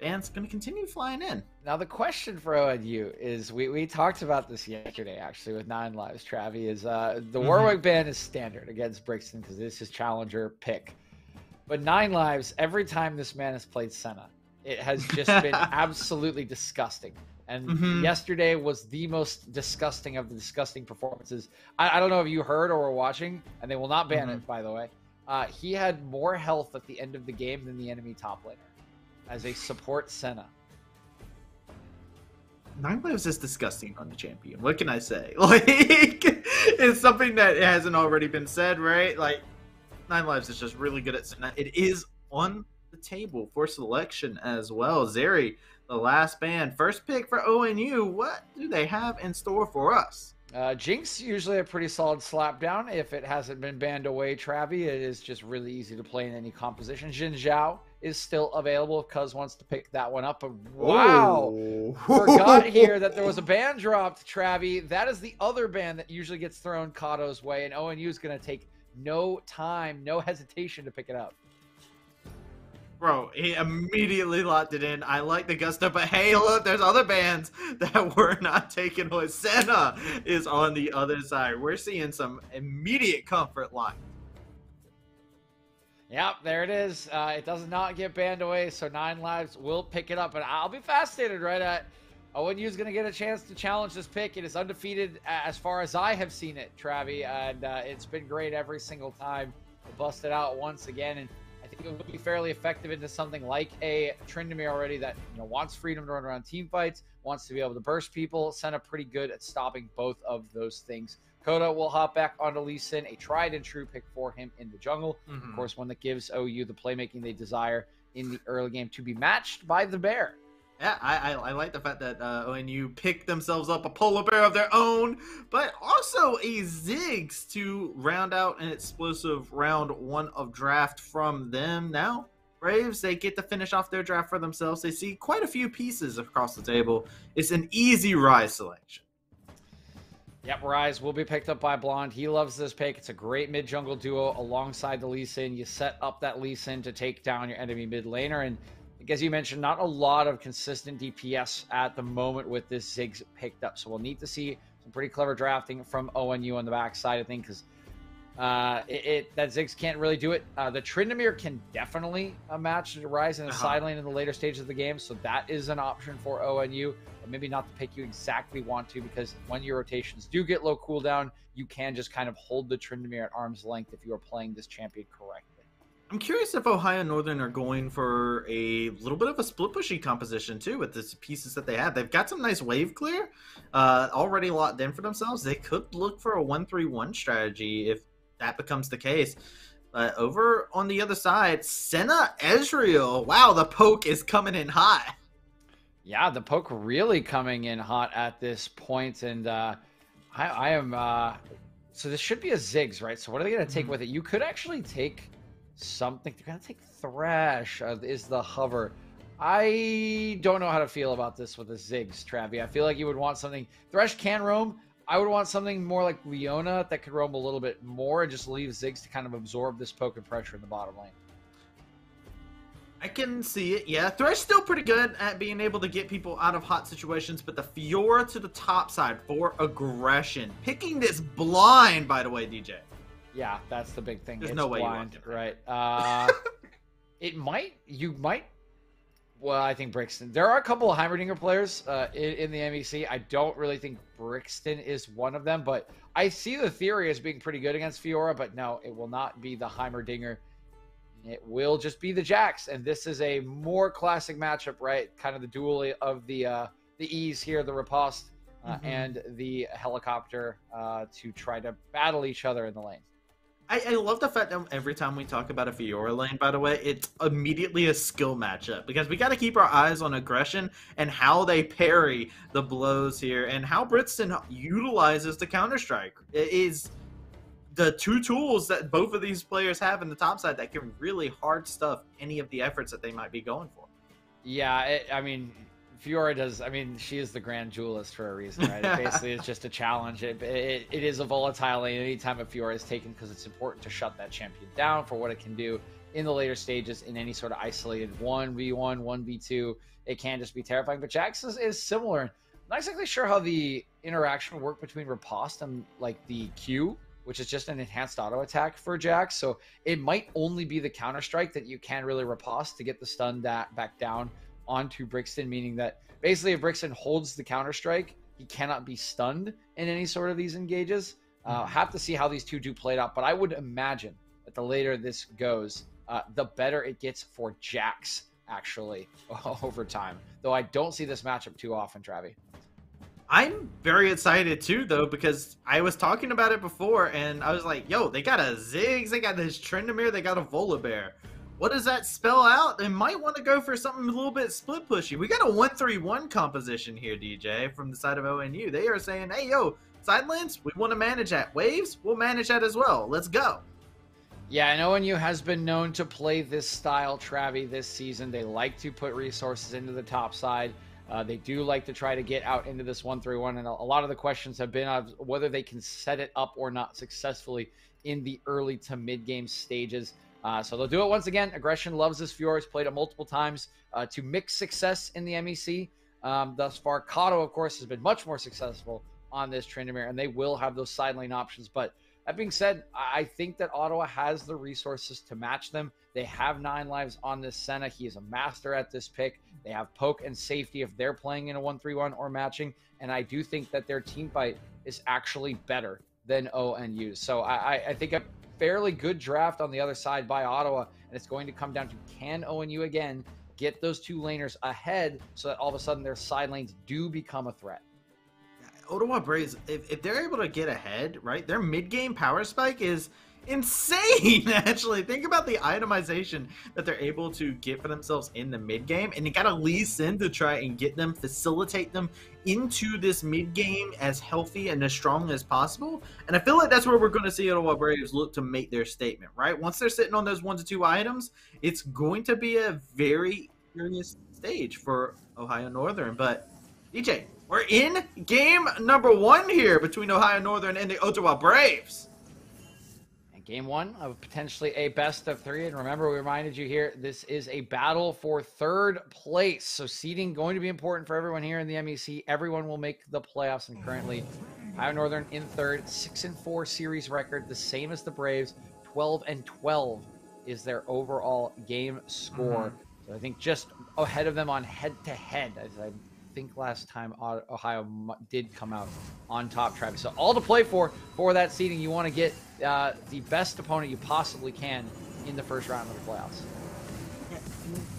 band's gonna continue flying in. Now the question for ONU is we, we talked about this yesterday actually with Nine Lives, Travi, is uh the Mhm. Warwick ban is standard against Brixton because this is challenger pick. But Nine Lives, every time this man has played Senna, it has just been absolutely disgusting. And Mhm. yesterday was the most disgusting of the disgusting performances. I, I don't know if you heard or were watching, and they will not ban Mhm. it, by the way. Uh, he had more health at the end of the game than the enemy top laner as a support Senna. Nine Lives is disgusting on the champion. What can I say? Like, it's something that hasn't already been said, right? Like, Nine Lives is just really good at. It is on the table for selection as well. Zeri, the last band, first pick for ONU. What do they have in store for us? Uh, Jinx usually a pretty solid slapdown if it hasn't been banned away. Travi, it is just really easy to play in any composition. Xin Zhao is still available Cuz wants to pick that one up. But wow, forgot here that there was a ban dropped. Travi, that is the other band that usually gets thrown Kato's way, and ONU is going to take no time, no hesitation to pick it up. Bro, he immediately locked it in. I like the gusto, but hey, look, there's other bands that were not taken away. Senna is on the other side. We're seeing some immediate comfort line. Yep, there it is. Uh, it does not get banned away, so Nine Lives will pick it up, and I'll be fascinated. Right at ONU is going to get a chance to challenge this pick. It is undefeated as far as I have seen it, Travi, and uh, it's been great every single time. We'll bust it out once again, and I think it will be fairly effective into something like a Tryndamere already that you know wants freedom to run around team fights, wants to be able to burst people. Senna pretty good at stopping both of those things. Coda will hop back onto Lee Sin, a tried and true pick for him in the jungle. Of course, one that gives OU the playmaking they desire in the early game to be matched by the Bear. Yeah, I, I, I like the fact that uh, ONU picked themselves up a polar bear of their own, but also a Ziggs to round out an explosive round one of draft from them. Now, Braves, they get to finish off their draft for themselves. They see quite a few pieces across the table. It's an easy Ryze selection. Yep, Ryze will be picked up by Blonde. He loves this pick. It's a great mid jungle duo alongside the Lee Sin. You set up that Lee Sin to take down your enemy mid laner. And as you mentioned, not a lot of consistent DPS at the moment with this Ziggs picked up. So we'll need to see some pretty clever drafting from ONU on the backside of things because uh, it, it, that Ziggs can't really do it. Uh, the Tryndamere can definitely uh, match the Ryze in the Uh-huh. side lane in the later stages of the game, so that is an option for ONU. But maybe not the pick you exactly want to, because when your rotations do get low cooldown, you can just kind of hold the Tryndamere at arm's length if you are playing this champion correctly. I'm curious if Ohio Northern are going for a little bit of a split pushy composition too with the pieces that they have. They've got some nice wave clear uh, already locked in for themselves. They could look for a one-three-one strategy if that becomes the case. But over on the other side, Senna Ezreal. Wow, the poke is coming in hot. Yeah, the poke really coming in hot at this point, and uh, I, I am. Uh, so this should be a Ziggs, right? So what are they going to take Mhm. with it? You could actually take something. They're to take Thresh. Uh, is the hover? I don't know how to feel about this with the Ziggs, Travi. I feel like you would want something. Thresh can roam. I would want something more like Leona that could roam a little bit more and just leave Ziggs to kind of absorb this poke and pressure in the bottom lane. I can see it. Yeah, Thresh still pretty good at being able to get people out of hot situations, but the Fiora to the top side for aggression, picking this blind, by the way, DJ. Yeah, that's the big thing. There's it's no way you blind, want it. right? Uh, it might. You might. Well, I think Brixton. There are a couple of Heimerdinger players uh, in, in the MEC. I don't really think Brixton is one of them, but I see the theory as being pretty good against Fiora. But no, it will not be the Heimerdinger. It will just be the Jax, and this is a more classic matchup, right? Kind of the duel of the uh, the E's here, the riposte, uh, Mhm. and the helicopter uh, to try to battle each other in the lane. I, I love the fact that every time we talk about a Fiora lane, by the way, it's immediately a skill matchup because we got to keep our eyes on aggression and how they parry the blows here and how Brixton utilizes the Counter Strike. It is the two tools that both of these players have in the top side that can really hard stuff any of the efforts that they might be going for. Yeah, it, I mean, Fiora does. I mean, she is the grand duelist for a reason, right? It basically, it's just a challenge. It, it, it is a volatile lane anytime a Fiora is taken because it's important to shut that champion down for what it can do in the later stages in any sort of isolated 1v1, 1v2. It can just be terrifying. But Jax is, is similar. I'm not exactly sure how the interaction would work between Riposte and like the Q, which is just an enhanced auto attack for Jax. So it might only be the counter strike that you can really riposte to get the stun that back down onto Brixton, meaning that basically if Brixton holds the counter strike, he cannot be stunned in any sort of these engages. Uh, have to see how these two do played out, but I would imagine that the later this goes, uh, the better it gets for Jax actually over time. Though I don't see this matchup too often, Travi. I'm very excited too, though, because I was talking about it before, and I was like, "Yo, they got a Ziggs, they got this Tryndamere, they got a Volibear. What does that spell out? They might want to go for something a little bit split pushy. We got a one-three-one composition here, DJ, from the side of ONU. They are saying, "Hey, yo, side lanes, we want to manage that. Waves, we'll manage that as well. Let's go." Yeah, and ONU has been known to play this style, Travi, this season. They like to put resources into the top side. Uh, they do like to try to get out into this 1 3 1. And a, a lot of the questions have been of whether they can set it up or not successfully in the early to mid game stages. Uh, so they'll do it once again. Aggression loves this. Fiora's played it multiple times uh, to mixed success in the MEC. Um, thus far, Kato, of course, has been much more successful on this Tryndamere, and they will have those side lane options. But that being said, I think that Ottawa has the resources to match them. They have nine lives on this Senna. He is a master at this pick. They have poke and safety if they're playing in a 1 3 1 or matching. And I do think that their team fight is actually better than ONU's. So I, I, think fairly good draft on the other side by Ottawa. And it's going to come down to can ONU again get those two laners ahead so that all of a sudden their side lanes do become a threat. Ottawa Braves, if, if they're able to get ahead, right, their mid game power spike is insane. Actually, think about the itemization that they're able to get for themselves in the mid game, and you got to Lee Sin to try and get them, facilitate them into this mid game as healthy and as strong as possible. And I feel like that's where we're going to see Ottawa Braves look to make their statement. Right, once they're sitting on those one to two items, it's going to be a very curious stage for Ohio Northern. But DJ, we're in game number one here between Ohio Northern and the Ottawa Braves. Game one of potentially a best of three. And remember, we reminded you here, this is a battle for third place. So seeding going to be important for everyone here in the MEC. Everyone will make the playoffs. And currently, Ohio Northern in third, six and four series record, the same as the Braves. 12 and 12 is their overall game score. Mm-hmm. So I think just ahead of them on head to head. As I think last time Ohio did come out on top, Travis. So all to play for for that seeding. You want to get uh, the best opponent you possibly can in the first round of the playoffs.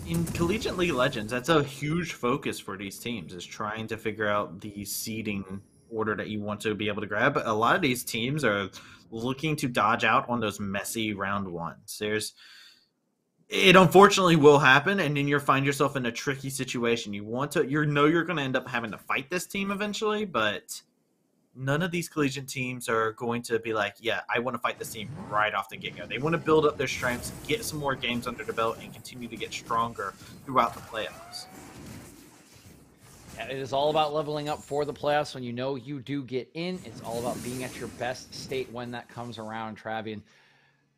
In Collegiate League Legends, that's a huge focus for these teams is trying to figure out the seeding order that you want to be able to grab. But a lot of these teams are looking to dodge out on those messy round ones. There's it unfortunately will happen and then you find yourself in a tricky situation. You want to you know you're going to end up having to fight this team eventually but none of these collegiate teams are going to be like yeah i want to fight this team right off the get-go. They want to build up their strengths get some more games under the belt and continue to get stronger throughout the playoffs. It is all about leveling up for the playoffs. When you know you do get in it's all about being at your best state when that comes around travian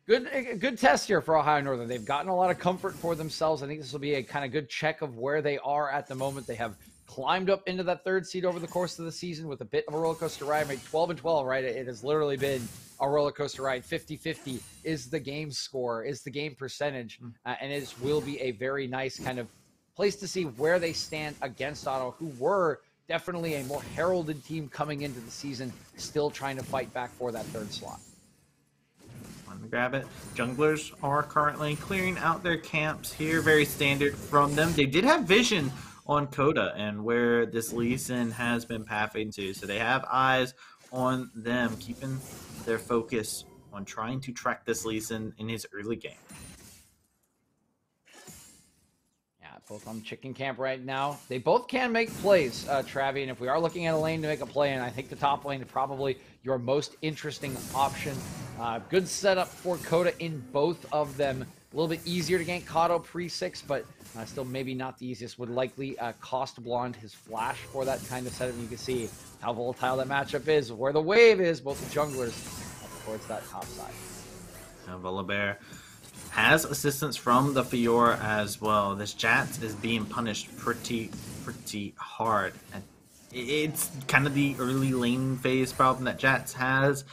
Good, eh, good test here for Ohio Northern. They've gotten a lot of comfort for themselves. I think this will be a kind of good check of where they are at the moment. They have climbed up into that third seed over the course of the season with a bit of a roller coaster ride. Made 12 and 12, right? It has literally been a roller coaster ride. 50 50 is the game score, is the game percentage, hmm. uh, and it will be a very nice kind of place to see where they stand against Otto, who were definitely a more heralded team coming into the season, still trying to fight back for that third slot grab it. Junglers are currently clearing out their camps here. Very standard from them. They did have vision on Coda and where this Lee Sin has been pathing to. So they have eyes on them, keeping their focus on trying to track this Lee Sin in his early game. Both on chicken camp right now. They both can make plays, uh, Travi, and if we are looking at a lane to make a play, and I think the top lane is probably your most interesting option. Uh, good setup for Coda in both of them. A little bit easier to gank Kato pre-6, but uh, still maybe not the easiest. Would likely uh, cost Blonde his flash for that kind of setup. You can see how volatile that matchup is, where the wave is, both the junglers towards that top side. Volibear has assistance from the Fiora as well. This Jax is being punished pretty, pretty hard. And it's kind of the early lane phase problem that Jax has.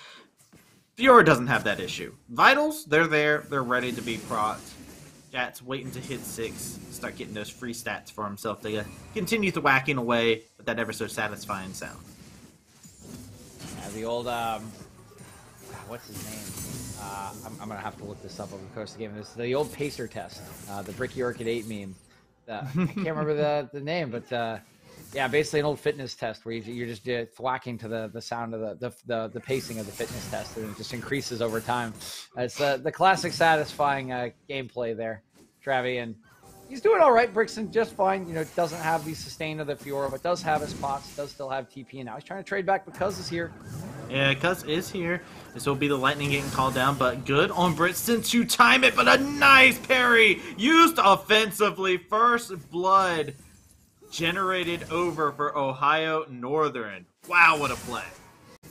Fiora doesn't have that issue. Vitals, they're there. They're ready to be procced. Jax waiting to hit six, start getting those free stats for himself to continue the whacking away with that ever so satisfying sound. Yeah, the old, um, what's his name? Uh, I'm, I'm, gonna have to look this up over the course of the game. This the old pacer test, uh, the Bricky Orchid 8 meme. I can't remember the, the name, but uh, yeah, basically an old fitness test where you, are just uh, thwacking to the, the sound of the, the, the, the, pacing of the fitness test, and it just increases over time. It's uh, the classic satisfying uh, gameplay there, Travi, and he's doing all right. Brixton just fine. You know, doesn't have the sustain of the Fiora, but does have his pots, does still have TP, and now he's trying to trade back because is here. Yeah, Cuz is here. This will be the lightning getting called down, but good on Brixton to time it, but a nice parry used offensively. First blood generated over for Ohio Northern. Wow, what a play.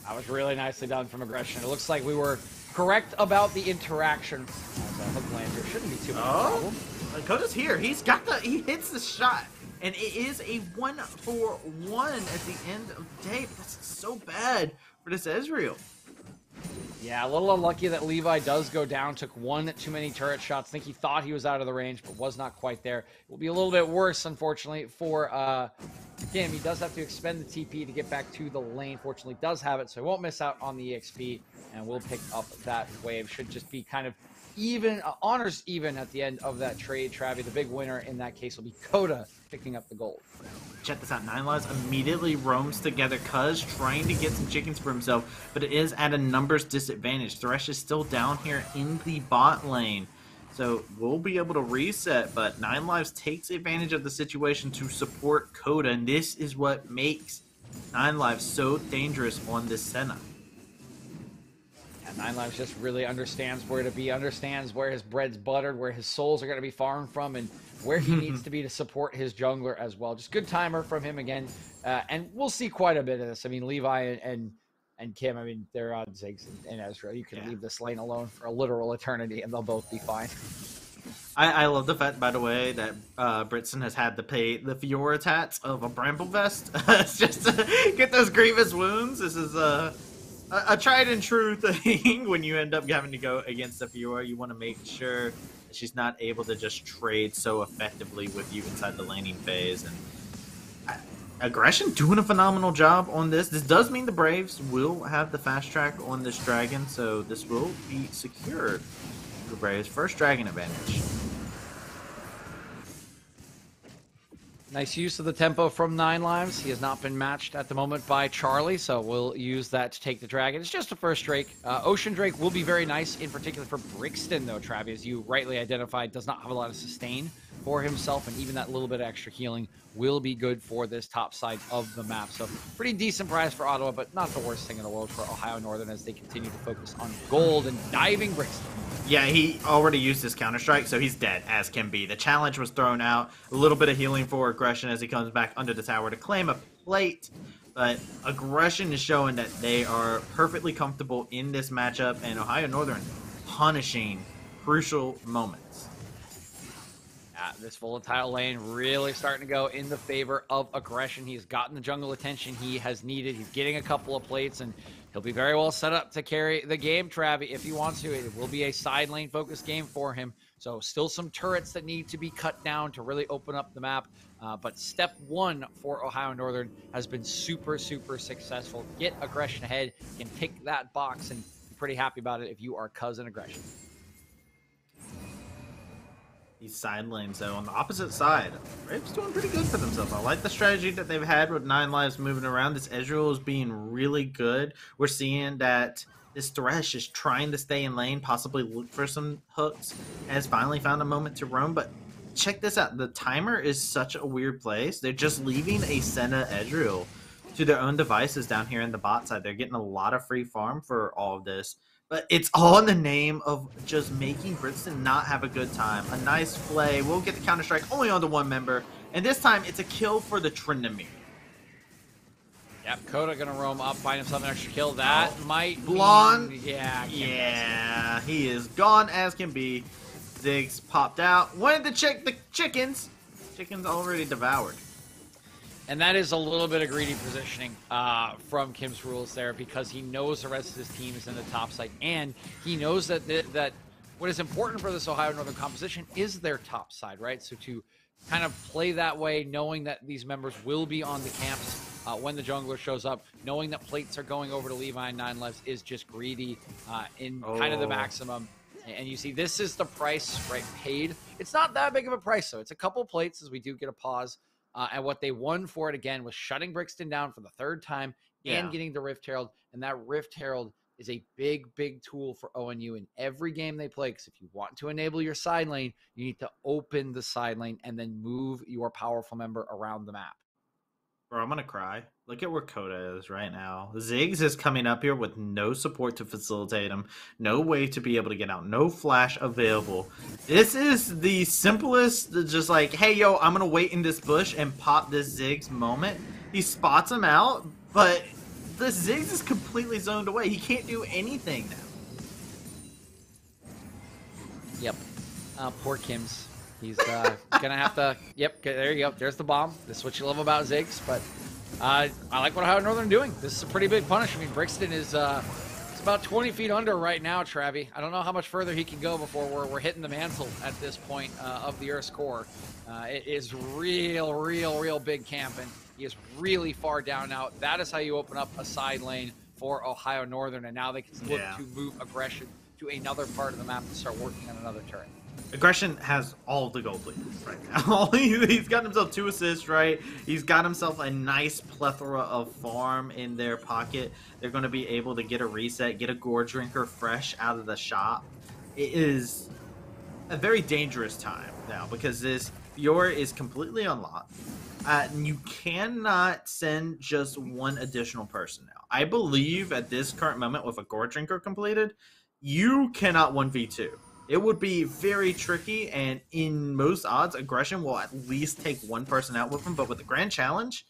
That was really nicely done from aggression. It looks like we were correct about the interaction. hook lander shouldn't be too much oh, problem. Coda's here. He's got the he hits the shot. And it is a one for one at the end of the day. That's so bad for this Ezreal. Yeah, a little unlucky that Levi does go down. Took one too many turret shots. I think he thought he was out of the range, but was not quite there. It will be a little bit worse, unfortunately, for uh, him. He does have to expend the TP to get back to the lane. Fortunately, does have it, so he won't miss out on the EXP, and will pick up that wave. Should just be kind of even uh, honors even at the end of that trade. Travi, the big winner in that case will be Coda picking up the gold. Check this out. Nine Lives immediately roams together, Cuz trying to get some chickens for himself, but it is at a numbers disadvantage. Thresh is still down here in the bot lane. So we'll be able to reset, but Nine Lives takes advantage of the situation to support Coda, and this is what makes Nine Lives so dangerous on this Senna. And Nine Lives just really understands where to be, understands where his bread's buttered, where his souls are going to be farmed from, and where he needs to be to support his jungler as well. Just good timer from him again, uh, and we'll see quite a bit of this. I mean, Levi and and, and Kim, I mean, they're on Ziggs and, and Ezreal. You can Yeah. leave this lane alone for a literal eternity, and they'll both be fine. I, I love the fact, by the way, that uh, Brixton has had to pay the Fiora tats of a Bramble Vest just to get those grievous wounds. This is a, a, a tried and true thing when you end up having to go against a Fiora. You want to make sure she's not able to just trade so effectively with you inside the laning phase. And uh, aggression doing a phenomenal job on this. This does mean the Braves will have the fast track on this dragon, so this will be secured for Braves. First dragon advantage. Nice use of the tempo from Nine Lives. He has not been matched at the moment by Charlie, so we'll use that to take the dragon. It's just a first Drake. Uh, Ocean Drake will be very nice, in particular for Brixton, though, Travi, as you rightly identified, does not have a lot of sustain for himself, and even that little bit of extra healing will be good for this top side of the map. So, pretty decent prize for Ottawa, but not the worst thing in the world for Ohio Northern as they continue to focus on gold and diving bricks. Yeah, he already used his counter strike, so he's dead as can be. The challenge was thrown out. A little bit of healing for aggression as he comes back under the tower to claim a plate. But aggression is showing that they are perfectly comfortable in this matchup, and Ohio Northern punishing crucial moments. Uh, this volatile lane really starting to go in the favor of aggression. He's gotten the jungle attention he has needed. He's getting a couple of plates, and he'll be very well set up to carry the game, Travi, if he wants to. It will be a side lane focused game for him. So, still some turrets that need to be cut down to really open up the map. Uh, but step one for Ohio Northern has been super, super successful. Get aggression ahead, can tick that box, and be pretty happy about it if you are cousin aggression. These side lanes, though, on the opposite side, Braves doing pretty good for themselves. I like the strategy that they've had with Nine Lives moving around. This Ezreal is being really good. We're seeing that this Thresh is trying to stay in lane, possibly look for some hooks, has finally found a moment to roam. But check this out the timer is such a weird place. They're just leaving a Senna Ezreal to their own devices down here in the bot side. They're getting a lot of free farm for all of this. But it's all in the name of just making Brixton not have a good time. A nice play. We'll get the counter strike only on the one member. And this time it's a kill for the Tryndamere. Yep, Coda gonna roam up, find himself an extra kill. That oh. might Blonde? mean- yeah, Yeah, he is gone as can be. Ziggs popped out. Wanted to check the chickens. Chickens already devoured. And that is a little bit of greedy positioning uh, from Kim's rules there because he knows the rest of his team is in the top side, and he knows that th- that what is important for this Ohio Northern composition is their top side, right? So to kind of play that way, knowing that these members will be on the camps uh, when the jungler shows up, knowing that plates are going over to Levi and Nine Lives is just greedy uh, in kind of the Oh. maximum. And you see, this is the price, right? Paid. It's not that big of a price, though. It's a couple plates as we do get a pause. Uh, and what they won for it again was shutting Brixton down for the third time Yeah. and getting the Rift Herald. And that Rift Herald is a big, big tool for ONU in every game they play. Because if you want to enable your side lane, you need to open the side lane and then move your powerful member around the map. Bro, I'm gonna cry. Look at where Coda is right now. Ziggs is coming up here with no support to facilitate him, no way to be able to get out, no flash available. This is the simplest, just like, hey yo, I'm gonna wait in this bush and pop this Ziggs moment. He spots him out, but the Ziggs is completely zoned away. He can't do anything now. Yep. Uh, poor Kim's. He's uh, gonna have to. Yep. There you go. There's the bomb. This is what you love about Ziggs. But uh, I like what Ohio Northern doing. This is a pretty big punish. I mean, Brixton is uh, it's about 20 feet under right now, Travi. I don't know how much further he can go before we're, we're hitting the mantle at this point uh, of the Earth's core. Uh, it is real, real, real big camp, and he is really far down now. That is how you open up a side lane for Ohio Northern, and now they can look Yeah. to move aggression to another part of the map to start working on another turret. Aggression has all the gold leaders right now. He's got himself two assists, right? He's got himself a nice plethora of farm in their pocket. They're going to be able to get a reset, get a Goredrinker fresh out of the shop. It is a very dangerous time now because this Fiora is completely unlocked. Uh, and you cannot send just one additional person now. I believe at this current moment, with a Goredrinker completed, you cannot 1v2 it would be very tricky, and in most odds, aggression will at least take one person out with him. But with the grand challenge,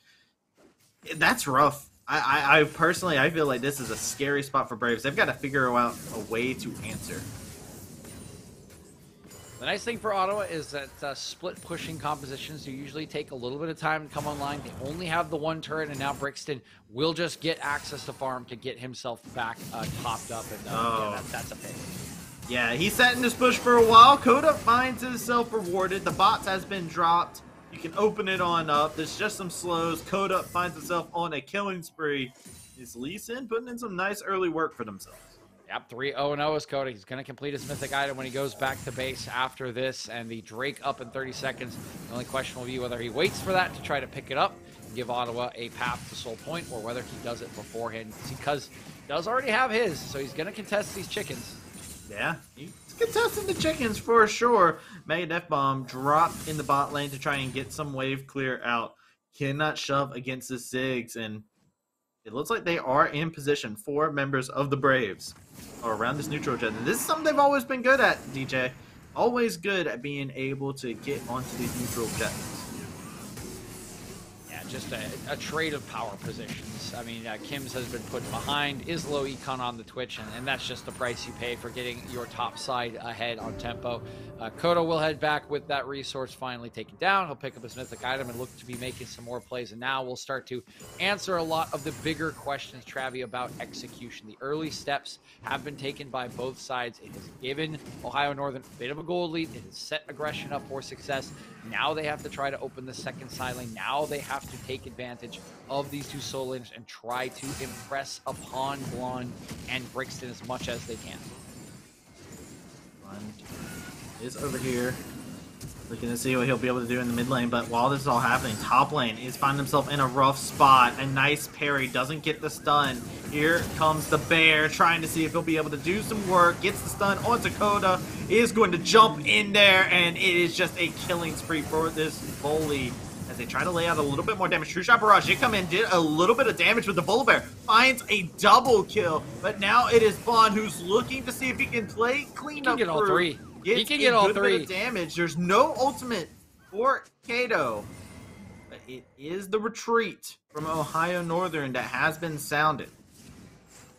that's rough. I, I, I personally, I feel like this is a scary spot for Braves. They've got to figure out a way to answer. The nice thing for Ottawa is that uh, split pushing compositions do usually take a little bit of time to come online. They only have the one turret, and now Brixton will just get access to farm to get himself back uh, topped up, and uh, oh. yeah, that, that's a pain. Yeah, he sat in this bush for a while. Coda finds himself rewarded. The box has been dropped. You can open it on up. There's just some slows. Coda finds himself on a killing spree. Is Lee Sin putting in some nice early work for themselves? Yep, 3 0 0 is Coda. He's going to complete his mythic item when he goes back to base after this. And the Drake up in 30 seconds. The only question will be whether he waits for that to try to pick it up and give Ottawa a path to Soul Point or whether he does it beforehand because does already have his. So he's going to contest these chickens. Yeah, he's contesting the chickens for sure. Mega F Bomb dropped in the bot lane to try and get some wave clear out. Cannot shove against the Ziggs, and it looks like they are in position. Four members of the Braves are around this neutral jet. And this is something they've always been good at, DJ. Always good at being able to get onto these neutral jets Yeah, just a, a, trade of power I mean, uh, Kim's has been put behind, is low econ on the Twitch, and, and, that's just the price you pay for getting your top side ahead on tempo. Uh, Coda will head back with that resource finally taken down. He'll pick up his mythic item and look to be making some more plays. And now we'll start to answer a lot of the bigger questions, Travi, about execution. The early steps have been taken by both sides. It has given Ohio Northern a bit of a goal lead. It has set aggression up for success. Now they have to try to open the second side lane. Now they have to take advantage of these two soul lanes try to impress upon Blonde and Brixton as much as they can. Blonde is over here. Looking to see what he'll be able to do in the mid lane, but while this is all happening, top lane is finding himself in a rough spot. A nice parry, doesn't get the stun. Here comes the bear, trying to see if he'll be able to do some work. Gets the stun on Dakota, is going to jump in there, and it is just a killing spree for this bully they try to lay out a little bit more damage. True Shot Barrage did come in, did a little bit of damage with the Bull Bear. Finds a double kill, but now it is Bond who's looking to see if he can play clean he can up get all three he can get all three. damage. There's no ultimate for Kato. But it is the retreat from Ohio Northern that has been sounded.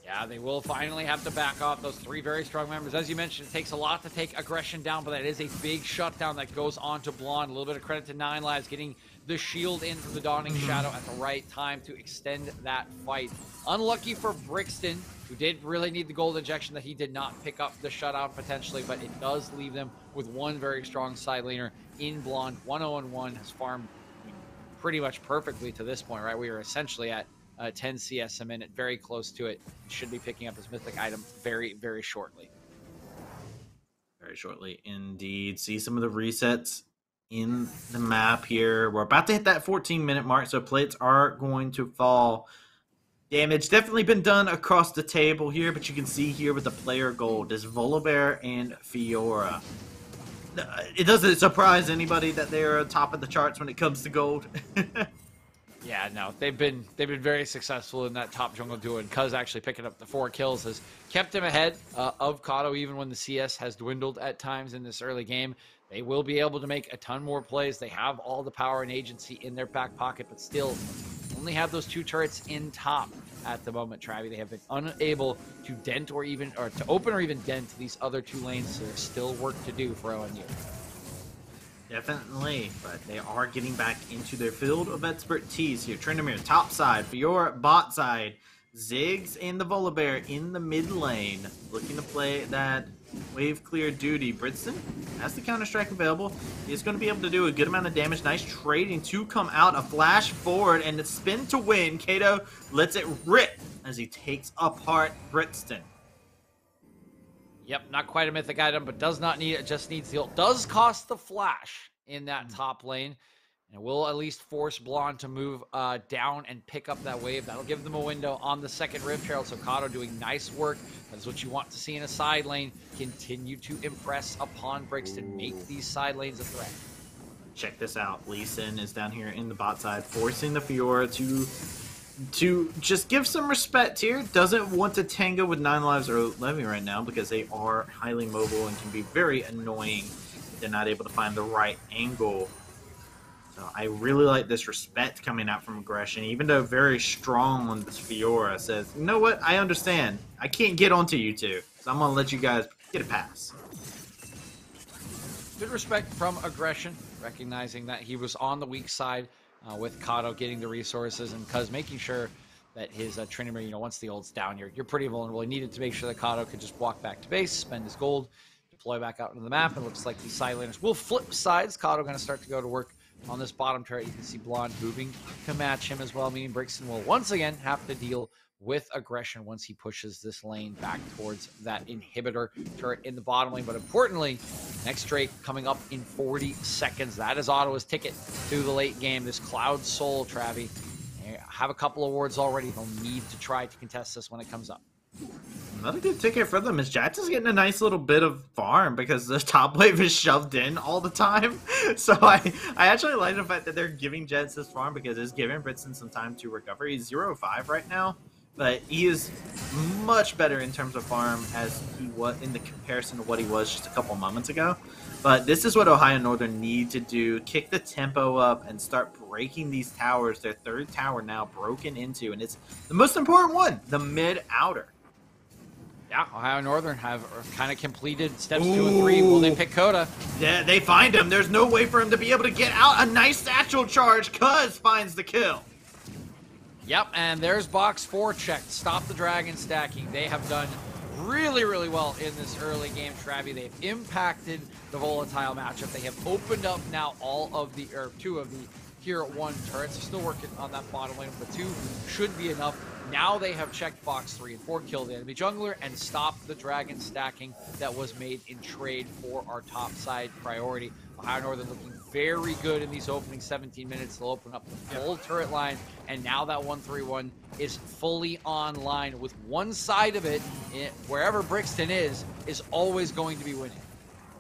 Yeah, they will finally have to back off those three very strong members. As you mentioned, it takes a lot to take aggression down, but that is a big shutdown that goes on to Blonde. A little bit of credit to Nine Lives getting the shield in from the Dawning Shadow at the right time to extend that fight. Unlucky for Brixton, who did really need the gold injection that he did not pick up the shutout potentially, but it does leave them with one very strong side laner in Blonde. 1-0-1 has farmed pretty much perfectly to this point, right? We are essentially at uh, 10 CS a minute, very close to it. Should be picking up his mythic item very, very shortly. Very shortly indeed. See some of the resets in the map here. We're about to hit that 14 minute mark, so plates are going to fall. Damage definitely been done across the table here, but you can see here with the player gold is Volibear and Fiora. It doesn't surprise anybody that they're top of the charts when it comes to gold. yeah, no, they've been they've been very successful in that top jungle duo, and Cuz actually picking up the four kills has kept him ahead uh, of Kato even when the CS has dwindled at times in this early game. They will be able to make a ton more plays. They have all the power and agency in their back pocket, but still only have those two turrets in top at the moment, Travi. They have been unable to dent or even, or to open or even dent these other two lanes, so there's still work to do for ONU. Definitely, but they are getting back into their field of expertise here. Tryndamere, top side, for your bot side. Ziggs and the Volibear in the mid lane, looking to play that wave clear duty. Brixton has the counter strike available. He's going to be able to do a good amount of damage. Nice trading to come out, a flash forward, and a spin to win. Kato lets it rip as he takes apart Brixton. Yep, not quite a mythic item, but does not need it. Just needs the ult. Does cost the flash in that Mm. top lane. And it will at least force Blonde to move uh, down and pick up that wave. That'll give them a window on the second Rift Herald. So Kato doing nice work. That's what you want to see in a side lane. Continue to impress upon Brixton. Make these side lanes a threat. Check this out. Lee Sin is down here in the bot side, forcing the Fiora to to just give some respect here. Doesn't want to tango with Nine Lives or Levi right now because they are highly mobile and can be very annoying they're not able to find the right angle. So I really like this respect coming out from aggression, even though very strong on this Fiora says, you know what, I understand. I can't get onto you two. So I'm gonna let you guys get a pass. Good respect from aggression, recognizing that he was on the weak side uh, with Kato getting the resources and Cuz making sure that his uh, Trinity, you know, once the ult's down, you're, you're pretty vulnerable. He needed to make sure that Kato could just walk back to base, spend his gold, deploy back out into the map. It looks like these side laners will flip sides. Kato going to start to go to work on this bottom turret. You can see Blonde moving to match him as well, meaning Brixton will once again have to deal with aggression once he pushes this lane back towards that inhibitor turret in the bottom lane. But importantly, next Drake coming up in 40 seconds. That is Ottawa's ticket to the late game. This Cloud Soul, Travi. Eh, have a couple awards already. They'll need to try to contest this when it comes up. Another good ticket for them is Jax is getting a nice little bit of farm because the top wave is shoved in all the time. So I, I actually like the fact that they're giving Jax this farm because it's giving Brixton some time to recover. He's 0-5 right now, but he is much better in terms of farm as he was in the comparison to what he was just a couple moments ago. But this is what Ohio Northern need to do: kick the tempo up and start breaking these towers. Their third tower now broken into, and it's the most important one, the mid outer. Yeah, Ohio Northern have kind of completed steps two and three. Will they pick Coda? Yeah, they find him. There's no way for him to be able to get out. A nice satchel charge. Cuz finds the kill. Yep, and there's box four checked. Stop the dragon stacking. They have done really, really well in this early game, Travi. They've impacted the volatile matchup. They have opened up now all of the, or two of the here at one turrets. They're still working on that bottom lane, but two should be enough. Now they have checked box three and four, killed the enemy jungler, and stopped the dragon stacking that was made in trade for our top side priority. Ohio Northern looking very good in these opening 17 minutes. They'll open up the full turret line, and now that 131 is fully online with one side of it, eh, wherever Brixton is, is always going to be winning.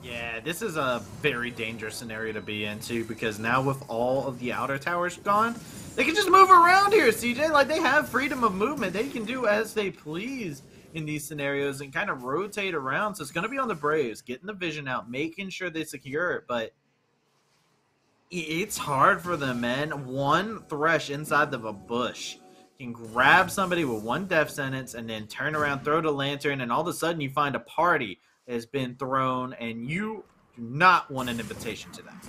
Yeah, this is a very dangerous scenario to be into because now with all of the outer towers gone, they can just move around here, CJ. Like they have freedom of movement. They can do as they please in these scenarios and kind of rotate around. So it's going to be on the Braves getting the vision out, making sure they secure it, but it's hard for them, man. One thresh inside of a bush can grab somebody with one death sentence and then turn around, throw the lantern, and all of a sudden you find a party has been thrown, and you do not want an invitation to that.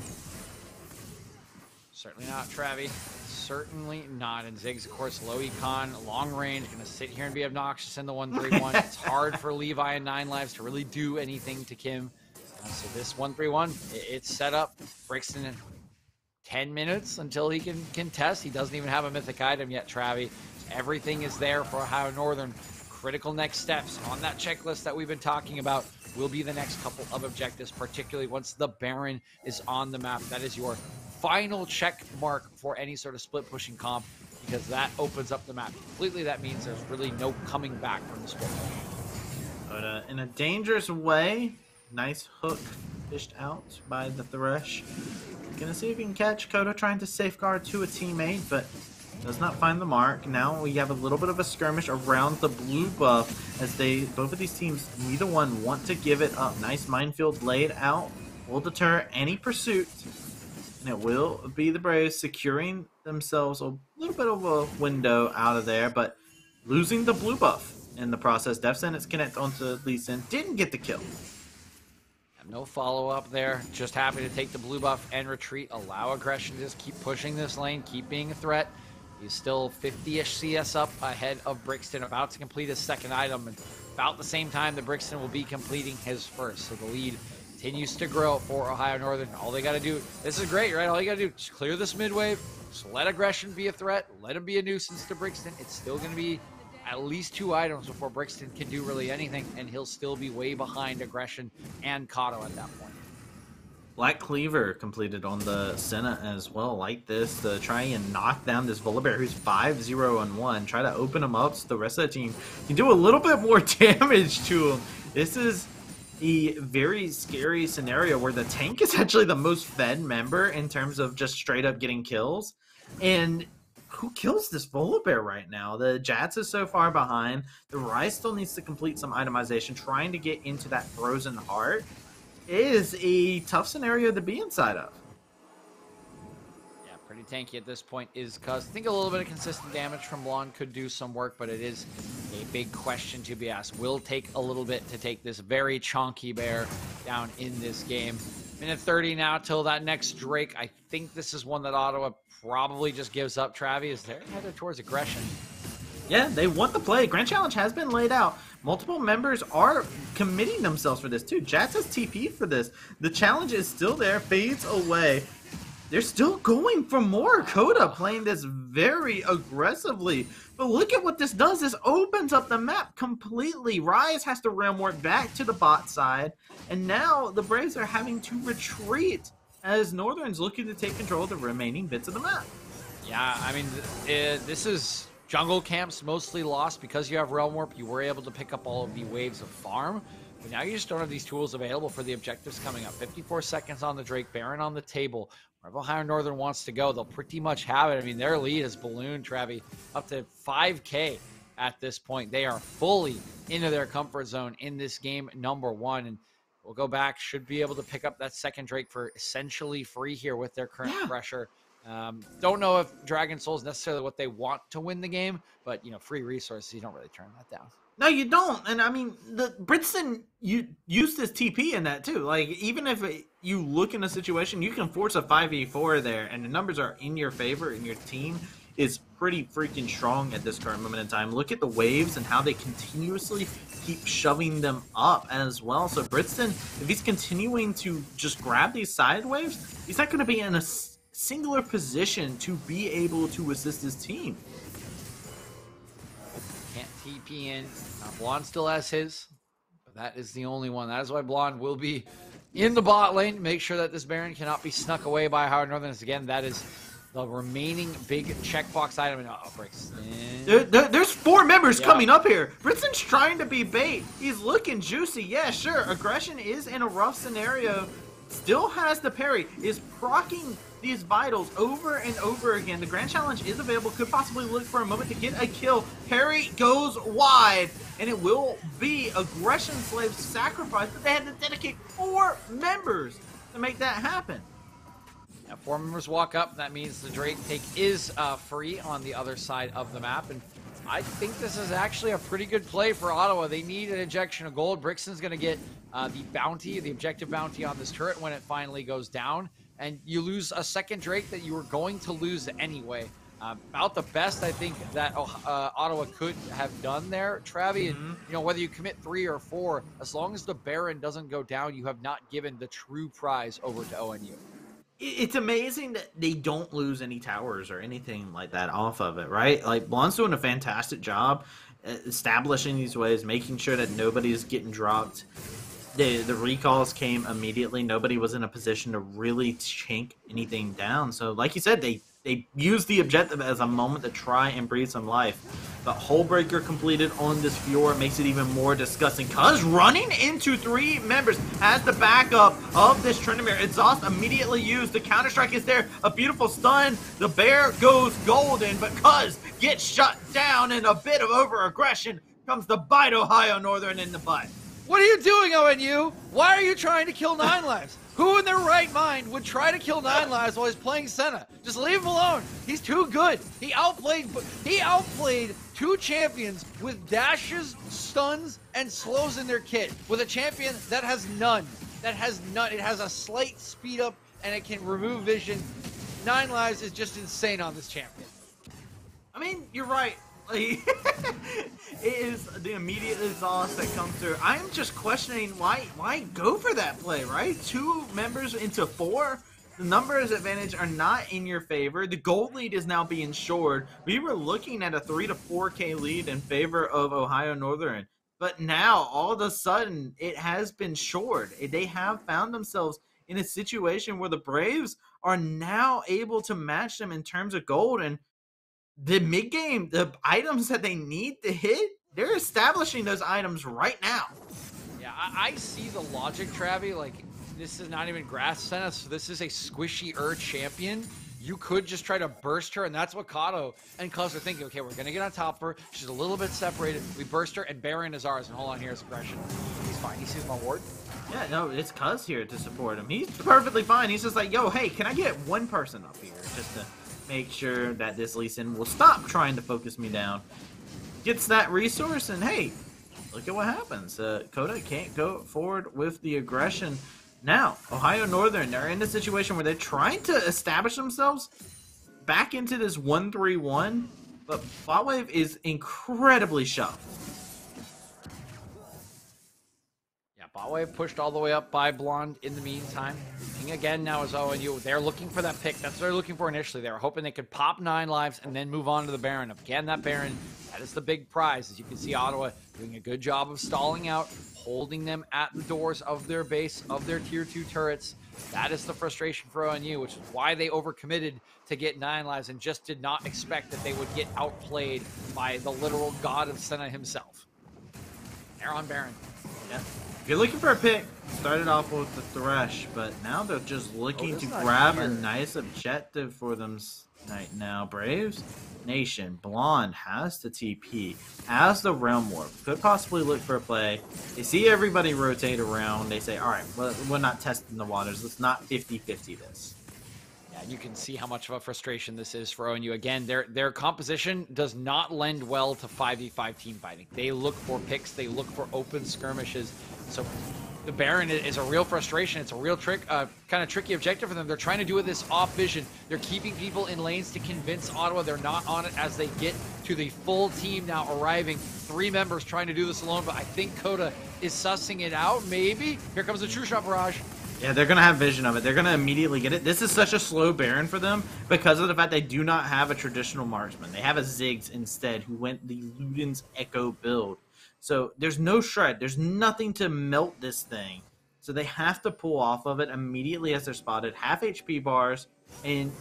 Certainly not, Travi. Certainly not. And Ziggs, of course, low econ, long range, gonna sit here and be obnoxious in the 131. it's hard for Levi and Nine Lives to really do anything to Kim. Uh, so this 131, i- it's set up. Brixton in 10 minutes until he can contest. He doesn't even have a mythic item yet, Travi. Everything is there for Ohio Northern. Critical next steps on that checklist that we've been talking about will be the next couple of objectives, particularly once the Baron is on the map. That is your final check mark for any sort of split pushing comp because that opens up the map completely. That means there's really no coming back from the split. But uh, in a dangerous way, nice hook fished out by the Thresh. Gonna see if he can catch Coda trying to safeguard to a teammate, but does not find the mark. Now we have a little bit of a skirmish around the blue buff as they both of these teams, neither one want to give it up. Nice minefield laid out will deter any pursuit. And it will be the Braves securing themselves a little bit of a window out of there, but losing the blue buff in the process. Death Sentence connect onto Lee Sin. Didn't get the kill. No follow up there. Just happy to take the blue buff and retreat. Allow aggression to just keep pushing this lane, keep being a threat. He's still 50 ish CS up ahead of Brixton, about to complete his second item. And about the same time that Brixton will be completing his first. So the lead continues to grow for Ohio Northern. All they got to do, this is great, right? All you got to do is clear this mid wave. Just let aggression be a threat. Let him be a nuisance to Brixton. It's still going to be at least two items before Brixton can do really anything, and he'll still be way behind aggression and Kato at that point. Black Cleaver completed on the Senna as well, like this, to try and knock down this Volibear who's 5 0 and 1. Try to open him up so the rest of the team can do a little bit more damage to him. This is a very scary scenario where the tank is actually the most fed member in terms of just straight up getting kills. And who kills this Volibear right now? The Jax is so far behind. The Ryze still needs to complete some itemization, trying to get into that Frozen Heart is a tough scenario to be inside of. Yeah, pretty tanky at this point is cuz I think a little bit of consistent damage from Blonde could do some work, but it is a big question to be asked. Will take a little bit to take this very chonky bear down in this game. Minute 30 now till that next Drake. I think this is one that Ottawa probably just gives up. Travi is there headed towards aggression. Yeah, they want the play. Grand Challenge has been laid out. Multiple members are committing themselves for this too. Jax has TP for this. The challenge is still there, fades away. They're still going for more. Coda playing this very aggressively. But look at what this does. This opens up the map completely. Ryze has to Realm Warp back to the bot side. And now the Braves are having to retreat as Northern's looking to take control of the remaining bits of the map. Yeah, I mean, it, this is jungle camps mostly lost because you have Realm Warp. You were able to pick up all of the waves of farm. But now you just don't have these tools available for the objectives coming up. 54 seconds on the Drake, Baron on the table. Wherever Ohio Northern wants to go, they'll pretty much have it. I mean, their lead has ballooned, Travi, up to 5K at this point. They are fully into their comfort zone in this game, number one. And we'll go back, should be able to pick up that second Drake for essentially free here with their current Yeah. pressure. Um, don't know if Dragon Soul is necessarily what they want to win the game, but you know, free resources, you don't really turn that down. No, you don't. And I mean, the Brixton you used his TP in that too. Like even if it, you look in a situation, you can force a five v four there, and the numbers are in your favor, and your team is pretty freaking strong at this current moment in time. Look at the waves and how they continuously keep shoving them up as well. So Brixton, if he's continuing to just grab these side waves, he's not going to be in a singular position to be able to assist his team. Can't TP in. Uh, Blonde still has his, but that is the only one. That is why Blonde will be in the bot lane. Make sure that this Baron cannot be snuck away by Howard Northern. As Again, that is the remaining big checkbox item. And oh, breaks. There, there- there's four members Yeah. coming up here. Brixton's trying to be bait. He's looking juicy. Yeah, sure. Aggression is in a rough scenario. Still has the parry. Is procking these vitals over and over again. The Grand Challenge is available. Could possibly look for a moment to get a kill. Parry goes wide. And it will be Aggression Slave's sacrifice. But they had to dedicate four members to make that happen. Now, four members walk up. That means the Drake take is uh, free on the other side of the map. And I think this is actually a pretty good play for Ottawa. They need an injection of gold. Brixton's going to get uh, the bounty, the objective bounty on this turret when it finally goes down. And you lose a second Drake that you were going to lose anyway. Uh, about the best I think that uh, Ottawa could have done there, Travi. And you know whether you commit three or four, as long as the Baron doesn't go down, you have not given the true prize over to ONU. it's amazing that they don't lose any towers or anything like that off of it, right? Like Blonde's doing a fantastic job uh, establishing these ways, making sure that nobody's getting dropped. The the recalls came immediately. Nobody was in a position to really chink anything down. So, like you said, they they used the objective as a moment to try and breathe some life. The Hullbreaker completed on this Fiora makes it even more disgusting. Cuz running into three members as the backup of this Tryndamere. Exhaust immediately used. The counter strike is there. A beautiful stun. The bear goes golden, but Cuz gets shut down and a bit of over aggression comes the bite Ohio Northern in the butt. What are you doing, ONU? Why are you trying to kill Nine Lives? Who in their right mind would try to kill Nine Lives while he's playing Senna? Just leave him alone. He's too good. He outplayed he outplayed two champions with dashes, stuns, and slows in their kit. With a champion that has none. That has none. It has a slight speed up and it can remove vision. Nine Lives is just insane on this champion. I mean, you're right. It is the immediate exhaust that comes through. I'm just questioning why why go for that play, right? Two members into four. The numbers advantage are not in your favor. The gold lead is now being shored. We were looking at a 3 to 4K lead in favor of Ohio Northern. But now, all of a sudden, it has been shored. They have found themselves in a situation where the Braves are now able to match them in terms of gold. And the mid game, the items that they need to hit, they're establishing those items right now. Yeah, I, I see the logic, Travi. Like, this is not even grass Senna, so this is a squishy er champion. You could just try to burst her, and that's what Kato and Cuz are thinking. Okay, we're gonna get on top of her. She's a little bit separated. We burst her, and Baron is ours. And hold on, here's aggression. He's fine. He sees my ward. Yeah, no, it's Cuz here to support him. He's perfectly fine. He's just like, yo, hey, can I get one person up here just to make sure that this Lee Sin will stop trying to focus me down? Gets that resource, and hey, look at what happens. Uh, Coda can't go forward with the aggression. Now, Ohio Northern, they're in a situation where they're trying to establish themselves back into this 1-3-1, but Botwave is incredibly shoved. Botwave pushed all the way up by Blonde in the meantime. King again now is ONU. They're looking for that pick. That's what they're looking for initially. They were hoping they could pop nine lives and then move on to the Baron. Again, that Baron, that is the big prize. As you can see, Ottawa doing a good job of stalling out, holding them at the doors of their base, of their tier two turrets. That is the frustration for ONU, which is why they overcommitted to get nine lives and just did not expect that they would get outplayed by the literal god of Senna himself. They're on Baron. Yeah. If you're looking for a pick, started off with the Thresh, but now they're just looking Oh, to not grab a nice objective for them s- right now. Braves Nation, Blonde has the TP, has the Realm Warp, could possibly look for a play. They see everybody rotate around. They say, all right, well, we're not testing the waters. Let's not 50-50 this. Yeah, you can see how much of a frustration this is for ONU. Again, their their composition does not lend well to 5v5 team fighting. They look for picks, they look for open skirmishes. So the Baron is a real frustration. It's a real trick, uh, kind of tricky objective for them. They're trying to do it this off vision. They're keeping people in lanes to convince Ottawa they're not on it as they get to the full team now arriving. Three members trying to do this alone, but I think Coda is sussing it out. Maybe here comes the true shot barrage. Yeah, they're gonna have vision of it. They're gonna immediately get it. This is such a slow Baron for them because of the fact they do not have a traditional marksman. They have a Ziggs instead, who went the Luden's Echo build. So there's no shred. There's nothing to melt this thing. So they have to pull off of it immediately as they're spotted. Half HP bars and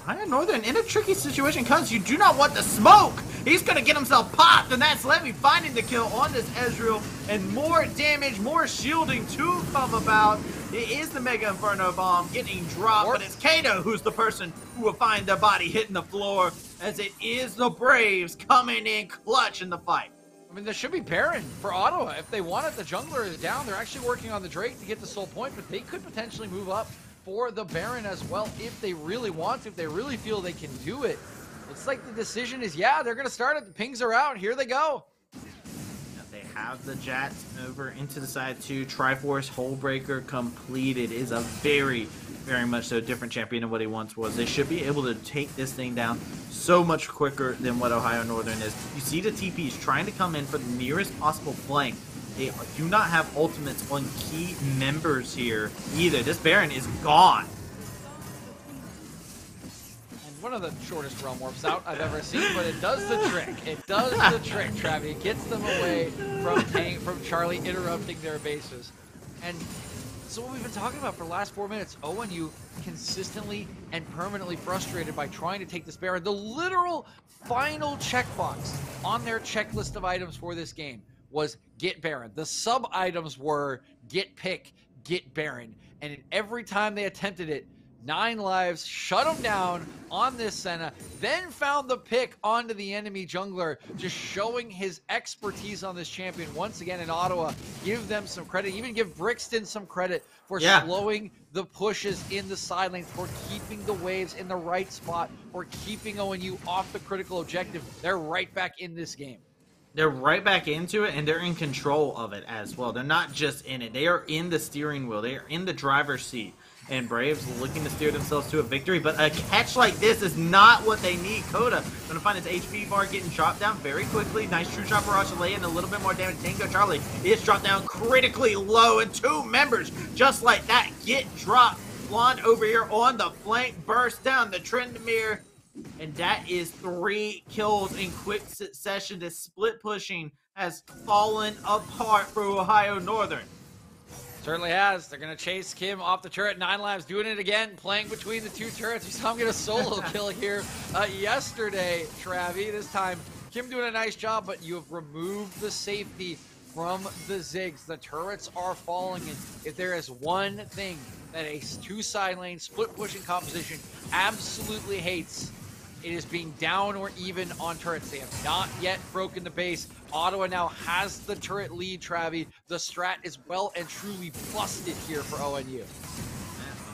Ohio Northern in a tricky situation because you do not want the smoke. He's gonna get himself popped, and that's Levi finding the kill on this Ezreal, and more damage, more shielding to come about. It is the Mega Inferno Bomb getting dropped, but it's Kato who's the person who will find their body hitting the floor, as it is the Braves coming in clutch in the fight. I mean, there should be Baron for Ottawa. If they wanted the jungler is down, they're actually working on the Drake to get the soul point, but they could potentially move up for the Baron as well if they really want to, if they really feel they can do it. Looks like the decision is, yeah, they're going to start it. The pings are out. Here they go. They have the Jax over into the side two. Triforce Hullbreaker completed is a very, very much so different champion than what he once was. They should be able to take this thing down so much quicker than what Ohio Northern is. You see the TPs trying to come in for the nearest possible flank. They do not have ultimates on key members here either. This Baron is gone. And one of the shortest realm warps out I've ever seen, but it does the trick. It does the trick, Travi. It gets them away from Tang, from Charlie interrupting their bases. And so what we've been talking about for the last four minutes, ONU consistently and permanently frustrated by trying to take this Baron. The literal final checkbox on their checklist of items for this game was get Baron. The sub items were get pick, get Baron. And every time they attempted it, nine lives, shut him down on this Senna, then found the pick onto the enemy jungler, just showing his expertise on this champion once again in Ottawa. Give them some credit, even give Brixton some credit for Yeah. slowing the pushes in the side lane, for keeping the waves in the right spot, for keeping ONU off the critical objective. They're right back in this game. They're right back into it and they're in control of it as well. They're not just in it. They are in the steering wheel. They are in the driver's seat. And Braves looking to steer themselves to a victory, but a catch like this is not what they need. Coda gonna find his HP bar getting dropped down very quickly. Nice true shot barrage to lay in a little bit more damage. Tango Charlie is dropped down critically low, and two members just like that get dropped Blonde over here on the flank, burst down the Tryndamere. And that is three kills in quick succession. This split pushing has fallen apart for Ohio Northern. Certainly has. They're going to chase Kim off the turret. Nine Lives doing it again, playing between the two turrets. We saw him get a solo kill here uh, yesterday, Travi. This time, Kim doing a nice job, but you have removed the safety from the Ziggs. The turrets are falling, and if there is one thing that a two side lane split pushing composition absolutely hates, it is being down or even on turrets. They have not yet broken the base. Ottawa now has the turret lead, Travi. The strat is well and truly busted here for ONU.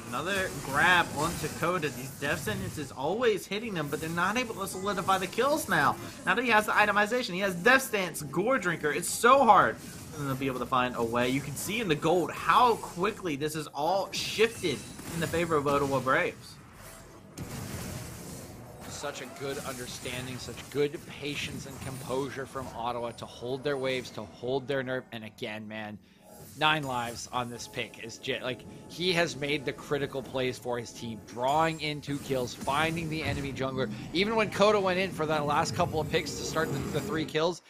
Another grab onto Coda. These death sentences always hitting them, but they're not able to solidify the kills now. Now that he has the itemization, he has Death's Dance, Gore Drinker. It's so hard them to be able to find a way. You can see in the gold how quickly this is all shifted in the favor of Ottawa Braves such a good understanding, such good patience and composure from Ottawa to hold their waves, to hold their nerve. And again, man, nine lives on this pick is just like he has made the critical plays for his team, drawing in two kills, finding the enemy jungler. Even when Coda went in for that last couple of picks to start the, the three kills,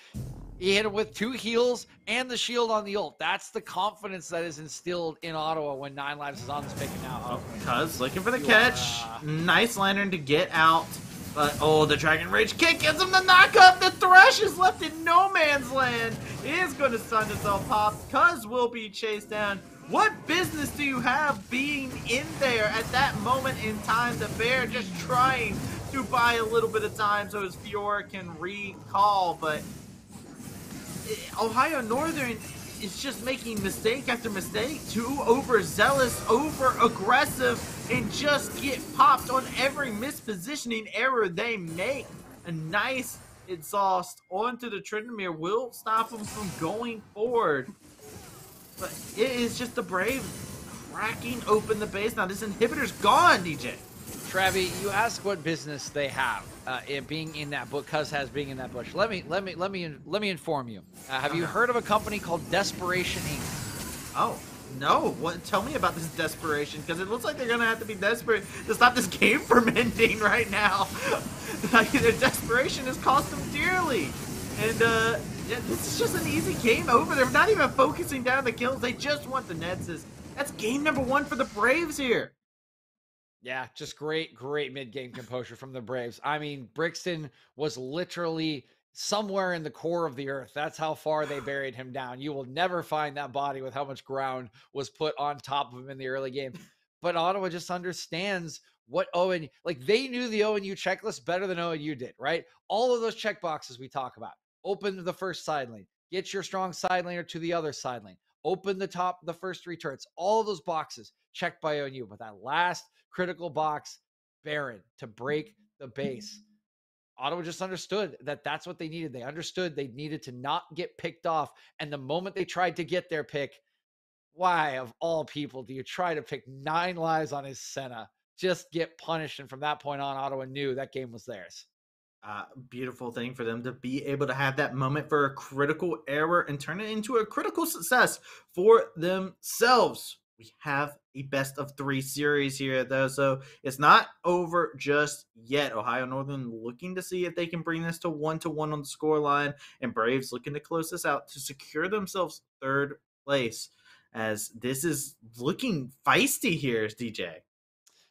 he hit him with two heals and the shield on the ult. That's the confidence that is instilled in Ottawa when Nine Lives is on this pick now. Oh, Cuz looking for the catch. Nice lantern to get out. But, oh, the Dragon Rage kick gives him the knockup. The Thresh is left in no man's land. Is going to stun himself pop. Cuz we'll be chased down. What business do you have being in there at that moment in time? The bear just trying to buy a little bit of time so his Fiora can recall. But eh, Ohio Northern is just making mistake after mistake, too overzealous, over aggressive, and just get popped on every mispositioning error they make. A nice exhaust onto the Tryndamere will stop them from going forward. But it is just the Brave cracking open the base. Now this inhibitor's gone, DJ. Travi, you ask what business they have uh, it being in that book. Cuz has being in that bush. Let me let me let me let me inform you. Uh, have you heard of a company called Desperation Inc? Oh no! What? Tell me about this desperation because it looks like they're gonna have to be desperate to stop this game from ending right now. like their desperation has cost them dearly, and uh, this is just an easy game over. They're not even focusing down the kills. They just want the Nexus. That's game number one for the Braves here. Yeah, just great, great mid game composure from the Braves. I mean, Brixton was literally somewhere in the core of the earth. That's how far they buried him down. You will never find that body with how much ground was put on top of him in the early game. But Ottawa just understands what Owen like they knew the ONU checklist better than ONU did, right? All of those check boxes we talk about. Open the first side lane, get your strong side laner to the other side lane, open the top, the first three turrets, all of those boxes checked by ONU. But that last critical box, Baron, to break the base. Ottawa just understood that that's what they needed. They understood they needed to not get picked off. And the moment they tried to get their pick, why, of all people, do you try to pick nine lives on his Senna? Just get punished. And from that point on, Ottawa knew that game was theirs. Uh, beautiful thing for them to be able to have that moment for a critical error and turn it into a critical success for themselves we have a best of three series here though so it's not over just yet. Ohio northern looking to see if they can bring this to one to one on the score line and braves looking to close this out to secure themselves third place as this is looking feisty here dj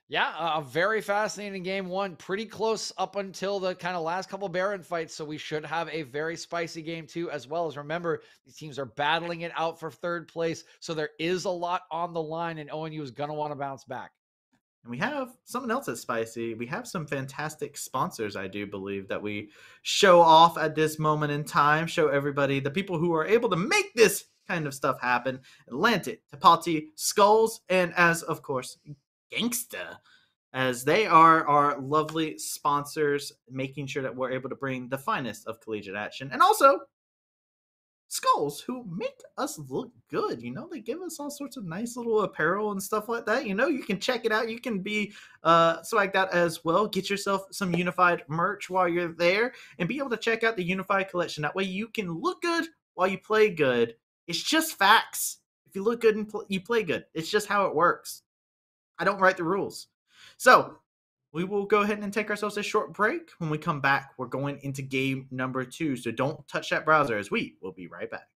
yeah, a very fascinating game one. Pretty close up until the kind of last couple Baron fights. So we should have a very spicy game two, as well as remember, these teams are battling it out for third place. So there is a lot on the line, and ONU is going to want to bounce back. And we have something else that's spicy. We have some fantastic sponsors, I do believe, that we show off at this moment in time. Show everybody the people who are able to make this kind of stuff happen. Atlantic, Tapati, Skulls, and as of course, Gangsta, as they are our lovely sponsors, making sure that we're able to bring the finest of collegiate action, and also Skulls, who make us look good. You know, they give us all sorts of nice little apparel and stuff like that. You know, you can check it out. You can be uh, swagged out as well. Get yourself some Unified merch while you're there and be able to check out the Unified collection. That way you can look good while you play good. It's just facts. If you look good and pl- you play good, it's just how it works. I don't write the rules. So we will go ahead and take ourselves a short break. When we come back, we're going into game number two. So don't touch that browser as we will be right back.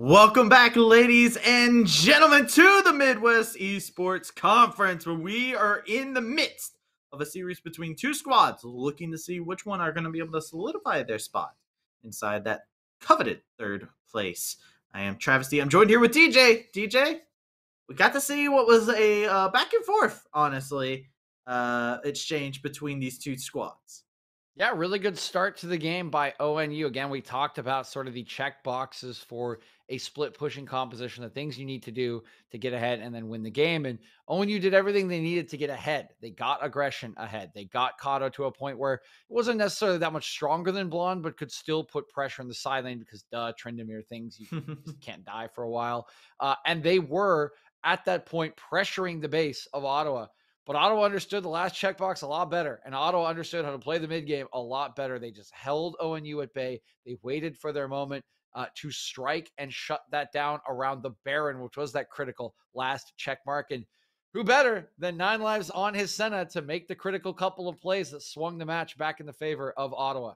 Welcome back, ladies and gentlemen, to the Midwest Esports Conference, where we are in the midst of a series between two squads looking to see which one are going to be able to solidify their spot inside that coveted third place I am Travis D. I'm joined here with DJ. DJ, we got to see what was a uh, back and forth, honestly, uh, exchange between these two squads. Yeah, really good start to the game by ONU. Again, we talked about sort of the check boxes for a split pushing composition, the things you need to do to get ahead and then win the game. And ONU did everything they needed to get ahead. They got aggression ahead. They got Kato to a point where it wasn't necessarily that much stronger than Blonde, but could still put pressure on the sideline because duh, Tryndamere things you can't die for a while. Uh, and they were at that point pressuring the base of Ottawa. But Ottawa understood the last checkbox a lot better, and Ottawa understood how to play the mid game a lot better. They just held ONU at bay. They waited for their moment uh, to strike and shut that down around the Baron, which was that critical last check mark. And who better than Nine Lives on his Senna to make the critical couple of plays that swung the match back in the favor of Ottawa?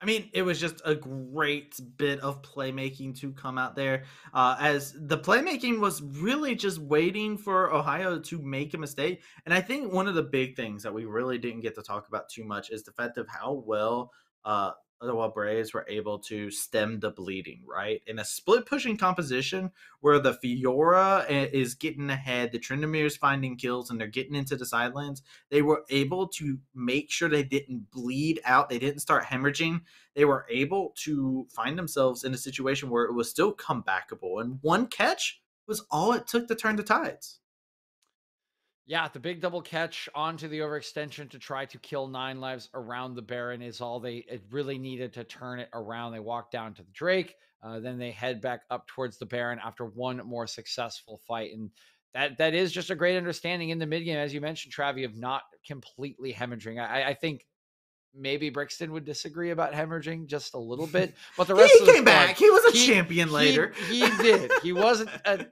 I mean, it was just a great bit of playmaking to come out there. Uh, as the playmaking was really just waiting for Ohio to make a mistake. And I think one of the big things that we really didn't get to talk about too much is the fact of how well uh, Ottawa Braves were able to stem the bleeding, right? In a split pushing composition where the Fiora eh, is getting ahead, the Tryndamere is finding kills, and they're getting into the sidelines, they were able to make sure they didn't bleed out, they didn't start hemorrhaging. They were able to find themselves in a situation where it was still comebackable. And one catch was all it took to turn the tides. Yeah, the big double catch onto the overextension to try to kill nine lives around the Baron is all they it really needed to turn it around. They walk down to the Drake, uh, then they head back up towards the Baron after one more successful fight, and that that is just a great understanding in the mid game, as you mentioned, Travi, of not completely hemorrhaging. I, I think maybe Brixton would disagree about hemorrhaging just a little bit, but the rest he of the came squad, back. He was a he- champion later. He, he did. He wasn't a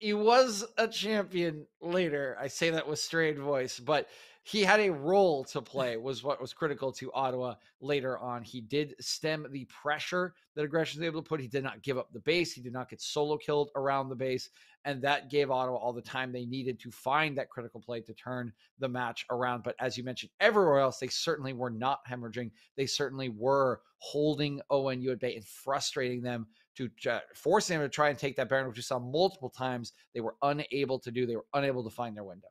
he was a champion later. I say that with strained voice, but he had a role to play was what was critical to Ottawa later on. He did stem the pressure that aggression was able to put. He did not give up the base. He did not get solo killed around the base. And that gave Ottawa all the time they needed to find that critical play to turn the match around. But as you mentioned, everywhere else, they certainly were not hemorrhaging. They certainly were holding ONU at bay and frustrating them to uh, forcing them to try and take that Baron, which we saw multiple times. They were unable to do. They were unable to find their window.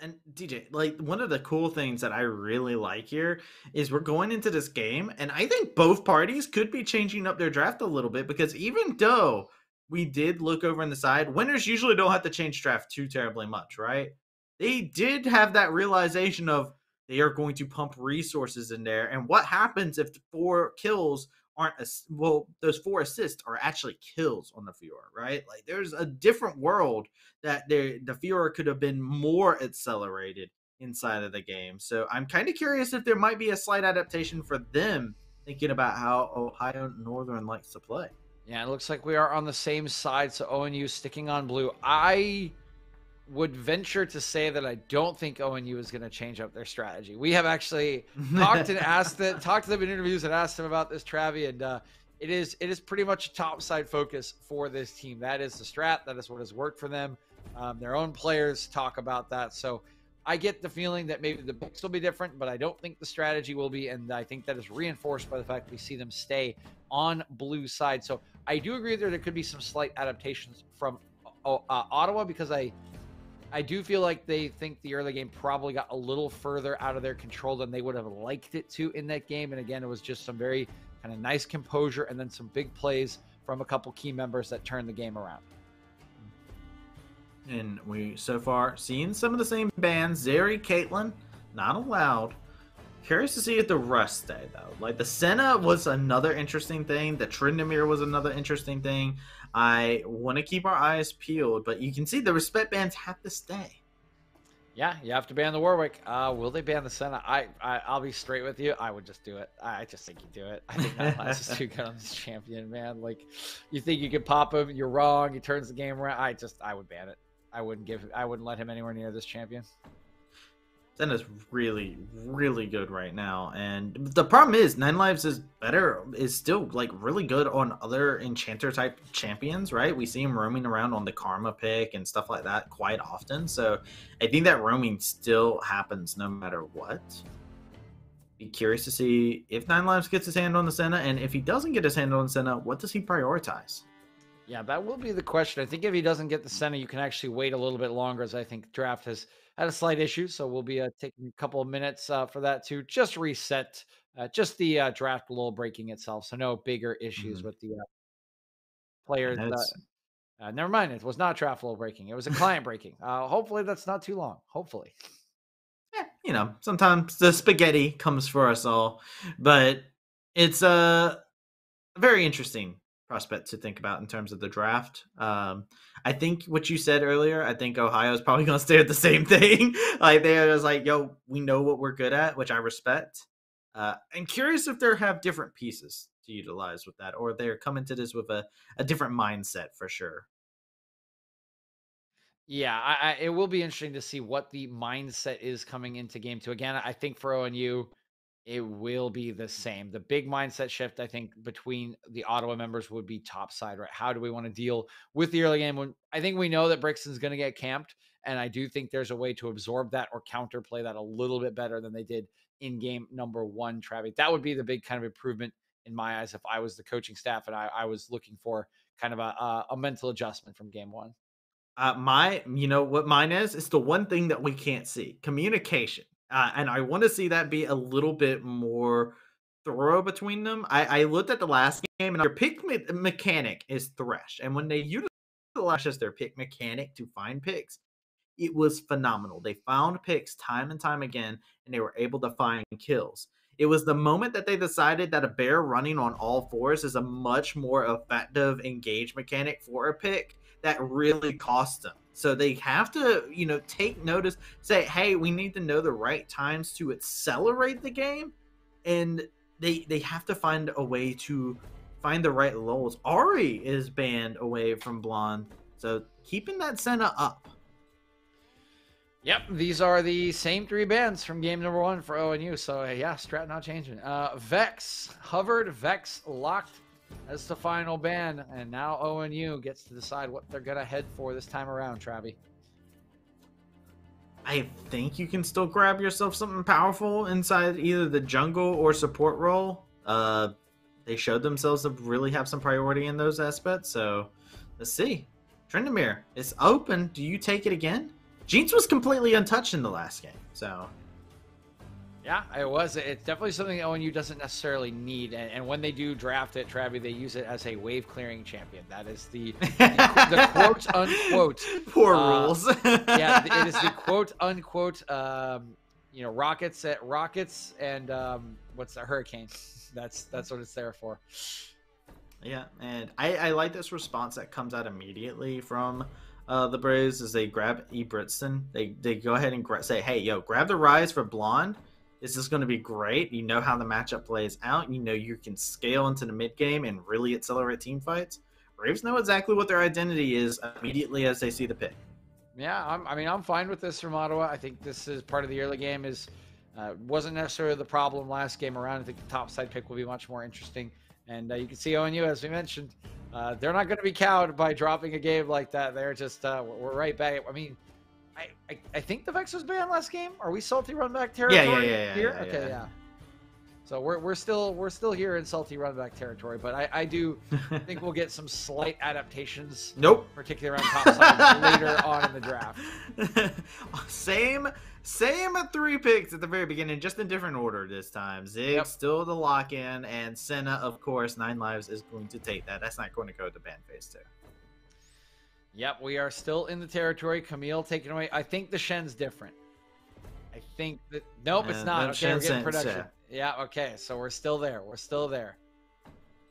and DJ, like one of the cool things that I really like here is we're going into this game, and I think both parties could be changing up their draft a little bit because even though we did look over on the side, winners usually don't have to change draft too terribly much, right? They did have that realization of they are going to pump resources in there, and what happens if the four kills aren't as well? Those four assists are actually kills on the Fiora, right? Like there's a different world that they, the Fiora could have been more accelerated inside of the game. So I'm kind of curious if there might be a slight adaptation for them thinking about how Ohio Northern likes to play. Yeah, it looks like we are on the same side. So ONU sticking on blue. I would venture to say that I don't think ONU is going to change up their strategy. We have actually talked and asked it, talked to them in interviews and asked them about this, Travi, and uh, it is it is pretty much a top side focus for this team. That is the strat. That is what has worked for them. Um, their own players talk about that. So I get the feeling that maybe the picks will be different, but I don't think the strategy will be. And I think that is reinforced by the fact that we see them stay on blue side. So I do agree that there could be some slight adaptations from uh, uh, Ottawa because I I do feel like they think the early game probably got a little further out of their control than they would have liked it to in that game. And again, it was just some very kind of nice composure and then some big plays from a couple key members that turned the game around. And we so far seen some of the same bands. Zeri, Caitlyn, not allowed. Curious to see if the rest stay though. Like the Senna was another interesting thing. The Tryndamere was another interesting thing. I want to keep our eyes peeled, but you can see the respect bans have to stay. Yeah, you have to ban the Warwick. Uh, will they ban the Senna? I, I I'll be straight with you. I would just do it. I just think you do it. I think that last is too good on this champion, man. Like, you think you could pop him? You're wrong. He turns the game around. I just I would ban it. I wouldn't give. I wouldn't let him anywhere near this champion. Senna's really, really good right now. And the problem is, Nine Lives is better, is still like really good on other enchanter type champions, right? We see him roaming around on the Karma pick and stuff like that quite often. So I think that roaming still happens no matter what. Be curious to see if Nine Lives gets his hand on the Senna, and if he doesn't get his hand on Senna, what does he prioritize? Yeah, that will be the question. I think if he doesn't get the Senna, you can actually wait a little bit longer, as I think draft has had a slight issue. So we'll be uh, taking a couple of minutes uh, for that to just reset, uh, just the uh, draft lull breaking itself. So no bigger issues Mhm. with the uh, players. Uh, never mind, it was not draft lull breaking; it was a client breaking. Uh, hopefully, that's not too long. Hopefully. eh, you know, sometimes the spaghetti comes for us all, but it's a very interesting prospect to think about in terms of the draft. Um, I think what you said earlier, I think Ohio is probably going to stay at the same thing. like they're just like, yo, we know what we're good at, which I respect. Uh, I'm curious if they have different pieces to utilize with that, or they're coming to this with a, a different mindset for sure. Yeah, I, I, it will be interesting to see what the mindset is coming into game two. Again, I think for ONU, it will be the same. The big mindset shift, I think, between the Ottawa members would be topside, right? How do we want to deal with the early game? When I think we know that Brixton's going to get camped, and I do think there's a way to absorb that or counterplay that a little bit better than they did in game number one. Travis, that would be the big kind of improvement in my eyes if I was the coaching staff and I, I was looking for kind of a, a, a mental adjustment from game one. Uh, my, you know what mine is? It's the one thing that we can't see communication. Uh, and I want to see that be a little bit more thorough between them. I, I looked at the last game and their pick me- mechanic is Thresh. And when they utilize as their pick mechanic to find picks, it was phenomenal. They found picks time and time again and they were able to find kills. It was the moment that they decided that a bear running on all fours is a much more effective engage mechanic for a pick that really cost them. So they have to, you know, take notice, say, hey, we need to know the right times to accelerate the game. And they they have to find a way to find the right lulls. Ahri is banned away from Blonde. So keeping that Senna up. Yep, these are the same three bands from game number one for ONU. So yeah, strat not changing. Uh, Vex hovered, Vex locked as the final ban, and now ONU gets to decide what they're gonna head for this time around. Travi. I think you can still grab yourself something powerful inside either the jungle or support role. Uh, they showed themselves to really have some priority in those aspects. So let's see. Tryndamere, it's open. Do you take it again? Jeans was completely untouched in the last game. So Yeah, it was. It's definitely something ONU doesn't necessarily need, and, and when they do draft it, Travi, they use it as a wave clearing champion. That is the the, the quote unquote poor Uh, rules. yeah, it is the quote unquote um, you know rockets at rockets and um, what's the hurricane. That's that's what it's there for. Yeah, and I, I like this response that comes out immediately from uh, the Braves as they grab E. Britston. They they go ahead and gra- say, "Hey, yo, grab the Ryze for Blonde. This is going to be great. You know how the matchup plays out. You know you can scale into the mid game and really accelerate team fights. Braves know exactly what their identity is immediately as they see the pick. Yeah, I'm, I mean I'm fine with this from Ottawa. I think this is part of the early game. Is uh, wasn't necessarily the problem last game around. I think the top side pick will be much more interesting. And uh, you can see ONU, as we mentioned, uh, they're not going to be cowed by dropping a game like that. They're just uh, we're right back. I mean, I, I I think the Vex was banned last game. Are we salty run back territory? yeah, yeah, yeah, here? yeah, okay, yeah. So we're, we're still we're still here in salty run back territory, but I, I do think we'll get some slight adaptations, nope. particularly around top side later on in the draft. same same three picks at the very beginning, just in different order this time. Ziggs Yep. still the lock in, and Senna, of course, nine lives is going to take that. That's not going to go to ban phase two. Yep, we are still in the territory. Camille taken away. I think the Shen's different. I think that nope, it's not. no, Okay, we're getting in- production. Yeah, okay, so we're still there. We're still there.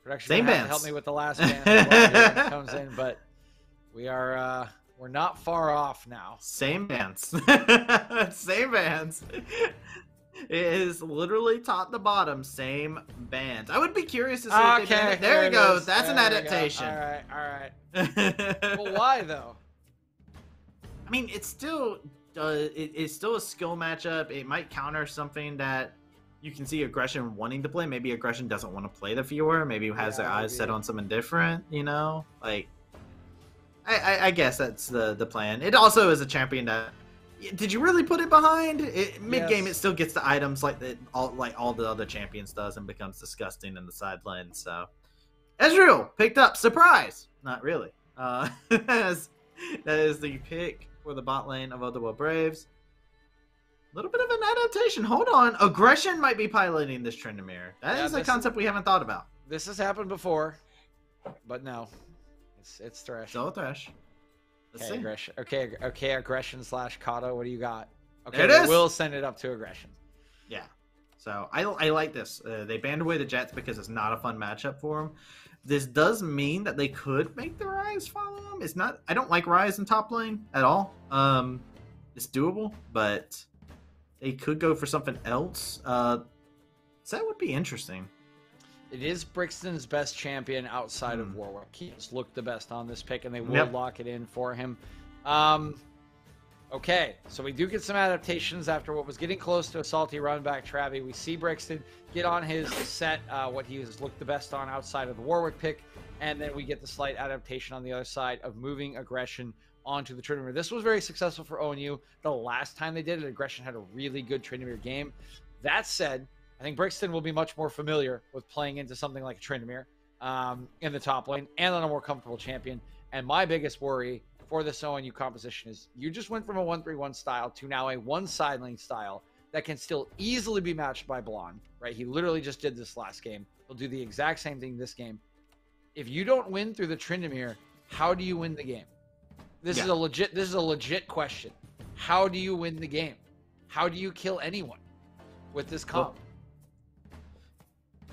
Production Same gonna have to bands. help me with the last band as well here when it comes in, but we are uh we're not far off now. Same bands. same bands. It is literally top to bottom, same bands. I would be curious to see. if they there, you it go. is. That's an There go. adaptation. All right, all right. Well, why though? I mean, it's still uh, it, it's still a skill matchup. It might counter something that you can see aggression wanting to play. Maybe aggression doesn't want to play the Fiora. Maybe has Yeah, their eyes set on something different. You know, like I, I, I guess that's the the plan. It also is a champion that Did you really put it behind? It, mid game, Yes. it still gets the items like the all like all the other champions does, and becomes disgusting in the side lane. So, Ezreal picked up surprise. Not really. Uh, that is the pick for the bot lane of Ottawa Braves. A little bit of an adaptation. Hold on, aggression might be piloting this Tryndamere. That Yeah, is a concept we haven't thought about. This has happened before, but no, it's it's Thresh. Still thresh. Okay, aggression. Okay, okay, aggression slash Kato. What do you got? Okay, it we'll send it up to aggression. Yeah. So I, I like this. Uh, they banned away the Jax because it's not a fun matchup for them. This does mean that they could make the Ryze follow them. It's not. I don't like Ryze in top lane at all. Um, it's doable, but they could go for something else. Uh, so that would be interesting. It is Brixton's best champion outside of Hmm. Warwick. He's looked the best on this pick, and they will Yep. lock it in for him. Um, okay, so we do get some adaptations after what was getting close to a salty run back. Travi, we see Brixton get on his Sett, uh, what he has looked the best on outside of the Warwick pick, and then we get the slight adaptation on the other side of moving aggression onto the Trinity. This was very successful for ONU. The last time they did it, aggression had a really good Trinity game. That said, think Brixton will be much more familiar with playing into something like a Tryndamere um, in the top lane and on a more comfortable champion. And my biggest worry for this ONU composition is you just went from a 1 3 1 style to now a one side lane style that can still easily be matched by Blonde, right? He literally just did this last game. He'll do the exact same thing this game. If you don't win through the Tryndamere, how do you win the game? This is a legit this is a legit question. How do you win the game? How do you kill anyone with this comp?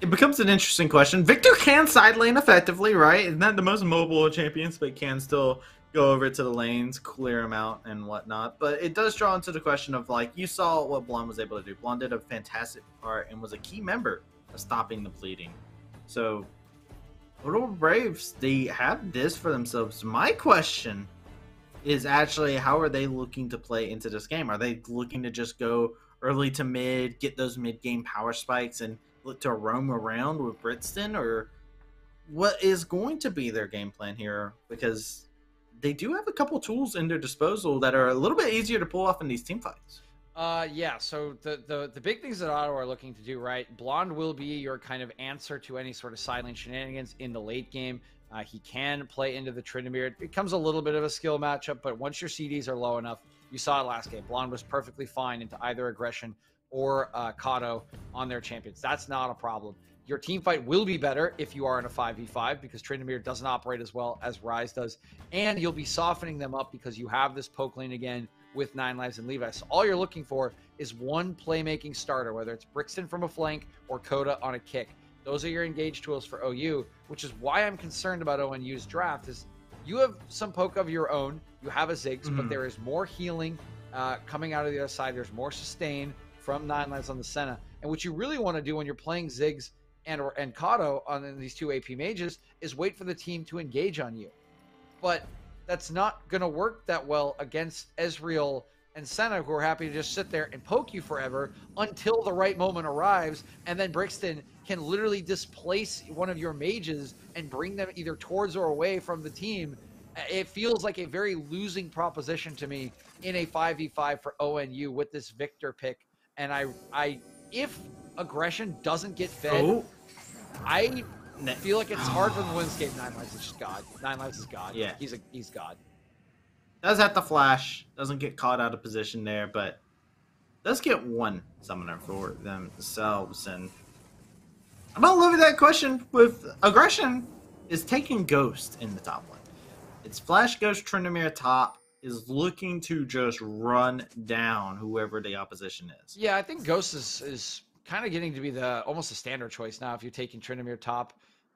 It becomes an interesting question. Viktor can side lane effectively, right? Isn't that the most mobile champions, but can still go over to the lanes, clear them out, and whatnot. But it does draw into the question of like you saw what Blonde was able to do. Blonde did a fantastic part and was a key member of stopping the bleeding. So, Little Braves, they have this for themselves. My question is actually how are they looking to play into this game? Are they looking to just go early to mid, get those mid game power spikes, and to roam around with Brixton, or what is going to be their game plan here? Because they do have a couple tools in their disposal that are a little bit easier to pull off in these team fights. Uh, yeah. So the, the the big things that Ottawa are looking to do, right? Blonde will be your kind of answer to any sort of silent shenanigans in the late game. Uh, he can play into the Tryndamere. It becomes a little bit of a skill matchup, but once your CDs are low enough, you saw it last game. Blonde was perfectly fine into either aggression or uh, Kato on their champions. That's not a problem. Your team fight will be better if you are in a 5v5 because Tryndamere doesn't operate as well as Ryze does. And you'll be softening them up because you have this poke lane again with Nine Lives and Levi. So all you're looking for is one playmaking starter, whether it's Brixton from a flank or Coda on a kick. Those are your engage tools for OU, which is why I'm concerned about ONU's draft. Is you have some poke of your own, you have a Ziggs, but Mhm. there is more healing uh, coming out of the other side. There's more sustain from Nine Lives on the Senna. And what you really want to do when you're playing Ziggs and or and Kato on these two AP mages is wait for the team to engage on you. But that's not going to work that well against Ezreal and Senna, who are happy to just sit there and poke you forever until the right moment arrives, and then Brixton can literally displace one of your mages and bring them either towards or away from the team. It feels like a very losing proposition to me in a 5v5 for ONU with this Viktor pick. And I, I, if aggression doesn't get fed, Oh, I ne- feel like it's hard for the win game. Nine lives is just God. Nine lives is God. Yeah. he's a he's God. does have the flash, doesn't get caught out of position there, but does get one summoner for themselves. And I'm gonna live with that question with aggression is taking Ghost in the top one. It's Flash Ghost Tryndamere top is looking to just run down whoever the opposition is. Yeah, I think Ghost is is kind of getting to be the almost a standard choice now. If you're taking Tryndamere top,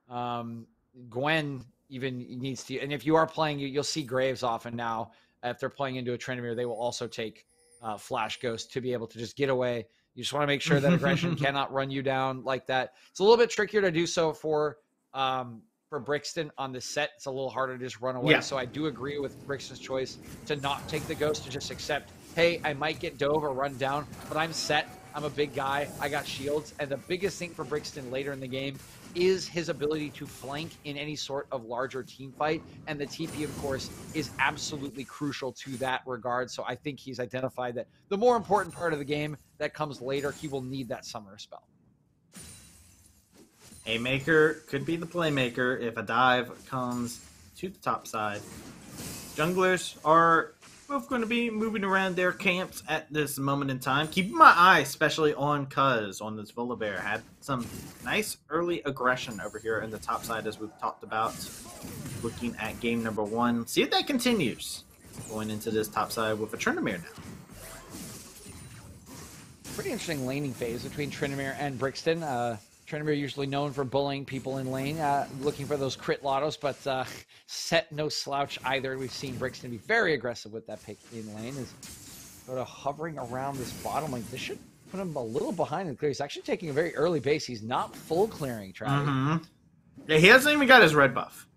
um, Gwen even needs to. And if you are playing, you, you'll see Graves often now. If they're playing into a Tryndamere, they will also take uh, Flash Ghost to be able to just get away. You just want to make sure that aggression cannot run you down like that. It's a little bit trickier to do so for um, for Brixton on the Sett. It's a little harder to just run away. Yeah. So I do agree with Brixton's choice to not take the ghost to just accept, hey, I might get dove or run down, but I'm set. I'm a big guy. I got shields. And the biggest thing for Brixton later in the game is his ability to flank in any sort of larger team fight. And the TP, of course, is absolutely crucial to that regard. So I think he's identified that the more important part of the game that comes later, he will need that summoner spell. Haymaker could be the playmaker if a dive comes to the top side. Junglers are both going to be moving around their camps at this moment in time. Keeping my eye especially on Cuz on this Volibear. Had some nice early aggression over here in the top side as we've talked about. Looking at game number one. See if that continues. Going into this top side with a Tryndamere now. Pretty interesting laning phase between Tryndamere and Brixton. Uh, Tryndamere usually known for bullying people in lane, uh, looking for those crit lottos, but uh, Sett no slouch either. We've seen Brixton be very aggressive with that pick in lane. Is sort of hovering around this bottom lane. This should put him a little behind in clear. He's actually taking a very early base. He's not full clearing, Travis. Mm-hmm. Yeah, he hasn't even got his red buff.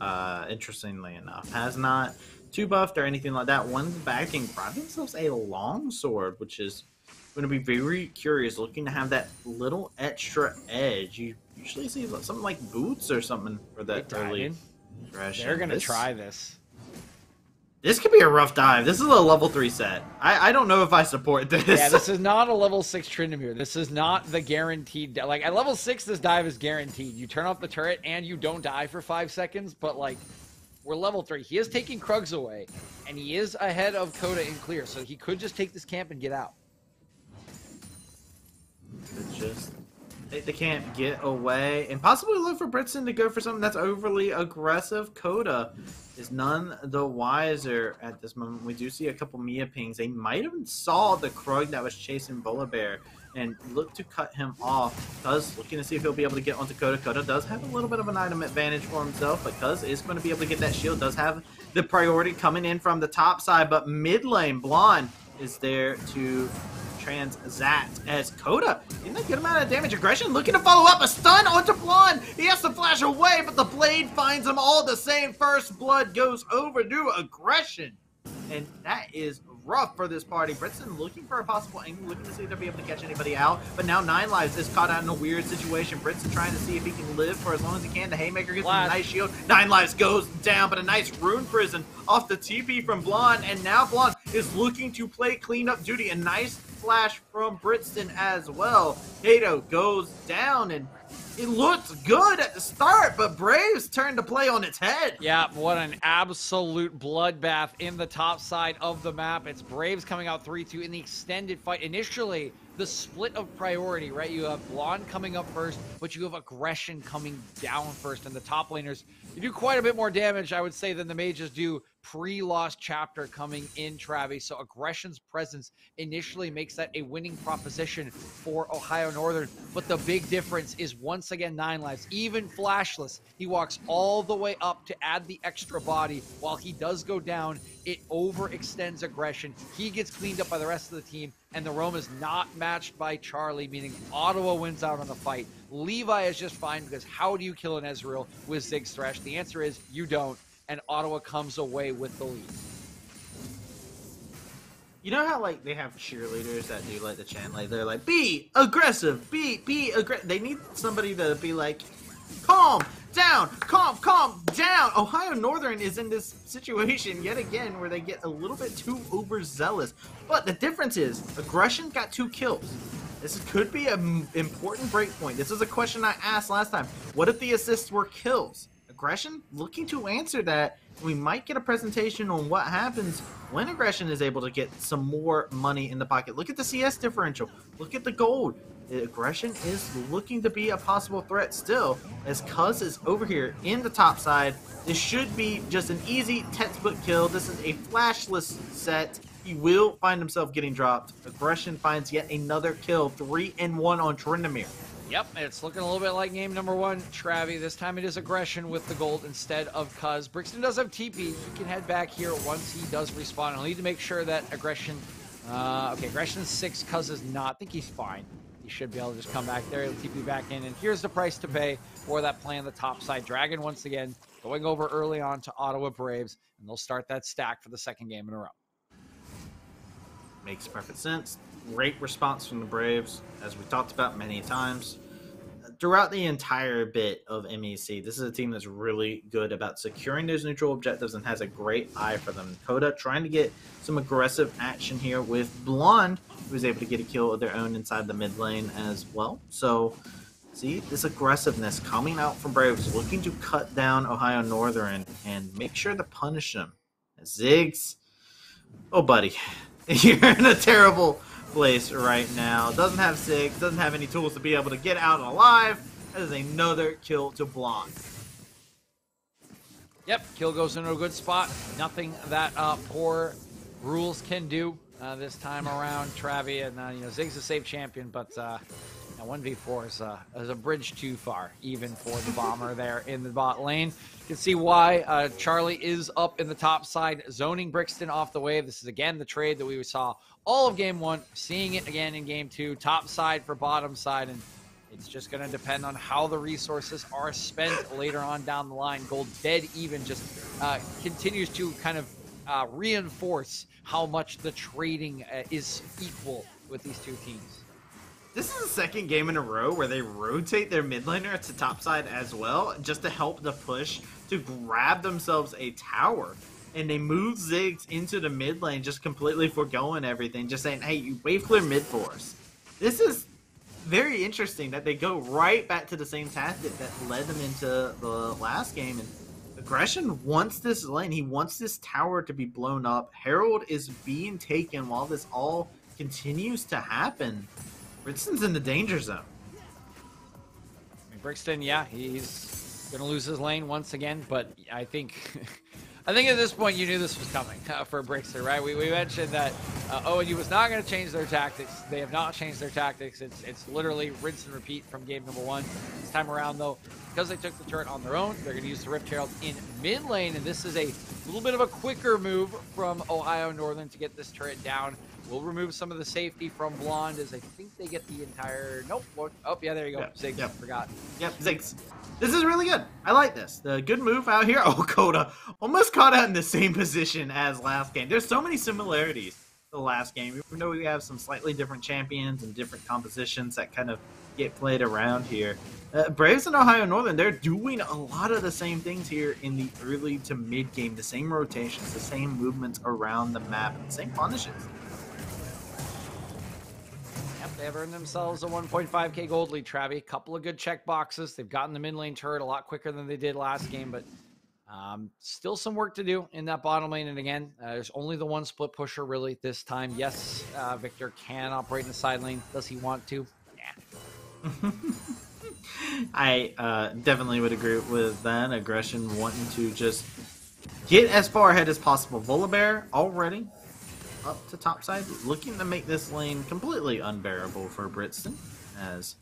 Uh, interestingly enough, has not two buffed or anything like that. One's backing brought themselves a long sword, which is going to be very curious, looking to have that little extra edge. You usually see something like boots or something for that early aggression. They're going to try this. This could be a rough dive. This is a level three Sett. I, I don't know if I support this. Yeah, this is not a level six Tryndamere. This is not the guaranteed. Like at level six, this dive is guaranteed. You turn off the turret and you don't die for five seconds. But like, we're level three. He is taking Krugs away, and he is ahead of Coda in clear, so he could just take this camp and get out. It's just they, they can't get away and possibly look for Brixton to go for something that's overly aggressive. Coda is none the wiser at this moment. We do see a couple MIA pings. They might have saw the Krug that was chasing Volibear and look to cut him off. Cuz looking to see if he'll be able to get onto Coda. Coda does have a little bit of an item advantage for himself, but Cuz is going to be able to get that shield. Does have the priority coming in from the top side, but mid lane, Blonde is there to Zat as Coda in a good amount of damage. Aggression looking to follow up a stun onto Blonde. He has to flash away, but the blade finds him all the same. First blood goes over to Aggression. And that is rough for this party. Brixton looking for a possible angle, looking to see if they'll be able to catch anybody out. But now Nine Lives is caught out in a weird situation. Brixton trying to see if he can live for as long as he can. The Haymaker gets a nice shield. Nine Lives goes down, but a nice Rune Prison off the TP from Blonde. And now Blonde is looking to play cleanup duty. A nice flash from Brixton as well. Kato goes down and it looked good at the start, but Braves turned to play on its head. Yeah, what an absolute bloodbath in the top side of the map. It's Braves coming out 3-2 in the extended fight. Initially, the split of priority, right? You have Blonde coming up first, but you have Aggression coming down first, and the top laners, you do quite a bit more damage, I would say, than the mages do pre-lost chapter coming in, Travis. So aggression's presence initially makes that a winning proposition for Ohio Northern. But the big difference is once again nine lives, even flashless. He walks all the way up to add the extra body. While he does go down, it overextends aggression. He gets cleaned up by the rest of the team, and the roam is not matched by Charlie, meaning Ottawa wins out on the fight. Levi is just fine because how do you kill an Ezreal with Ziggs Thresh? The answer is you don't and Ottawa comes away with the lead. You know how like they have cheerleaders that do like the chant like they're like be aggressive, be be aggressive. They need somebody to be like calm down, calm, calm down. Ohio Northern is in this situation yet again where they get a little bit too overzealous. But the difference is aggression got two kills. This could be an important breakpoint. This is a question I asked last time. What if the assists were kills? aggression looking to answer that. We might get a presentation on what happens when aggression is able to get some more money in the pocket. Look at the CS differential. Look at the gold. Aggression is looking to be a possible threat still as Cuz is over here in the top side. This should be just an easy textbook kill. This is a flashless Sett. He will find himself getting dropped. Aggression finds yet another kill. Three and one on Tryndamere. Yep, it's looking a little bit like game number one, Travi. This time it is aggression with the gold instead of Cuz. Brixton does have TP. He can head back here once he does respawn. I'll need to make sure that aggression. Uh, okay, aggression six. Cuz is not. I think he's fine. He should be able to just come back there. He'll TP back in. And here's the price to pay for that play on the top side. Dragon once again going over early on to Ottawa Braves, and they'll start that stack for the second game in a row. Makes perfect sense great response from the Braves, as we talked about many times. throughout the entire bit of MEC, this is a team that's really good about securing those neutral objectives and has a great eye for them. Coda trying to get some aggressive action here with Blonde, who was able to get a kill of their own inside the mid lane as well. So, see, this aggressiveness coming out from Braves, looking to cut down Ohio Northern and make sure to punish them. Ziggs, oh, buddy, you're in a terrible place right now. Doesn't have six, doesn't have any tools to be able to get out alive. That is another kill to Blonde. Yep, kill goes into a good spot. Nothing that uh, poor rules can do uh, this time around. Travi and uh, you know Ziggs a safe champion, but uh, one v four is, uh, is a bridge too far, even for the bomber there in the bot lane. Can see why uh, Charlie is up in the top side, zoning Brixton off the wave. This is again the trade that we saw all of game one, seeing it again in game two. Top side for bottom side, and it's just going to depend on how the resources are spent later on down the line. Gold dead even just uh, continues to kind of uh, reinforce how much the trading uh, is equal with these two teams. This is the second game in a row where they rotate their mid laner to top side as well, just to help the push to grab themselves a tower. And they move Ziggs into the mid lane, just completely foregoing everything, just saying, hey, you wave clear mid for us. This is very interesting that they go right back to the same tactic that led them into the last game. And Aggression wants this lane. He wants this tower to be blown up. Herald is being taken while this all continues to happen. Brixton's in the danger zone. I mean, Brixton, yeah, he's gonna lose his lane once again, but I think, I think at this point you knew this was coming uh, for Brixton, right? We, we mentioned that uh, ONU was not gonna change their tactics. They have not changed their tactics. It's it's literally rinse and repeat from game number one. This time around, though, because they took the turret on their own, they're gonna use the Rift Herald in mid lane, and this is a little bit of a quicker move from Ohio Northern to get this turret down. We'll remove some of the safety from Blonde as I think they get the entire... Nope. Oh, yeah, there you go. Yep, Ziggs. yep. Forgot. Yep, Ziggs. This is really good. I like this. The good move out here. Oh, Coda almost caught out in the same position as last game. There's so many similarities to the last game. Even though we have some slightly different champions and different compositions that kind of get played around here. Uh, Braves and Ohio Northern, they're doing a lot of the same things here in the early to mid game. The same rotations, the same movements around the map, and the same punishes. They have earned themselves a 1.5k gold lead, Travi. Couple of good check boxes. They've gotten the mid lane turret a lot quicker than they did last game, but um, still some work to do in that bottom lane. And again, uh, there's only the one split pusher really this time. Yes, uh, Viktor can operate in the side lane. Does he want to? Yeah. I uh, definitely would agree with that. Aggression wanting to just get as far ahead as possible. Volibear already up to topside, looking to make this lane completely unbearable for Brixton, as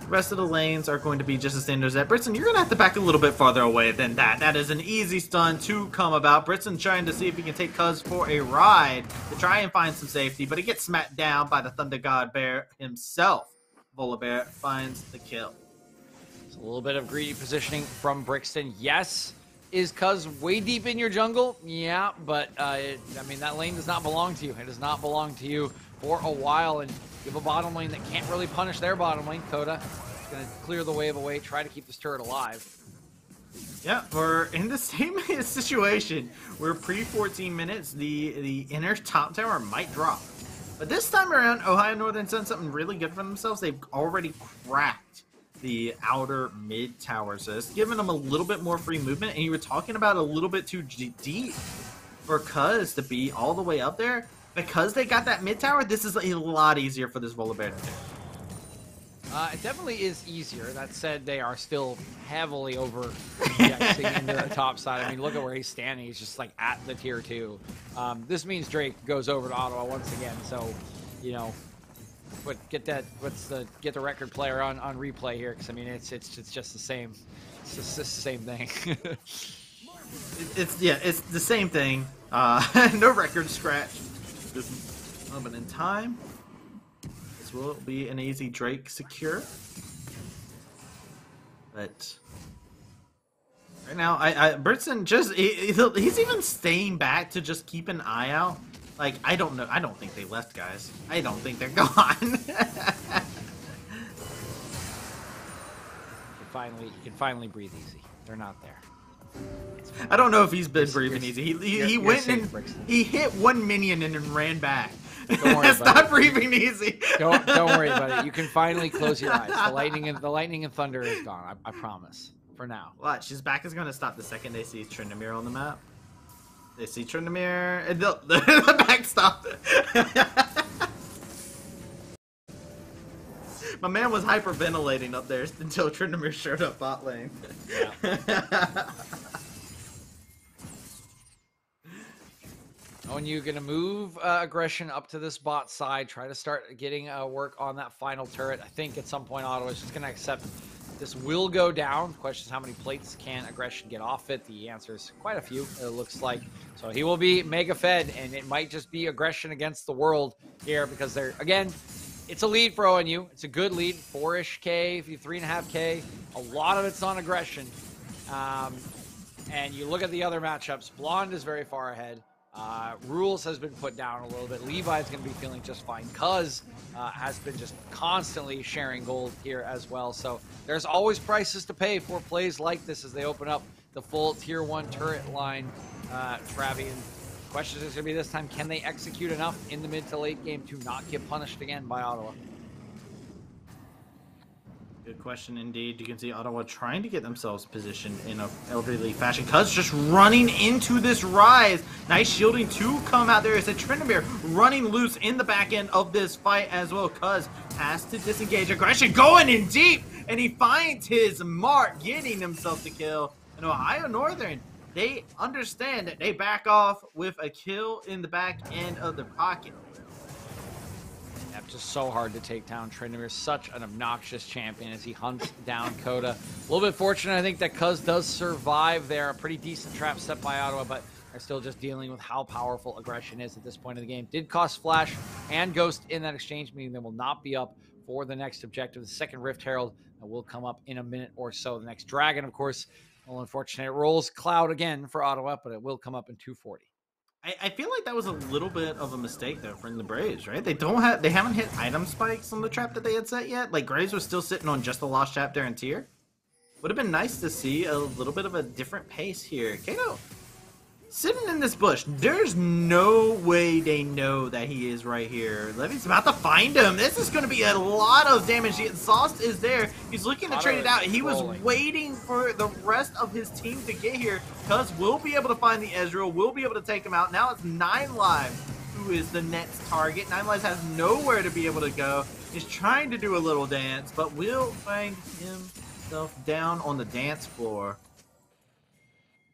the rest of the lanes are going to be just as standard as that. Brixton, you're going to have to back a little bit farther away than that. That is an easy stun to come about. Brixton trying to see if he can take Cuz for a ride to try and find some safety, but he gets smacked down by the Thunder God Bear himself. Volibear finds the kill. It's a little bit of greedy positioning from Brixton. Yes, is Cuz way deep in your jungle? Yeah, but uh, it, I mean, that lane does not belong to you. It does not belong to you for a while, and you have a bottom lane that can't really punish their bottom lane. Coda is going to clear the wave away, try to keep this turret alive. Yeah, we're in the same situation. We're pre 14 minutes. The the inner top tower might drop. But this time around, Ohio Northern's done something really good for themselves. They've already cracked the outer mid tower, so giving them a little bit more free movement. And you were talking about a little bit too deep for Cuz to be all the way up there. Because they got that mid tower, this is a lot easier for this Volibear to do. Uh, it definitely is easier. That said, they are still heavily over into the top side. I mean, look at where he's standing. He's just like at the tier two. Um, this means Drake goes over to Ottawa once again. So, you know, but get that. What's the get the record player on on replay here? Because I mean, it's it's it's just the same. It's just, the same thing. It- it's yeah, it's the same thing. Uh, no record scratch. This moment in time. This will be an easy Drake secure. But right now, I, I Brixton just he, he's even staying back to just keep an eye out. Like I don't know, I don't think they left, guys. I don't think they're gone. finally you can finally breathe easy. They're not there. I don't know if he's been You're- breathing you're- easy. He he, he went and Brixton. he hit one minion and then ran back. Don't worry That's about not it. breathing easy. Don't don't worry about it. You can finally close your eyes. The lightning and the lightning and thunder is gone. I, I promise. For now. Watch, his back is gonna stop the second they see Tryndamere on the map. They see Tryndamere, and the back stop. My man was hyperventilating up there until Tryndamere showed up bot lane. Oh, and you're gonna move uh, aggression up to this bot side. Try to start getting uh, work on that final turret. I think at some point Ottawa's just gonna accept this will go down. Question is how many plates can aggression get off it? The answer is quite a few. It looks like so he will be mega fed, and it might just be aggression against the world here because they're again. It's a lead for ONU. It's a good lead, four-ish K, three and a half K. A lot of it's on aggression. Um, and you look at the other matchups, Blonde is very far ahead. Uh, Rules has been put down a little bit. Levi's going to be feeling just fine. Cuz uh, has been just constantly sharing gold here as well. So there's always prices to pay for plays like this as they open up the full tier one turret line. Uh, Travian, question is going to be this time: Can they execute enough in the mid to late game to not get punished again by Ottawa? Good question indeed. You can see Ottawa trying to get themselves positioned in a elderly fashion. Cuz just running into this Ryze. Nice shielding to come out there. It's a Tryndamere running loose in the back end of this fight as well. Cuz has to disengage aggression going in deep. And he finds his mark, getting himself the kill. And Ohio Northern, they understand that they back off with a kill in the back end of the pocket. Just so hard to take down. Tryndamere, such an obnoxious champion as he hunts down Coda. A little bit fortunate, I think, that Cuz does survive there. A pretty decent trap set by Ottawa, but they're still just dealing with how powerful aggression is at this point in the game. Did cost Flash and Ghost in that exchange, meaning they will not be up for the next objective. The second Rift Herald will come up in a minute or so. The next Dragon, of course, well, unfortunate. It rolls Cloud again for Ottawa, but it will come up in 240. I, I feel like that was a little bit of a mistake though from the Braves, right? They don't have they haven't hit item spikes on the trap that they had set yet. Like Graves was still sitting on just the lost chapter and tier. Would have been nice to see a little bit of a different pace here. Kato sitting in this bush. There's no way they know that he is right here. Levi's about to find him. This is going to be a lot of damage. The exhaust is there. He's looking to trade it out. He was waiting for the rest of his team to get here. Cuz we'll be able to find the Ezreal. We'll be able to take him out. Now it's Nine Lives who is the next target. Nine Lives has nowhere to be able to go. He's trying to do a little dance, but will find himself down on the dance floor.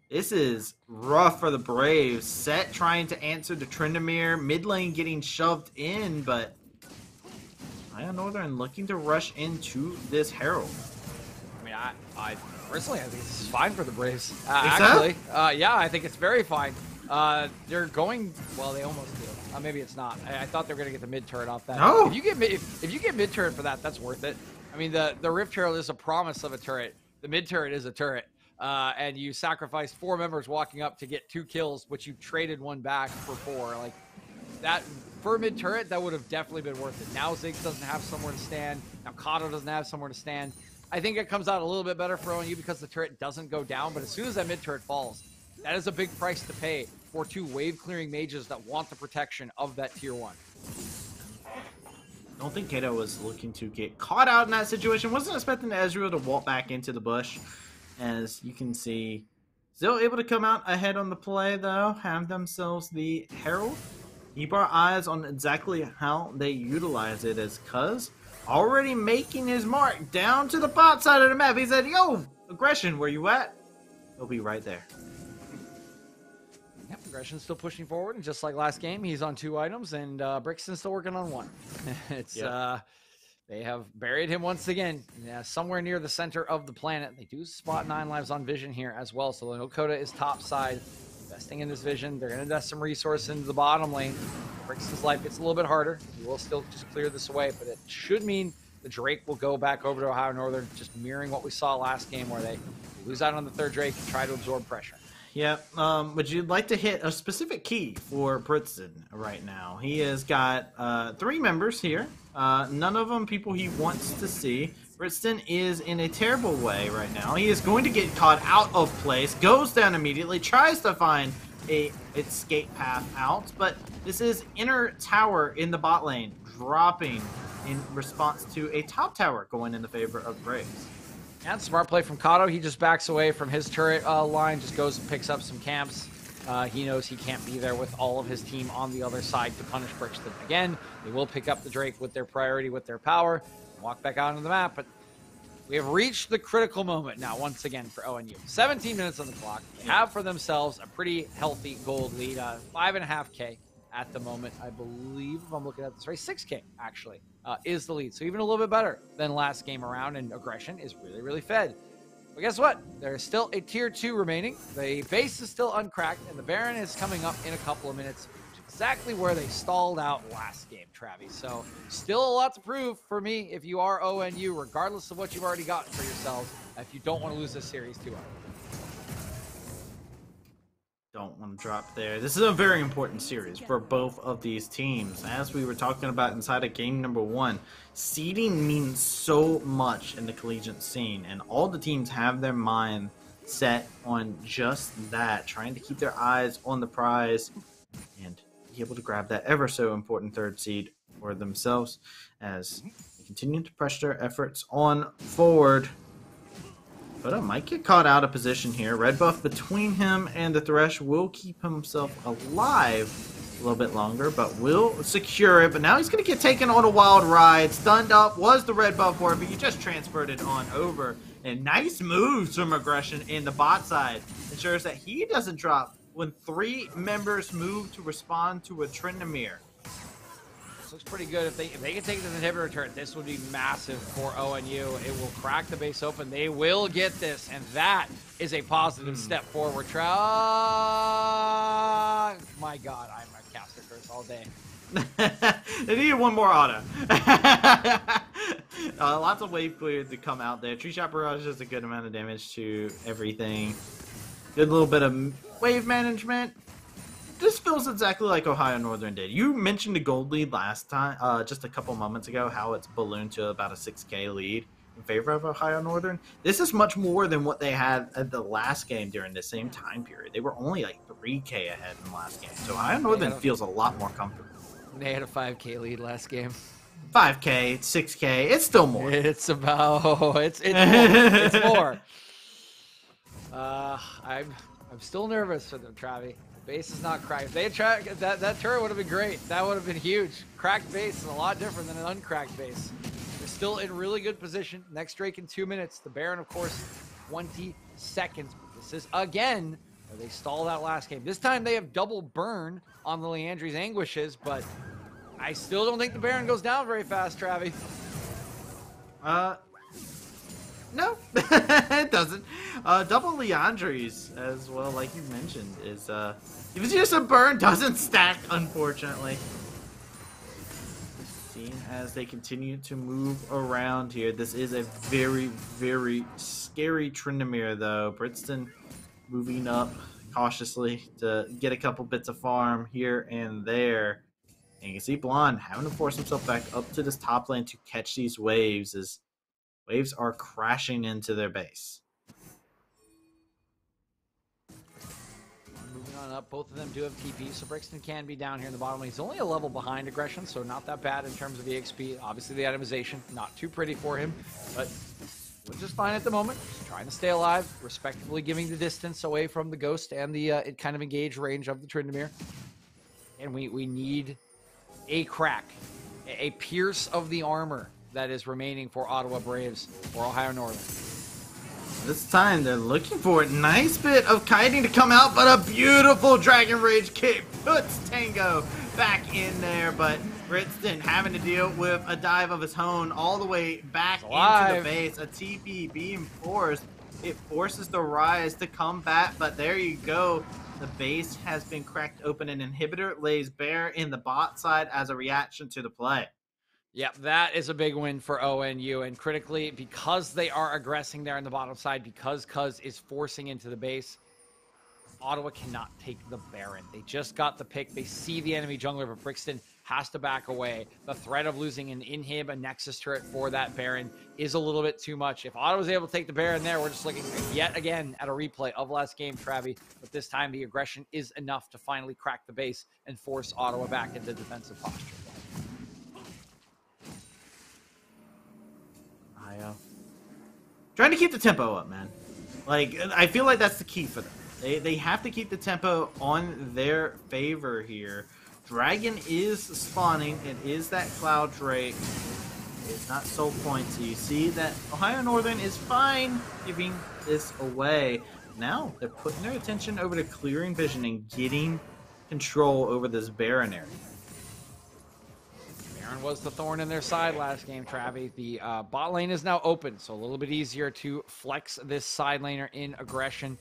This is rough for the Braves. Set trying to answer the Tryndamere. Mid lane getting shoved in, but Ohio Northern looking to rush into this Herald. I mean, I, I personally, I think this is fine for the Braves. Uh, actually, uh, yeah, I think it's very fine. Uh, they're going. Well, they almost do. Uh, maybe it's not. I, I thought they were gonna get the mid turret off that. No. If you get mid, if, if you get mid turret for that, that's worth it. I mean, the the Rift Herald is a promise of a turret. The mid turret is a turret. Uh, and you sacrifice four members walking up to get two kills, but you traded one back for four. Like that for mid turret, that would have definitely been worth it. Now Ziggs doesn't have somewhere to stand. Now Kato doesn't have somewhere to stand. I think it comes out a little bit better for ONU because the turret doesn't go down. But as soon as that mid turret falls, that is a big price to pay for two wave clearing mages that want the protection of that tier one. Don't think Kato was looking to get caught out in that situation. Wasn't expecting Ezreal to walk back into the bush. As you can see, still able to come out ahead on the play though. Have themselves the Herald. Keep our eyes on exactly how they utilize it as Cuz already making his mark down to the bot side of the map. He said, yo, aggression, where you at? He'll be right there. Yep, Aggression's still pushing forward, and just like last game, he's on two items, and uh, Brixton's still working on one. it's Yep. uh, they have buried him once again, yeah, somewhere near the center of the planet. They do spot nine lives on Vision here as well, so the Okota is top side, investing in this Vision. They're going to invest some resource into the bottom lane. Brixton's life gets a little bit harder. He will still just clear this away, but it should mean the Drake will go back over to Ohio Northern, just mirroring what we saw last game, where they lose out on the third Drake and try to absorb pressure. Yeah. Um, would you like to hit a specific key for Brixton right now? He has got uh, three members here. Uh, none of them people he wants to see. Brixton is in a terrible way right now. He is going to get caught out of place, goes down immediately, tries to find a escape path out, but this is inner tower in the bot lane, dropping in response to a top tower going in the favor of Braves. And smart play from Kato. He just backs away from his turret uh, line, just goes and picks up some camps. Uh, he knows he can't be there with all of his team on the other side to punish Brixton. Again, they will pick up the Drake with their priority, with their power, walk back out onto the map, but we have reached the critical moment now, once again, for ONU. 17 minutes on the clock. They have for themselves a pretty healthy gold lead, uh, 5.5K at the moment, I believe, if I'm looking at this right, 6K actually uh, is the lead. So even a little bit better than last game around, and aggression is really, really fed. But guess what? There's still a tier two remaining. The base is still uncracked, and the Baron is coming up in a couple of minutes. Exactly where they stalled out last game, Travis. So still a lot to prove for me if you are ONU, regardless of what you've already gotten for yourselves, if you don't want to lose this series 2 don't want to drop there. This is a very important series for both of these teams. As we were talking about inside of game number one, seeding means so much in the collegiate scene, and all the teams have their mind set on just that, trying to keep their eyes on the prize and be able to grab that ever so important third seed for themselves as they continue to press their efforts on forward. But uh, might get caught out of position here. Red buff between him and the Thresh will keep himself alive a little bit longer, but will secure it. But now he's going to get taken on a wild ride. Stunned up was the red buff for it, but you just transferred it on over. And nice moves from Aggression in the bot side. Ensures that he doesn't drop when three members move to respond to a Tryndamere. This looks pretty good. If they if they can take the inhibitor turret, this would be massive for ONU. It will crack the base open. They will get this, and that is a positive mm. step forward. Tra My God, I'm a caster curse all day. they needed one more auto. uh, lots of wave clear to come out there. Trueshot Barrage does a good amount of damage to everything. Good little bit of wave management this feels exactly like Ohio Northern did. You mentioned the gold lead last time, uh, just a couple moments ago, how it's ballooned to about a 6K lead in favor of Ohio Northern. This is much more than what they had at the last game during the same time period. They were only like 3K ahead in the last game. So Ohio Northern a, feels a lot more comfortable. They had a 5K lead last game. 5K, 6K, it's still more. It's about, it's, it's more. it's more. Uh, I'm, I'm still nervous for them, Travi. Base is not cracked. They had tracked that, that turret would have been great. That would have been huge. Cracked base is a lot different than an uncracked base. They're still in really good position. Next Drake in two minutes. The Baron, of course, 20 seconds. This is again where they stalled out last game. This time they have double burn on the Liandry's Anguishes, but I still don't think the Baron goes down very fast, Travi. Uh, no, it doesn't. Uh, double Liandry's as well, like you mentioned, is uh, even just a burn doesn't stack, unfortunately. Seeing as they continue to move around here, this is a very, very scary Tryndamere, though. Brixton moving up cautiously to get a couple bits of farm here and there. And you can see Blonde having to force himself back up to this top lane to catch these waves as Waves are crashing into their base. Moving on up, both of them do have TP, so Brixton can be down here in the bottom. He's only a level behind Aggression, so not that bad in terms of EXP. Obviously, the itemization, not too pretty for him, but we're just fine at the moment. Just trying to stay alive, respectively giving the distance away from the Ghost and the uh, kind of engage range of the Tryndamere. And we, we need a crack, a pierce of the armor that is remaining for Ottawa Braves or Ohio Northern. This time they're looking for a nice bit of kiting to come out, but a beautiful Dragon Rage kick puts Tango back in there. But Brixton having to deal with a dive of his own all the way back into the base. A TP being forced. It forces the Ryze to come back, but there you go. The base has been cracked open. An inhibitor lays bare in the bot side as a reaction to the play. Yep, that is a big win for ONU. And critically, because they are aggressing there on the bottom side, because Cuz is forcing into the base, Ottawa cannot take the Baron. They just got the pick. They see the enemy jungler, but Brixton has to back away. The threat of losing an inhib, a Nexus turret for that Baron is a little bit too much. If Ottawa Ottawa's able to take the Baron there, we're just looking yet again at a replay of last game, Travi. But this time, the aggression is enough to finally crack the base and force Ottawa back into defensive posture. Trying to keep the tempo up, man. Like I feel like that's the key for them. They they have to keep the tempo on their favor here. Dragon is spawning. It is that Cloud Drake. It's not soul point, so you see that Ohio Northern is fine giving this away. Now they're putting their attention over to clearing vision and getting control over this Baron area. Baron was the thorn in their side last game, Travi. The uh, bot lane is now open, so a little bit easier to flex this side laner in aggression.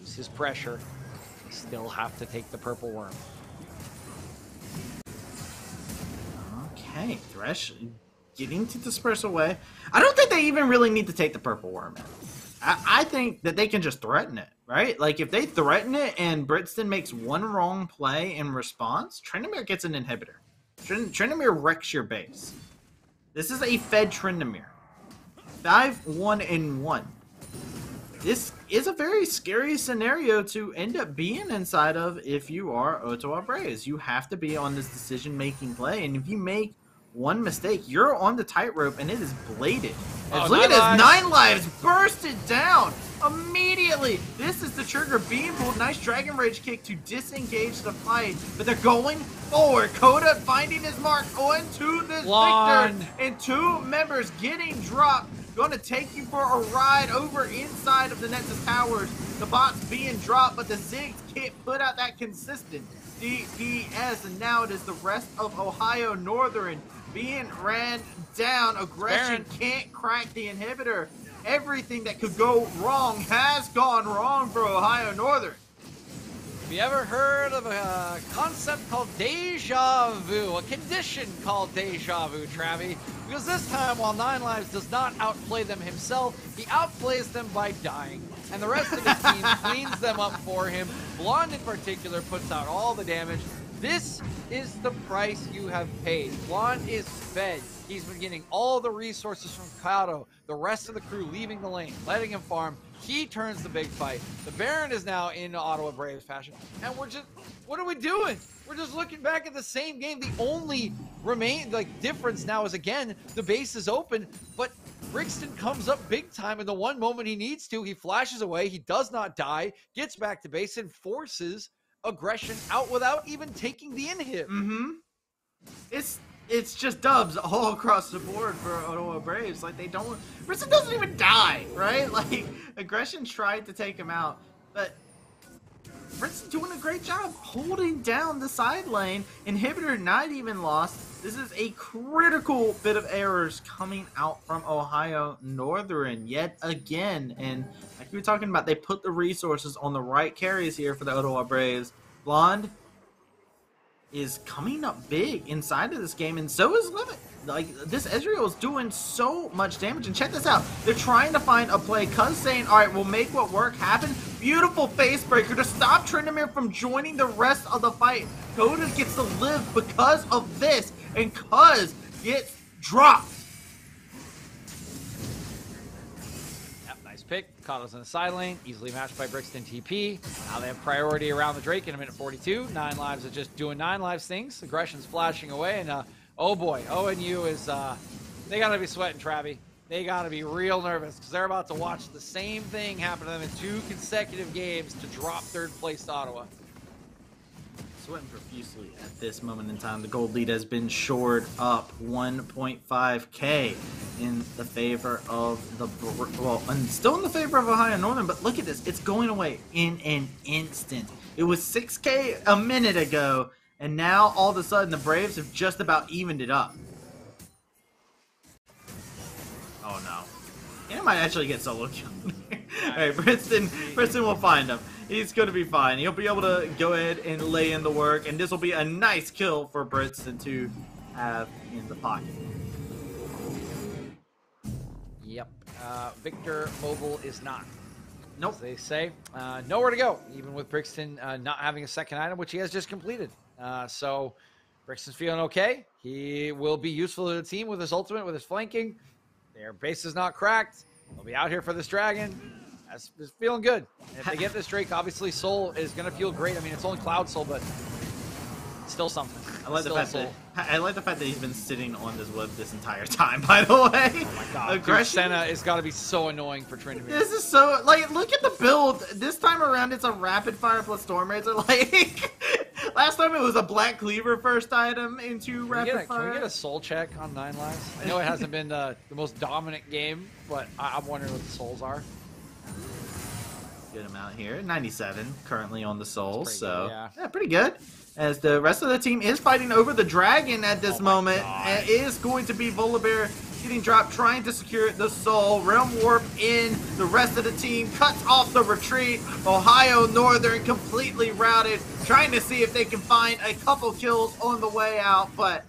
Use his pressure. Still have to take the purple worm. Okay, Thresh getting to disperse away. I don't think they even really need to take the purple worm in. I, I think that they can just threaten it, right? Like if they threaten it and Brixton makes one wrong play in response, Tryndamere gets an inhibitor. Tryndamere wrecks your base. This is a fed Tryndamere. Five, one, and one. This is a very scary scenario to end up being inside of if you are Ottawa Braves. You have to be on this decision-making play, and if you make one mistake, you're on the tightrope, and it is bladed. Oh, look at nine this, lives. nine lives bursted down immediately. This is the trigger beam pulled. Nice Dragon Rage kick to disengage the fight, but they're going forward. Coda finding his mark, going to this Viktor, and two members getting dropped. Going to take you for a ride over inside of the Nexus Towers. The bots being dropped, but the Ziggs can't put out that consistent DPS, and now it is the rest of Ohio Northern being ran down. Aggression Baron. can't crack the inhibitor. Everything that could go wrong has gone wrong for Ohio Northern. Have you ever heard of a concept called deja vu? A condition called deja vu, Travi? Because this time, while Nine Lives does not outplay them himself, he outplays them by dying. And the rest of his team cleans them up for him. Blonde in particular puts out all the damage. This is the price you have paid. Juan is fed. He's been getting all the resources from Kato, the rest of the crew leaving the lane, letting him farm. He turns the big fight. The Baron is now in Ottawa Braves fashion. And we're just, what are we doing? We're just looking back at the same game. The only remain, like, difference now is again, the base is open, but Brixton comes up big time in the one moment he needs to. He flashes away. He does not die, gets back to base, and forces aggression out without even taking the inhib. Mm-hmm. It's it's just dubs all across the board for Ottawa Braves. Like they don't Brixton doesn't even die, right? Like aggression tried to take him out, but Brixton doing a great job holding down the side lane. Inhibitor not even lost. This is a critical bit of errors coming out from Ohio Northern yet again. And like we were talking about, they put the resources on the right carries here for the Ottawa Braves. Blonde is coming up big inside of this game, and so is Limit. Like this Ezreal is doing so much damage, and check this out. They're trying to find a play, cuz saying, all right, we'll make what work happen. Beautiful face breaker to stop Tryndamere from joining the rest of the fight. Coda gets to live because of this, and cuz gets dropped. Yep, nice pick. Kato's in the side lane, easily matched by Brixton TP. Now they have priority around the Drake in a minute 42. Nine lives are just doing nine lives things. Aggression's flashing away, and uh, oh boy, ONU is uh, they gotta be sweating, Travi. They gotta be real nervous because they're about to watch the same thing happen to them in two consecutive games to drop third place Ottawa. Sweating profusely at this moment in time. The gold lead has been shored up 1.5k in the favor of the well, and still in the favor of Ohio Northern. But look at this; it's going away in an instant. It was 6k a minute ago, and now all of a sudden the Braves have just about evened it up. Oh no! He might actually get solo killed. hey, Brixton, Brixton will find him. He's going to be fine. He'll be able to go ahead and lay in the work, and this will be a nice kill for Brixton to have in the pocket. Yep. Uh, Viktor Mobile is not. Nope. as they say. Uh, nowhere to go, even with Brixton uh, not having a second item, which he has just completed. Uh, so Brixton's feeling okay. He will be useful to the team with his ultimate, with his flanking. Their base is not cracked. They'll be out here for this dragon. That's, it's feeling good. And if they get this Drake, obviously Soul is going to feel great. I mean, it's only Cloud Soul, but still something. I like the fact that I like the fact that he's been sitting on this web this entire time. By the way, Oh my god, dude, aggression. Senna is got to be so annoying for Trinity. This is so like look at the build. This time around it's a rapid fire plus storm razor. Like last time it was a black cleaver first item into Can rapid a, can we get a soul check on Nine Lives? I know it hasn't been uh, the most dominant game, but I- I'm wondering what the souls are. good amount here. 97 currently on the soul, so good, yeah. pretty good. As the rest of the team is fighting over the dragon at this Oh moment, God. it is going to be Volibear getting dropped, trying to secure the soul. Realm warp in. The rest of the team cuts off the retreat. Ohio Northern completely routed, trying to see if they can find a couple kills on the way out, but.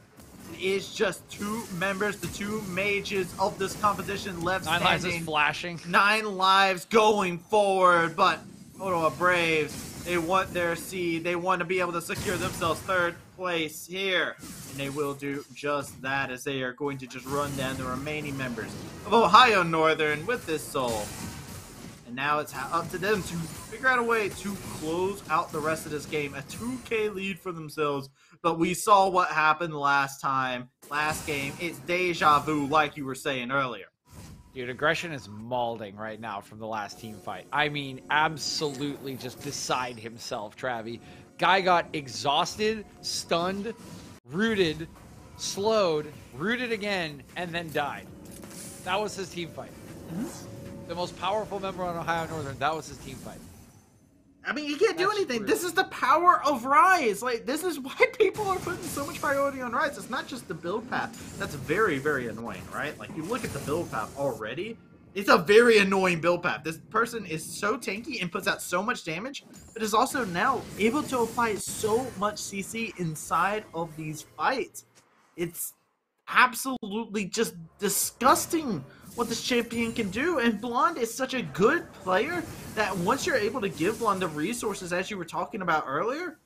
it is just two members, the two mages of this composition left Nine Lives standing is flashing. nine lives going forward, but Ottawa Braves, they want their seed. They want to be able to secure themselves third place here. And they will do just that as they are going to just run down the remaining members of Ohio Northern with this soul. And now it's up to them to figure out a way to close out the rest of this game. A 2K lead for themselves. But we saw what happened last time, last game. It's deja vu, like you were saying earlier. Dude, aggression is mauling right now from the last team fight. I mean, absolutely just beside himself, Travi. Guy got exhausted, stunned, rooted, slowed, rooted again, and then died. That was his team fight. Mm-hmm. The most powerful member on Ohio Northern, that was his team fight. I mean, you can't do That's anything. true. This is the power of Ryze. Like, this is why people are putting so much priority on Ryze. It's not just the build path. That's very, very annoying, right? Like, you look at the build path already. It's a very annoying build path. This person is so tanky and puts out so much damage, but is also now able to apply so much CC inside of these fights. It's absolutely just disgusting what this champion can do. And Blonde is such a good player that once you're able to give Blonde the resources, as you were talking about earlier,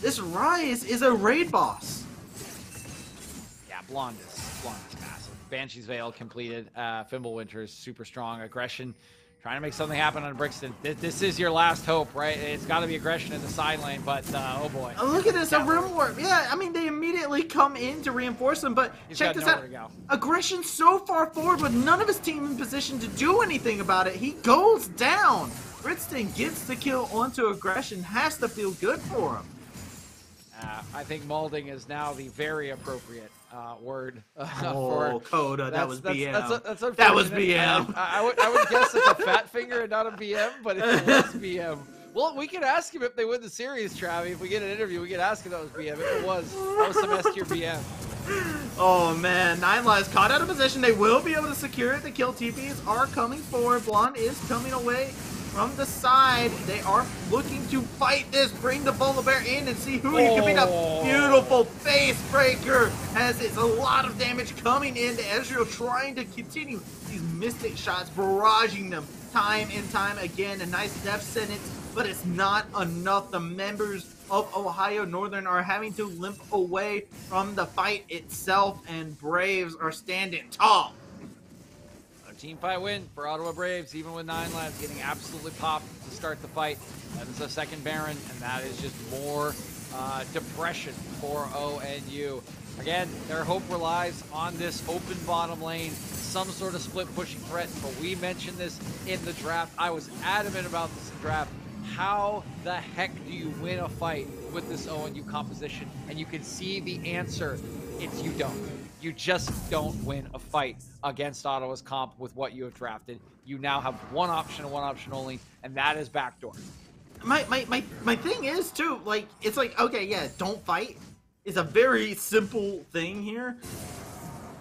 this Ryze is a raid boss. Yeah, Blonde is, Blonde is massive. Banshee's Veil completed. Uh, Fimbulwinter is super strong. Aggression, trying to make something happen on Brixton. This, this is your last hope, right? It's got to be aggression in the side lane, but uh, oh boy. Oh, look at this, a Realm Warp. Yeah, I mean, they immediately come in to reinforce them, but He's check this out. Aggression so far forward with none of his team in position to do anything about it. He goes down. Brixton gets the kill onto aggression, has to feel good for him. Uh, I think molding is now the very appropriate uh, word uh, Oh, for. Coda, that was that's, BM. That's, that's, That was. BM. I, I would, I would guess it's a fat finger and not a BM, but if it was BM, well, we could ask him if they win the series, Travi. If we get an interview, we could ask him that was BM. If it was, that was some S tier BM. Oh man, Nine Lives caught out of position. They will be able to secure it. The kill TPs are coming forward. Blonde is coming away from the side. They are looking to fight this, bring the Volibear in and see who he can beat up. Oh. Beautiful face breaker as it's a lot of damage coming in to Ezreal trying to continue these mystic shots, barraging them time and time again. A nice death sentence, but it's not enough. The members of Ohio Northern are having to limp away from the fight itself, and Braves are standing tall. Team fight win for Ottawa Braves, even with nine lives, getting absolutely popped to start the fight. That is a second Baron, and that is just more uh, depression for ONU. Again, their hope relies on this open bottom lane, some sort of split pushing threat. But we mentioned this in the draft. I was adamant about this in draft. How the heck do you win a fight with this ONU composition? And you can see the answer. It's you don't. You just don't win a fight against Ottawa's comp with what you have drafted. You now have one option and one option only, and that is backdoor. my, my, my, my thing is too like it's like okay yeah don't fight is a very simple thing here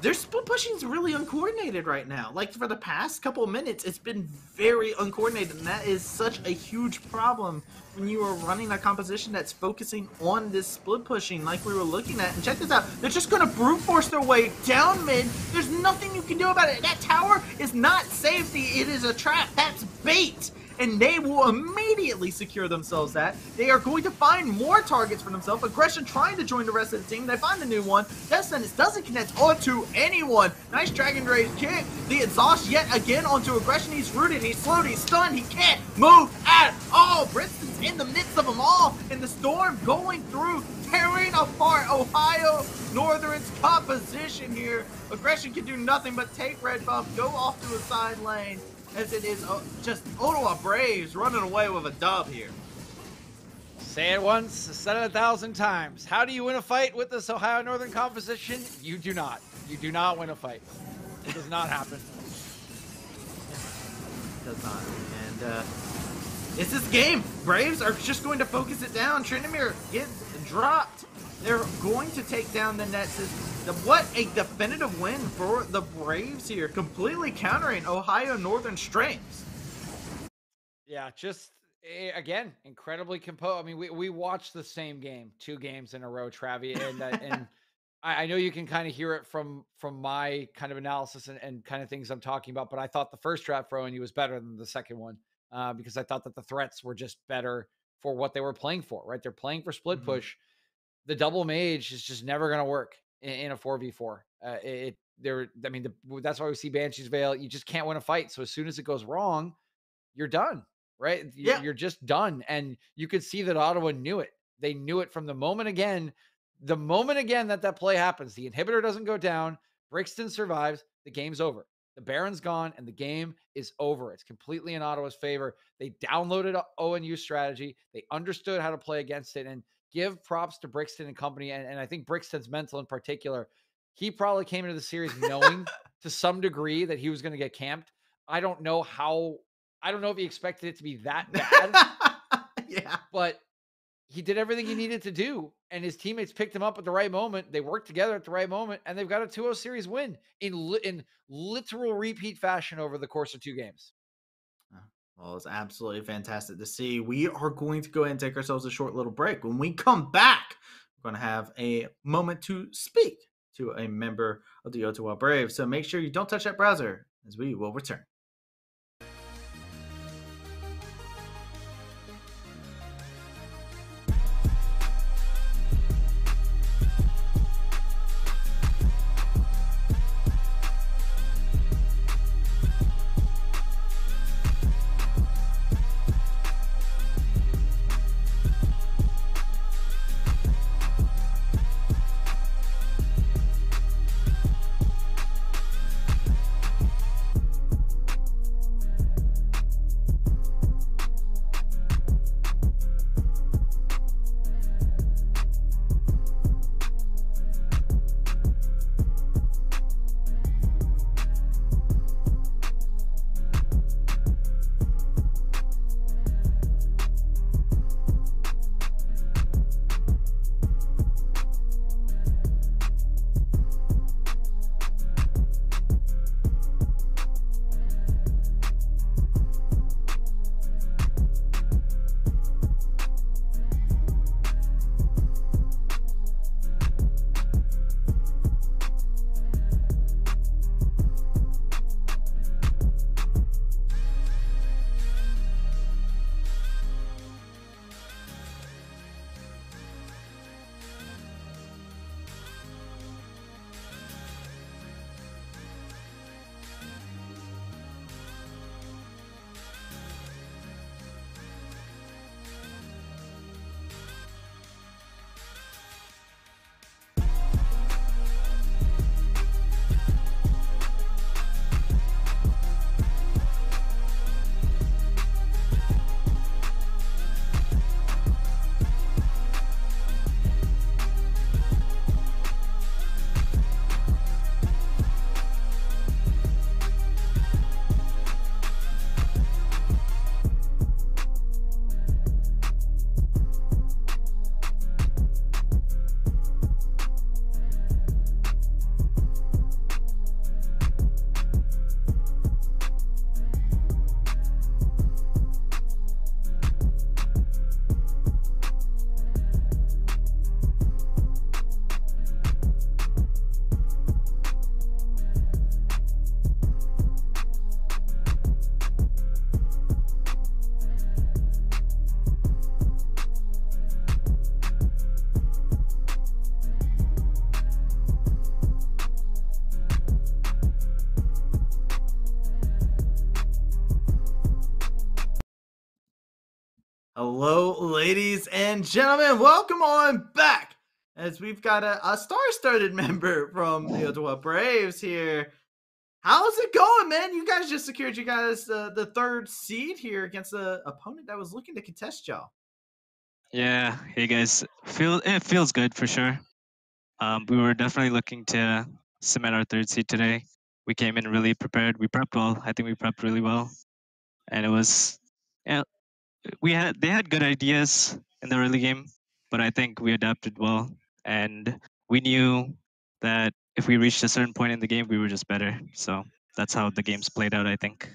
their split pushing is really uncoordinated right now. Like for the past couple minutes it's been very uncoordinated and that is such a huge problem when you are running a composition that's focusing on this split pushing like we were looking at. And check this out. They're just gonna brute force their way down mid. There's nothing you can do about it. That tower is not safety. It is a trap. That's bait and they will immediately secure themselves that. They are going to find more targets for themselves. Aggression trying to join the rest of the team. They find a new one. Death Sentence doesn't connect onto anyone. Nice Dragon Rage kick. The exhaust yet again onto Aggression. He's rooted, he's slowed, he's stunned, he can't move at all. Brixton's in the midst of them all, and the storm going through, tearing apart Ohio Northern's composition here. Aggression can do nothing but take red buff, go off to a side lane, as it is uh, just Ottawa Braves running away with a dub here. Say it once, said it a thousand times. How do you win a fight with this Ohio Northern composition? You do not. You do not win a fight. It does not happen. It Does not. And uh, it's this game. Braves are just going to focus it down. Tryndamere gets dropped. They're going to take down the Nets. What a definitive win for the Braves here, completely countering Ohio Northern strengths. Yeah, just eh, again, incredibly composed. I mean, we, we watched the same game, two games in a row, Travi, and uh, and I, I know you can kind of hear it from from my kind of analysis and, and kind of things I'm talking about. But I thought the first draft for ONU was better than the second one uh, because I thought that the threats were just better for what they were playing for. Right, they're playing for split Mhm. push. The double mage is just never going to work in, in a four v four. Uh, It there. I mean, the, that's why we see Banshees Veil. You just can't win a fight. So as soon as it goes wrong, you're done. Right, You're- Yeah. you're just done. And you could see that Ottawa knew it. They knew it from the moment again the moment again that that play happens, the inhibitor doesn't go down, Brixton survives, the game's over. The Baron's gone and the game is over. It's completely in Ottawa's favor. They downloaded ONU strategy. They understood how to play against it and give props to Brixton and company. And, and I think Brixton's mental in particular, he probably came into the series knowing to some degree that he was going to get camped. I don't know how, I don't know if he expected it to be that bad yeah. but he did everything he needed to do and his teammates picked him up at the right moment they worked together at the right moment and they've got a 2-0 series win in li- in literal repeat fashion over the course of two games Well, it's absolutely fantastic to see. We are going to go ahead and take ourselves a short little break. When we come back, we're going to have a moment to speak to a member of the Ottawa Braves. So make sure you don't touch that browser as we will return. And gentlemen. Welcome on back as we've got a, a star-studded member from the Ottawa Braves here. How's it going, man? You guys just secured you guys uh, the third seed here against the opponent that was looking to contest y'all. Yeah, hey guys, feel it feels good for sure. Um, we were definitely looking to cement our third seed today. We came in really prepared. We prepped well. I think we prepped really well, and it was, yeah, we had they had good ideas in the early game, but I think we adapted well, and we knew that if we reached a certain point in the game, we were just better. So that's how the games played out. I think.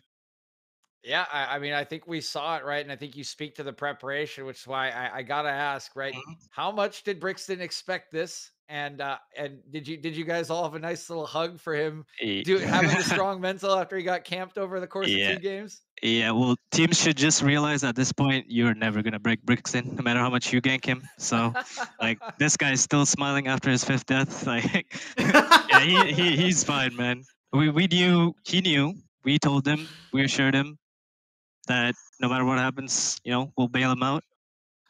Yeah, I, I, mean, I think we saw it, right? And I think you speak to the preparation, which is why I, I gotta ask, right? Mhm. How much did Brixton expect this? And uh and did you did you guys all have a nice little hug for him do having a strong mental after he got camped over the course Yeah. of two games? Yeah, well, teams should just realize at this point you're never gonna break Brixton, no matter how much you gank him. So, like, this guy's still smiling after his fifth death. Like, yeah, he, he he's fine, man. We we knew he knew. We told him, we assured him that no matter what happens, you know, we'll bail him out.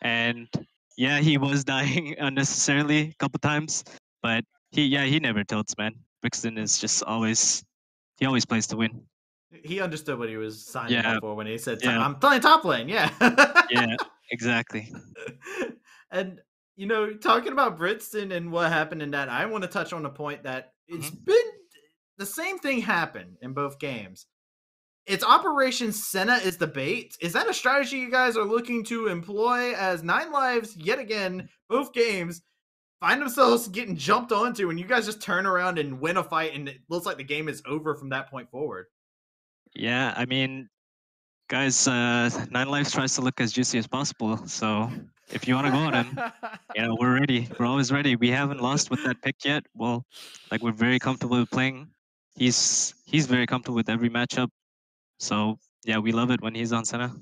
And yeah, he was dying unnecessarily a couple times, but he yeah he never tilts, man. Brixton is just always he always plays to win. He understood what he was signing Yeah. up for when he said, Yeah. "I'm playing top lane." Yeah. Yeah, exactly. and you know, talking about Brixton and what happened in that, I want to touch on a point that it's Mm-hmm. been the same thing happened in both games. It's Operation Senna is the bait. Is that a strategy you guys are looking to employ as Nine Lives yet again, both games, find themselves getting jumped onto and you guys just turn around and win a fight and it looks like the game is over from that point forward? Yeah, I mean, guys, uh, Nine Lives tries to look as juicy as possible. So if you want to go on him, you know, we're ready. We're always ready. We haven't lost with that pick yet. Well, like we're very comfortable with playing. He's he's very comfortable with every matchup. So yeah, we love it when he's on center.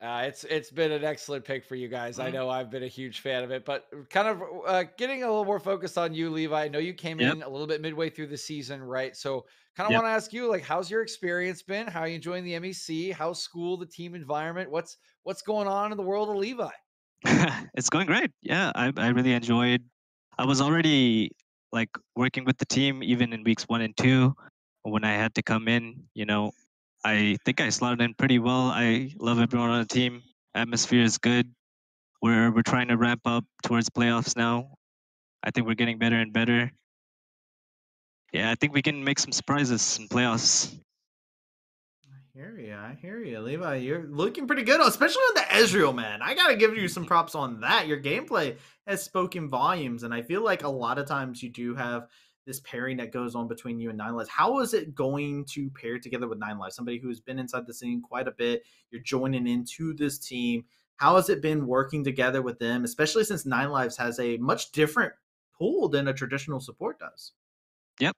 Uh, it's it's been an excellent pick for you guys. I Mhm. know I've been a huge fan of it, but kind of uh, getting a little more focused on you, Levi. I know you came Yep. in a little bit midway through the season, right? So, kind of Yep. want to ask you, like, how's your experience been? How are you enjoying the MEC? How's school, the team environment? What's what's going on in the world of Levi? it's going great. Yeah, I I really enjoyed. I was already like working with the team even in weeks one and two when I had to come in. You know, I think I slotted in pretty well. I love everyone on the team. Atmosphere is good. We're we're trying to ramp up towards playoffs now. I think we're getting better and better. Yeah, I think we can make some surprises in playoffs. I hear you. I hear you, Levi. You're looking pretty good, especially on the Ezreal man. I gotta give you some props on that. Your gameplay has spoken volumes, and I feel like a lot of times you do have this pairing that goes on between you and Nine Lives. How is it going to pair together with Nine Lives? Somebody who's been inside the scene quite a bit. You're joining into this team. How has it been working together with them, especially since Nine Lives has a much different pool than a traditional support does? Yep,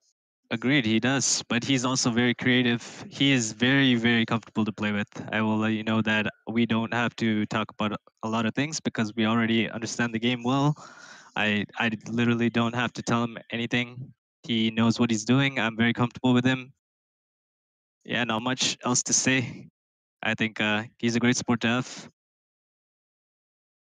agreed, he does, but he's also very creative. He is very, very comfortable to play with. I will let you know that we don't have to talk about a lot of things because we already understand the game well. I I literally don't have to tell him anything. He knows what he's doing. I'm very comfortable with him. Yeah, not much else to say. I think uh, he's a great sport to have.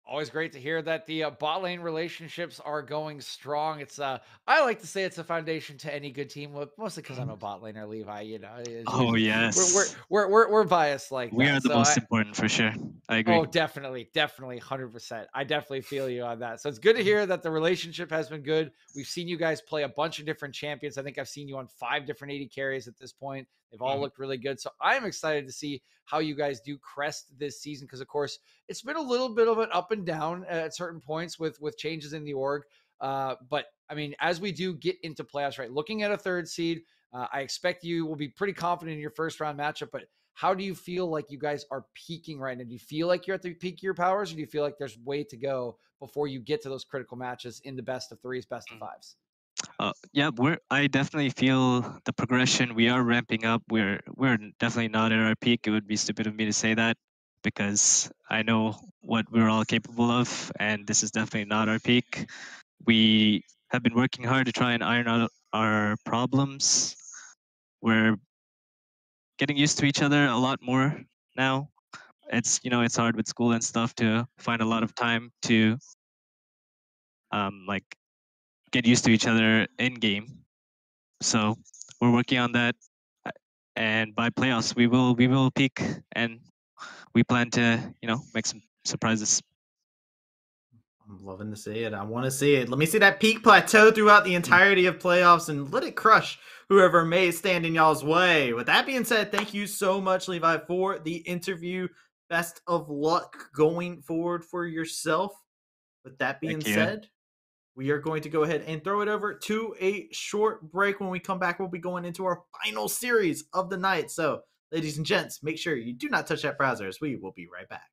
Always great to hear that the uh, bot lane relationships are going strong. It's uh, I like to say it's a foundation to any good team, mostly because I'm a bot laner, Levi. You know, it's- Oh it's- yes, we're we're we're we're, biased like we that. are the so most I- important for sure. I agree. Oh, definitely, definitely, hundred percent. I definitely feel you on that. So it's good to hear that the relationship has been good. We've seen you guys play a bunch of different champions. I think I've seen you on five different AD carries at this point. They've all Mhm. looked really good. So I'm excited to see how you guys do crest this season because, of course, it's been a little bit of an up and down at certain points with with changes in the org. Uh, but I mean, as we do get into playoffs, right? Looking at a third seed, uh, I expect you will be pretty confident in your first round matchup. But how do you feel like you guys are peaking right now? Do you feel like you're at the peak of your powers, or do you feel like there's way to go before you get to those critical matches in the best of threes, best of fives? Uh, yeah, we're. I definitely feel the progression. We are ramping up. We're we're definitely not at our peak. It would be stupid of me to say that because I know what we're all capable of, and this is definitely not our peak. We have been working hard to try and iron out our problems. We're getting used to each other a lot more now. it's you know it's hard with school and stuff to find a lot of time to um like get used to each other in game. So we're working on that, and by playoffs we will we will peak, and we plan to you know make some surprises. I'm loving to see it. I want to see it. Let me see that peak plateau throughout the entirety of playoffs and let it crush whoever may stand in y'all's way. With that being said, thank you so much, Levi, for the interview. Best of luck going forward for yourself. With that being said, we are going to go ahead and throw it over to a short break. When we come back, we'll be going into our final series of the night. So, ladies and gents, make sure you do not touch that browser as we will be right back.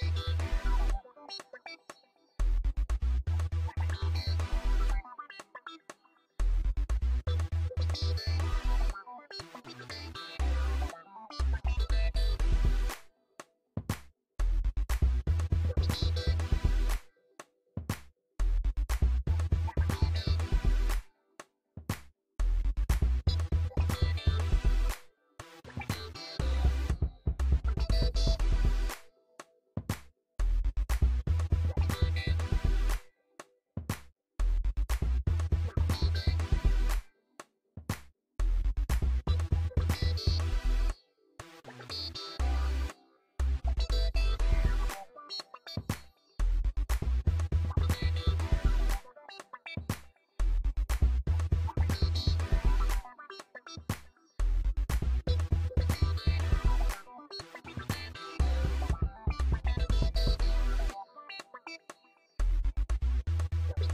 Thank you.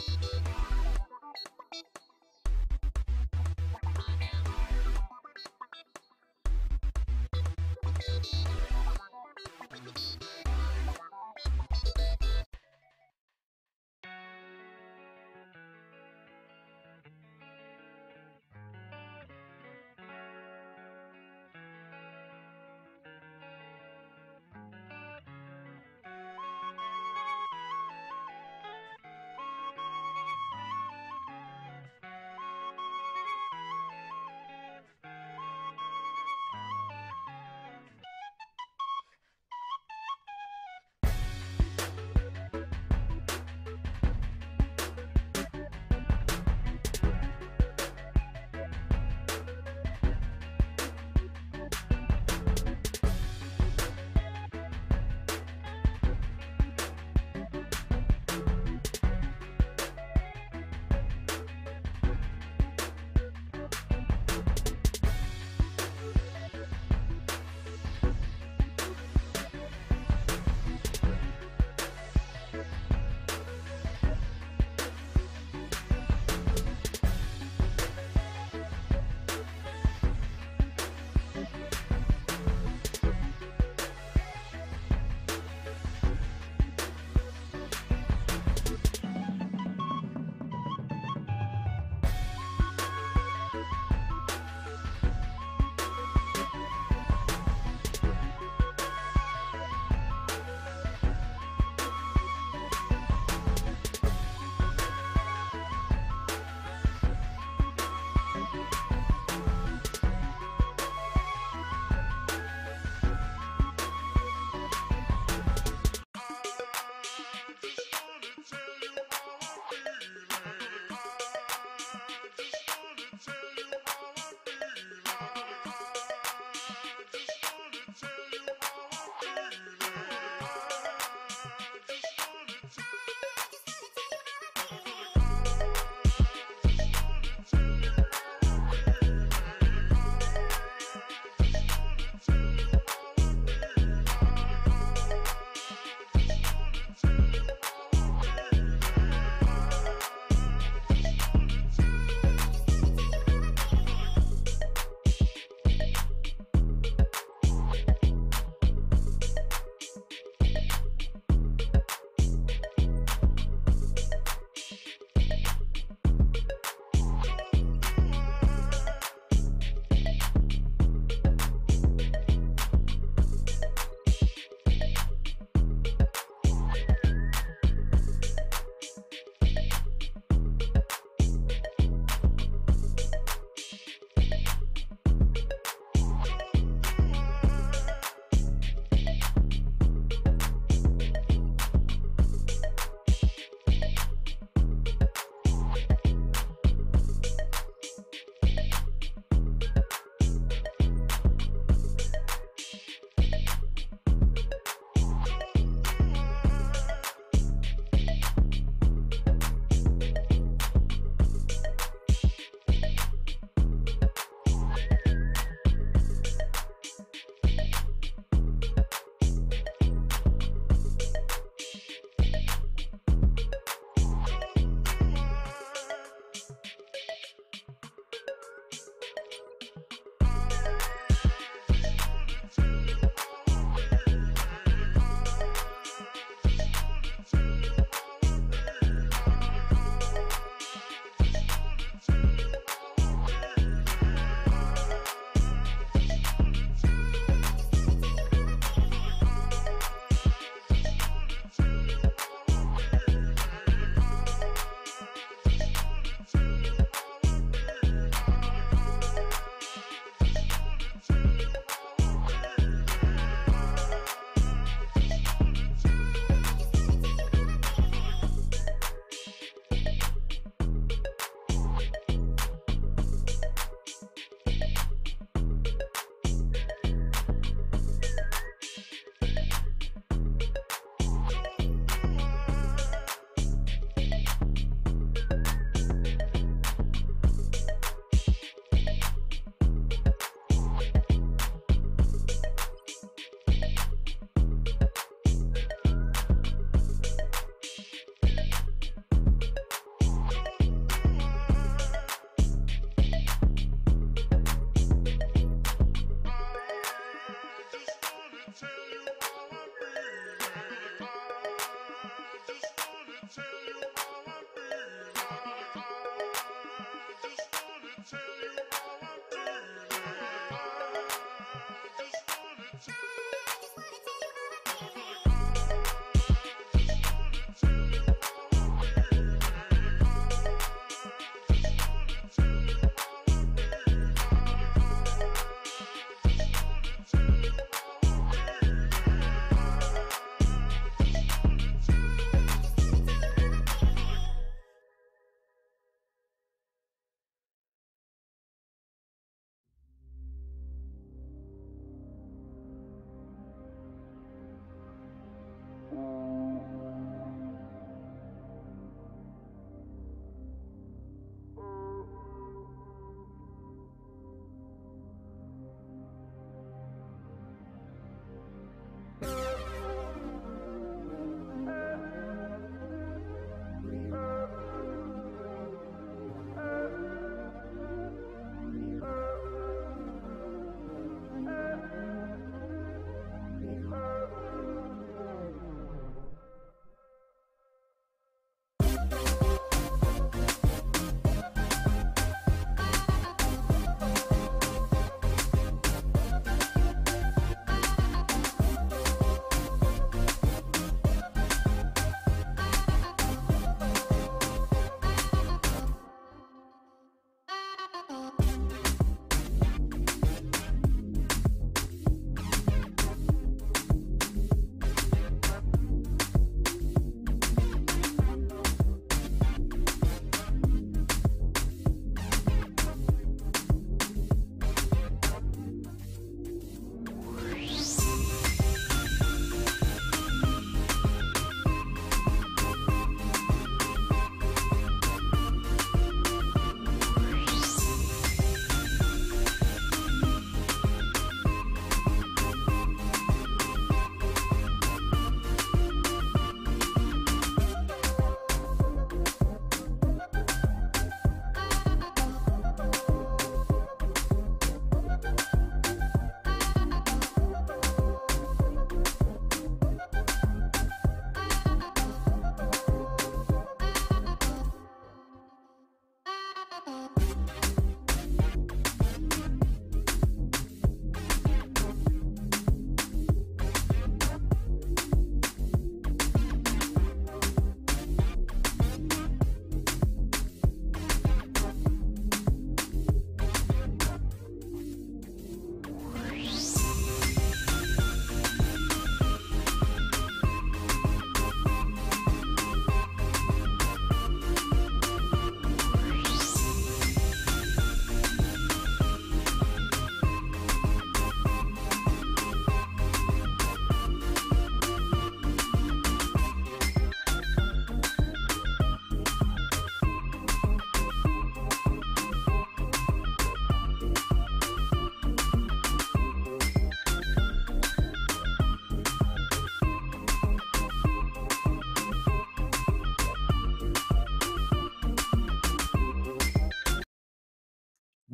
podcast.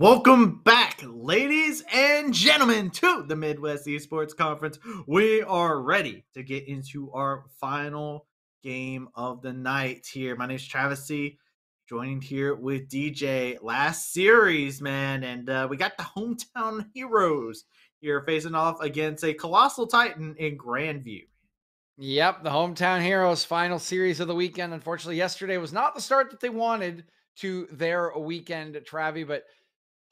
Welcome back, ladies and gentlemen, to the Midwest Esports Conference. We are ready to get into our final game of the night here. My name is Travis C. Joining here with DJ last series, man, and uh, we got the hometown heroes here facing off against a colossal titan in Grandview. Yep, the hometown heroes final series of the weekend. Unfortunately, yesterday was not the start that they wanted to their weekend, Travi, but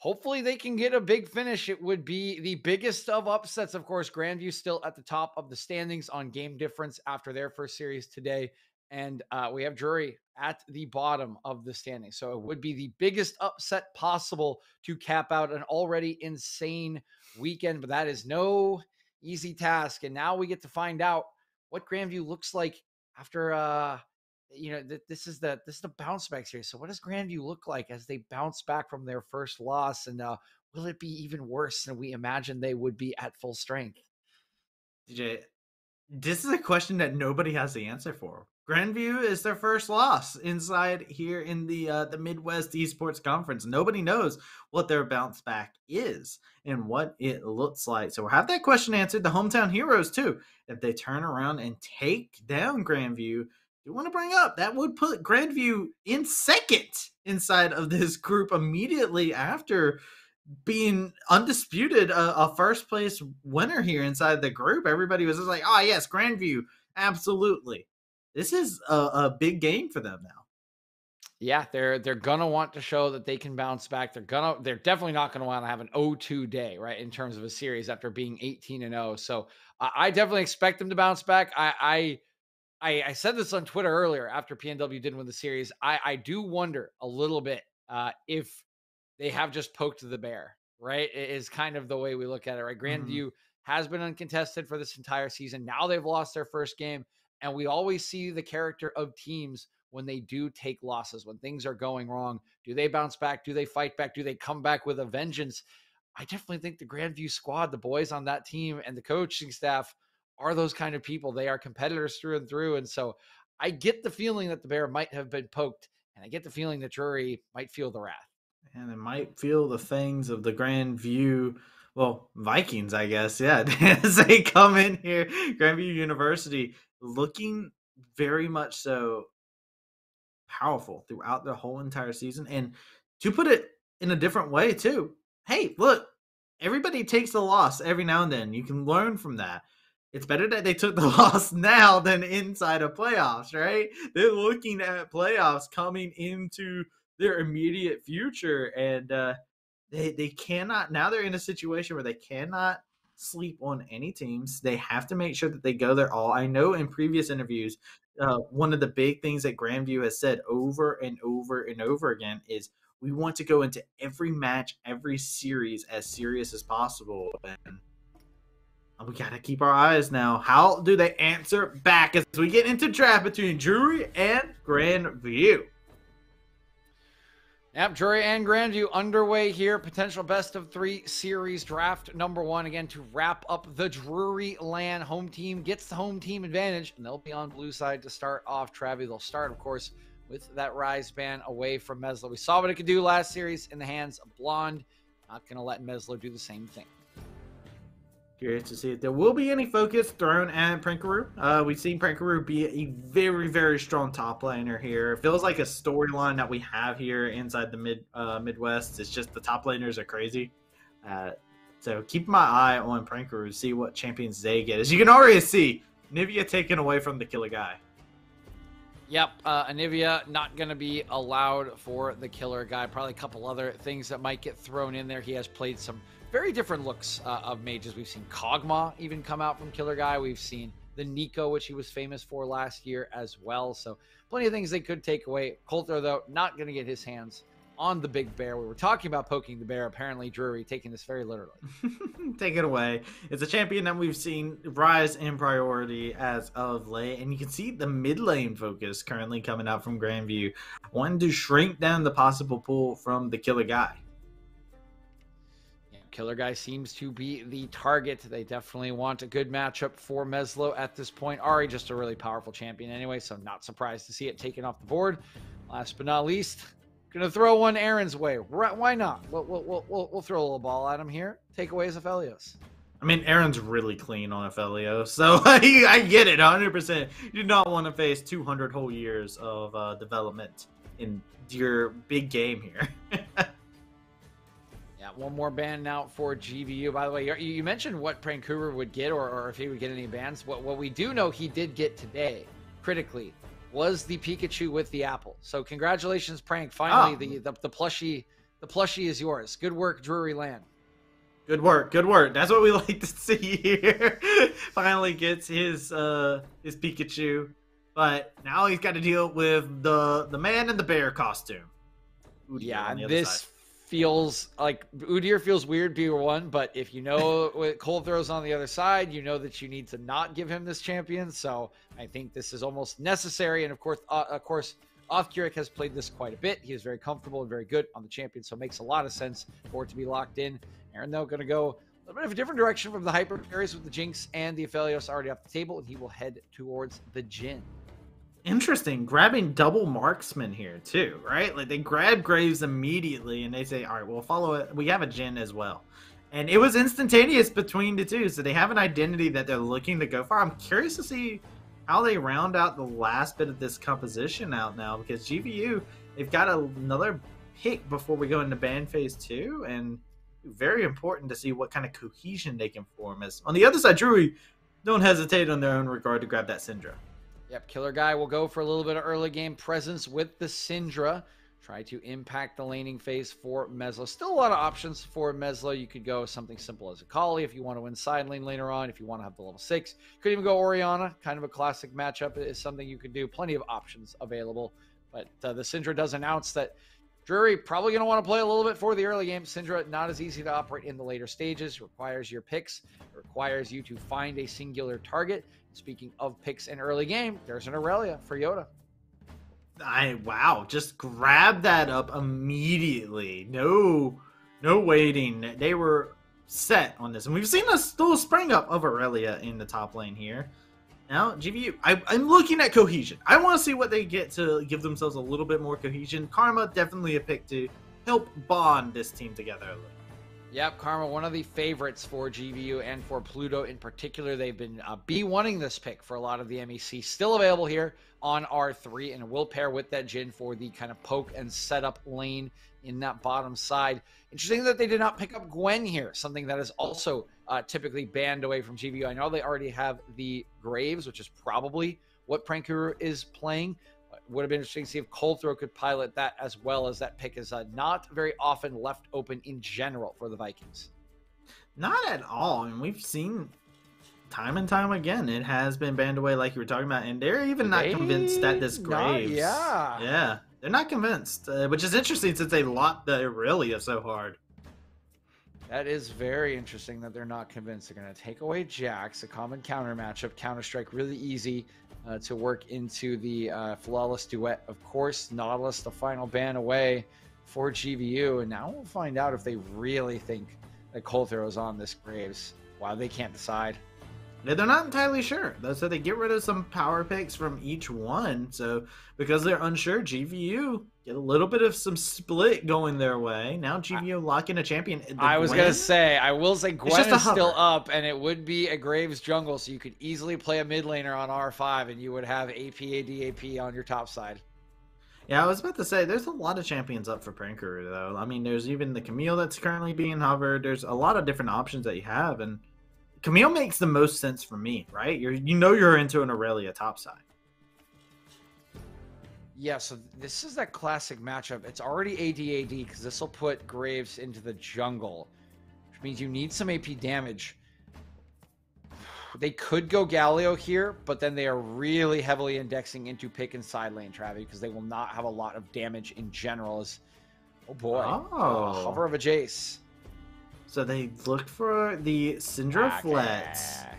hopefully they can get a big finish. It would be the biggest of upsets. Of course, Grandview still at the top of the standings on game difference after their first series today. And uh, we have Drury at the bottom of the standings. So it would be the biggest upset possible to cap out an already insane weekend, but that is no easy task. And now we get to find out what Grandview looks like after uh you know, th- this is the this is the bounce back series. So, what does Grandview look like as they bounce back from their first loss? And uh, will it be even worse than we imagined they would be at full strength? DJ, this is a question that nobody has the answer for. Grandview is their first loss inside here in the uh, the Midwest Esports Conference. Nobody knows what their bounce back is and what it looks like. So we'll have that question answered. The hometown heroes too. If they turn around and take down Grandview, do want to bring up that would put Grandview in second inside of this group immediately after being undisputed a, a, first place winner here inside the group. Everybody was just like, "Oh yes, Grandview, absolutely." This is a, a big game for them now. Yeah, they're they're gonna want to show that they can bounce back. They're gonna they're definitely not gonna want to have an 0-2 day, right? In terms of a series after being 18 and 0. So I, I definitely expect them to bounce back. I, I I, I said this on Twitter earlier after PNW did win the series. I, I do wonder a little bit uh, if they have just poked the bear, right? It is kind of the way we look at it, right? Grandview mm-hmm. has been uncontested for this entire season. Now they've lost their first game. And we always see the character of teams when they do take losses, when things are going wrong. Do they bounce back? Do they fight back? Do they come back with a vengeance? I definitely think the Grandview squad, the boys on that team, and the coaching staff are those kind of people. They are competitors through and through. And so I get the feeling that the bear might have been poked, and I get the feeling that Drury might feel the wrath. And it might feel the things of the Grand View, well, Vikings, I guess. Yeah, as they come in here, Grandview University looking very much so powerful throughout the whole entire season. And to put it in a different way, too, hey, look, everybody takes a loss every now and then. You can learn from that it's better that they took the loss now than inside of playoffs, right? They're looking at playoffs coming into their immediate future, and uh, they they cannot now. They're in a situation where they cannot sleep on any teams. They have to make sure that they go their all. I know in previous interviews, uh, one of the big things that Grandview has said over and over and over again is we want to go into every match, every series as serious as possible, and we gotta keep our eyes now. How do they answer back as we get into draft between Drury and Grandview? Yep, Drury and Grandview underway here. Potential best of three series draft number one. Again, to wrap up the Drury LAN home team gets the home team advantage, and they'll be on blue side to start off. Travi, they'll start, of course, with that Ryze ban away from Meslo. We saw what it could do last series in the hands of Blonde. Not to let Meslo do the same thing. Curious to see if there will be any focus thrown at Prankuru. Uh, we've seen Prankuru be a very, very strong top laner here. It feels like a storyline that we have here inside the mid uh, Midwest. It's just the top laners are crazy. Uh, so keep my eye on Prankuru to see what champions they get. As you can already see, Anivia taken away from the killer guy. Yep, uh, Anivia not going to be allowed for the killer guy. Probably a couple other things that might get thrown in there. He has played some very different looks uh, of mages. We've seen Kog'Maw even come out from Killer Guy. We've seen the Neeko, which he was famous for last year as well. So plenty of things they could take away. Colthrow, though, not going to get his hands on the big bear. We were talking about poking the bear. Apparently, Drury taking this very literally. Take it away. It's a champion that we've seen rise in priority as of late, and you can see the mid lane focus currently coming out from Grandview, wanting to shrink down the possible pull from the killer guy. Killer Guy seems to be the target. They definitely want a good matchup for Meslo at this point. Ahri, just a really powerful champion anyway, so not surprised to see it taken off the board. Last but not least, Gonna throw one Aaron's way. Why not? We'll, we'll, we'll, we'll, throw a little ball at him here. Takeaways of Aphelios. I mean, Aaron's really clean on Aphelios, so I, I get it 100%. You do not want to face 200 whole years of uh, development in your big game here. One more ban out for GVU. By the way, you- mentioned what Prankuru would get or, or if he would get any bans. What, what we do know he did get today, critically, was the Pikachu with the apple. So congratulations, Prank. Finally, Ah. the, the the plushie the plushie is yours. Good work, Drury LAN. Good work, good work. That's what we like to see here. Finally gets his uh his Pikachu, but now he's got to deal with the the man in the bear costume. Udyr yeah, other this side. Feels like Udyr feels weird being one, but if you know what Colthrow's on the other side, you know that you need to not give him this champion. So I think this is almost necessary. And of course, uh, of course, Othkirk has played this quite a bit. He is very comfortable and very good on the champion, so it makes a lot of sense for it to be locked in. Aaron, though, going to go a little bit of a different direction from the hyper carries with the Jinx and the Aphelios already off the table, and he will head towards the Jhin. Interesting, grabbing double marksman here too, right? Like they grab Graves immediately, and they say, "All right, we'll follow it. We have a Jhin as well." And it was instantaneous between the two, so they have an identity that they're looking to go for. I'm curious to see how they round out the last bit of this composition out now, because GVU they've got another pick before we go into ban phase two, and very important to see what kind of cohesion they can form. As on the other side, Drury don't hesitate on their own regard to grab that Syndra. Yep, Killer Guy will go for a little bit of early game presence with the Syndra. Try to impact the laning phase for Meslo. Still a lot of options for Meslo. You could go something simple as Akali if you want to win side lane later on, if you want to have the level six. Could even go Orianna, kind of a classic matchup is something you could do. Plenty of options available. But uh, the Syndra does announce that Drury probably going to want to play a little bit for the early game. Syndra not as easy to operate in the later stages. Requires your picks. Requires you to find a singular target. Speaking of picks in early game, there's an Aurelia for Yoda. I wow, just grab that up immediately. No, no waiting. They were set on this, and we've seen a little spring up of Aurelia in the top lane here. Now, GVU, I, I'm looking at cohesion. I want to see what they get to give themselves a little bit more cohesion. Karma definitely a pick to help bond this team together a little. Yep, Karma, one of the favorites for GVU and for Pluto in particular. They've been uh, B1ing this pick for a lot of the MEC. Still available here on R3, and will pair with that Jhin for the kind of poke and setup lane in that bottom side. Interesting that they did not pick up Gwen here, something that is also uh, typically banned away from GVU. I know they already have the Graves, which is probably what Prankuru is playing. Would have been interesting to see if Colthrow could pilot that as well as that pick is uh, not very often left open in general for the Vikings. Not at all. And we've seen time and time again it has been banned away, like you were talking about, and they're even not convinced that this not- Graves. yeah. yeah, they're not convinced, uh, which is interesting since they locked the Aurelia so hard. That is very interesting that they're not convinced. They're going to take away Jax, a common counter matchup. Counter Strike really easy uh, to work into the uh, flawless duet. Of course, Nautilus, the final ban away for GVU. And now we'll find out if they really think that Colthrow is on this Graves. Wow, they can't decide. Yeah, they're not entirely sure. So they get rid of some power picks from each one. So because they're unsure, GVU get a little bit of some split going their way. Now GVU locking a champion. The I was Gwen- gonna say, I will say Gwen is still up, and it would be a Graves jungle, so you could easily play a mid laner on R5, and you would have AP, AD, AP on your top side. Yeah, I was about to say there's a lot of champions up for Pranker though. I mean, there's even the Camille that's currently being hovered. There's a lot of different options that you have, and Camille makes the most sense for me, right? You're you know you're into an Aurelia topside. Yeah, so this is that classic matchup. It's already AD AD because this will put Graves into the jungle, which means you need some AP damage. They could go Galio here, but then they are really heavily indexing into pick and side lane Travi because they will not have a lot of damage in general. As oh boy, Oh. hover of a Jayce. So they look for the Syndra ah, Flex. Okay.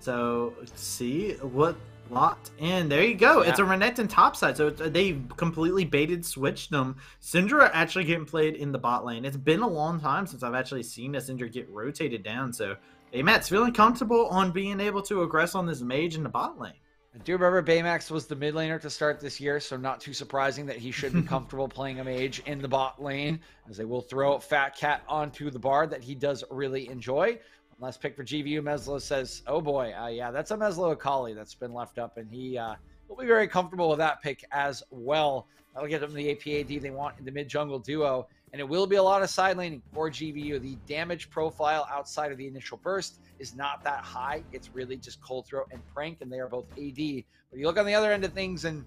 So see what locked in. There you go. It's a Renekton topside. So it's, they completely baited switched them. Syndra actually getting played in the bot lane. It's been a long time since I've actually seen a Syndra get rotated down. So hey, Matt's feeling comfortable on being able to aggress on this mage in the bot lane. I do remember Baymax was the mid laner to start this year, so not too surprising that he should be comfortable playing a mage in the bot lane, as they will throw Fat Cat onto the bard that he does really enjoy. Last pick for GVU, Meslo says, "Oh boy, uh, yeah, that's a Meslo Akali that's been left up, and he uh, will be very comfortable with that pick as well. That'll get them the APAD they want in the mid jungle duo, and it will be a lot of side laning for GVU. The damage profile outside of the initial burst is not that high. It's really just Colthrow and prank, and they are both AD. But you look on the other end of things, and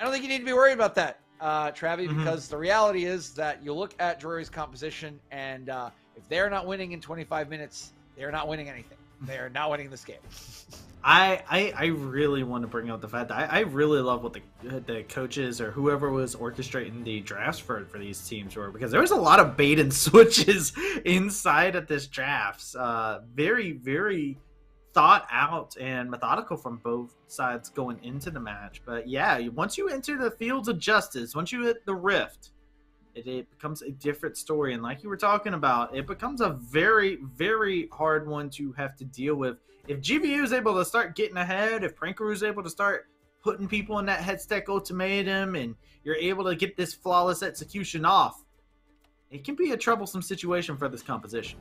I don't think you need to be worried about that, uh, Travi, Mhm. because the reality is that you look at Drury's composition, and uh, if they're not winning in 25 minutes, they're not winning anything. They're not winning this game. I, I I really want to bring out the fact that I, I really love what the the coaches or whoever was orchestrating the drafts for for these teams were because there was a lot of bait and switches inside of this drafts. Uh, very very thought out and methodical from both sides going into the match. But yeah, once you enter the fields of justice, once you hit the rift, it, it becomes a different story. And like you were talking about, it becomes a very very hard one to have to deal with if GVU is able to start getting ahead, if Prankuru is able to start putting people in that Hextech Ultimatum, and you're able to get this flawless execution off, it can be a troublesome situation for this composition.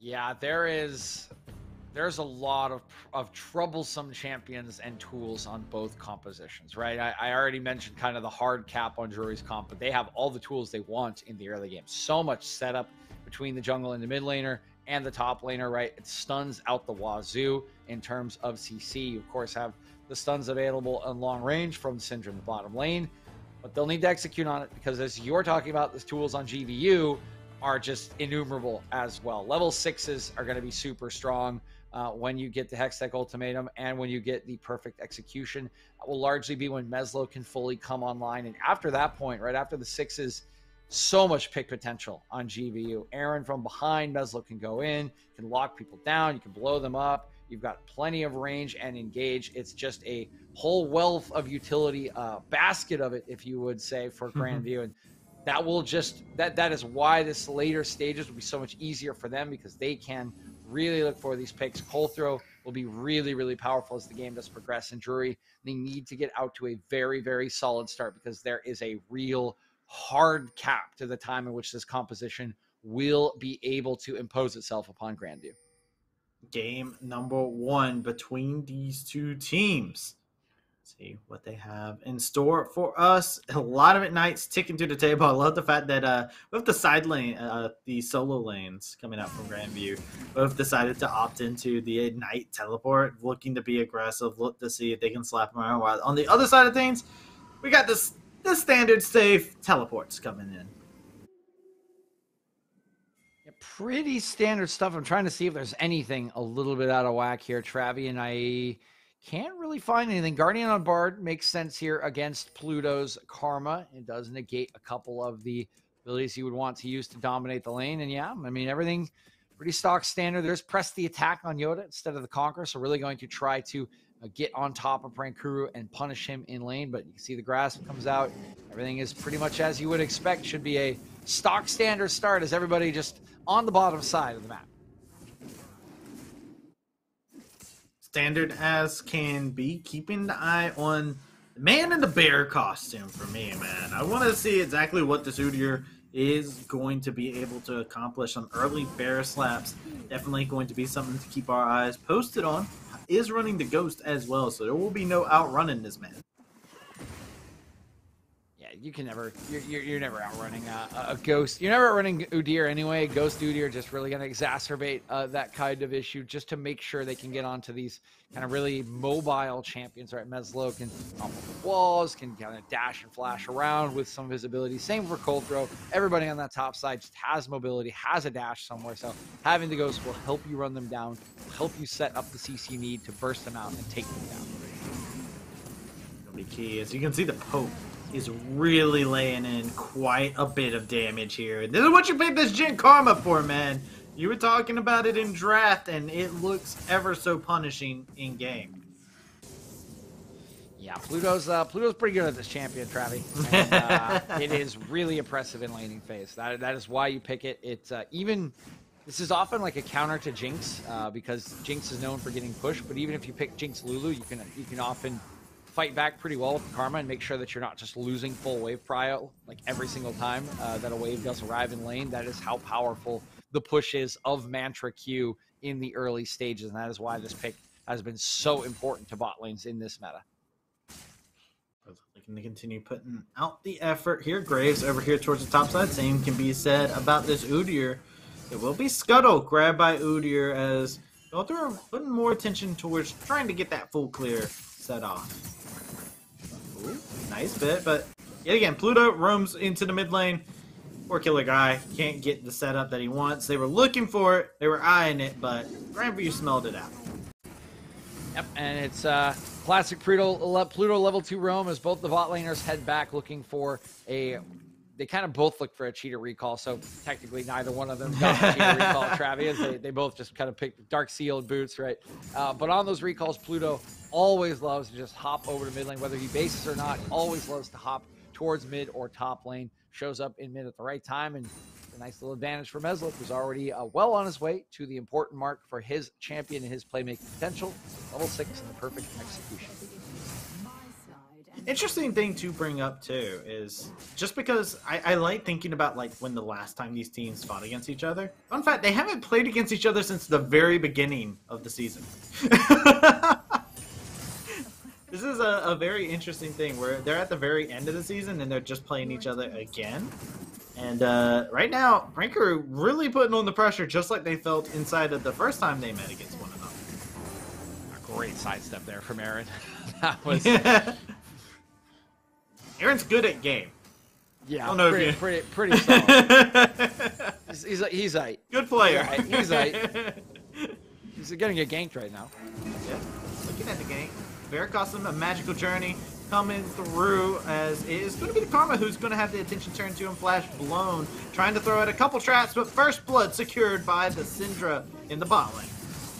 Yeah, there is there's a lot of of troublesome champions and tools on both compositions, right? I, I already mentioned kind of the hard cap on Drury's comp, but they have all the tools they want in the early game. So much setup between the jungle and the mid laner and the top laner, right? It stuns out the wazoo in terms of CC. You of course have the stuns available on long range from Syndra in the bottom lane, but they'll need to execute on it because as you're talking about the tools on GVU are just innumerable as well. Level sixes are going to be super strong uh, when you get the Hextech Ultimatum and when you get the perfect execution. That will largely be when Meslo can fully come online. And after that point, right after the sixes, so much pick potential on GVU. Aaron from behind, Meslo can go in, can lock people down, you can blow them up. You've got plenty of range and engage. It's just a whole wealth of utility, uh, basket of it, if you would say, for Grandview. And that will just that that is why this later stages will be so much easier for them because they can really look for these picks. Colthrow will be really, really powerful as the game does progress. And Drury, they need to get out to a very, very solid start because there is a real hard cap to the time in which this composition will be able to impose itself upon Grandview. Game number one between these two teams. See what they have in store for us. A lot of it nights ticking to the table. I love the fact that uh, with the side lane, uh, the solo lanes coming out from Grandview, both decided to opt into the Ignite teleport, looking to be aggressive, look to see if they can slap them around. While on the other side of things, we got this the standard safe teleports coming in. Pretty standard stuff. I'm trying to see if there's anything a little bit out of whack here, Travi, and I can't really find anything. Guardian on Bard makes sense here against Pluto's Karma. It does negate a couple of the abilities you would want to use to dominate the lane. And yeah, I mean, everything pretty stock standard. There's press the attack on Yoda instead of the Conqueror. So really going to try to uh, get on top of Prankuru and punish him in lane. But you can see the grasp comes out. Everything is pretty much as you would expect. Should be a stock standard start as everybody just on the bottom side of the map. Standard as can be. Keeping the eye on the man in the bear costume for me, man. I want to see exactly what this Udyr is going to be able to accomplish. Some early bear slaps, definitely going to be something to keep our eyes posted on. Is running the ghost as well, so there will be no outrunning this man. You can never. You're, you're, you're never outrunning a, a ghost. You're never outrunning Udyr anyway. Ghost Udyr just really going to exacerbate uh, that kind of issue, just to make sure they can get onto these kind of really mobile champions. Right, Meslo can off the walls, can kind of dash and flash around with some visibility. Same for Colthrow. Everybody on that top side just has mobility, has a dash somewhere. So having the ghost will help you run them down, help you set up the CC need to burst them out and take them down. Be key. As you can see, the Pope is really laying in quite a bit of damage here. This is what you picked this Jhin Karma for, man. You were talking about it in draft, and it looks ever so punishing in game. Yeah, Pluto's uh, Pluto's pretty good at this champion, Travi. And, uh, it is really impressive in laning phase. That that is why you pick it. It's uh, even This is often like a counter to Jinx uh, because Jinx is known for getting pushed. But even if you pick Jinx Lulu, you can you can often fight back pretty well with Karma and make sure that you're not just losing full wave prio like every single time uh, that a wave does arrive in lane. That is how powerful the push is of Mantra Q in the early stages, and that is why this pick has been so important to bot lanes in this meta. Looking to continue putting out the effort here. Graves over here towards the top side. Same can be said about this Udyr. It will be Scuttle grabbed by Udyr as Ultra putting more attention towards trying to get that full clear set off. Nice bit, but yet again, Pluto roams into the mid lane. Poor killer guy can't get the setup that he wants. They were looking for it, they were eyeing it, but Grandview smelled it out. Yep, and it's uh, classic Pluto, Pluto level 2 roam as both the bot laners head back looking for a. They kind of both look for a cheater recall, so technically neither one of them got a cheater recall. Travius, they, they both just kind of picked dark sealed boots, right? Uh, but on those recalls, Pluto always loves to just hop over to mid lane, whether he bases or not. Always loves to hop towards mid or top lane. Shows up in mid at the right time and a nice little advantage for Meslip, who's already uh, well on his way to the important mark for his champion and his playmaking potential. Level six and the perfect execution. Interesting thing to bring up too is just because I, I like thinking about like when the last time these teams fought against each other. Fun fact: they haven't played against each other since the very beginning of the season. this is a, a very interesting thing where they're at the very end of the season and they're just playing each other again. And uh, right now, Pranker really putting on the pressure, just like they felt inside of the first time they met against one another. A great sidestep there from Aaron. that was Aaron's good at game. yeah, I don't know if pretty, you- pretty, pretty solid. he's, he's, he's, a, good player. Right, he's a- he's gonna get ganked right now. Yeah, looking at the game. Veracosm, a magical journey coming through as it is going to be the Karma who's going to have the attention turned to him. Flash blown, trying to throw out a couple traps, but first blood secured by the Syndra in the bot lane.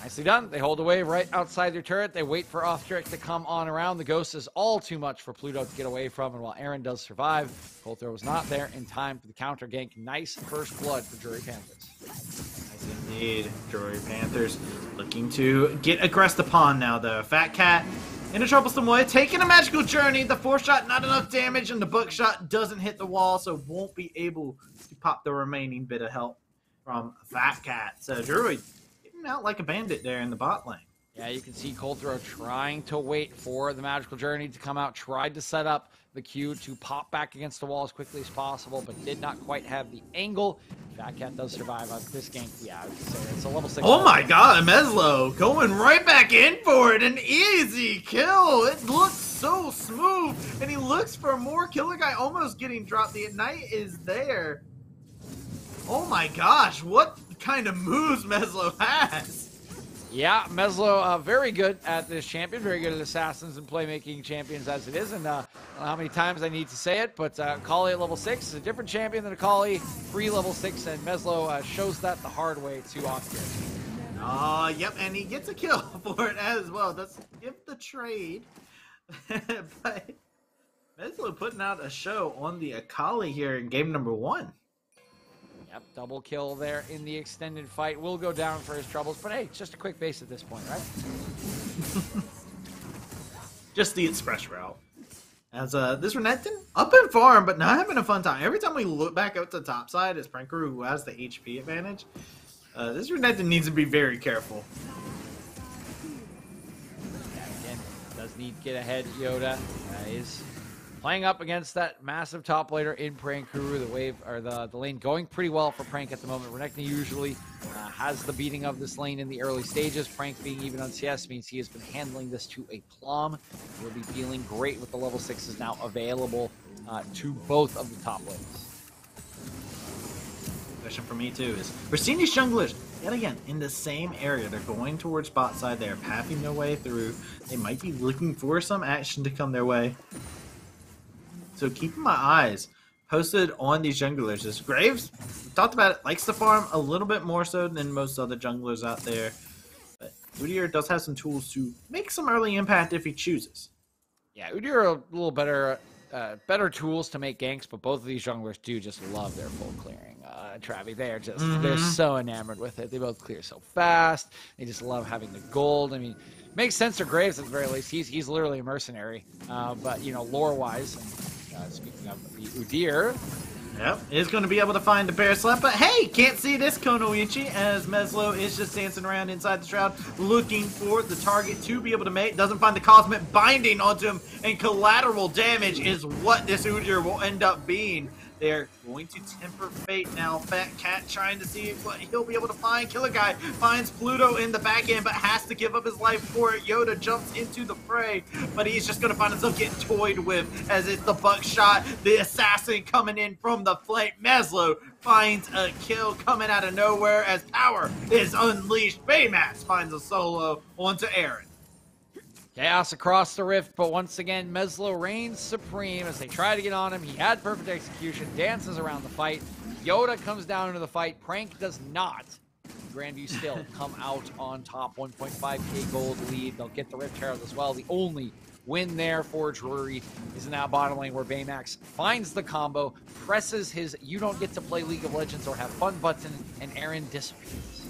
Nicely done. They hold away right outside their turret. They wait for Othric to come on around. The ghost is all too much for Pluto to get away from, and while Aaron does survive, Coulter was not there in time for the counter gank. Nice first blood for Drury Panthers. Nice indeed. Drury Panthers looking to get aggressed upon now, though. Fat Cat in a troublesome way, taking a magical journey. The four shot, not enough damage, and the buckshot doesn't hit the wall, so won't be able to pop the remaining bit of help from Fat Cat. So Drury getting out like a bandit there in the bot lane. Yeah, you can see Coulter trying to wait for the magical journey to come out, tried to set up the Q to pop back against the wall as quickly as possible, but did not quite have the angle. Fat Cat does survive on this gank. Yeah, it's a level six. Oh my god, Meslo going right back in for it. An easy kill. It looks so smooth. And he looks for more. Killer guy almost getting dropped. The Ignite is there. Oh my gosh, what kind of moves Meslo has? Yeah, Meslo, uh, very good at this champion, very good at assassins and playmaking champions as it is. And uh, I don't know how many times I need to say it, but uh, Akali at level 6 is a different champion than Akali, free level 6, and Meslo uh, shows that the hard way to Oscar. Oh, yep, and he gets a kill for it as well. That's give the trade. but Meslo putting out a show on the Akali here in game number one. Yep, double kill there in the extended fight. Will go down for his troubles, but hey, it's just a quick base at this point, right? just the express route. As uh, this Renekton up in farm, but not having a fun time. Every time we look back up to the top side, is Pranker who has the HP advantage. Uh, this Renekton needs to be very careful. Yeah, again, does need to get ahead. Yoda uh, is playing up against that massive top laner in Prankuru. The wave or the, the lane going pretty well for Prank at the moment. Renekton usually uh, has the beating of this lane in the early stages. Prank being even on CS means he has been handling this to a plum. He'll be feeling great with the level sixes now available uh, to both of the top lanes. Question for me too is we're seeing these junglers yet again in the same area. They're going towards bot side. They're pathing their way through. They might be looking for some action to come their way. So keeping my eyes posted on these junglers. As Graves talked about it, likes to farm a little bit more so than most other junglers out there. But Udyr does have some tools to make some early impact if he chooses. Yeah, Udyr are a little better, uh, better tools to make ganks, but both of these junglers do just love their full clearing. Uh, Travi. They are just they're Mhm. so enamored with it. They both clear so fast. They just love having the gold. I mean, makes sense for Graves at the very least. He's he's literally a mercenary. Uh, but you know, lore wise, uh, speaking of the Udyr, Yep, is going to be able to find the bear slap, but hey, can't see this Kunoichi as Meslo is just dancing around inside the shroud looking for the target to be able to make. Doesn't find the cosmic binding onto him, and collateral damage is what this Udyr will end up being. They're going to temper fate now. Fat Cat trying to see what he'll be able to find. Killer Guy finds Pluto in the back end, but has to give up his life for it. Yoda jumps into the fray, but he's just going to find himself getting toyed with as it's the buckshot, the assassin coming in from the flank. Meslo finds a kill coming out of nowhere as power is unleashed. Baymax finds a solo onto Aaron. Chaos across the rift, but once again, Meslo reigns supreme as they try to get on him. He had perfect execution, dances around the fight. Yoda comes down into the fight. Prank does not. Grandview still come out on top. 1.5k gold lead. They'll get the Rift Herald as well. The only win there for Drury is in that bottom lane where Baymax finds the combo, presses his you don't get to play League of Legends or have fun button, and Aaron disappears.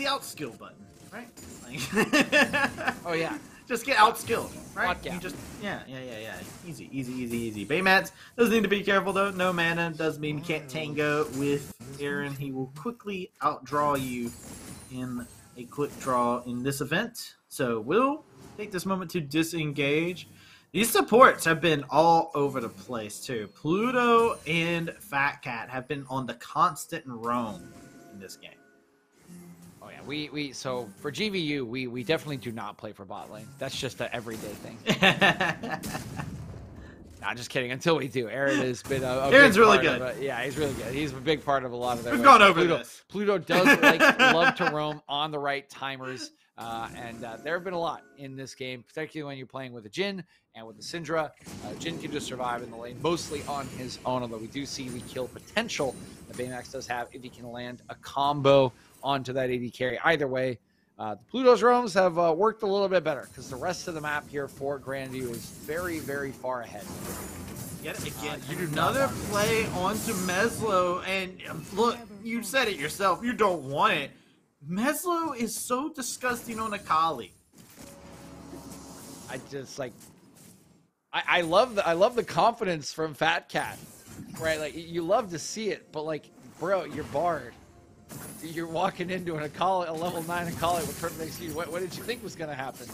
The outskill button, right? Like- Oh, yeah. Just get outskilled, right? You just yeah, yeah, yeah, yeah. Easy, easy, easy, easy. Baymax does need to be careful though. No mana does mean he can't tango with Aaron. He will quickly outdraw you in a quick draw in this event. So we'll take this moment to disengage. These supports have been all over the place too. Pluto and Fat Cat have been on the constant roam in this game. Oh yeah, we we so for GVU we we definitely do not play for bot lane. That's just a everyday thing. Not just kidding. Until we do, Aaron has been a, a Aaron's really part of good. Yeah, he's really good. He's a big part of a lot of their. We've gone over Pluto, this. Pluto does like love to roam on the right timers, uh, and uh, there have been a lot in this game, particularly when you're playing with a Jhin and with a Syndra. Uh, Jhin can just survive in the lane mostly on his own, although we do see the kill potential that Baymax does have if he can land a combo onto that AD carry. Either way, uh, the Pluto's roams have uh, worked a little bit better because the rest of the map here for Grandview is very, very far ahead. Yet again, Uh, you do another play onto Meslo, and um, look, you said it yourself. You don't want it. Meslo is so disgusting on Akali. I just like, I, I love the I love the confidence from Fat Cat, right? Like you love to see it, but like, bro, you're barred. You're walking into an Akali, a level nine Akali with perfect execution. What, what did you think was gonna happen?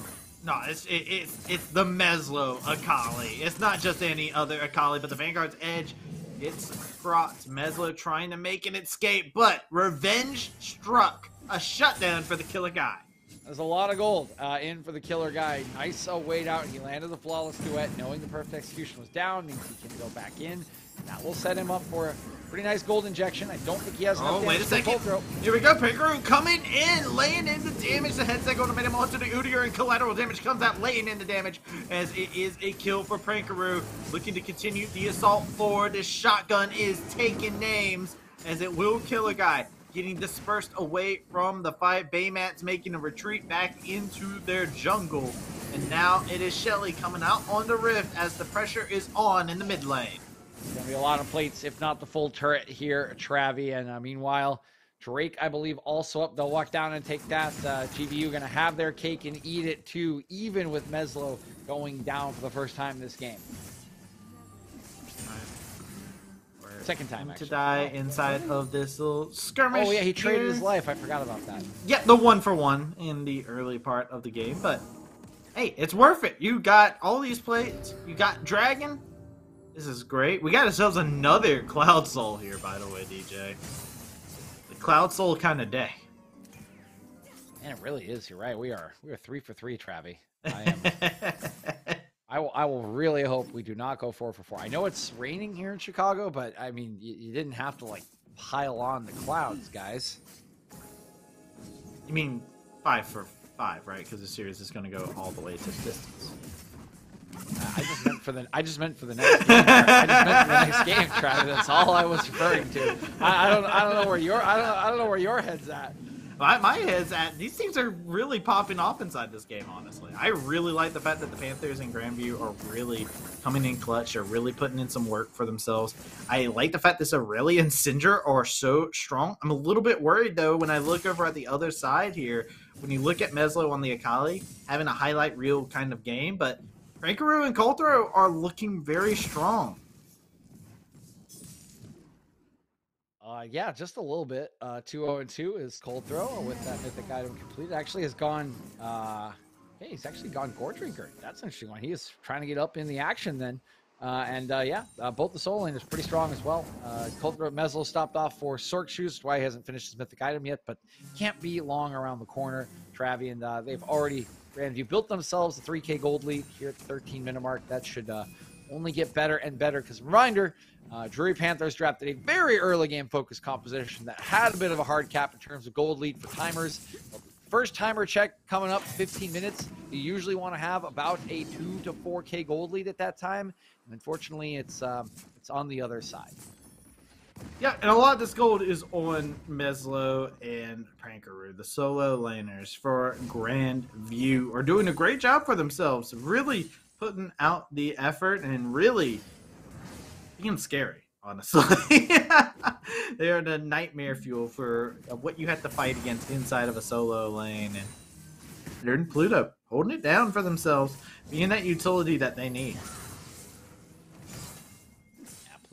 No, it's it, it's it's the Meslo Akali. It's not just any other Akali, but the Vanguard's Edge. It's Fraught. Meslo trying to make an escape, but revenge struck. A shutdown for the killer guy. There's a lot of gold uh, in for the killer guy. Nice uh, wait out. He landed the flawless duet, knowing the perfect execution was down, means he can go back in. That will set him up for pretty nice gold injection. I don't think he has enough Oh, wait a damage for full second. Here we go, Prankuru coming in, laying in the damage. The headset going to make him onto the Udyr, and collateral damage comes out, laying in the damage as it is a kill for Prankuru. Looking to continue the assault forward. This shotgun is taking names as it will kill a guy. Getting dispersed away from the fight. Baymax making a retreat back into their jungle. And now it is Shelly coming out on the rift as the pressure is on in the mid lane. Gonna be a lot of plates, if not the full turret here, Travi. And uh, meanwhile, Drake, I believe, also up. They'll walk down and take that. Uh, GVU gonna have their cake and eat it too, even with Meslo going down for the first time this game. Second time, to die inside of this little skirmish. Oh yeah, he traded here. his life. I forgot about that. Yeah, the one for one in the early part of the game, but hey, it's worth it. You got all these plates. You got Dragon. This is great. We got ourselves another Cloud Soul here, by the way, DJ. The Cloud Soul kind of day. Man, it really is. You're right. We are we are three for three, Travi. I am. I will. I will really hope we do not go four for four. I know it's raining here in Chicago, but I mean, you, you didn't have to like pile on the clouds, guys. you mean five for five, right? Because the series is going to go all the way to distance. I just meant for the. I just meant for the next game. I just meant for the next game, Travis. That's all I was referring to. I, I don't. I don't know where your. I don't. I don't know where your head's at. my, my head's at these teams are really popping off inside this game. Honestly, I really like the fact that the Panthers and Grandview are really coming in clutch. They're really putting in some work for themselves. I like the fact that Aurelia and Cinder are so strong. I'm a little bit worried though when I look over at the other side here. When you look at Meslo on the Akali having a highlight reel kind of game, but Prankuru and Coulter are looking very strong. Uh, yeah, just a little bit. Uh, 2 0 2 is Colthrow with that mythic item complete. Actually, has gone. Uh, hey, he's actually gone Goredrinker. That's an interesting one. He is trying to get up in the action then. Uh, and uh, yeah, uh, both the Soul Lane is pretty strong as well. Uh, Cold Meslo stopped off for Sorc Shoes. Why he hasn't finished his mythic item yet, but can't be long around the corner. Travi and uh, they've already Grandview built themselves a 3K gold lead here at the 13 minute mark. That should uh, only get better and better. Because reminder, uh, Drury Panthers drafted a very early game focused composition that had a bit of a hard cap in terms of gold lead for timers. First timer check coming up 15 minutes. You usually want to have about a two to 4K gold lead at that time. And unfortunately, it's um, it's on the other side. Yeah, and a lot of this gold is on Meslo and Prankuru, the solo laners for Grand View, are doing a great job for themselves, really putting out the effort and really being scary, honestly. they are the nightmare fuel for what you have to fight against inside of a solo lane. And they're in Pluto, holding it down for themselves, being that utility that they need.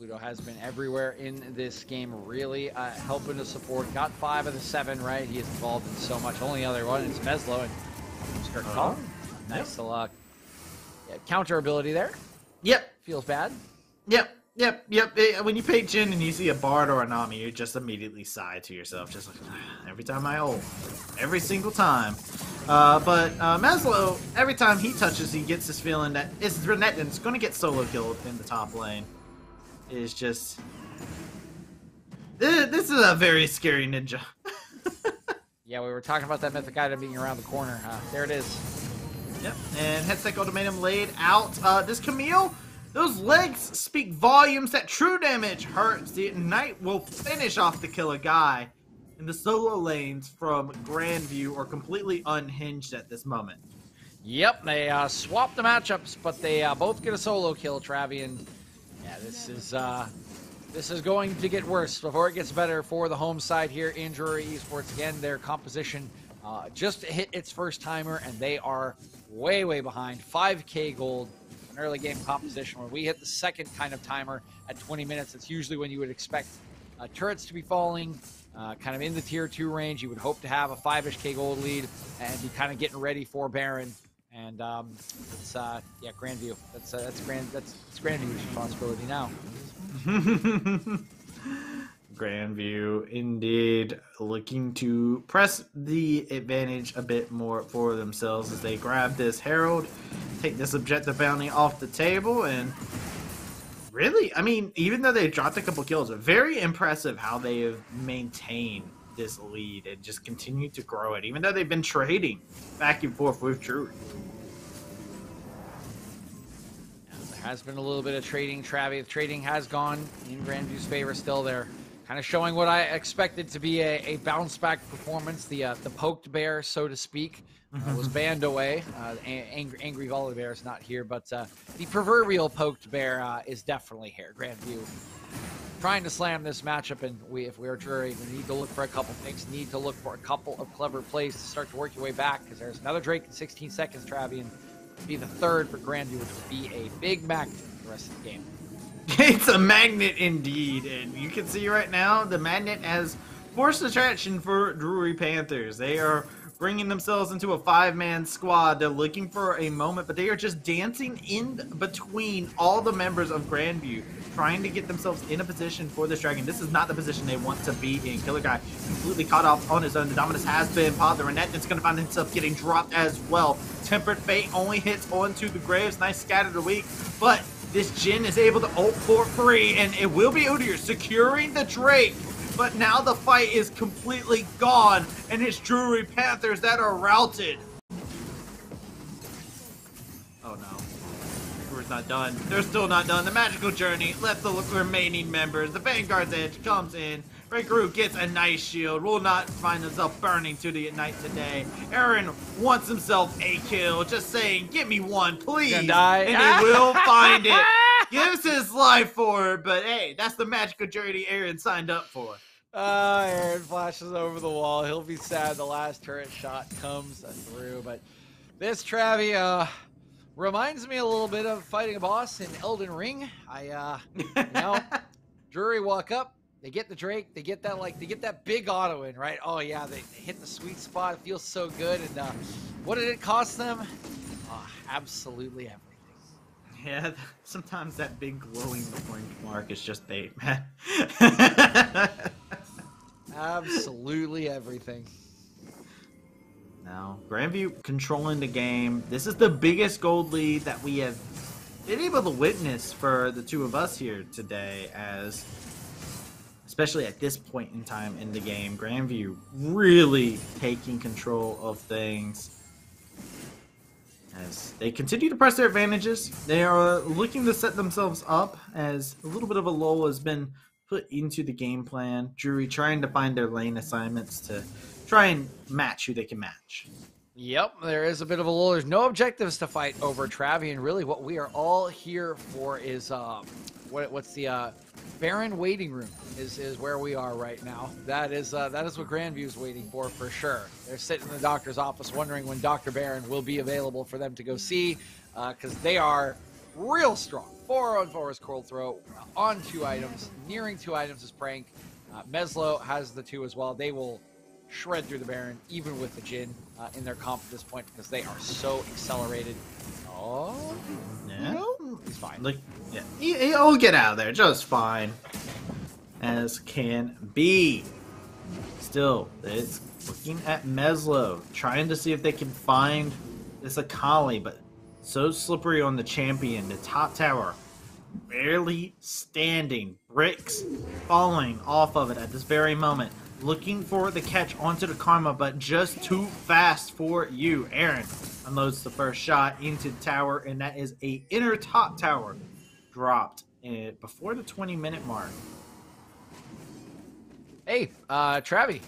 Pluto has been everywhere in this game, really uh, helping to support. Got five of the seven, right? He is involved in so much. Only other one is Meslo and Skirt uh, Call. Nice yep. uh, yeah, counter ability there. Yep. Feels bad. Yep. Yep, yep. When you pay Jhin and you see a Bard or a Nami, you just immediately sigh to yourself, just like every time I ult, every single time. Uh, but uh, Meslo, every time he touches, he gets this feeling that it's Renekton's going to get solo killed in the top lane is just. This is a very scary ninja. yeah, we were talking about that mythic item being around the corner. Uh, there it is. Yep, and Hextech Ultimatum laid out. Uh, this Camille, those legs speak volumes that true damage hurts. The Ignite will finish off the killer guy. And the solo lanes from Grandview are completely unhinged at this moment. Yep, they uh, swap the matchups, but they uh, both get a solo kill, Travi, and yeah, this is uh, this is going to get worse before it gets better for the home side here in Drury Esports. Again, their composition uh, just hit its first timer, and they are way, way behind. 5K gold, an early game composition. When we hit the second kind of timer at 20 minutes, it's usually when you would expect uh, turrets to be falling, uh, kind of in the tier two range. You would hope to have a 5-ish K gold lead and be kind of getting ready for Baron. And um, it's uh, yeah, Grandview. That's uh, that's Grand that's, that's Grandview's responsibility now. Grandview, indeed, looking to press the advantage a bit more for themselves as they grab this Herald, take this objective bounty off the table, and really, I mean, even though they dropped a couple kills, very impressive how they have maintained this lead and just continue to grow it, even though they've been trading back and forth with Drew. There has been a little bit of trading. Travi, trading has gone in Grandview's favor still. They're kind of showing what I expected to be a, a bounce back performance. The uh, the poked bear, so to speak, uh, was banned away. Uh, angry, angry bear is not here, but uh, the proverbial poked bear uh, is definitely here. Grandview trying to slam this matchup, and we, if we're Drury, we need to look for a couple things. Need to look for a couple of clever plays to start to work your way back, because there's another Drake in 16 seconds, Travian. Be the third for Grandview, which would be a big magnet for the rest of the game. it's a magnet indeed, and you can see right now the magnet has forced attraction for Drury Panthers. They are bringing themselves into a five-man squad. They're looking for a moment, but they are just dancing in between all the members of Grandview trying to get themselves in a position for this dragon. This is not the position they want to be in. Killer Guy completely caught off on his own. The Dominus has been popped. The Renekton's going to find himself getting dropped as well. Tempered Fate only hits onto the Graves. Nice scatter the weak, but this Jhin is able to ult for free, and it will be Udyr securing the Drake. But now the fight is completely gone, and it's Drury Panthers that are routed. Oh no. Drury's not done. They're still not done. The magical journey left the remaining members. The Vanguard's Edge comes in. Prankuru gets a nice shield. Will not find himself burning to the ignite today. Aaron wants himself a kill. Just saying, give me one, please. And he will find it. Gives his life for it, but hey, that's the magical journey Aaron signed up for. Uh, Aaron flashes over the wall. He'll be sad the last turret shot comes through, but this Travi, uh, reminds me a little bit of fighting a boss in Elden Ring. I, uh, you know, Drury walk up, they get the Drake, they get that, like, they get that big auto in, right? Oh, yeah, they, they hit the sweet spot. It feels so good. And, uh, what did it cost them? Oh, absolutely everything. Yeah, sometimes that big glowing point mark is just bait, man. Absolutely everything. now, Grandview controlling the game. This is the biggest gold lead that we have been able to witness for the two of us here today, as especially at this point in time in the game, Grandview really taking control of things. As they continue to press their advantages, they are looking to set themselves up as a little bit of a lull has been put into the game plan. Drury trying to find their lane assignments to try and match who they can match. Yep, there is a bit of a lull. There's no objectives to fight over Travi, and really what we are all here for is uh, what, what's the uh, Baron waiting room is is where we are right now. That is uh, that is what Grandview's waiting for for sure. They're sitting in the doctor's office wondering when Dr. Baron will be available for them to go see, because they are real strong. Four on four is Colthrow, on two items, nearing two items is Prank. Uh, Meslo has the two as well. They will shred through the Baron, even with the Jhin uh, in their comp at this point, because they are so accelerated. Oh, Yeah. he's fine. Like, yeah, he, he'll get out of there just fine, as can be. Still, it's looking at Meslo, trying to see if they can find this Akali, but so slippery on the champion. The top tower barely standing, bricks falling off of it at this very moment. Looking for the catch onto the Karma, but just too fast for you. Aaron unloads the first shot into the tower, and that is a inner top tower dropped uh, before the 20 minute mark. Hey, uh, Travi,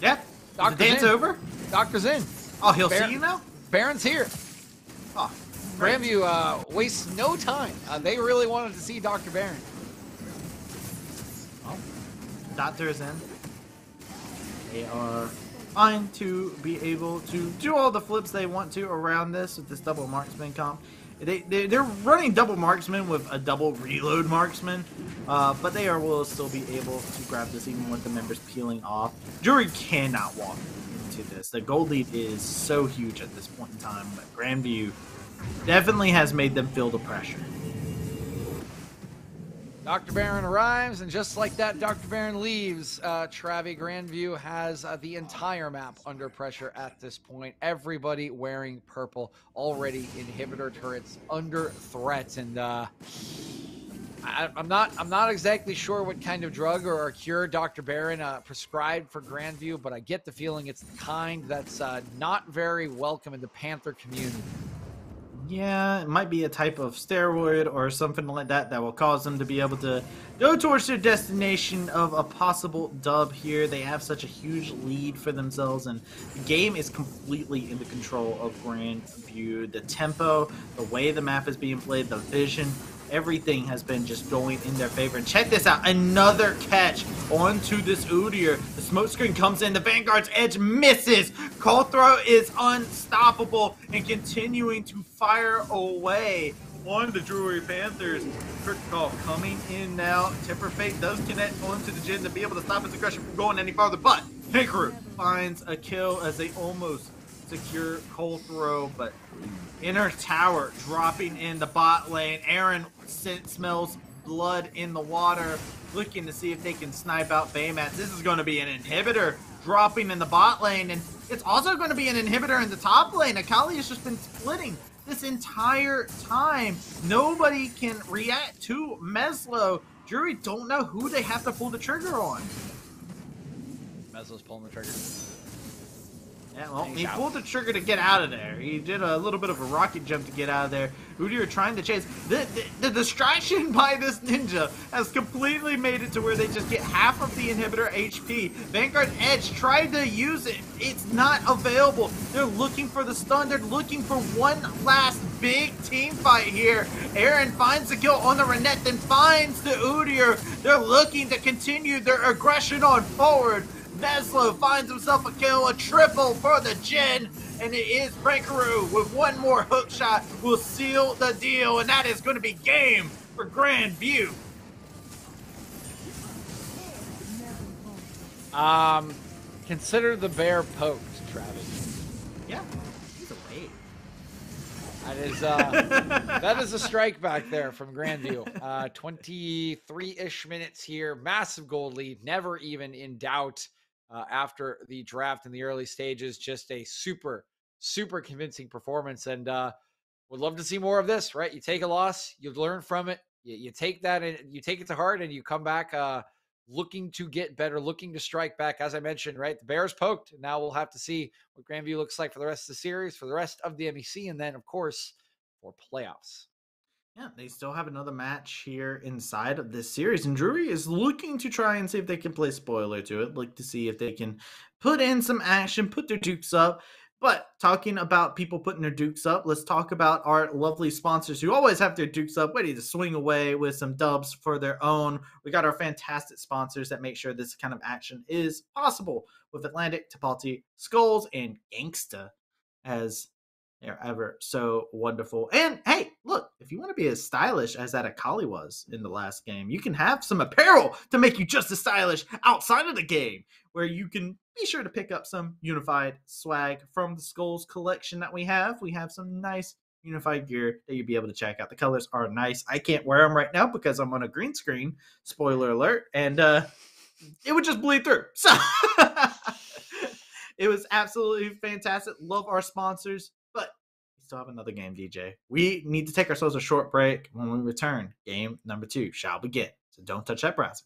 Yeah, Doctor's the dance in. over. Doctor's in. Oh, he'll Baron- see you now. Baron's here. Oh. Grandview uh, wastes no time. Uh, they really wanted to see Dr. Baron. Well, Doctor is in. They are fine to be able to do all the flips they want to around this with this double marksman comp. They, they, they're running double marksman with a double reload marksman, uh, but they are will still be able to grab this even with the members peeling off. Drury cannot walk into this. The gold lead is so huge at this point in time, but Grandview definitely has made them feel the pressure. Dr. Baron arrives, and just like that, Dr. Baron leaves. Uh, Travi Grandview has uh, the entire map under pressure at this point. Everybody wearing purple, already inhibitor turrets under threat, and uh, I, I'm not I'm not exactly sure what kind of drug or, or cure Dr. Baron uh, prescribed for Grandview, but I get the feeling it's the kind that's uh, not very welcome in the Panther community. Yeah, it might be a type of steroid or something like that that will cause them to be able to go towards their destination of a possible dub here. They have such a huge lead for themselves, and the game is completely in the control of Grandview. The tempo, the way the map is being played, the vision, everything has been just going in their favor. And check this out, another catch onto this Udyr. The smoke screen comes in, the Vanguard's edge misses. Colthrow is unstoppable and continuing to fire away on the Drury Panthers. Trick call coming in now. Temper Fate does connect onto the Jhin to be able to stop his aggression from going any farther, but Hikaru finds a kill as they almost secure Colthrow, but Inner tower dropping in the bot lane. Aaron smells blood in the water, looking to see if they can snipe out Baymax. This is going to be an inhibitor dropping in the bot lane, and it's also going to be an inhibitor in the top lane. Akali has just been splitting this entire time. Nobody can react to Meslo. Drury don't know who they have to pull the trigger on. Meslo's pulling the trigger. Yeah, well, he out. pulled the trigger to get out of there. He did a little bit of a rocket jump to get out of there. Udyr trying to chase. The, the, the distraction by this ninja has completely made it to where they just get half of the inhibitor HP. Vanguard Edge tried to use it. It's not available. They're looking for the stun. They're looking for one last big team fight here. Aaron finds the kill on the Renette, then finds the Udyr. They're looking to continue their aggression on forward. Meslo finds himself a kill, a triple for the Jhin, and it is Prankuru with one more hook shot will seal the deal, and that is going to be game for Grand View. Um, consider the bear poked, Travis. Yeah, he's away. That is uh, that is a strike back there from Grandview. Uh, 23-ish minutes here, massive gold lead, never even in doubt uh, after the draft in the early stages. Just a super, super convincing performance, and uh, would love to see more of this. Right, you take a loss, you learn from it, you, you take that and you take it to heart, and you come back. Uh, looking to get better, looking to strike back. As I mentioned, right, the Bears poked. Now we'll have to see what Grandview looks like for the rest of the series, for the rest of the MEC, and then of course for playoffs. Yeah, they still have another match here inside of this series, and Drury is looking to try and see if they can play spoiler to it, like to see if they can put in some action, put their dukes up. But talking about people putting their dukes up, let's talk about our lovely sponsors who always have their dukes up, ready to swing away with some dubs for their own. We got our fantastic sponsors that make sure this kind of action is possible with Atlantic, Tapalti, Skulls, and Gangsta as ever so wonderful. And hey, look, if you want to be as stylish as that Akali was in the last game, you can have some apparel to make you just as stylish outside of the game, where you can be sure to pick up some unified swag from the Skulls collection that we have. We have some nice unified gear that you'll be able to check out. The colors are nice. I can't wear them right now because I'm on a green screen. Spoiler alert. And uh it would just bleed through. So it was absolutely fantastic. Love our sponsors, still have another game, DJ. We need to take ourselves a short break. When we return, game number two shall begin. So don't touch that browser.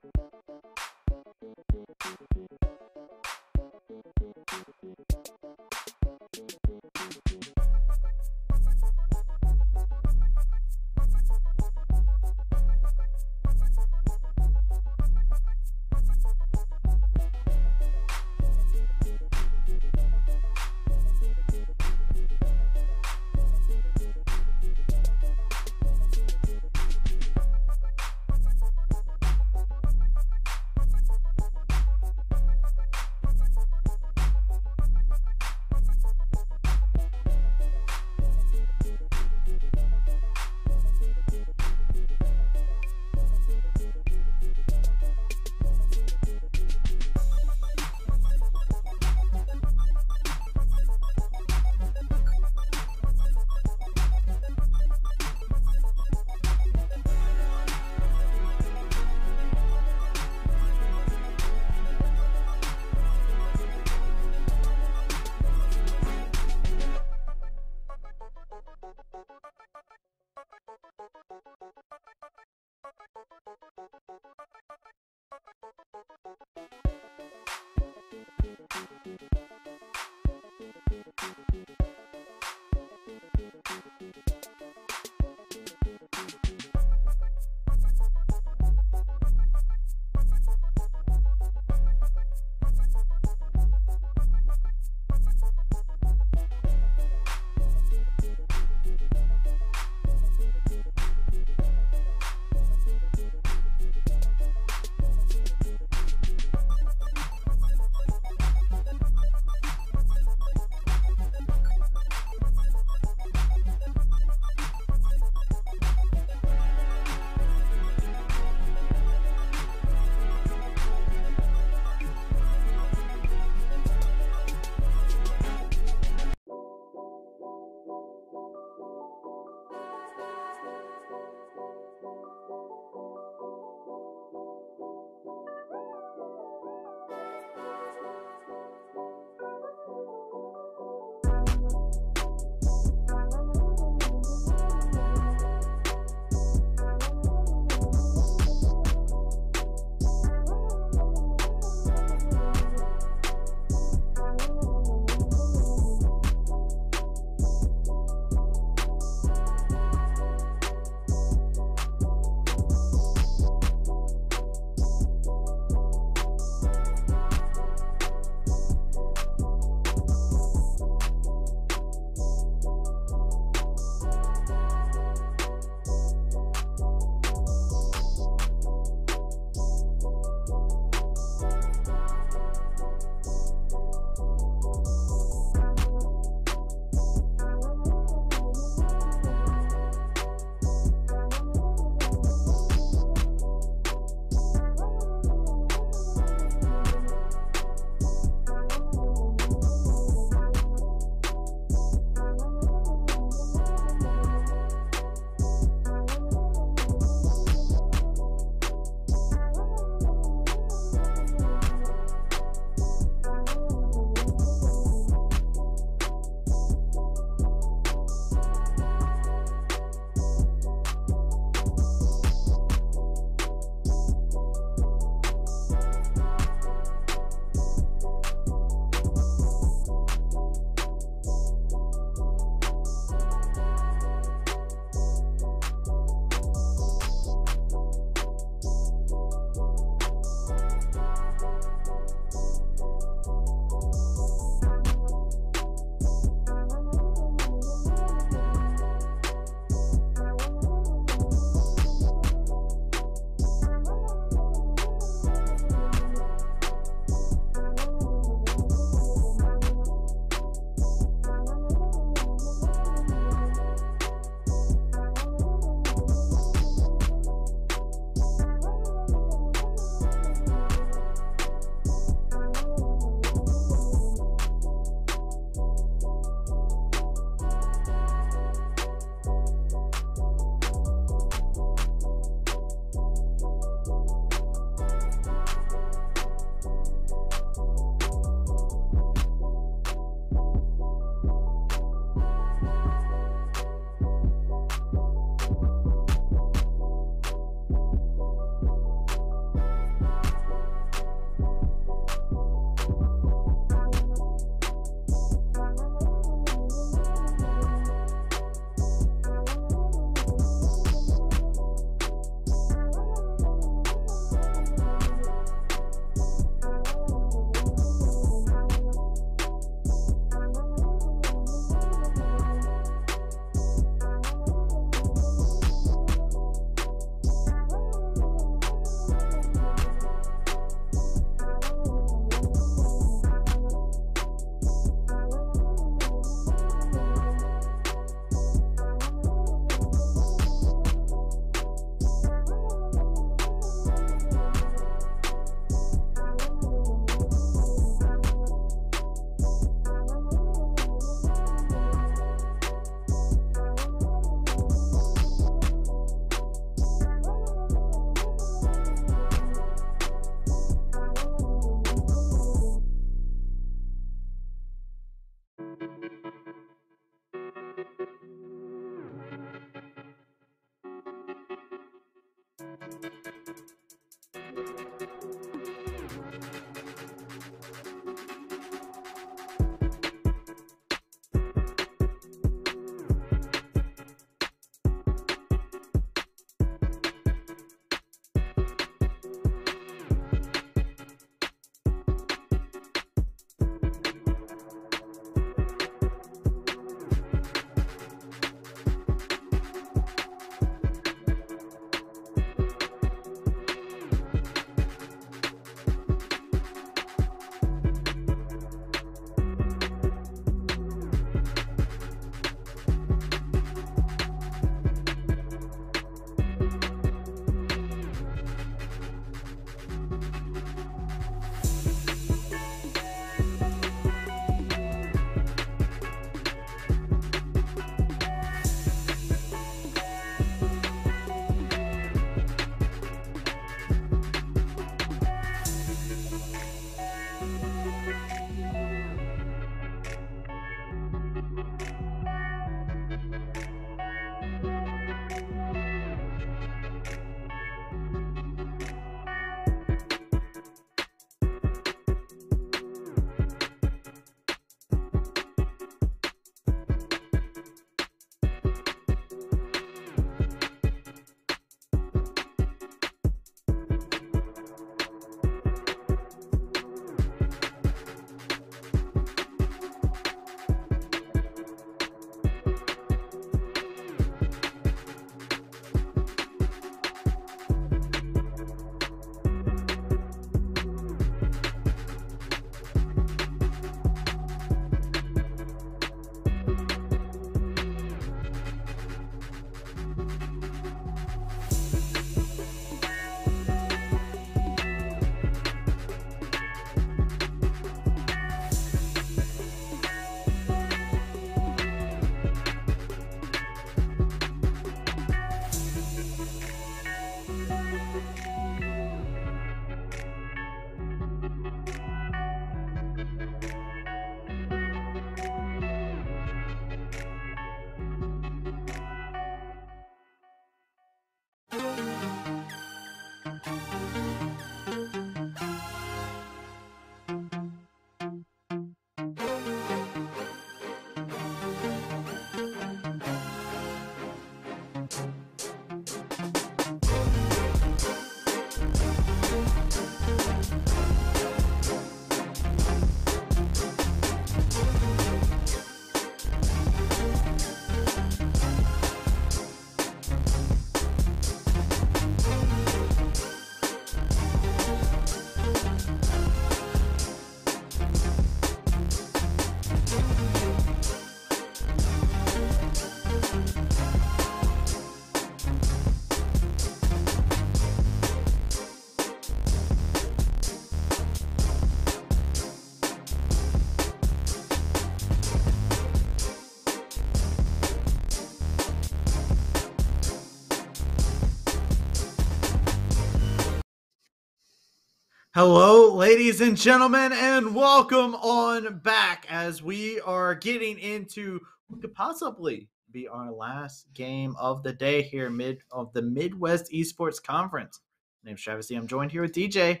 Hello, ladies and gentlemen, and welcome on back as we are getting into what could possibly be our last game of the day here mid of the Midwest Esports Conference. My name's Travis. I'm joined here with DJ.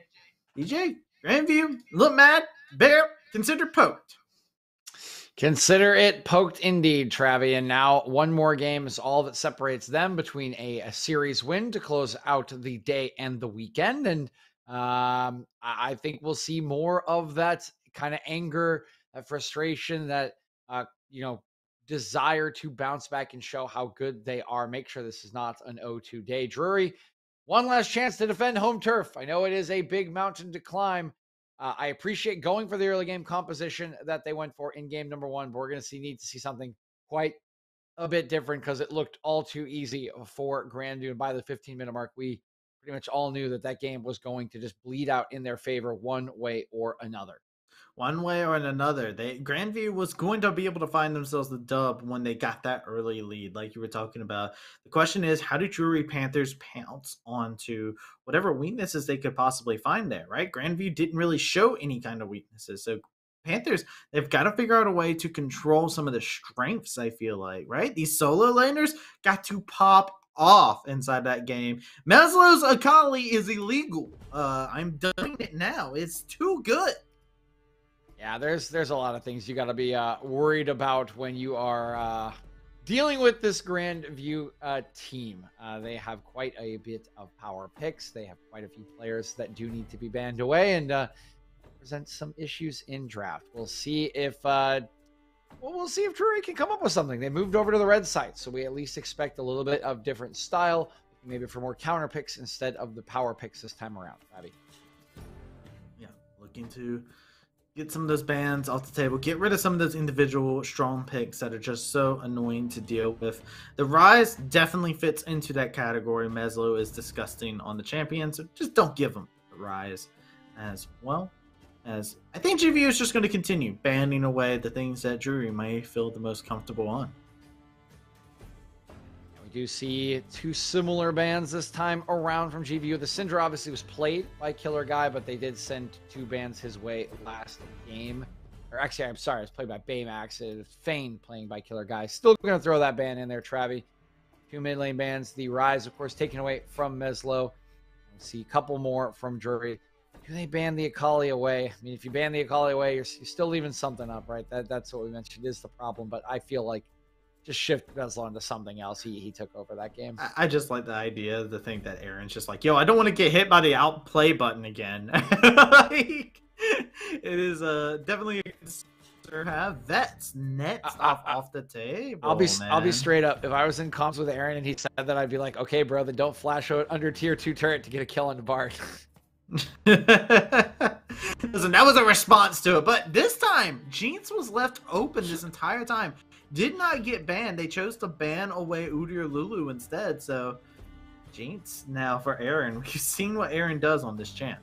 DJ, Grandview, look mad, bear, consider poked. Consider it poked indeed, Travi. And now one more game is all that separates them between a, a series win to close out the day and the weekend. And um, I, think we'll see more of that kind of anger, that frustration, that uh, you know, desire to bounce back and show how good they are. Make sure this is not an 0-2 day. Drury, one last chance to defend home turf. I know it is a big mountain to climb. Uh, I appreciate going for the early game composition that they went for in game number one, but we're going to see need to see something quite a bit different because it looked all too easy for Grandview. By the 15 minute mark, we pretty much all knew that that game was going to just bleed out in their favor one way or another one way or another. They Grandview was going to be able to find themselves the dub when they got that early lead, like you were talking about. The question is, how do Drury Panthers pounce onto whatever weaknesses they could possibly find there? Right, Grandview didn't really show any kind of weaknesses, so Panthers, they've got to figure out a way to control some of the strengths, I feel like, right? These solo laners got to pop off inside that game. Meslo's Akali is illegal. Uh, I'm doing it now. It's too good. Yeah, there's there's a lot of things you got to be uh, worried about when you are uh, dealing with this Grandview uh, team. Uh, they have quite a bit of power picks. They have quite a few players that do need to be banned away and uh, present some issues in draft. We'll see if uh, well, we'll see if Drury can come up with something. They moved over to the red side, so we at least expect a little bit of different style, maybe for more counter picks instead of the power picks this time around. Abby. Yeah, looking to get some of those bands off the table. Get rid of some of those individual strong picks that are just so annoying to deal with. The Ryze definitely fits into that category. Meslo is disgusting on the champion, so just don't give him the Ryze as well. As I think GVU is just going to continue banning away the things that Drury may feel the most comfortable on We do see two similar bans this time around from GVU. The Syndra obviously was played by Killer Guy, but they did send two bans his way last game. Or actually, I'm sorry, it was played by Baymax. It was Fane playing by Killer Guy. Still going to throw that ban in there, Travi. Two mid lane bans. The Ryze, of course, taken away from Meslo. We'll see a couple more from Drury. Do they ban the Akali away? I mean, if you ban the Akali away, you're, you're still leaving something up, right? That, that's what we mentioned is the problem. But I feel like just shift Vesla into something else. He he took over that game. I, I just like the idea, the thing that Aaron's just like, yo, I don't want to get hit by the outplay button again. like, it is uh definitely a have vets nets I, off, I, off the table. I'll be man. I'll be straight up. If I was in comms with Aaron and he said that, I'd be like, okay, bro, then don't flash out under tier two turret to get a kill on the Bard. Listen, that was a response to it, but this time Jeans was left open this entire time did not get banned. They chose to ban away Udyr Lulu instead. So, Jinx now for Aaron. We've seen what Aaron does on this champ.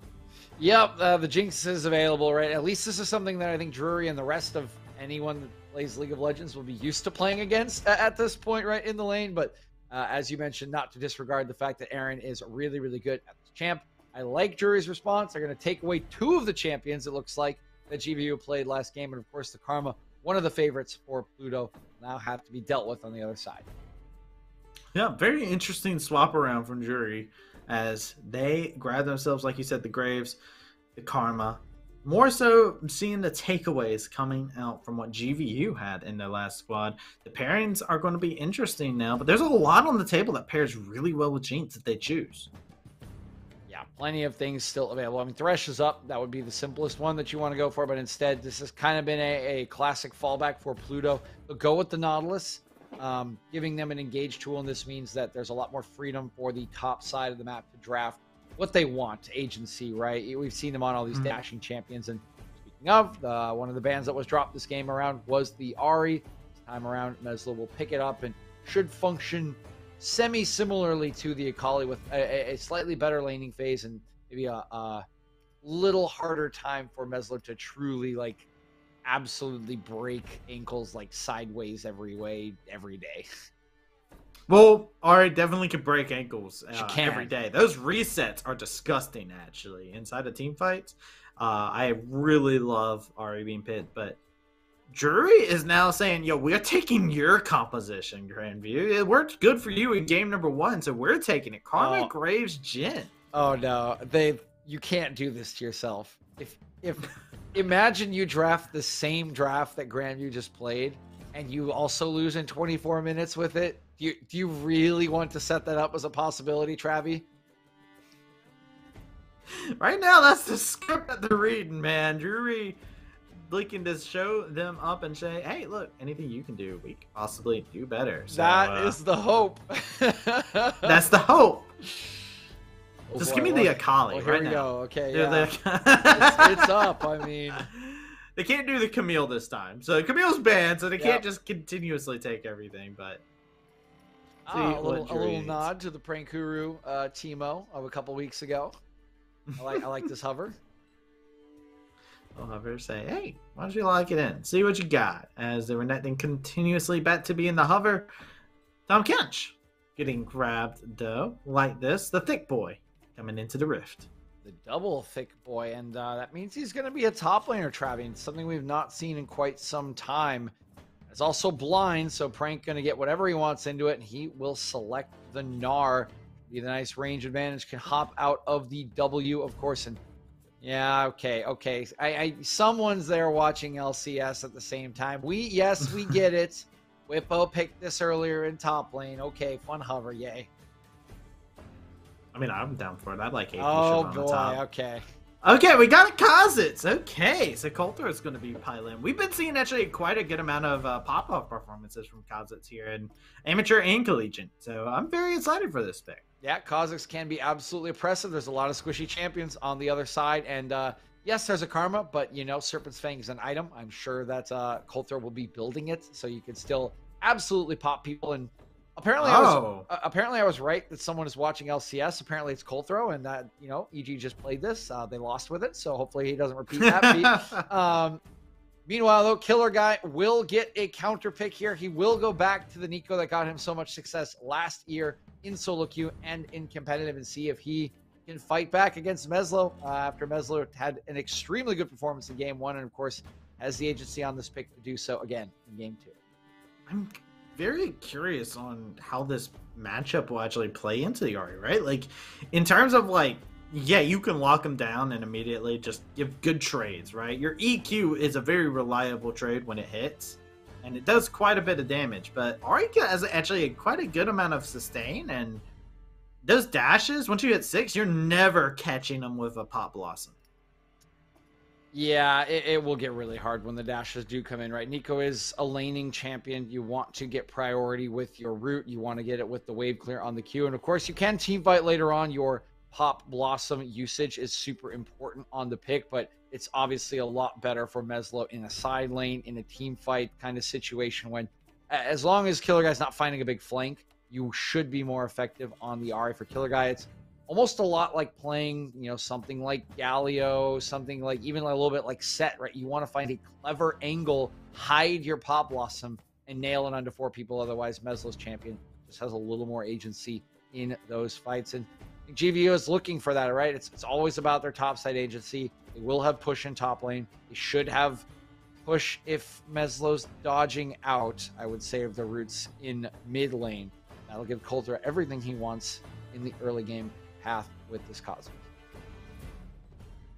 Yep, uh, the Jinx is available, right? At least this is something that I think Drury and the rest of anyone that plays League of Legends will be used to playing against at this point, right in the lane. But uh, as you mentioned, not to disregard the fact that Aaron is really, really good at this champ. I like Drury's response. They're going to take away two of the champions, it looks like, that GVU played last game. And of course, the Karma one of the favorites for Pluto now have to be dealt with on the other side. Yeah, very interesting swap around from Drury as they grab themselves, like you said, the Graves, the Karma. More so seeing the takeaways coming out from what GVU had in their last squad. The pairings are going to be interesting now, but there's a lot on the table that pairs really well with Jinx if they choose yeah, plenty of things still available. I mean, Thresh is up. That would be the simplest one that you want to go for. But instead, this has kind of been a, a classic fallback for Pluto. But go with the Nautilus, um, giving them an engaged tool. And this means that there's a lot more freedom for the top side of the map to draft what they want. Agency, right? We've seen them on all these mm-hmm. dashing champions. And speaking of, the, one of the bands that was dropped this game around was the Ahri. This time around, Meslo will pick it up and should function semi similarly to the Akali with a, a, slightly better laning phase and maybe a, a little harder time for Meslo to truly like absolutely break ankles like sideways every way every day. Well, Ahri definitely can break ankles uh, can. every day. Those resets are disgusting, actually, inside of team fights. Uh, I really love Ahri being pit, but Drury is now saying, "Yo, we're taking your composition, Grandview. It worked good for you in game number one, so we're taking it." Karma Oh. Graves Jhin. Oh no, they you can't do this to yourself. If if imagine you draft the same draft that Grandview just played and you also lose in 24 minutes with it, do you do you really want to set that up as a possibility, Travi? Right now, that's the script that they're reading, man. Drury looking to show them up and say, "Hey, look, anything you can do, we can possibly do better." So, That is uh, the hope. that's the hope. Oh, Just boy, give me well- the Akali well, here right we now. go. Okay, yeah. the- it's, it's up. I mean, they can't do the Camille this time. So Camille's banned, so they Yep. can't just continuously take everything. But See ah, a little, a little nod to the Prankuru uh, Teemo of a couple weeks ago. I like I like this hover. Her say, "Hey, why don't you lock it in? See what you got." As they were netting continuously bet to be in the hover, Tahm Kench getting grabbed though, like this. The thick boy coming into the rift. the double thick boy, and uh, that means he's going to be a top laner, Travi, something we've not seen in quite some time. It's also blind, so Prank going to get whatever he wants into it, and he will select the Gnar. Be the nice range advantage, can hop out of the W, of course, and yeah, okay, okay. I, I someone's there watching LCS at the same time. We yes, we get it. Whippo picked this earlier in top lane. Okay, fun hover, yay. I mean, I'm down for it. I'd like AP Oh on the boy, top. okay. Okay, we got Kha'Zix. Okay, so Coulter is going to be piling. We've been seeing actually quite a good amount of uh, pop-up performances from Kha'Zix here in amateur and collegiate. So I'm very excited for this pick. Yeah, Kha'Zix can be absolutely oppressive. There's a lot of squishy champions on the other side, and uh, yes, there's a karma, but you know, Serpent's Fang is an item. I'm sure that uh, Coulter will be building it, so you can still absolutely pop people. And apparently, I was Oh, uh, apparently I was right that someone is watching LCS. Apparently, it's Colthrow, and that you know, EG just played this. Uh, they lost with it, so hopefully he doesn't repeat that. Um, meanwhile, though, Killer Guy will get a counter pick here. He will go back to the Neeko that got him so much success last year in solo queue and in competitive and see if he can fight back against Meslo uh, after Meslo had an extremely good performance in game one and, of course, has the agency on this pick to do so again in game two. I'm very curious on how this matchup will actually play into the Ahri, right? Like, in terms of like, yeah, you can lock them down and immediately just give good trades, right? Your EQ is a very reliable trade when it hits, and it does quite a bit of damage. But Ahri has actually quite a good amount of sustain, and those dashes. Once you hit six, you're never catching them with a pop blossom. Yeah, it, it will get really hard when the dashes do come in, right? Neeko is a laning champion. You want to get priority with your root. You want to get it with the wave clear on the queue. And of course, you can team fight later on. Your pop blossom usage is super important on the pick, but it's obviously a lot better for Meslo in a side lane, in a team fight kind of situation when, as long as Killer Guy's not finding a big flank, you should be more effective on the Ahri for Killer Guy. It's almost a lot like playing, you know, something like Galio, something like even a little bit like Sett, right? You want to find a clever angle, hide your Pop Blossom, and nail it onto four people. Otherwise, Meslo's champion just has a little more agency in those fights. And GVU is looking for that, right? It's, it's always about their top side agency. They will have push in top lane. They should have push if Meslo's dodging out, I would say, of the roots in mid lane. That'll give Coulter everything he wants in the early game path with this Cosmos.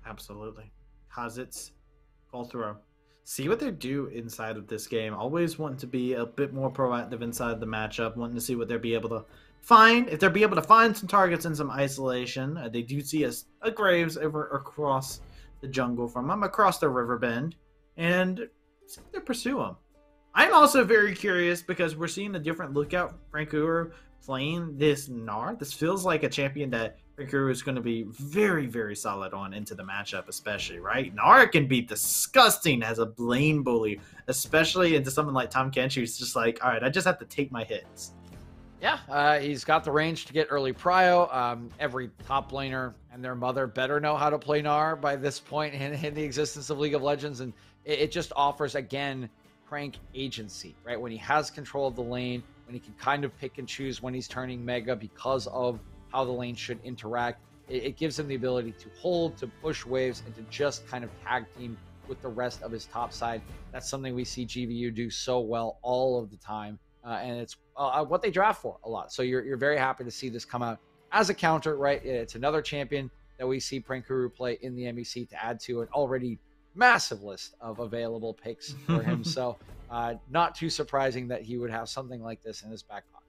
Absolutely. Kha'Zix, Colthrow. See what they do inside of this game. Always want to be a bit more proactive inside the matchup, wanting to see what they'll be able to find. If they'll be able to find some targets in some isolation. Uh, they do see a, a Graves over across the jungle from them, across the river bend, and see they pursue them. I'm also very curious because we're seeing a different lookout Francoeur playing this Gnar. This feels like a champion that Francoeur is going to be very, very solid on into the matchup, especially, right? Gnar can be disgusting as a blame bully, especially into someone like Tahm Kench, who's just like, all right, I just have to take my hits. Yeah, uh, he's got the range to get early prio. Um, every top laner and their mother better know how to play Gnar by this point in, in the existence of League of Legends, and it, it just offers again prank agency, right? When he has control of the lane, when he can kind of pick and choose when he's turning mega because of how the lane should interact. It, it gives him the ability to hold, to push waves, and to just kind of tag team with the rest of his top side. That's something we see GVU do so well all of the time. Uh, and it's uh, what they draft for a lot. So you're, you're very happy to see this come out as a counter, right? It's another champion that we see Prankuru play in the MEC to add to an already massive list of available picks for him. so uh, not too surprising that he would have something like this in his back pocket.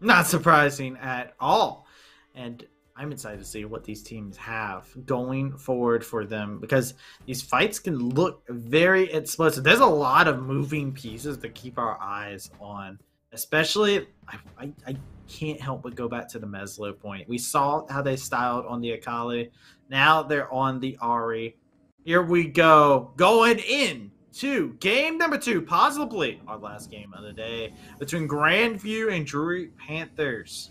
Not surprising at all. And I'm excited to see what these teams have going forward for them because these fights can look very explosive. There's a lot of moving pieces to keep our eyes on, especially. I, I, I can't help but go back to the Meslo point. We saw how they styled on the Akali. Now they're on the Ahri. Here we go. Going in to game number two, possibly our last game of the day between Grandview and Drury Panthers.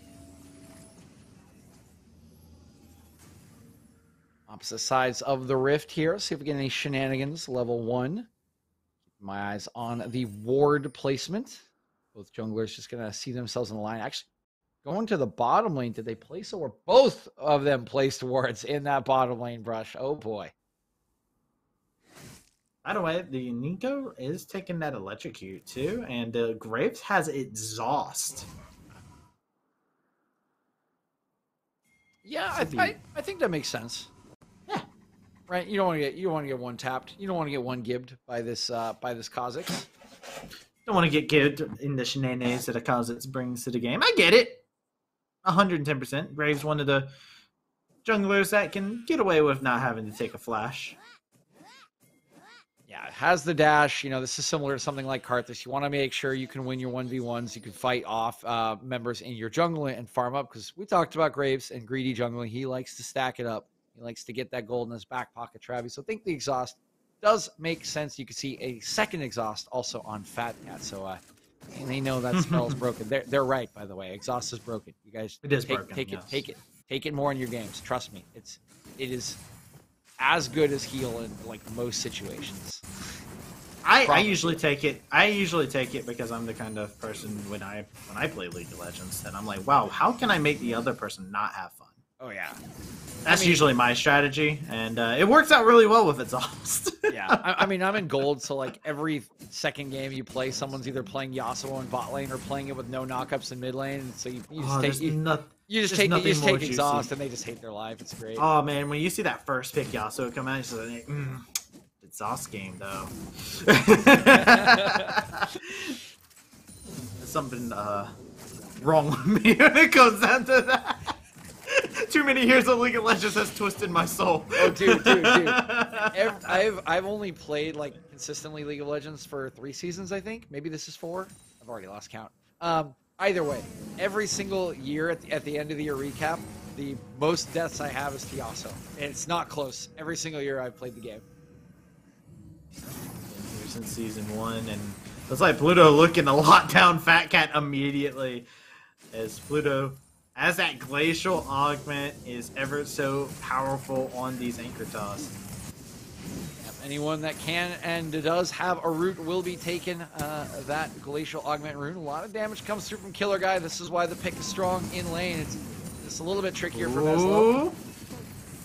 Opposite sides of the rift here. See if we get any shenanigans. Level one. Keep my eyes on the ward placement. Both junglers just gonna see themselves in the line. Actually, going to the bottom lane. Did they place or both of them placed wards in that bottom lane brush? Oh boy. By the way, the Neeko is taking that electrocute too, and uh, Graves has exhaust. Yeah, I, I, I think that makes sense. Yeah. Right. You don't want to get you don't want to get one tapped. You don't want to get one gibbed by this uh by this Kha'Zix. Don't want to get killed in the shenanigans that a Kha'Zix brings to the game. I get it. 110%. Graves one of the junglers that can get away with not having to take a flash. Yeah, it has the dash. You know, this is similar to something like Karthus. You want to make sure you can win your 1v1s. You can fight off uh, members in your jungle and farm up because we talked about Graves and greedy jungling. He likes to stack it up. He likes to get that gold in his back pocket, Travis. So think the exhaust does make sense. You can see a second exhaust also on Fat Cat. So uh, and they know that spell's broken. They're they're right, by the way. Exhaust is broken. You guys It is take, broken, Take yes. it, take it, take it more in your games. Trust me. It's it is as good as heal in like most situations. I, I usually take it. I usually take it because I'm the kind of person when I when I play League of Legends that I'm like, wow, how can I make the other person not have fun? Oh yeah, That's mean- usually my strategy, and uh, it works out really well with exhaust. yeah. I, I mean, I'm in gold, so like every second game you play, someone's either playing Yasuo in bot lane or playing it with no knockups in mid lane. So you, you just oh, take you, no- you just take you just more take juicy. exhaust, and they just hate their life. It's great. Oh man, when you see that first pick Yasuo come out, it's just like, mm, exhaust game though. There's something uh, wrong with me when it comes down to that. Too many years of League of Legends has twisted my soul. Oh, dude, dude, dude. Ev- I've I've only played like consistently League of Legends for three seasons, I think. Maybe this is four. I've already lost count. Um, either way, every single year at the, at the end of the year recap, the most deaths I have is Tiasso, and it's not close. Every single year I've played the game. here since season one, and looks like Pluto looking to lock down Fat Cat immediately. As Pluto, as that glacial augment is ever so powerful on these anchor toss. Yep, Anyone that can and does have a root will be taken. Uh, that glacial augment rune. A lot of damage comes through from Killer Guy. This is why the pick is strong in lane. It's it's a little bit trickier for Meslo.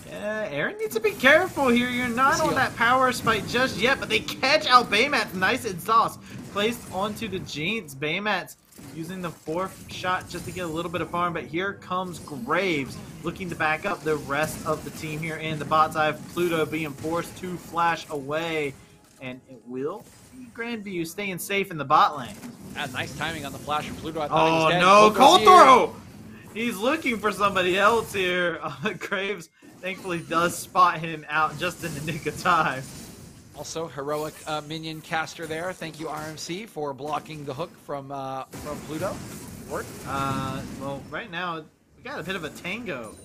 Yeah, Aaron needs to be careful here. You're not on on- that power spike just yet, but they catch out Baymat's nice exhaust placed onto the Jeans. Baymat's using the fourth shot just to get a little bit of farm, but here comes Graves looking to back up the rest of the team here in the bot side. Pluto being forced to flash away, and it will be Grandview staying safe in the bot lane. Ah, nice timing on the flash from Pluto. I thought he was Oh dead. no, cold throw! He's looking for somebody else here. Uh, Graves thankfully does spot him out just in the nick of time. Also, heroic uh, minion caster there. Thank you, RMC, for blocking the hook from uh, from Pluto. Work. Uh, well, right now we got a bit of a tango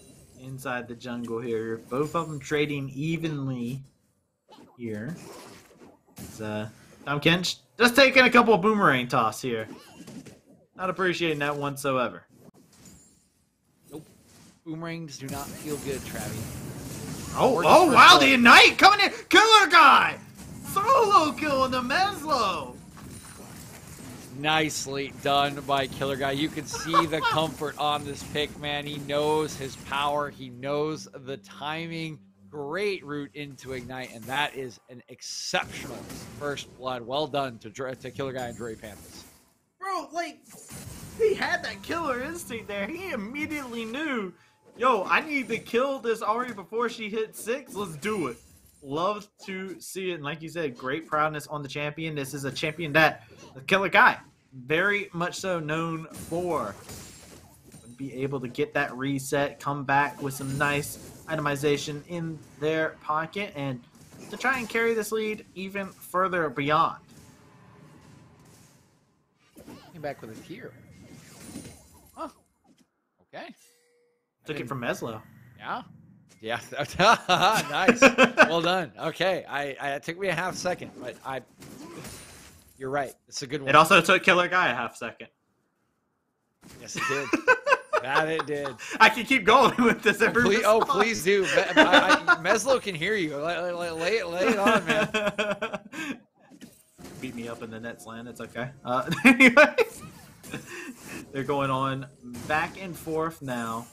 inside the jungle here. Both of them trading evenly here. It's, uh, Tom Kench just taking a couple of boomerang toss here. Not appreciating that whatsoever. Nope. Boomerangs do not feel good, Travi. Oh, oh just wow, for the Ignite coming in. Killer guy! Solo kill on the Meslo! Nicely done by Killer Guy. You can see the comfort on this pick, man. He knows his power. He knows the timing. Great route into Ignite, and that is an exceptional first blood. Well done to, Dra- to Killer Guy and Dre Panthers. Bro, like, he had that killer instinct there. He immediately knew, yo, I need to kill this Ahri before she hits six. Let's do it. Love to see it. And like you said, great proudness on the champion. This is a champion that the killer guy, very much so known for. Be able to get that reset, come back with some nice itemization in their pocket, and to try and carry this lead even further beyond. Came back with a tear. Huh. Okay. Took it from Meslo. Yeah. Yeah. nice. well done. Okay. I, I it took me a half second, but I. You're right. It's a good one. It also took Killer Guy a half second. yes, it did. that it did. I can keep going with this every Please, oh, please do. Me- I, I, Meslo can hear you. Lay, lay, lay, it- lay it on, man. Beat me up in the Nets land. It's okay. Uh, anyways, they're going on back and forth now.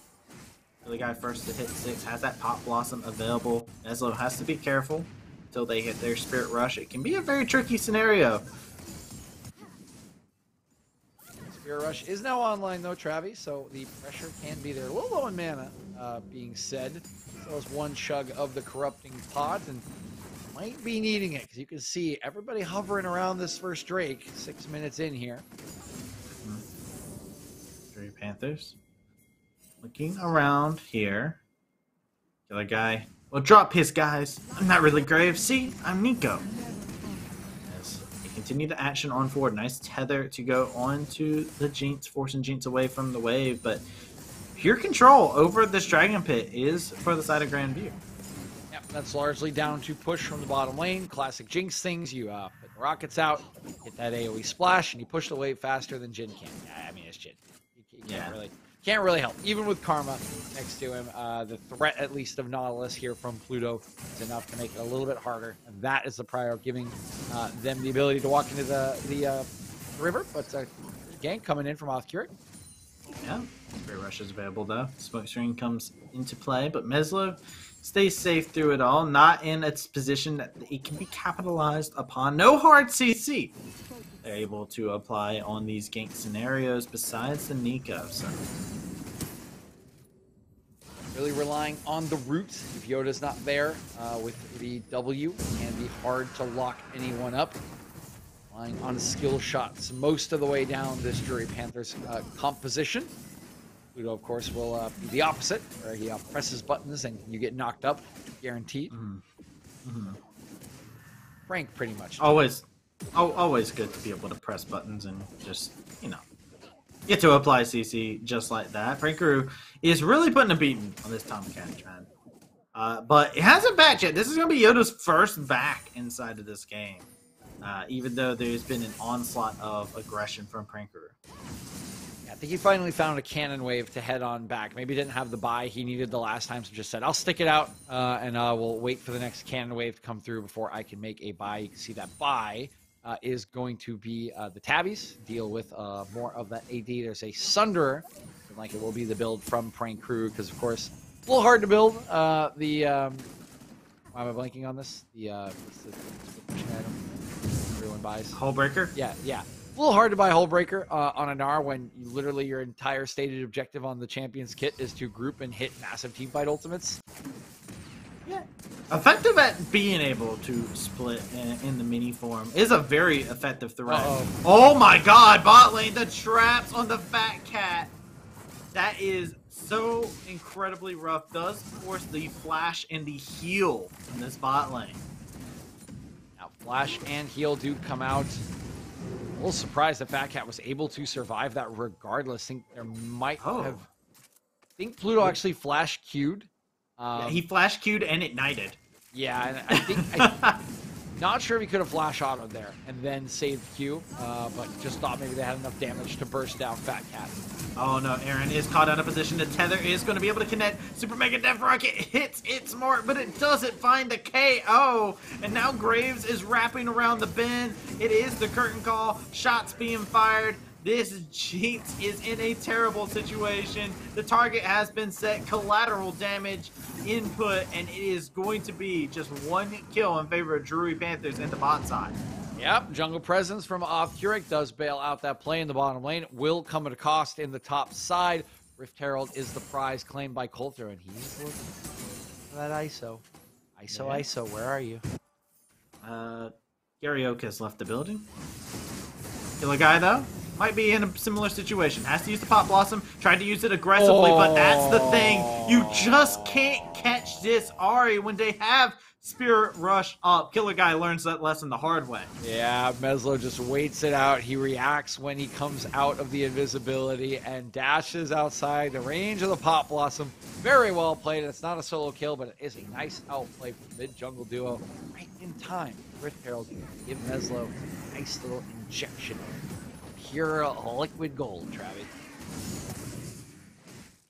The guy first to hit six has that pop blossom available. Meslo has to be careful until they hit their spirit rush. It can be a very tricky scenario. Spirit Rush is now online though, Travi, so the pressure can be there. A little low in mana, uh, being said. So it's one chug of the corrupting pot, and might be needing it because you can see everybody hovering around this first Drake. Six minutes in here. Three Panthers. Looking around here. The other guy. Well, drop his guys. I'm not really grave. See, I'm Neeko. As they continue the action on forward. Nice tether to go on to the Jinx, forcing Jinx away from the wave. But pure control over this Dragon Pit is for the side of Grandview. Yep, that's largely down to push from the bottom lane. Classic Jinx things. You uh, put the rockets out, hit that AoE splash, and you push the wave faster than Jhin can. Yeah, I mean, it's Jhin. You, you can't Yeah. really can't really help. Even with Karma next to him, uh, the threat at least of Nautilus here from Pluto is enough to make it a little bit harder. And that is the prior, giving uh, them the ability to walk into the the uh, river. But uh, gank coming in from Othcure. Yeah, Spirit Rush is available though. Smoke Screen comes into play, but Meslo stays safe through it all, not in its position that it can be capitalized upon. No hard CC. Able to apply on these gank scenarios besides the Neeko. So Really relying on the root. If Yoda's not there uh, with the W, can be hard to lock anyone up. Relying on skill shots most of the way down this Drury Panthers uh, composition. Pluto, of course, will uh, be the opposite, where he uh, presses buttons and you get knocked up, guaranteed. Frank, pretty much. always, oh, always good to be able to press buttons and just you know get to apply CC just like that. Prankuru is really putting a beating on this Tomcat, man. Uh, but it hasn't backed yet. This is going to be Yoda's first back inside of this game. Uh, even though there's been an onslaught of aggression from Prankuru. Yeah, I think he finally found a cannon wave to head on back. Maybe didn't have the buy he needed the last time, so just said, I'll stick it out uh, and uh, we'll wait for the next cannon wave to come through before I can make a buy. You can see that buy uh, is going to be uh, the Tabbies, deal with uh, more of that AD. There's a Sunderer, like it will be the build from Prankuru, because of course, it's a little hard to build uh, the. Um, why am I blanking on this? The, uh, what's the, what's the pushing item? Everyone buys. Hullbreaker? Yeah, yeah. A little hard to buy Hullbreaker uh, on a Gnar when you, literally your entire stated objective on the Champions kit is to group and hit massive team fight ultimates. Yeah. Effective at being able to split in, in the mini form is a very effective threat. Uh-oh. Oh my god, bot lane, the traps on the fat cat. That is so incredibly rough. Does force the flash and the heal in this bot lane. Now, Flash and Heal do come out. A little surprised that Fat Cat was able to survive that regardless. think there might Oh. have. I think Pluto actually flash queued. Um, Yeah, he flash queued and ignited. yeah, and I think I, Not sure if he could have flash autoed there and then saved Q, uh, but just thought maybe they had enough damage to burst down Fat Cat. Oh no, Aaron is caught out of position. The tether is going to be able to connect. Super Mega Death Rocket hits its mark, but it doesn't find the KO. And now Graves is wrapping around the bend. It is the curtain call. Shots being fired. This Jinx is in a terrible situation. The target has been set. Collateral damage input, and it is going to be just one kill in favor of Drury Panthers in the bot side. Yep, jungle presence from off Keurig does bail out that play in the bottom lane. Will come at a cost in the top side. Rift Herald is the prize claimed by Coulter, and he's looking for that ISO. ISO, Yeah. ISO, where are you? Uh, Gary Oak has left the building. Killer guy though might be in a similar situation. Has to use the pop blossom. Tried to use it aggressively, but that's the thing. You just can't catch this Ahri when they have Spirit Rush up. Killer guy learns that lesson the hard way. Yeah, Meslo just waits it out. He reacts when he comes out of the invisibility and dashes outside the range of the Pop Blossom. Very well played. It's not a solo kill, but it is a nice outplay from mid jungle duo. Right in time. Rift Herald give Meslo a nice little injection pure liquid gold, Travis.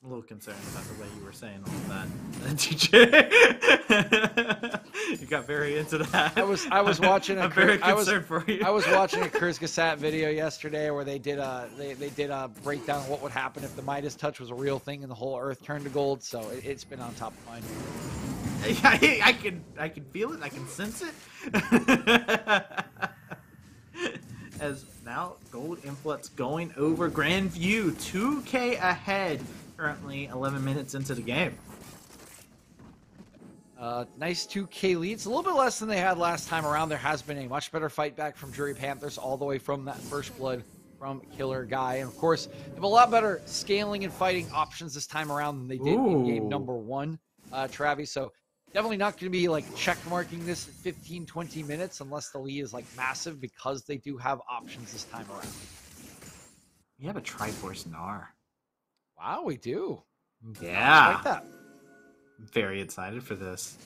I'm a little concerned about the way you were saying all of that, DJ. you got very into that. I was I was watching a I'm very I was concerned for you. I was watching a Kurzgesagt video yesterday where they did a they, they did a breakdown of what would happen if the Midas touch was a real thing and the whole Earth turned to gold. So it, it's been on top of mind. I, I can I can feel it. I can sense it. As now gold influx going over Grandview, 2k ahead. Currently 11 minutes into the game. Uh, nice 2K leads, a little bit less than they had last time around. There has been a much better fight back from Drury Panthers all the way from that first blood from Killer Guy. And of course, they have a lot better scaling and fighting options this time around than they did in game number one, uh, Travis. So definitely not going to be like check marking this at 15, 20 minutes unless the lead is like massive because they do have options this time around. We have a Triforce Gnar. Wow, we do. Yeah. Like that. I'm very excited for this.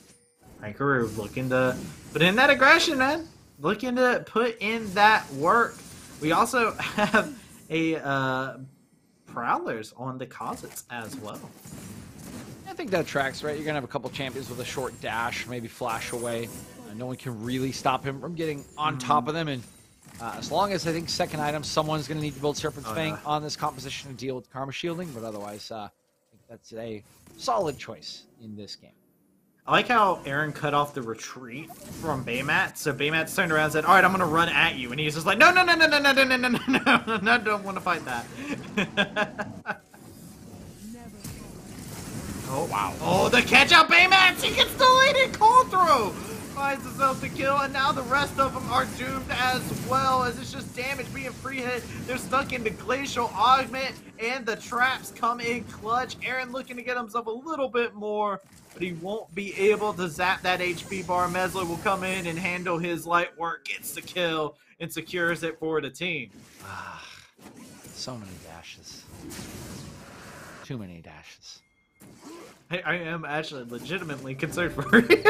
Ranker looking to put in that aggression, man. Looking to put in that work. We also have a uh, Prowlers on the Cosets as well. I think that tracks, right? You're going to have a couple champions with a short dash, maybe flash away. Uh, no one can really stop him from getting on top of them. And uh, as long as I think second item, someone's going to need to build Serpent's Oh, Fang yeah. on this composition to deal with Karma Shielding. But otherwise, uh, I think that's a solid choice in this game. I like how Aaron cut off the retreat from Baymat. So Baymat's turned around and said, All right, I'm going to run at you. And he's just like, No, no, no, no, no, no, no, no, no, no, no, no, don't want to fight that. Oh, wow. Oh, the catch out Baymat. He gets in Colthrow. Finds himself the kill, and now the rest of them are doomed as well, as it's just damage being free hit. They're stuck into Glacial Augment, and the traps come in clutch. Aaron looking to get himself a little bit more, but he won't be able to zap that HP bar. Meslo will come in and handle his light work, gets the kill, and secures it for the team. Ah, so many dashes. Too many dashes. I, I am actually legitimately concerned for you.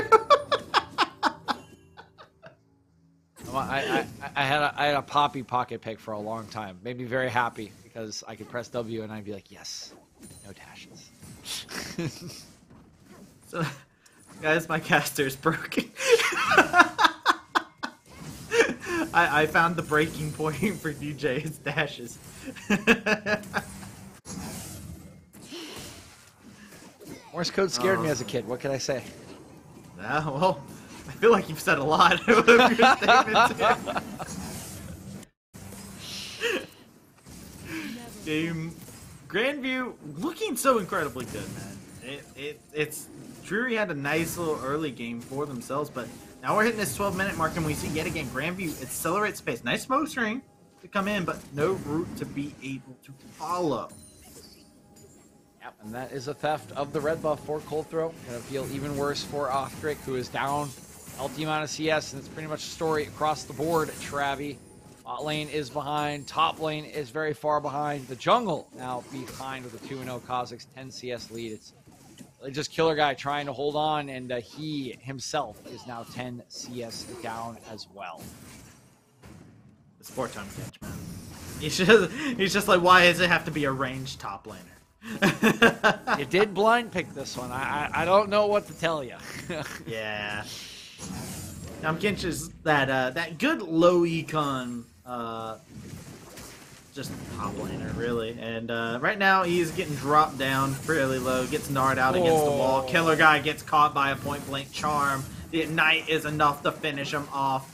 I, I, I had a, I had a poppy pocket pick for a long time. Made me very happy because I could press W and I'd be like, yes, no dashes. So, guys, my caster is broken. I, I found the breaking point for DJ's dashes. Morse code scared me Oh. as a kid. What can I say? Yeah, well, I feel like you've said a lot of your statements here. Game Grandview looking so incredibly good, man. It, it it's Drury had a nice little early game for themselves, but now we're hitting this 12 minute mark and we see yet again Grandview accelerate space. Nice smoke screen to come in, but no route to be able to follow. And that is a theft of the red buff for Colthrow. Gonna feel even worse for Othric, who is down LT amount of CS, and it's pretty much a story across the board. Travi, bot lane is behind, top lane is very far behind. The jungle now behind with a 2 0 Kha'Zix 10 CS lead. It's just killer guy trying to hold on, and uh, he himself is now 10 CS down as well. It's four Tahm Kench, man. He's just he's just like, why does it have to be a ranged top laner? you did blind pick this one. I I, I don't know what to tell you. yeah. Kench is that uh, that good low econ uh, just top laner really, and uh, right now he's getting dropped down fairly low, gets gnarred out against the wall. Killer guy gets caught by a point blank charm. The ignite is enough to finish him off,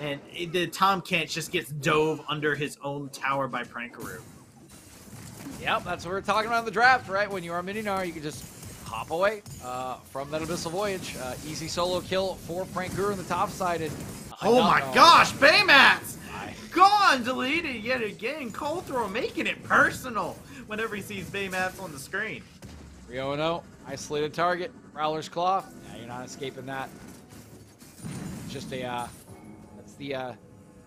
and it, the Tahm Kench just gets dove under his own tower by Prankuru. Yep, that's what we're talking about in the draft, right? When you are Mini Gnar, you can just hop away uh, from that Abyssal Voyage. Uh, easy solo kill for Prankuru on the top side. And, uh, Oh my no. gosh, Baymats! I- Gone, deleted yet again. Colthrow making it personal whenever he sees Baymats on the screen. 3 0 isolated target. Prowler's Claw. Yeah, you're not escaping that. It's just a, uh, that's the, uh,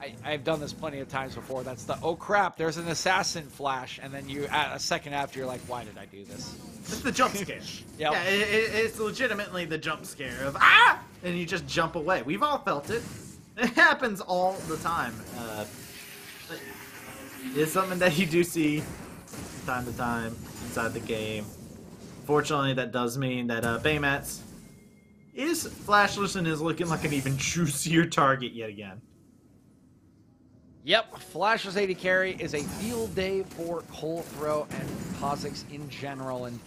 I, I've done this plenty of times before. That's the, oh crap, there's an assassin flash. And then you, a second after, you're like, why did I do this? It's the jump scare. Yep. Yeah, it, it, it's legitimately the jump scare of ah, and you just jump away. We've all felt it. It happens all the time. Uh, it's something that you do see from time to time inside the game. Fortunately, that does mean that uh, Baymats is flashless and is looking like an even juicier target yet again. Yep, Flash's 80 carry is a field day for Colthrow and Kha'Zix in general. And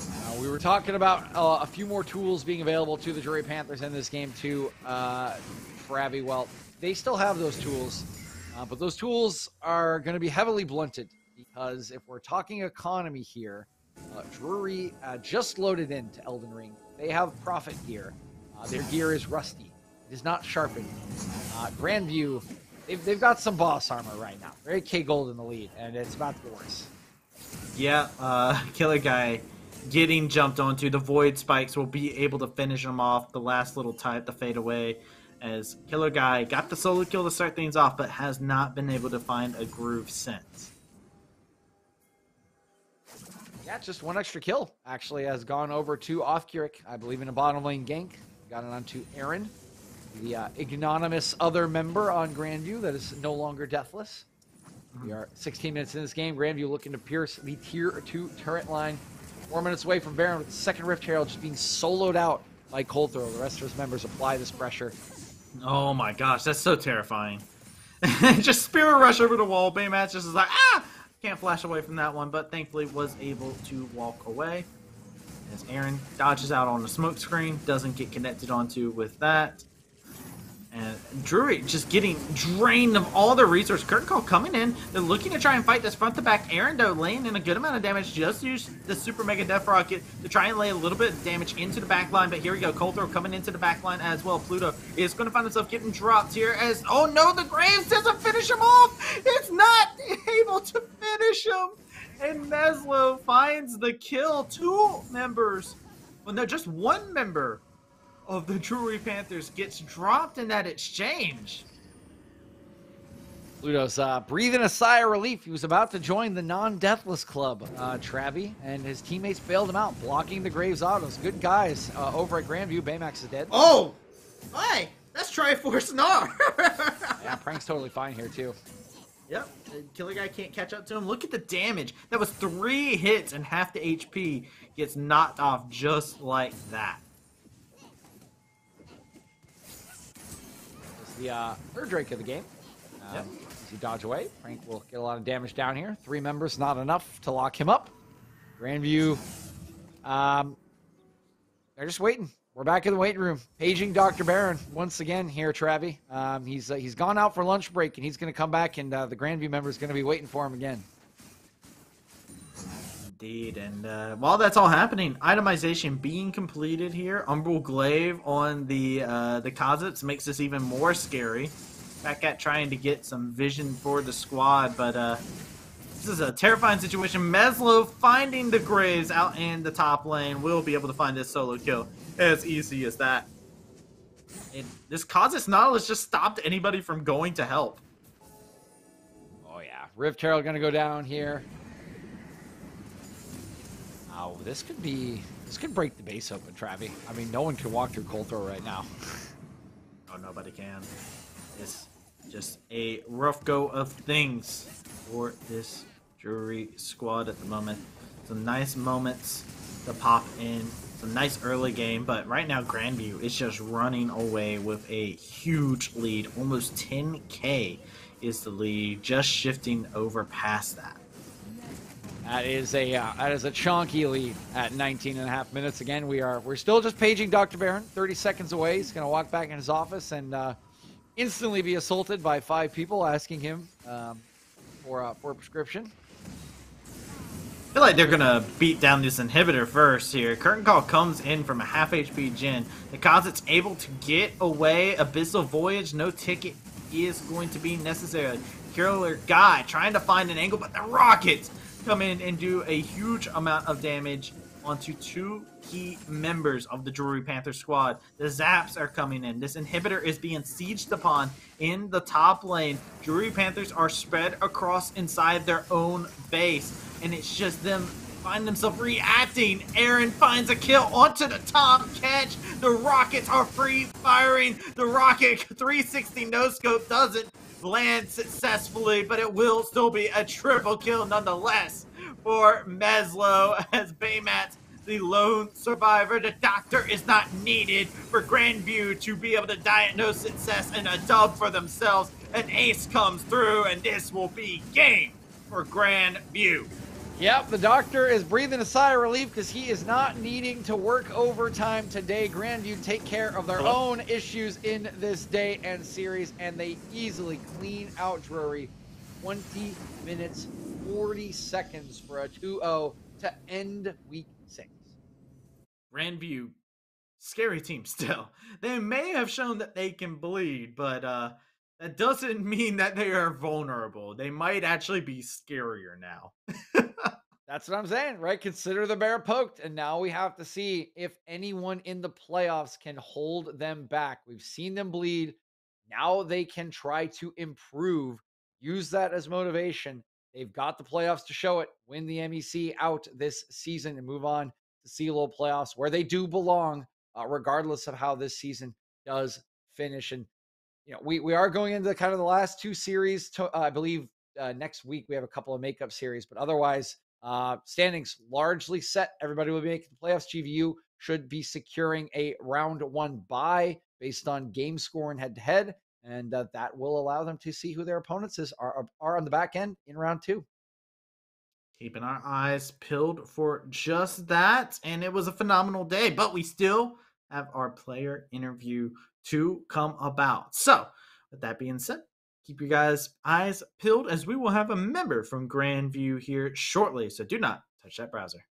uh, we were talking about uh, a few more tools being available to the Drury Panthers in this game too. Uh, for Abby, well, they still have those tools, uh, but those tools are going to be heavily blunted because if we're talking economy here, uh, Drury uh, just loaded into Elden Ring. They have profit gear. Their gear is rusty. It is not sharpened. Grandview They've, they've got some boss armor right now. Very K Gold in the lead, and it's about to get worse. Yeah, uh, Killer Guy getting jumped onto. The Void Spikes will be able to finish him off. The last little type, the fade away, as Killer Guy got the solo kill to start things off, but has not been able to find a groove since. Yeah, just one extra kill actually has gone over to Off Offkirik, I believe, in a bottom lane gank. Got it onto Aaron, the uh, ignominious other member on Grandview that is no longer deathless. We are 16 minutes in this game. Grandview looking to pierce the tier 2 turret line. Four minutes away from Baron with the second Rift Herald just being soloed out by Colthrow. The rest of his members apply this pressure. Oh my gosh, that's so terrifying. just Spirit Rush over the wall. Baymatch just is like, ah! Can't flash away from that one, but thankfully was able to walk away. As Aaron dodges out on the smoke screen, doesn't get connected onto with that. And Drury just getting drained of all their resources. Curtain Call coming in. They're looking to try and fight this front to back. Though, laying in a good amount of damage. Just use the Super Mega Death Rocket to try and lay a little bit of damage into the back line. But here we go. Colthrow coming into the back line as well. Pluto is going to find himself getting dropped here as, oh no, the Graves doesn't finish him off. It's not able to finish him. And Meslo finds the kill. Two members, well, no, just one member of the Drury Panthers gets dropped in that exchange. Ludos uh, breathing a sigh of relief. He was about to join the non-deathless club, uh, Travi, and his teammates bailed him out, blocking the Graves autos. Good guys uh, over at Grandview. Baymax is dead. Oh, hey, that's Triforce Gnar. Yeah, Prank's totally fine here too. yep, the killer guy can't catch up to him. Look at the damage. That was three hits and half the HP gets knocked off just like that. The uh, third Drake of the game. Um, Yep. As you dodge away, Frank will get a lot of damage down here. Three members, not enough to lock him up. Grandview, um, they're just waiting. We're back in the waiting room, paging Dr. Baron once again here, Travi. Um, he's uh, he's gone out for lunch break, and he's going to come back, and uh, the Grandview member is going to be waiting for him again. Indeed, and uh, while that's all happening, itemization being completed here. Umbral Glaive on the uh, the Kha'Zix makes this even more scary. Back at trying to get some vision for the squad, but uh, this is a terrifying situation. Meslo finding the Graves out in the top lane will be able to find this solo kill as easy as that. And this Kha'Zix Nautilus just stopped anybody from going to help. Oh yeah, Herald going to go down here. Oh, this could be This could break the base open, Travi. I mean, no one can walk through Colthrow right now. Oh, nobody can. It's just a rough go of things for this jury squad at the moment. Some nice moments to pop in. Some nice early game, but right now Grandview is just running away with a huge lead. Almost 10k is the lead, just shifting over past that. That is a uh, that is a chonky lead at 19 and a half minutes. Again, we are we're still just paging Dr. Baron. 30 seconds away. He's going to walk back in his office and uh, instantly be assaulted by five people asking him um, for uh, for a prescription. I feel like they're gonna beat down this inhibitor first here. Curtain Call comes in from a half HP Jhin. Nikazit's able to get away. Abyssal Voyage, no ticket is going to be necessary. Killer Guy trying to find an angle, but the Rockets come in and do a huge amount of damage onto two key members of the Drury Panther squad. The Zaps are coming in. This inhibitor is being sieged upon in the top lane. Drury Panthers are spread across inside their own base, and it's just them find themselves reacting. Aaron finds a kill onto the top catch. The Rockets are free firing. The Rocket 360 no scope doesn't land successfully, but it will still be a triple kill nonetheless for Meslo as Baymat, the lone survivor. The doctor is not needed for Grandview to be able to diagnose success and a dub for themselves. An ace comes through, and this will be game for Grandview. Yep, the doctor is breathing a sigh of relief because he is not needing to work overtime today. Grandview take care of their own issues in this day and series, and they easily clean out Drury. 20 minutes, 40 seconds for a 2 0 to end week six. Grandview, scary team still. They may have shown that they can bleed, but uh, that doesn't mean that they are vulnerable. They might actually be scarier now. That's what I'm saying, right? Consider the bear poked, and now we have to see if anyone in the playoffs can hold them back. We've seen them bleed. Now they can try to improve. Use that as motivation. They've got the playoffs to show it. Win the MEC out this season and move on to CLO playoffs where they do belong, uh, regardless of how this season does finish. And you know, we we are going into kind of the last two series. To, uh, I believe uh, next week we have a couple of makeup series, but otherwise, uh, standings largely set. Everybody will be making the playoffs. GVU should be securing a round one bye based on game score and head to head, and uh, that will allow them to see who their opponents is are are on the back end in round two. Keeping our eyes peeled for just that, and it was a phenomenal day. But we still have our player interview to come about. So, with that being said, keep your guys' eyes peeled as we will have a member from Grandview here shortly. So, do not touch that browser.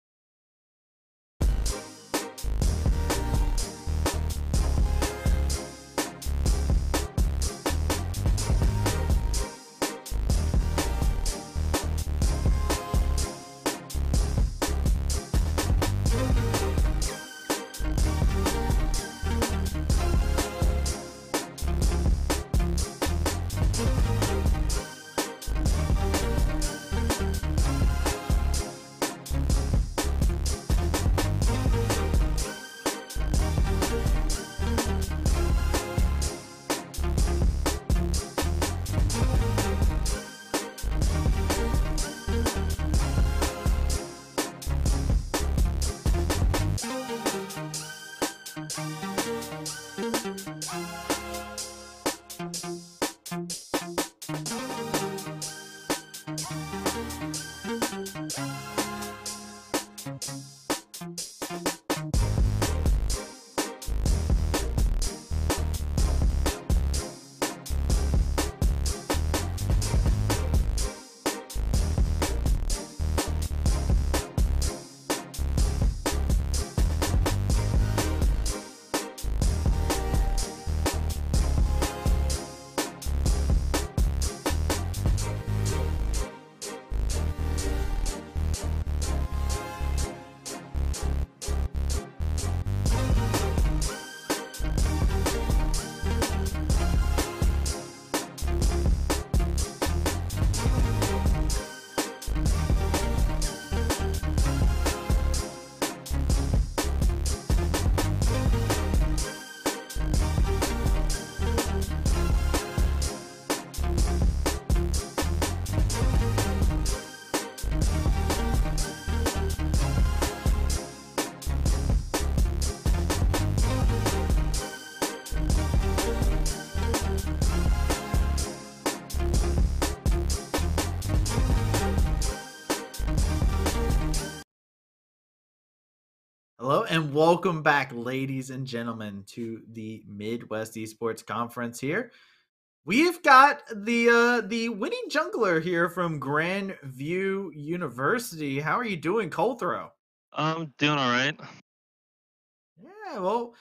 And welcome back, ladies and gentlemen, to the Midwest Esports Conference here. We've got the uh, the winning jungler here from Grand View University. How are you doing, Colthrow? I'm doing all right. Yeah, well,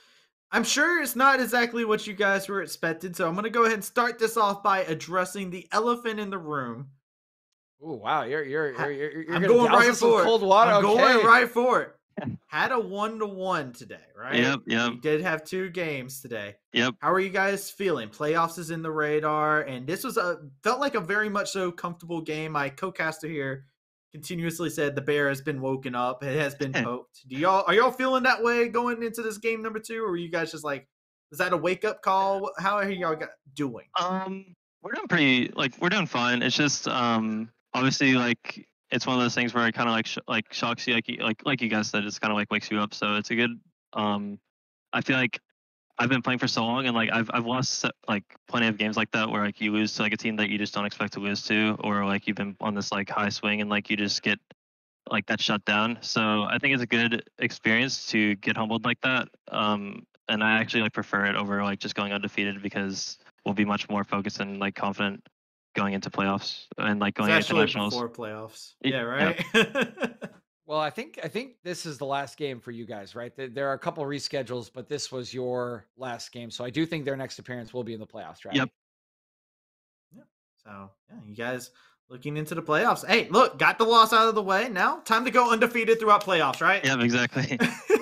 I'm sure it's not exactly what you guys were expecting, so I'm gonna go ahead and start this off by addressing the elephant in the room. Oh wow, you're you're you're you're, you're I'm gonna going douse right us with for it. cold water. I'm okay. going right for it. Had a one to one today, right? Yep, yep. Did have two games today. Yep. How are you guys feeling? Playoffs is in the radar, and this was a felt like a very much so comfortable game. My co-caster here continuously said the bear has been woken up. It has been poked. Do y'all are y'all feeling that way going into this game number two, or are you guys just like, is that a wake up call? How are y'all doing? Um, we're doing pretty like we're doing fine. It's just um obviously like it's one of those things where it kind of like sh- like shocks you like like like you guys said it's kind of like wakes you up. So it's a good um I feel like I've been playing for so long and like I've I've lost like plenty of games like that where like you lose to like a team that you just don't expect to lose to or like you've been on this like high swing and like you just get like that shut down. So I think it's a good experience to get humbled like that. Um and I actually like prefer it over like just going undefeated because we'll be much more focused and like confident going into playoffs and like going into actually nationals. before playoffs. Yeah, yep. right. Well, I think I think this is the last game for you guys, right? There- There are a couple reschedules, but this was your last game, so I do think their next appearance will be in the playoffs, right? Yep. So yeah, you guys looking into the playoffs. Hey, look, got the loss out of the way. Now time to go undefeated throughout playoffs, right? Yep, exactly.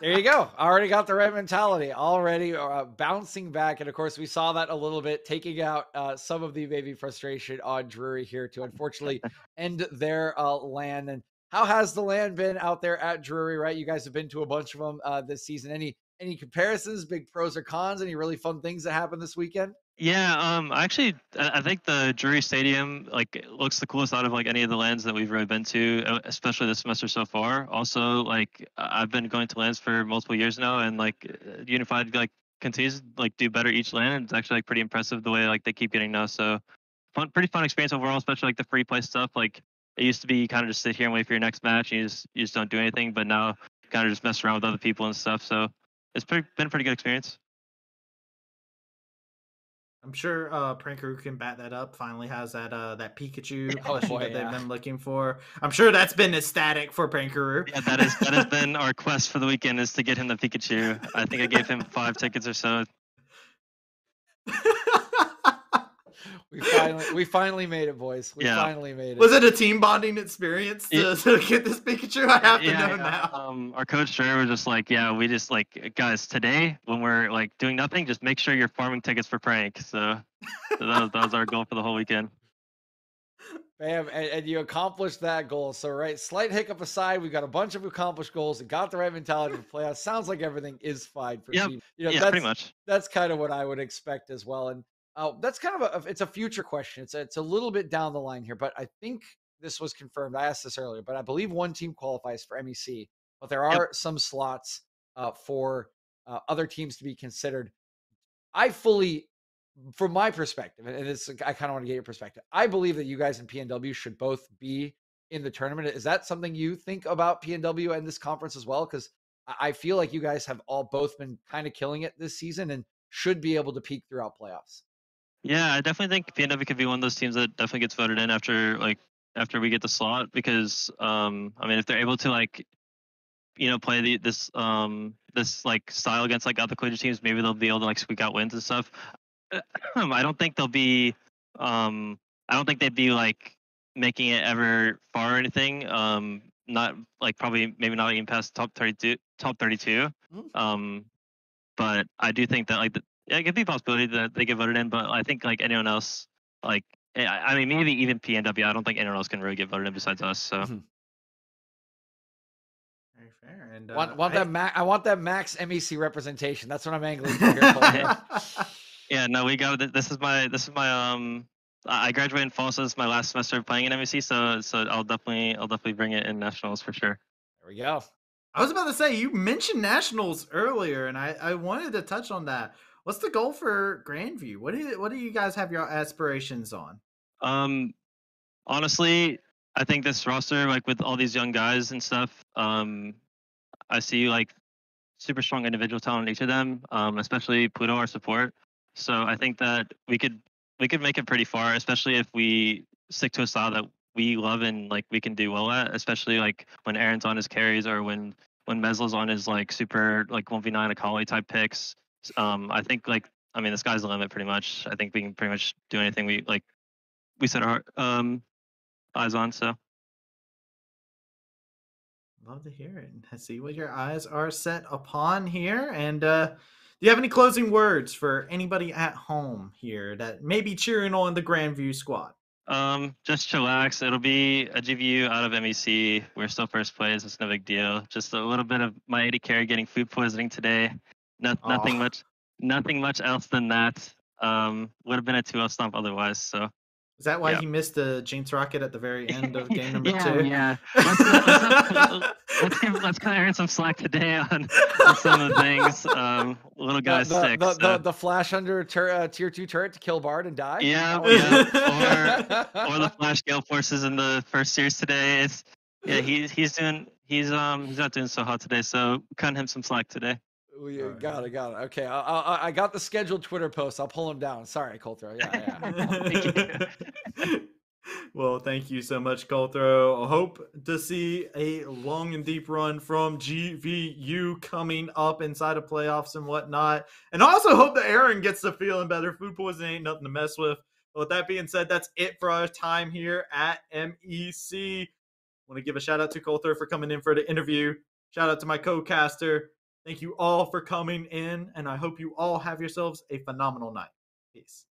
There you go. Already got the right mentality. Already uh, bouncing back, and of course, we saw that a little bit, taking out uh, some of the maybe frustration on Drury here to unfortunately end their uh, land. And how has the land been out there at Drury? Right, you guys have been to a bunch of them uh, this season. Any any comparisons, big pros or cons? Any really fun things that happened this weekend? Yeah, um actually I think the Drury Stadium like looks the coolest out of like any of the lands that we've really been to, uh, especially this semester so far. Also, like I've been going to lands for multiple years now and like uh, Unified like continues to like do better each land and it's actually like pretty impressive the way like they keep getting now. So fun pretty fun experience overall, especially like the free play stuff. Like it used to be you kind of just sit here and wait for your next match and you just you just don't do anything, but now kind of just mess around with other people and stuff. So it's pretty, been a pretty good experience. I'm sure uh Pranker can bat that up. Finally has that uh that Pikachu Oh, boy, that they've yeah. been looking for. I'm sure that's been ecstatic for Prankuru. Yeah, that is that has been our quest for the weekend is to get him the Pikachu. I think I gave him five tickets or so. We finally we finally made it, boys. We Yeah. finally made it. Was it a team bonding experience to, Yeah. to get this Pikachu? I have to yeah, know yeah. now. Um, our coach Dre was just like, yeah, we just like guys today when we're like doing nothing, just make sure you're farming tickets for prank. So, so that, was, that was our goal for the whole weekend. Bam, and, and you accomplished that goal. So, right, slight hiccup aside, we've got a bunch of accomplished goals and got the right mentality for playoffs. Sounds like everything is fine for Yep. You know, yeah, that's, pretty much. that's kind of what I would expect as well. And uh, that's kind of a it's a future question. It's a, it's a little bit down the line here, but I think this was confirmed. I asked this earlier, but I believe one team qualifies for MEC, but there Yep. are some slots uh, for uh, other teams to be considered. I fully, from my perspective, and it's I kind of want to get your perspective. I believe that you guys in PNW should both be in the tournament. Is that something you think about PNW and this conference as well? Because I I feel like you guys have all both been kind of killing it this season and should be able to peak throughout playoffs. Yeah, I definitely think PNW could be one of those teams that definitely gets voted in after like after we get the slot because um I mean if they're able to like you know play the this um this like style against like other collegiate teams maybe they'll be able to like squeak out wins and stuff. I don't think they'll be um I don't think they'd be like making it ever far or anything. Um not like probably maybe not even past top 32 top 32. Mm. Um but I do think that like the, yeah, it could be a possibility that they get voted in, but I think like anyone else, like eh, I I mean maybe even PNW, I don't think anyone else can really get voted in besides us. So Mhm. Very fair. And want uh, want I- that ma- I want that max MEC representation. That's what I'm angling for here. Yeah, no, we got it. This is my this is my um. I I graduated in fall, so this is my last semester of playing in MEC. So so I'll definitely I'll definitely bring it in nationals for sure. there we go. I was about to say you mentioned nationals earlier, and I, I wanted to touch on that. What's the goal for Grandview? What do you, what do you guys have your aspirations on? Um, honestly, I think this roster, like with all these young guys and stuff, um, I see like super strong individual talent in each of them, um, especially Pluto, our support. So I think that we could we could make it pretty far, especially if we stick to a style that we love and like we can do well at, especially like when Aaron's on his carries or when when Meslo's on his like super like one v nine Akali type picks. Um, I think like I mean the sky's the limit pretty much. I think we can pretty much do anything we like we set our um eyes on. So Love to hear it. I see what your eyes are set upon here. And uh, do you have any closing words for anybody at home here that may be cheering on the Grandview squad? um just chillax. It'll be a GVU out of MEC. We're still first place. It's no big deal. Just a little bit of my 80 carry getting food poisoning today. No, nothing much nothing much else than that. Um would have been a 2-0 stomp otherwise. So Is that why Yeah. he missed the Jinx Rocket at the very end of game number yeah, two? Yeah. Let's, let's, let's, give, let's cut Aaron some slack today on, on some of the things. Um, little The, guy's the, sick. the, the, the flash under tur- uh, tier two turret to kill Bard and die. Yeah, yeah, was- or the Flash Gale forces in the first series today. It's yeah, he's he's doing he's um he's not doing so hot today, so cutting him some slack today. We, Alright. got it, got it. Okay, I, I, I got the scheduled Twitter post. I'll pull him down. Sorry, Colter. Yeah, yeah. well, thank you so much, Colthrow. I hope to see a long and deep run from GVU coming up inside of playoffs and whatnot. And also hope that Aaron gets to feeling better. Food poisoning ain't nothing to mess with. But with that being said, that's it for our time here at MEC. want to give a shout out to Colter for coming in for the interview. Shout out to my co-caster. Thank you all for coming in, and I hope you all have yourselves a phenomenal night. Peace.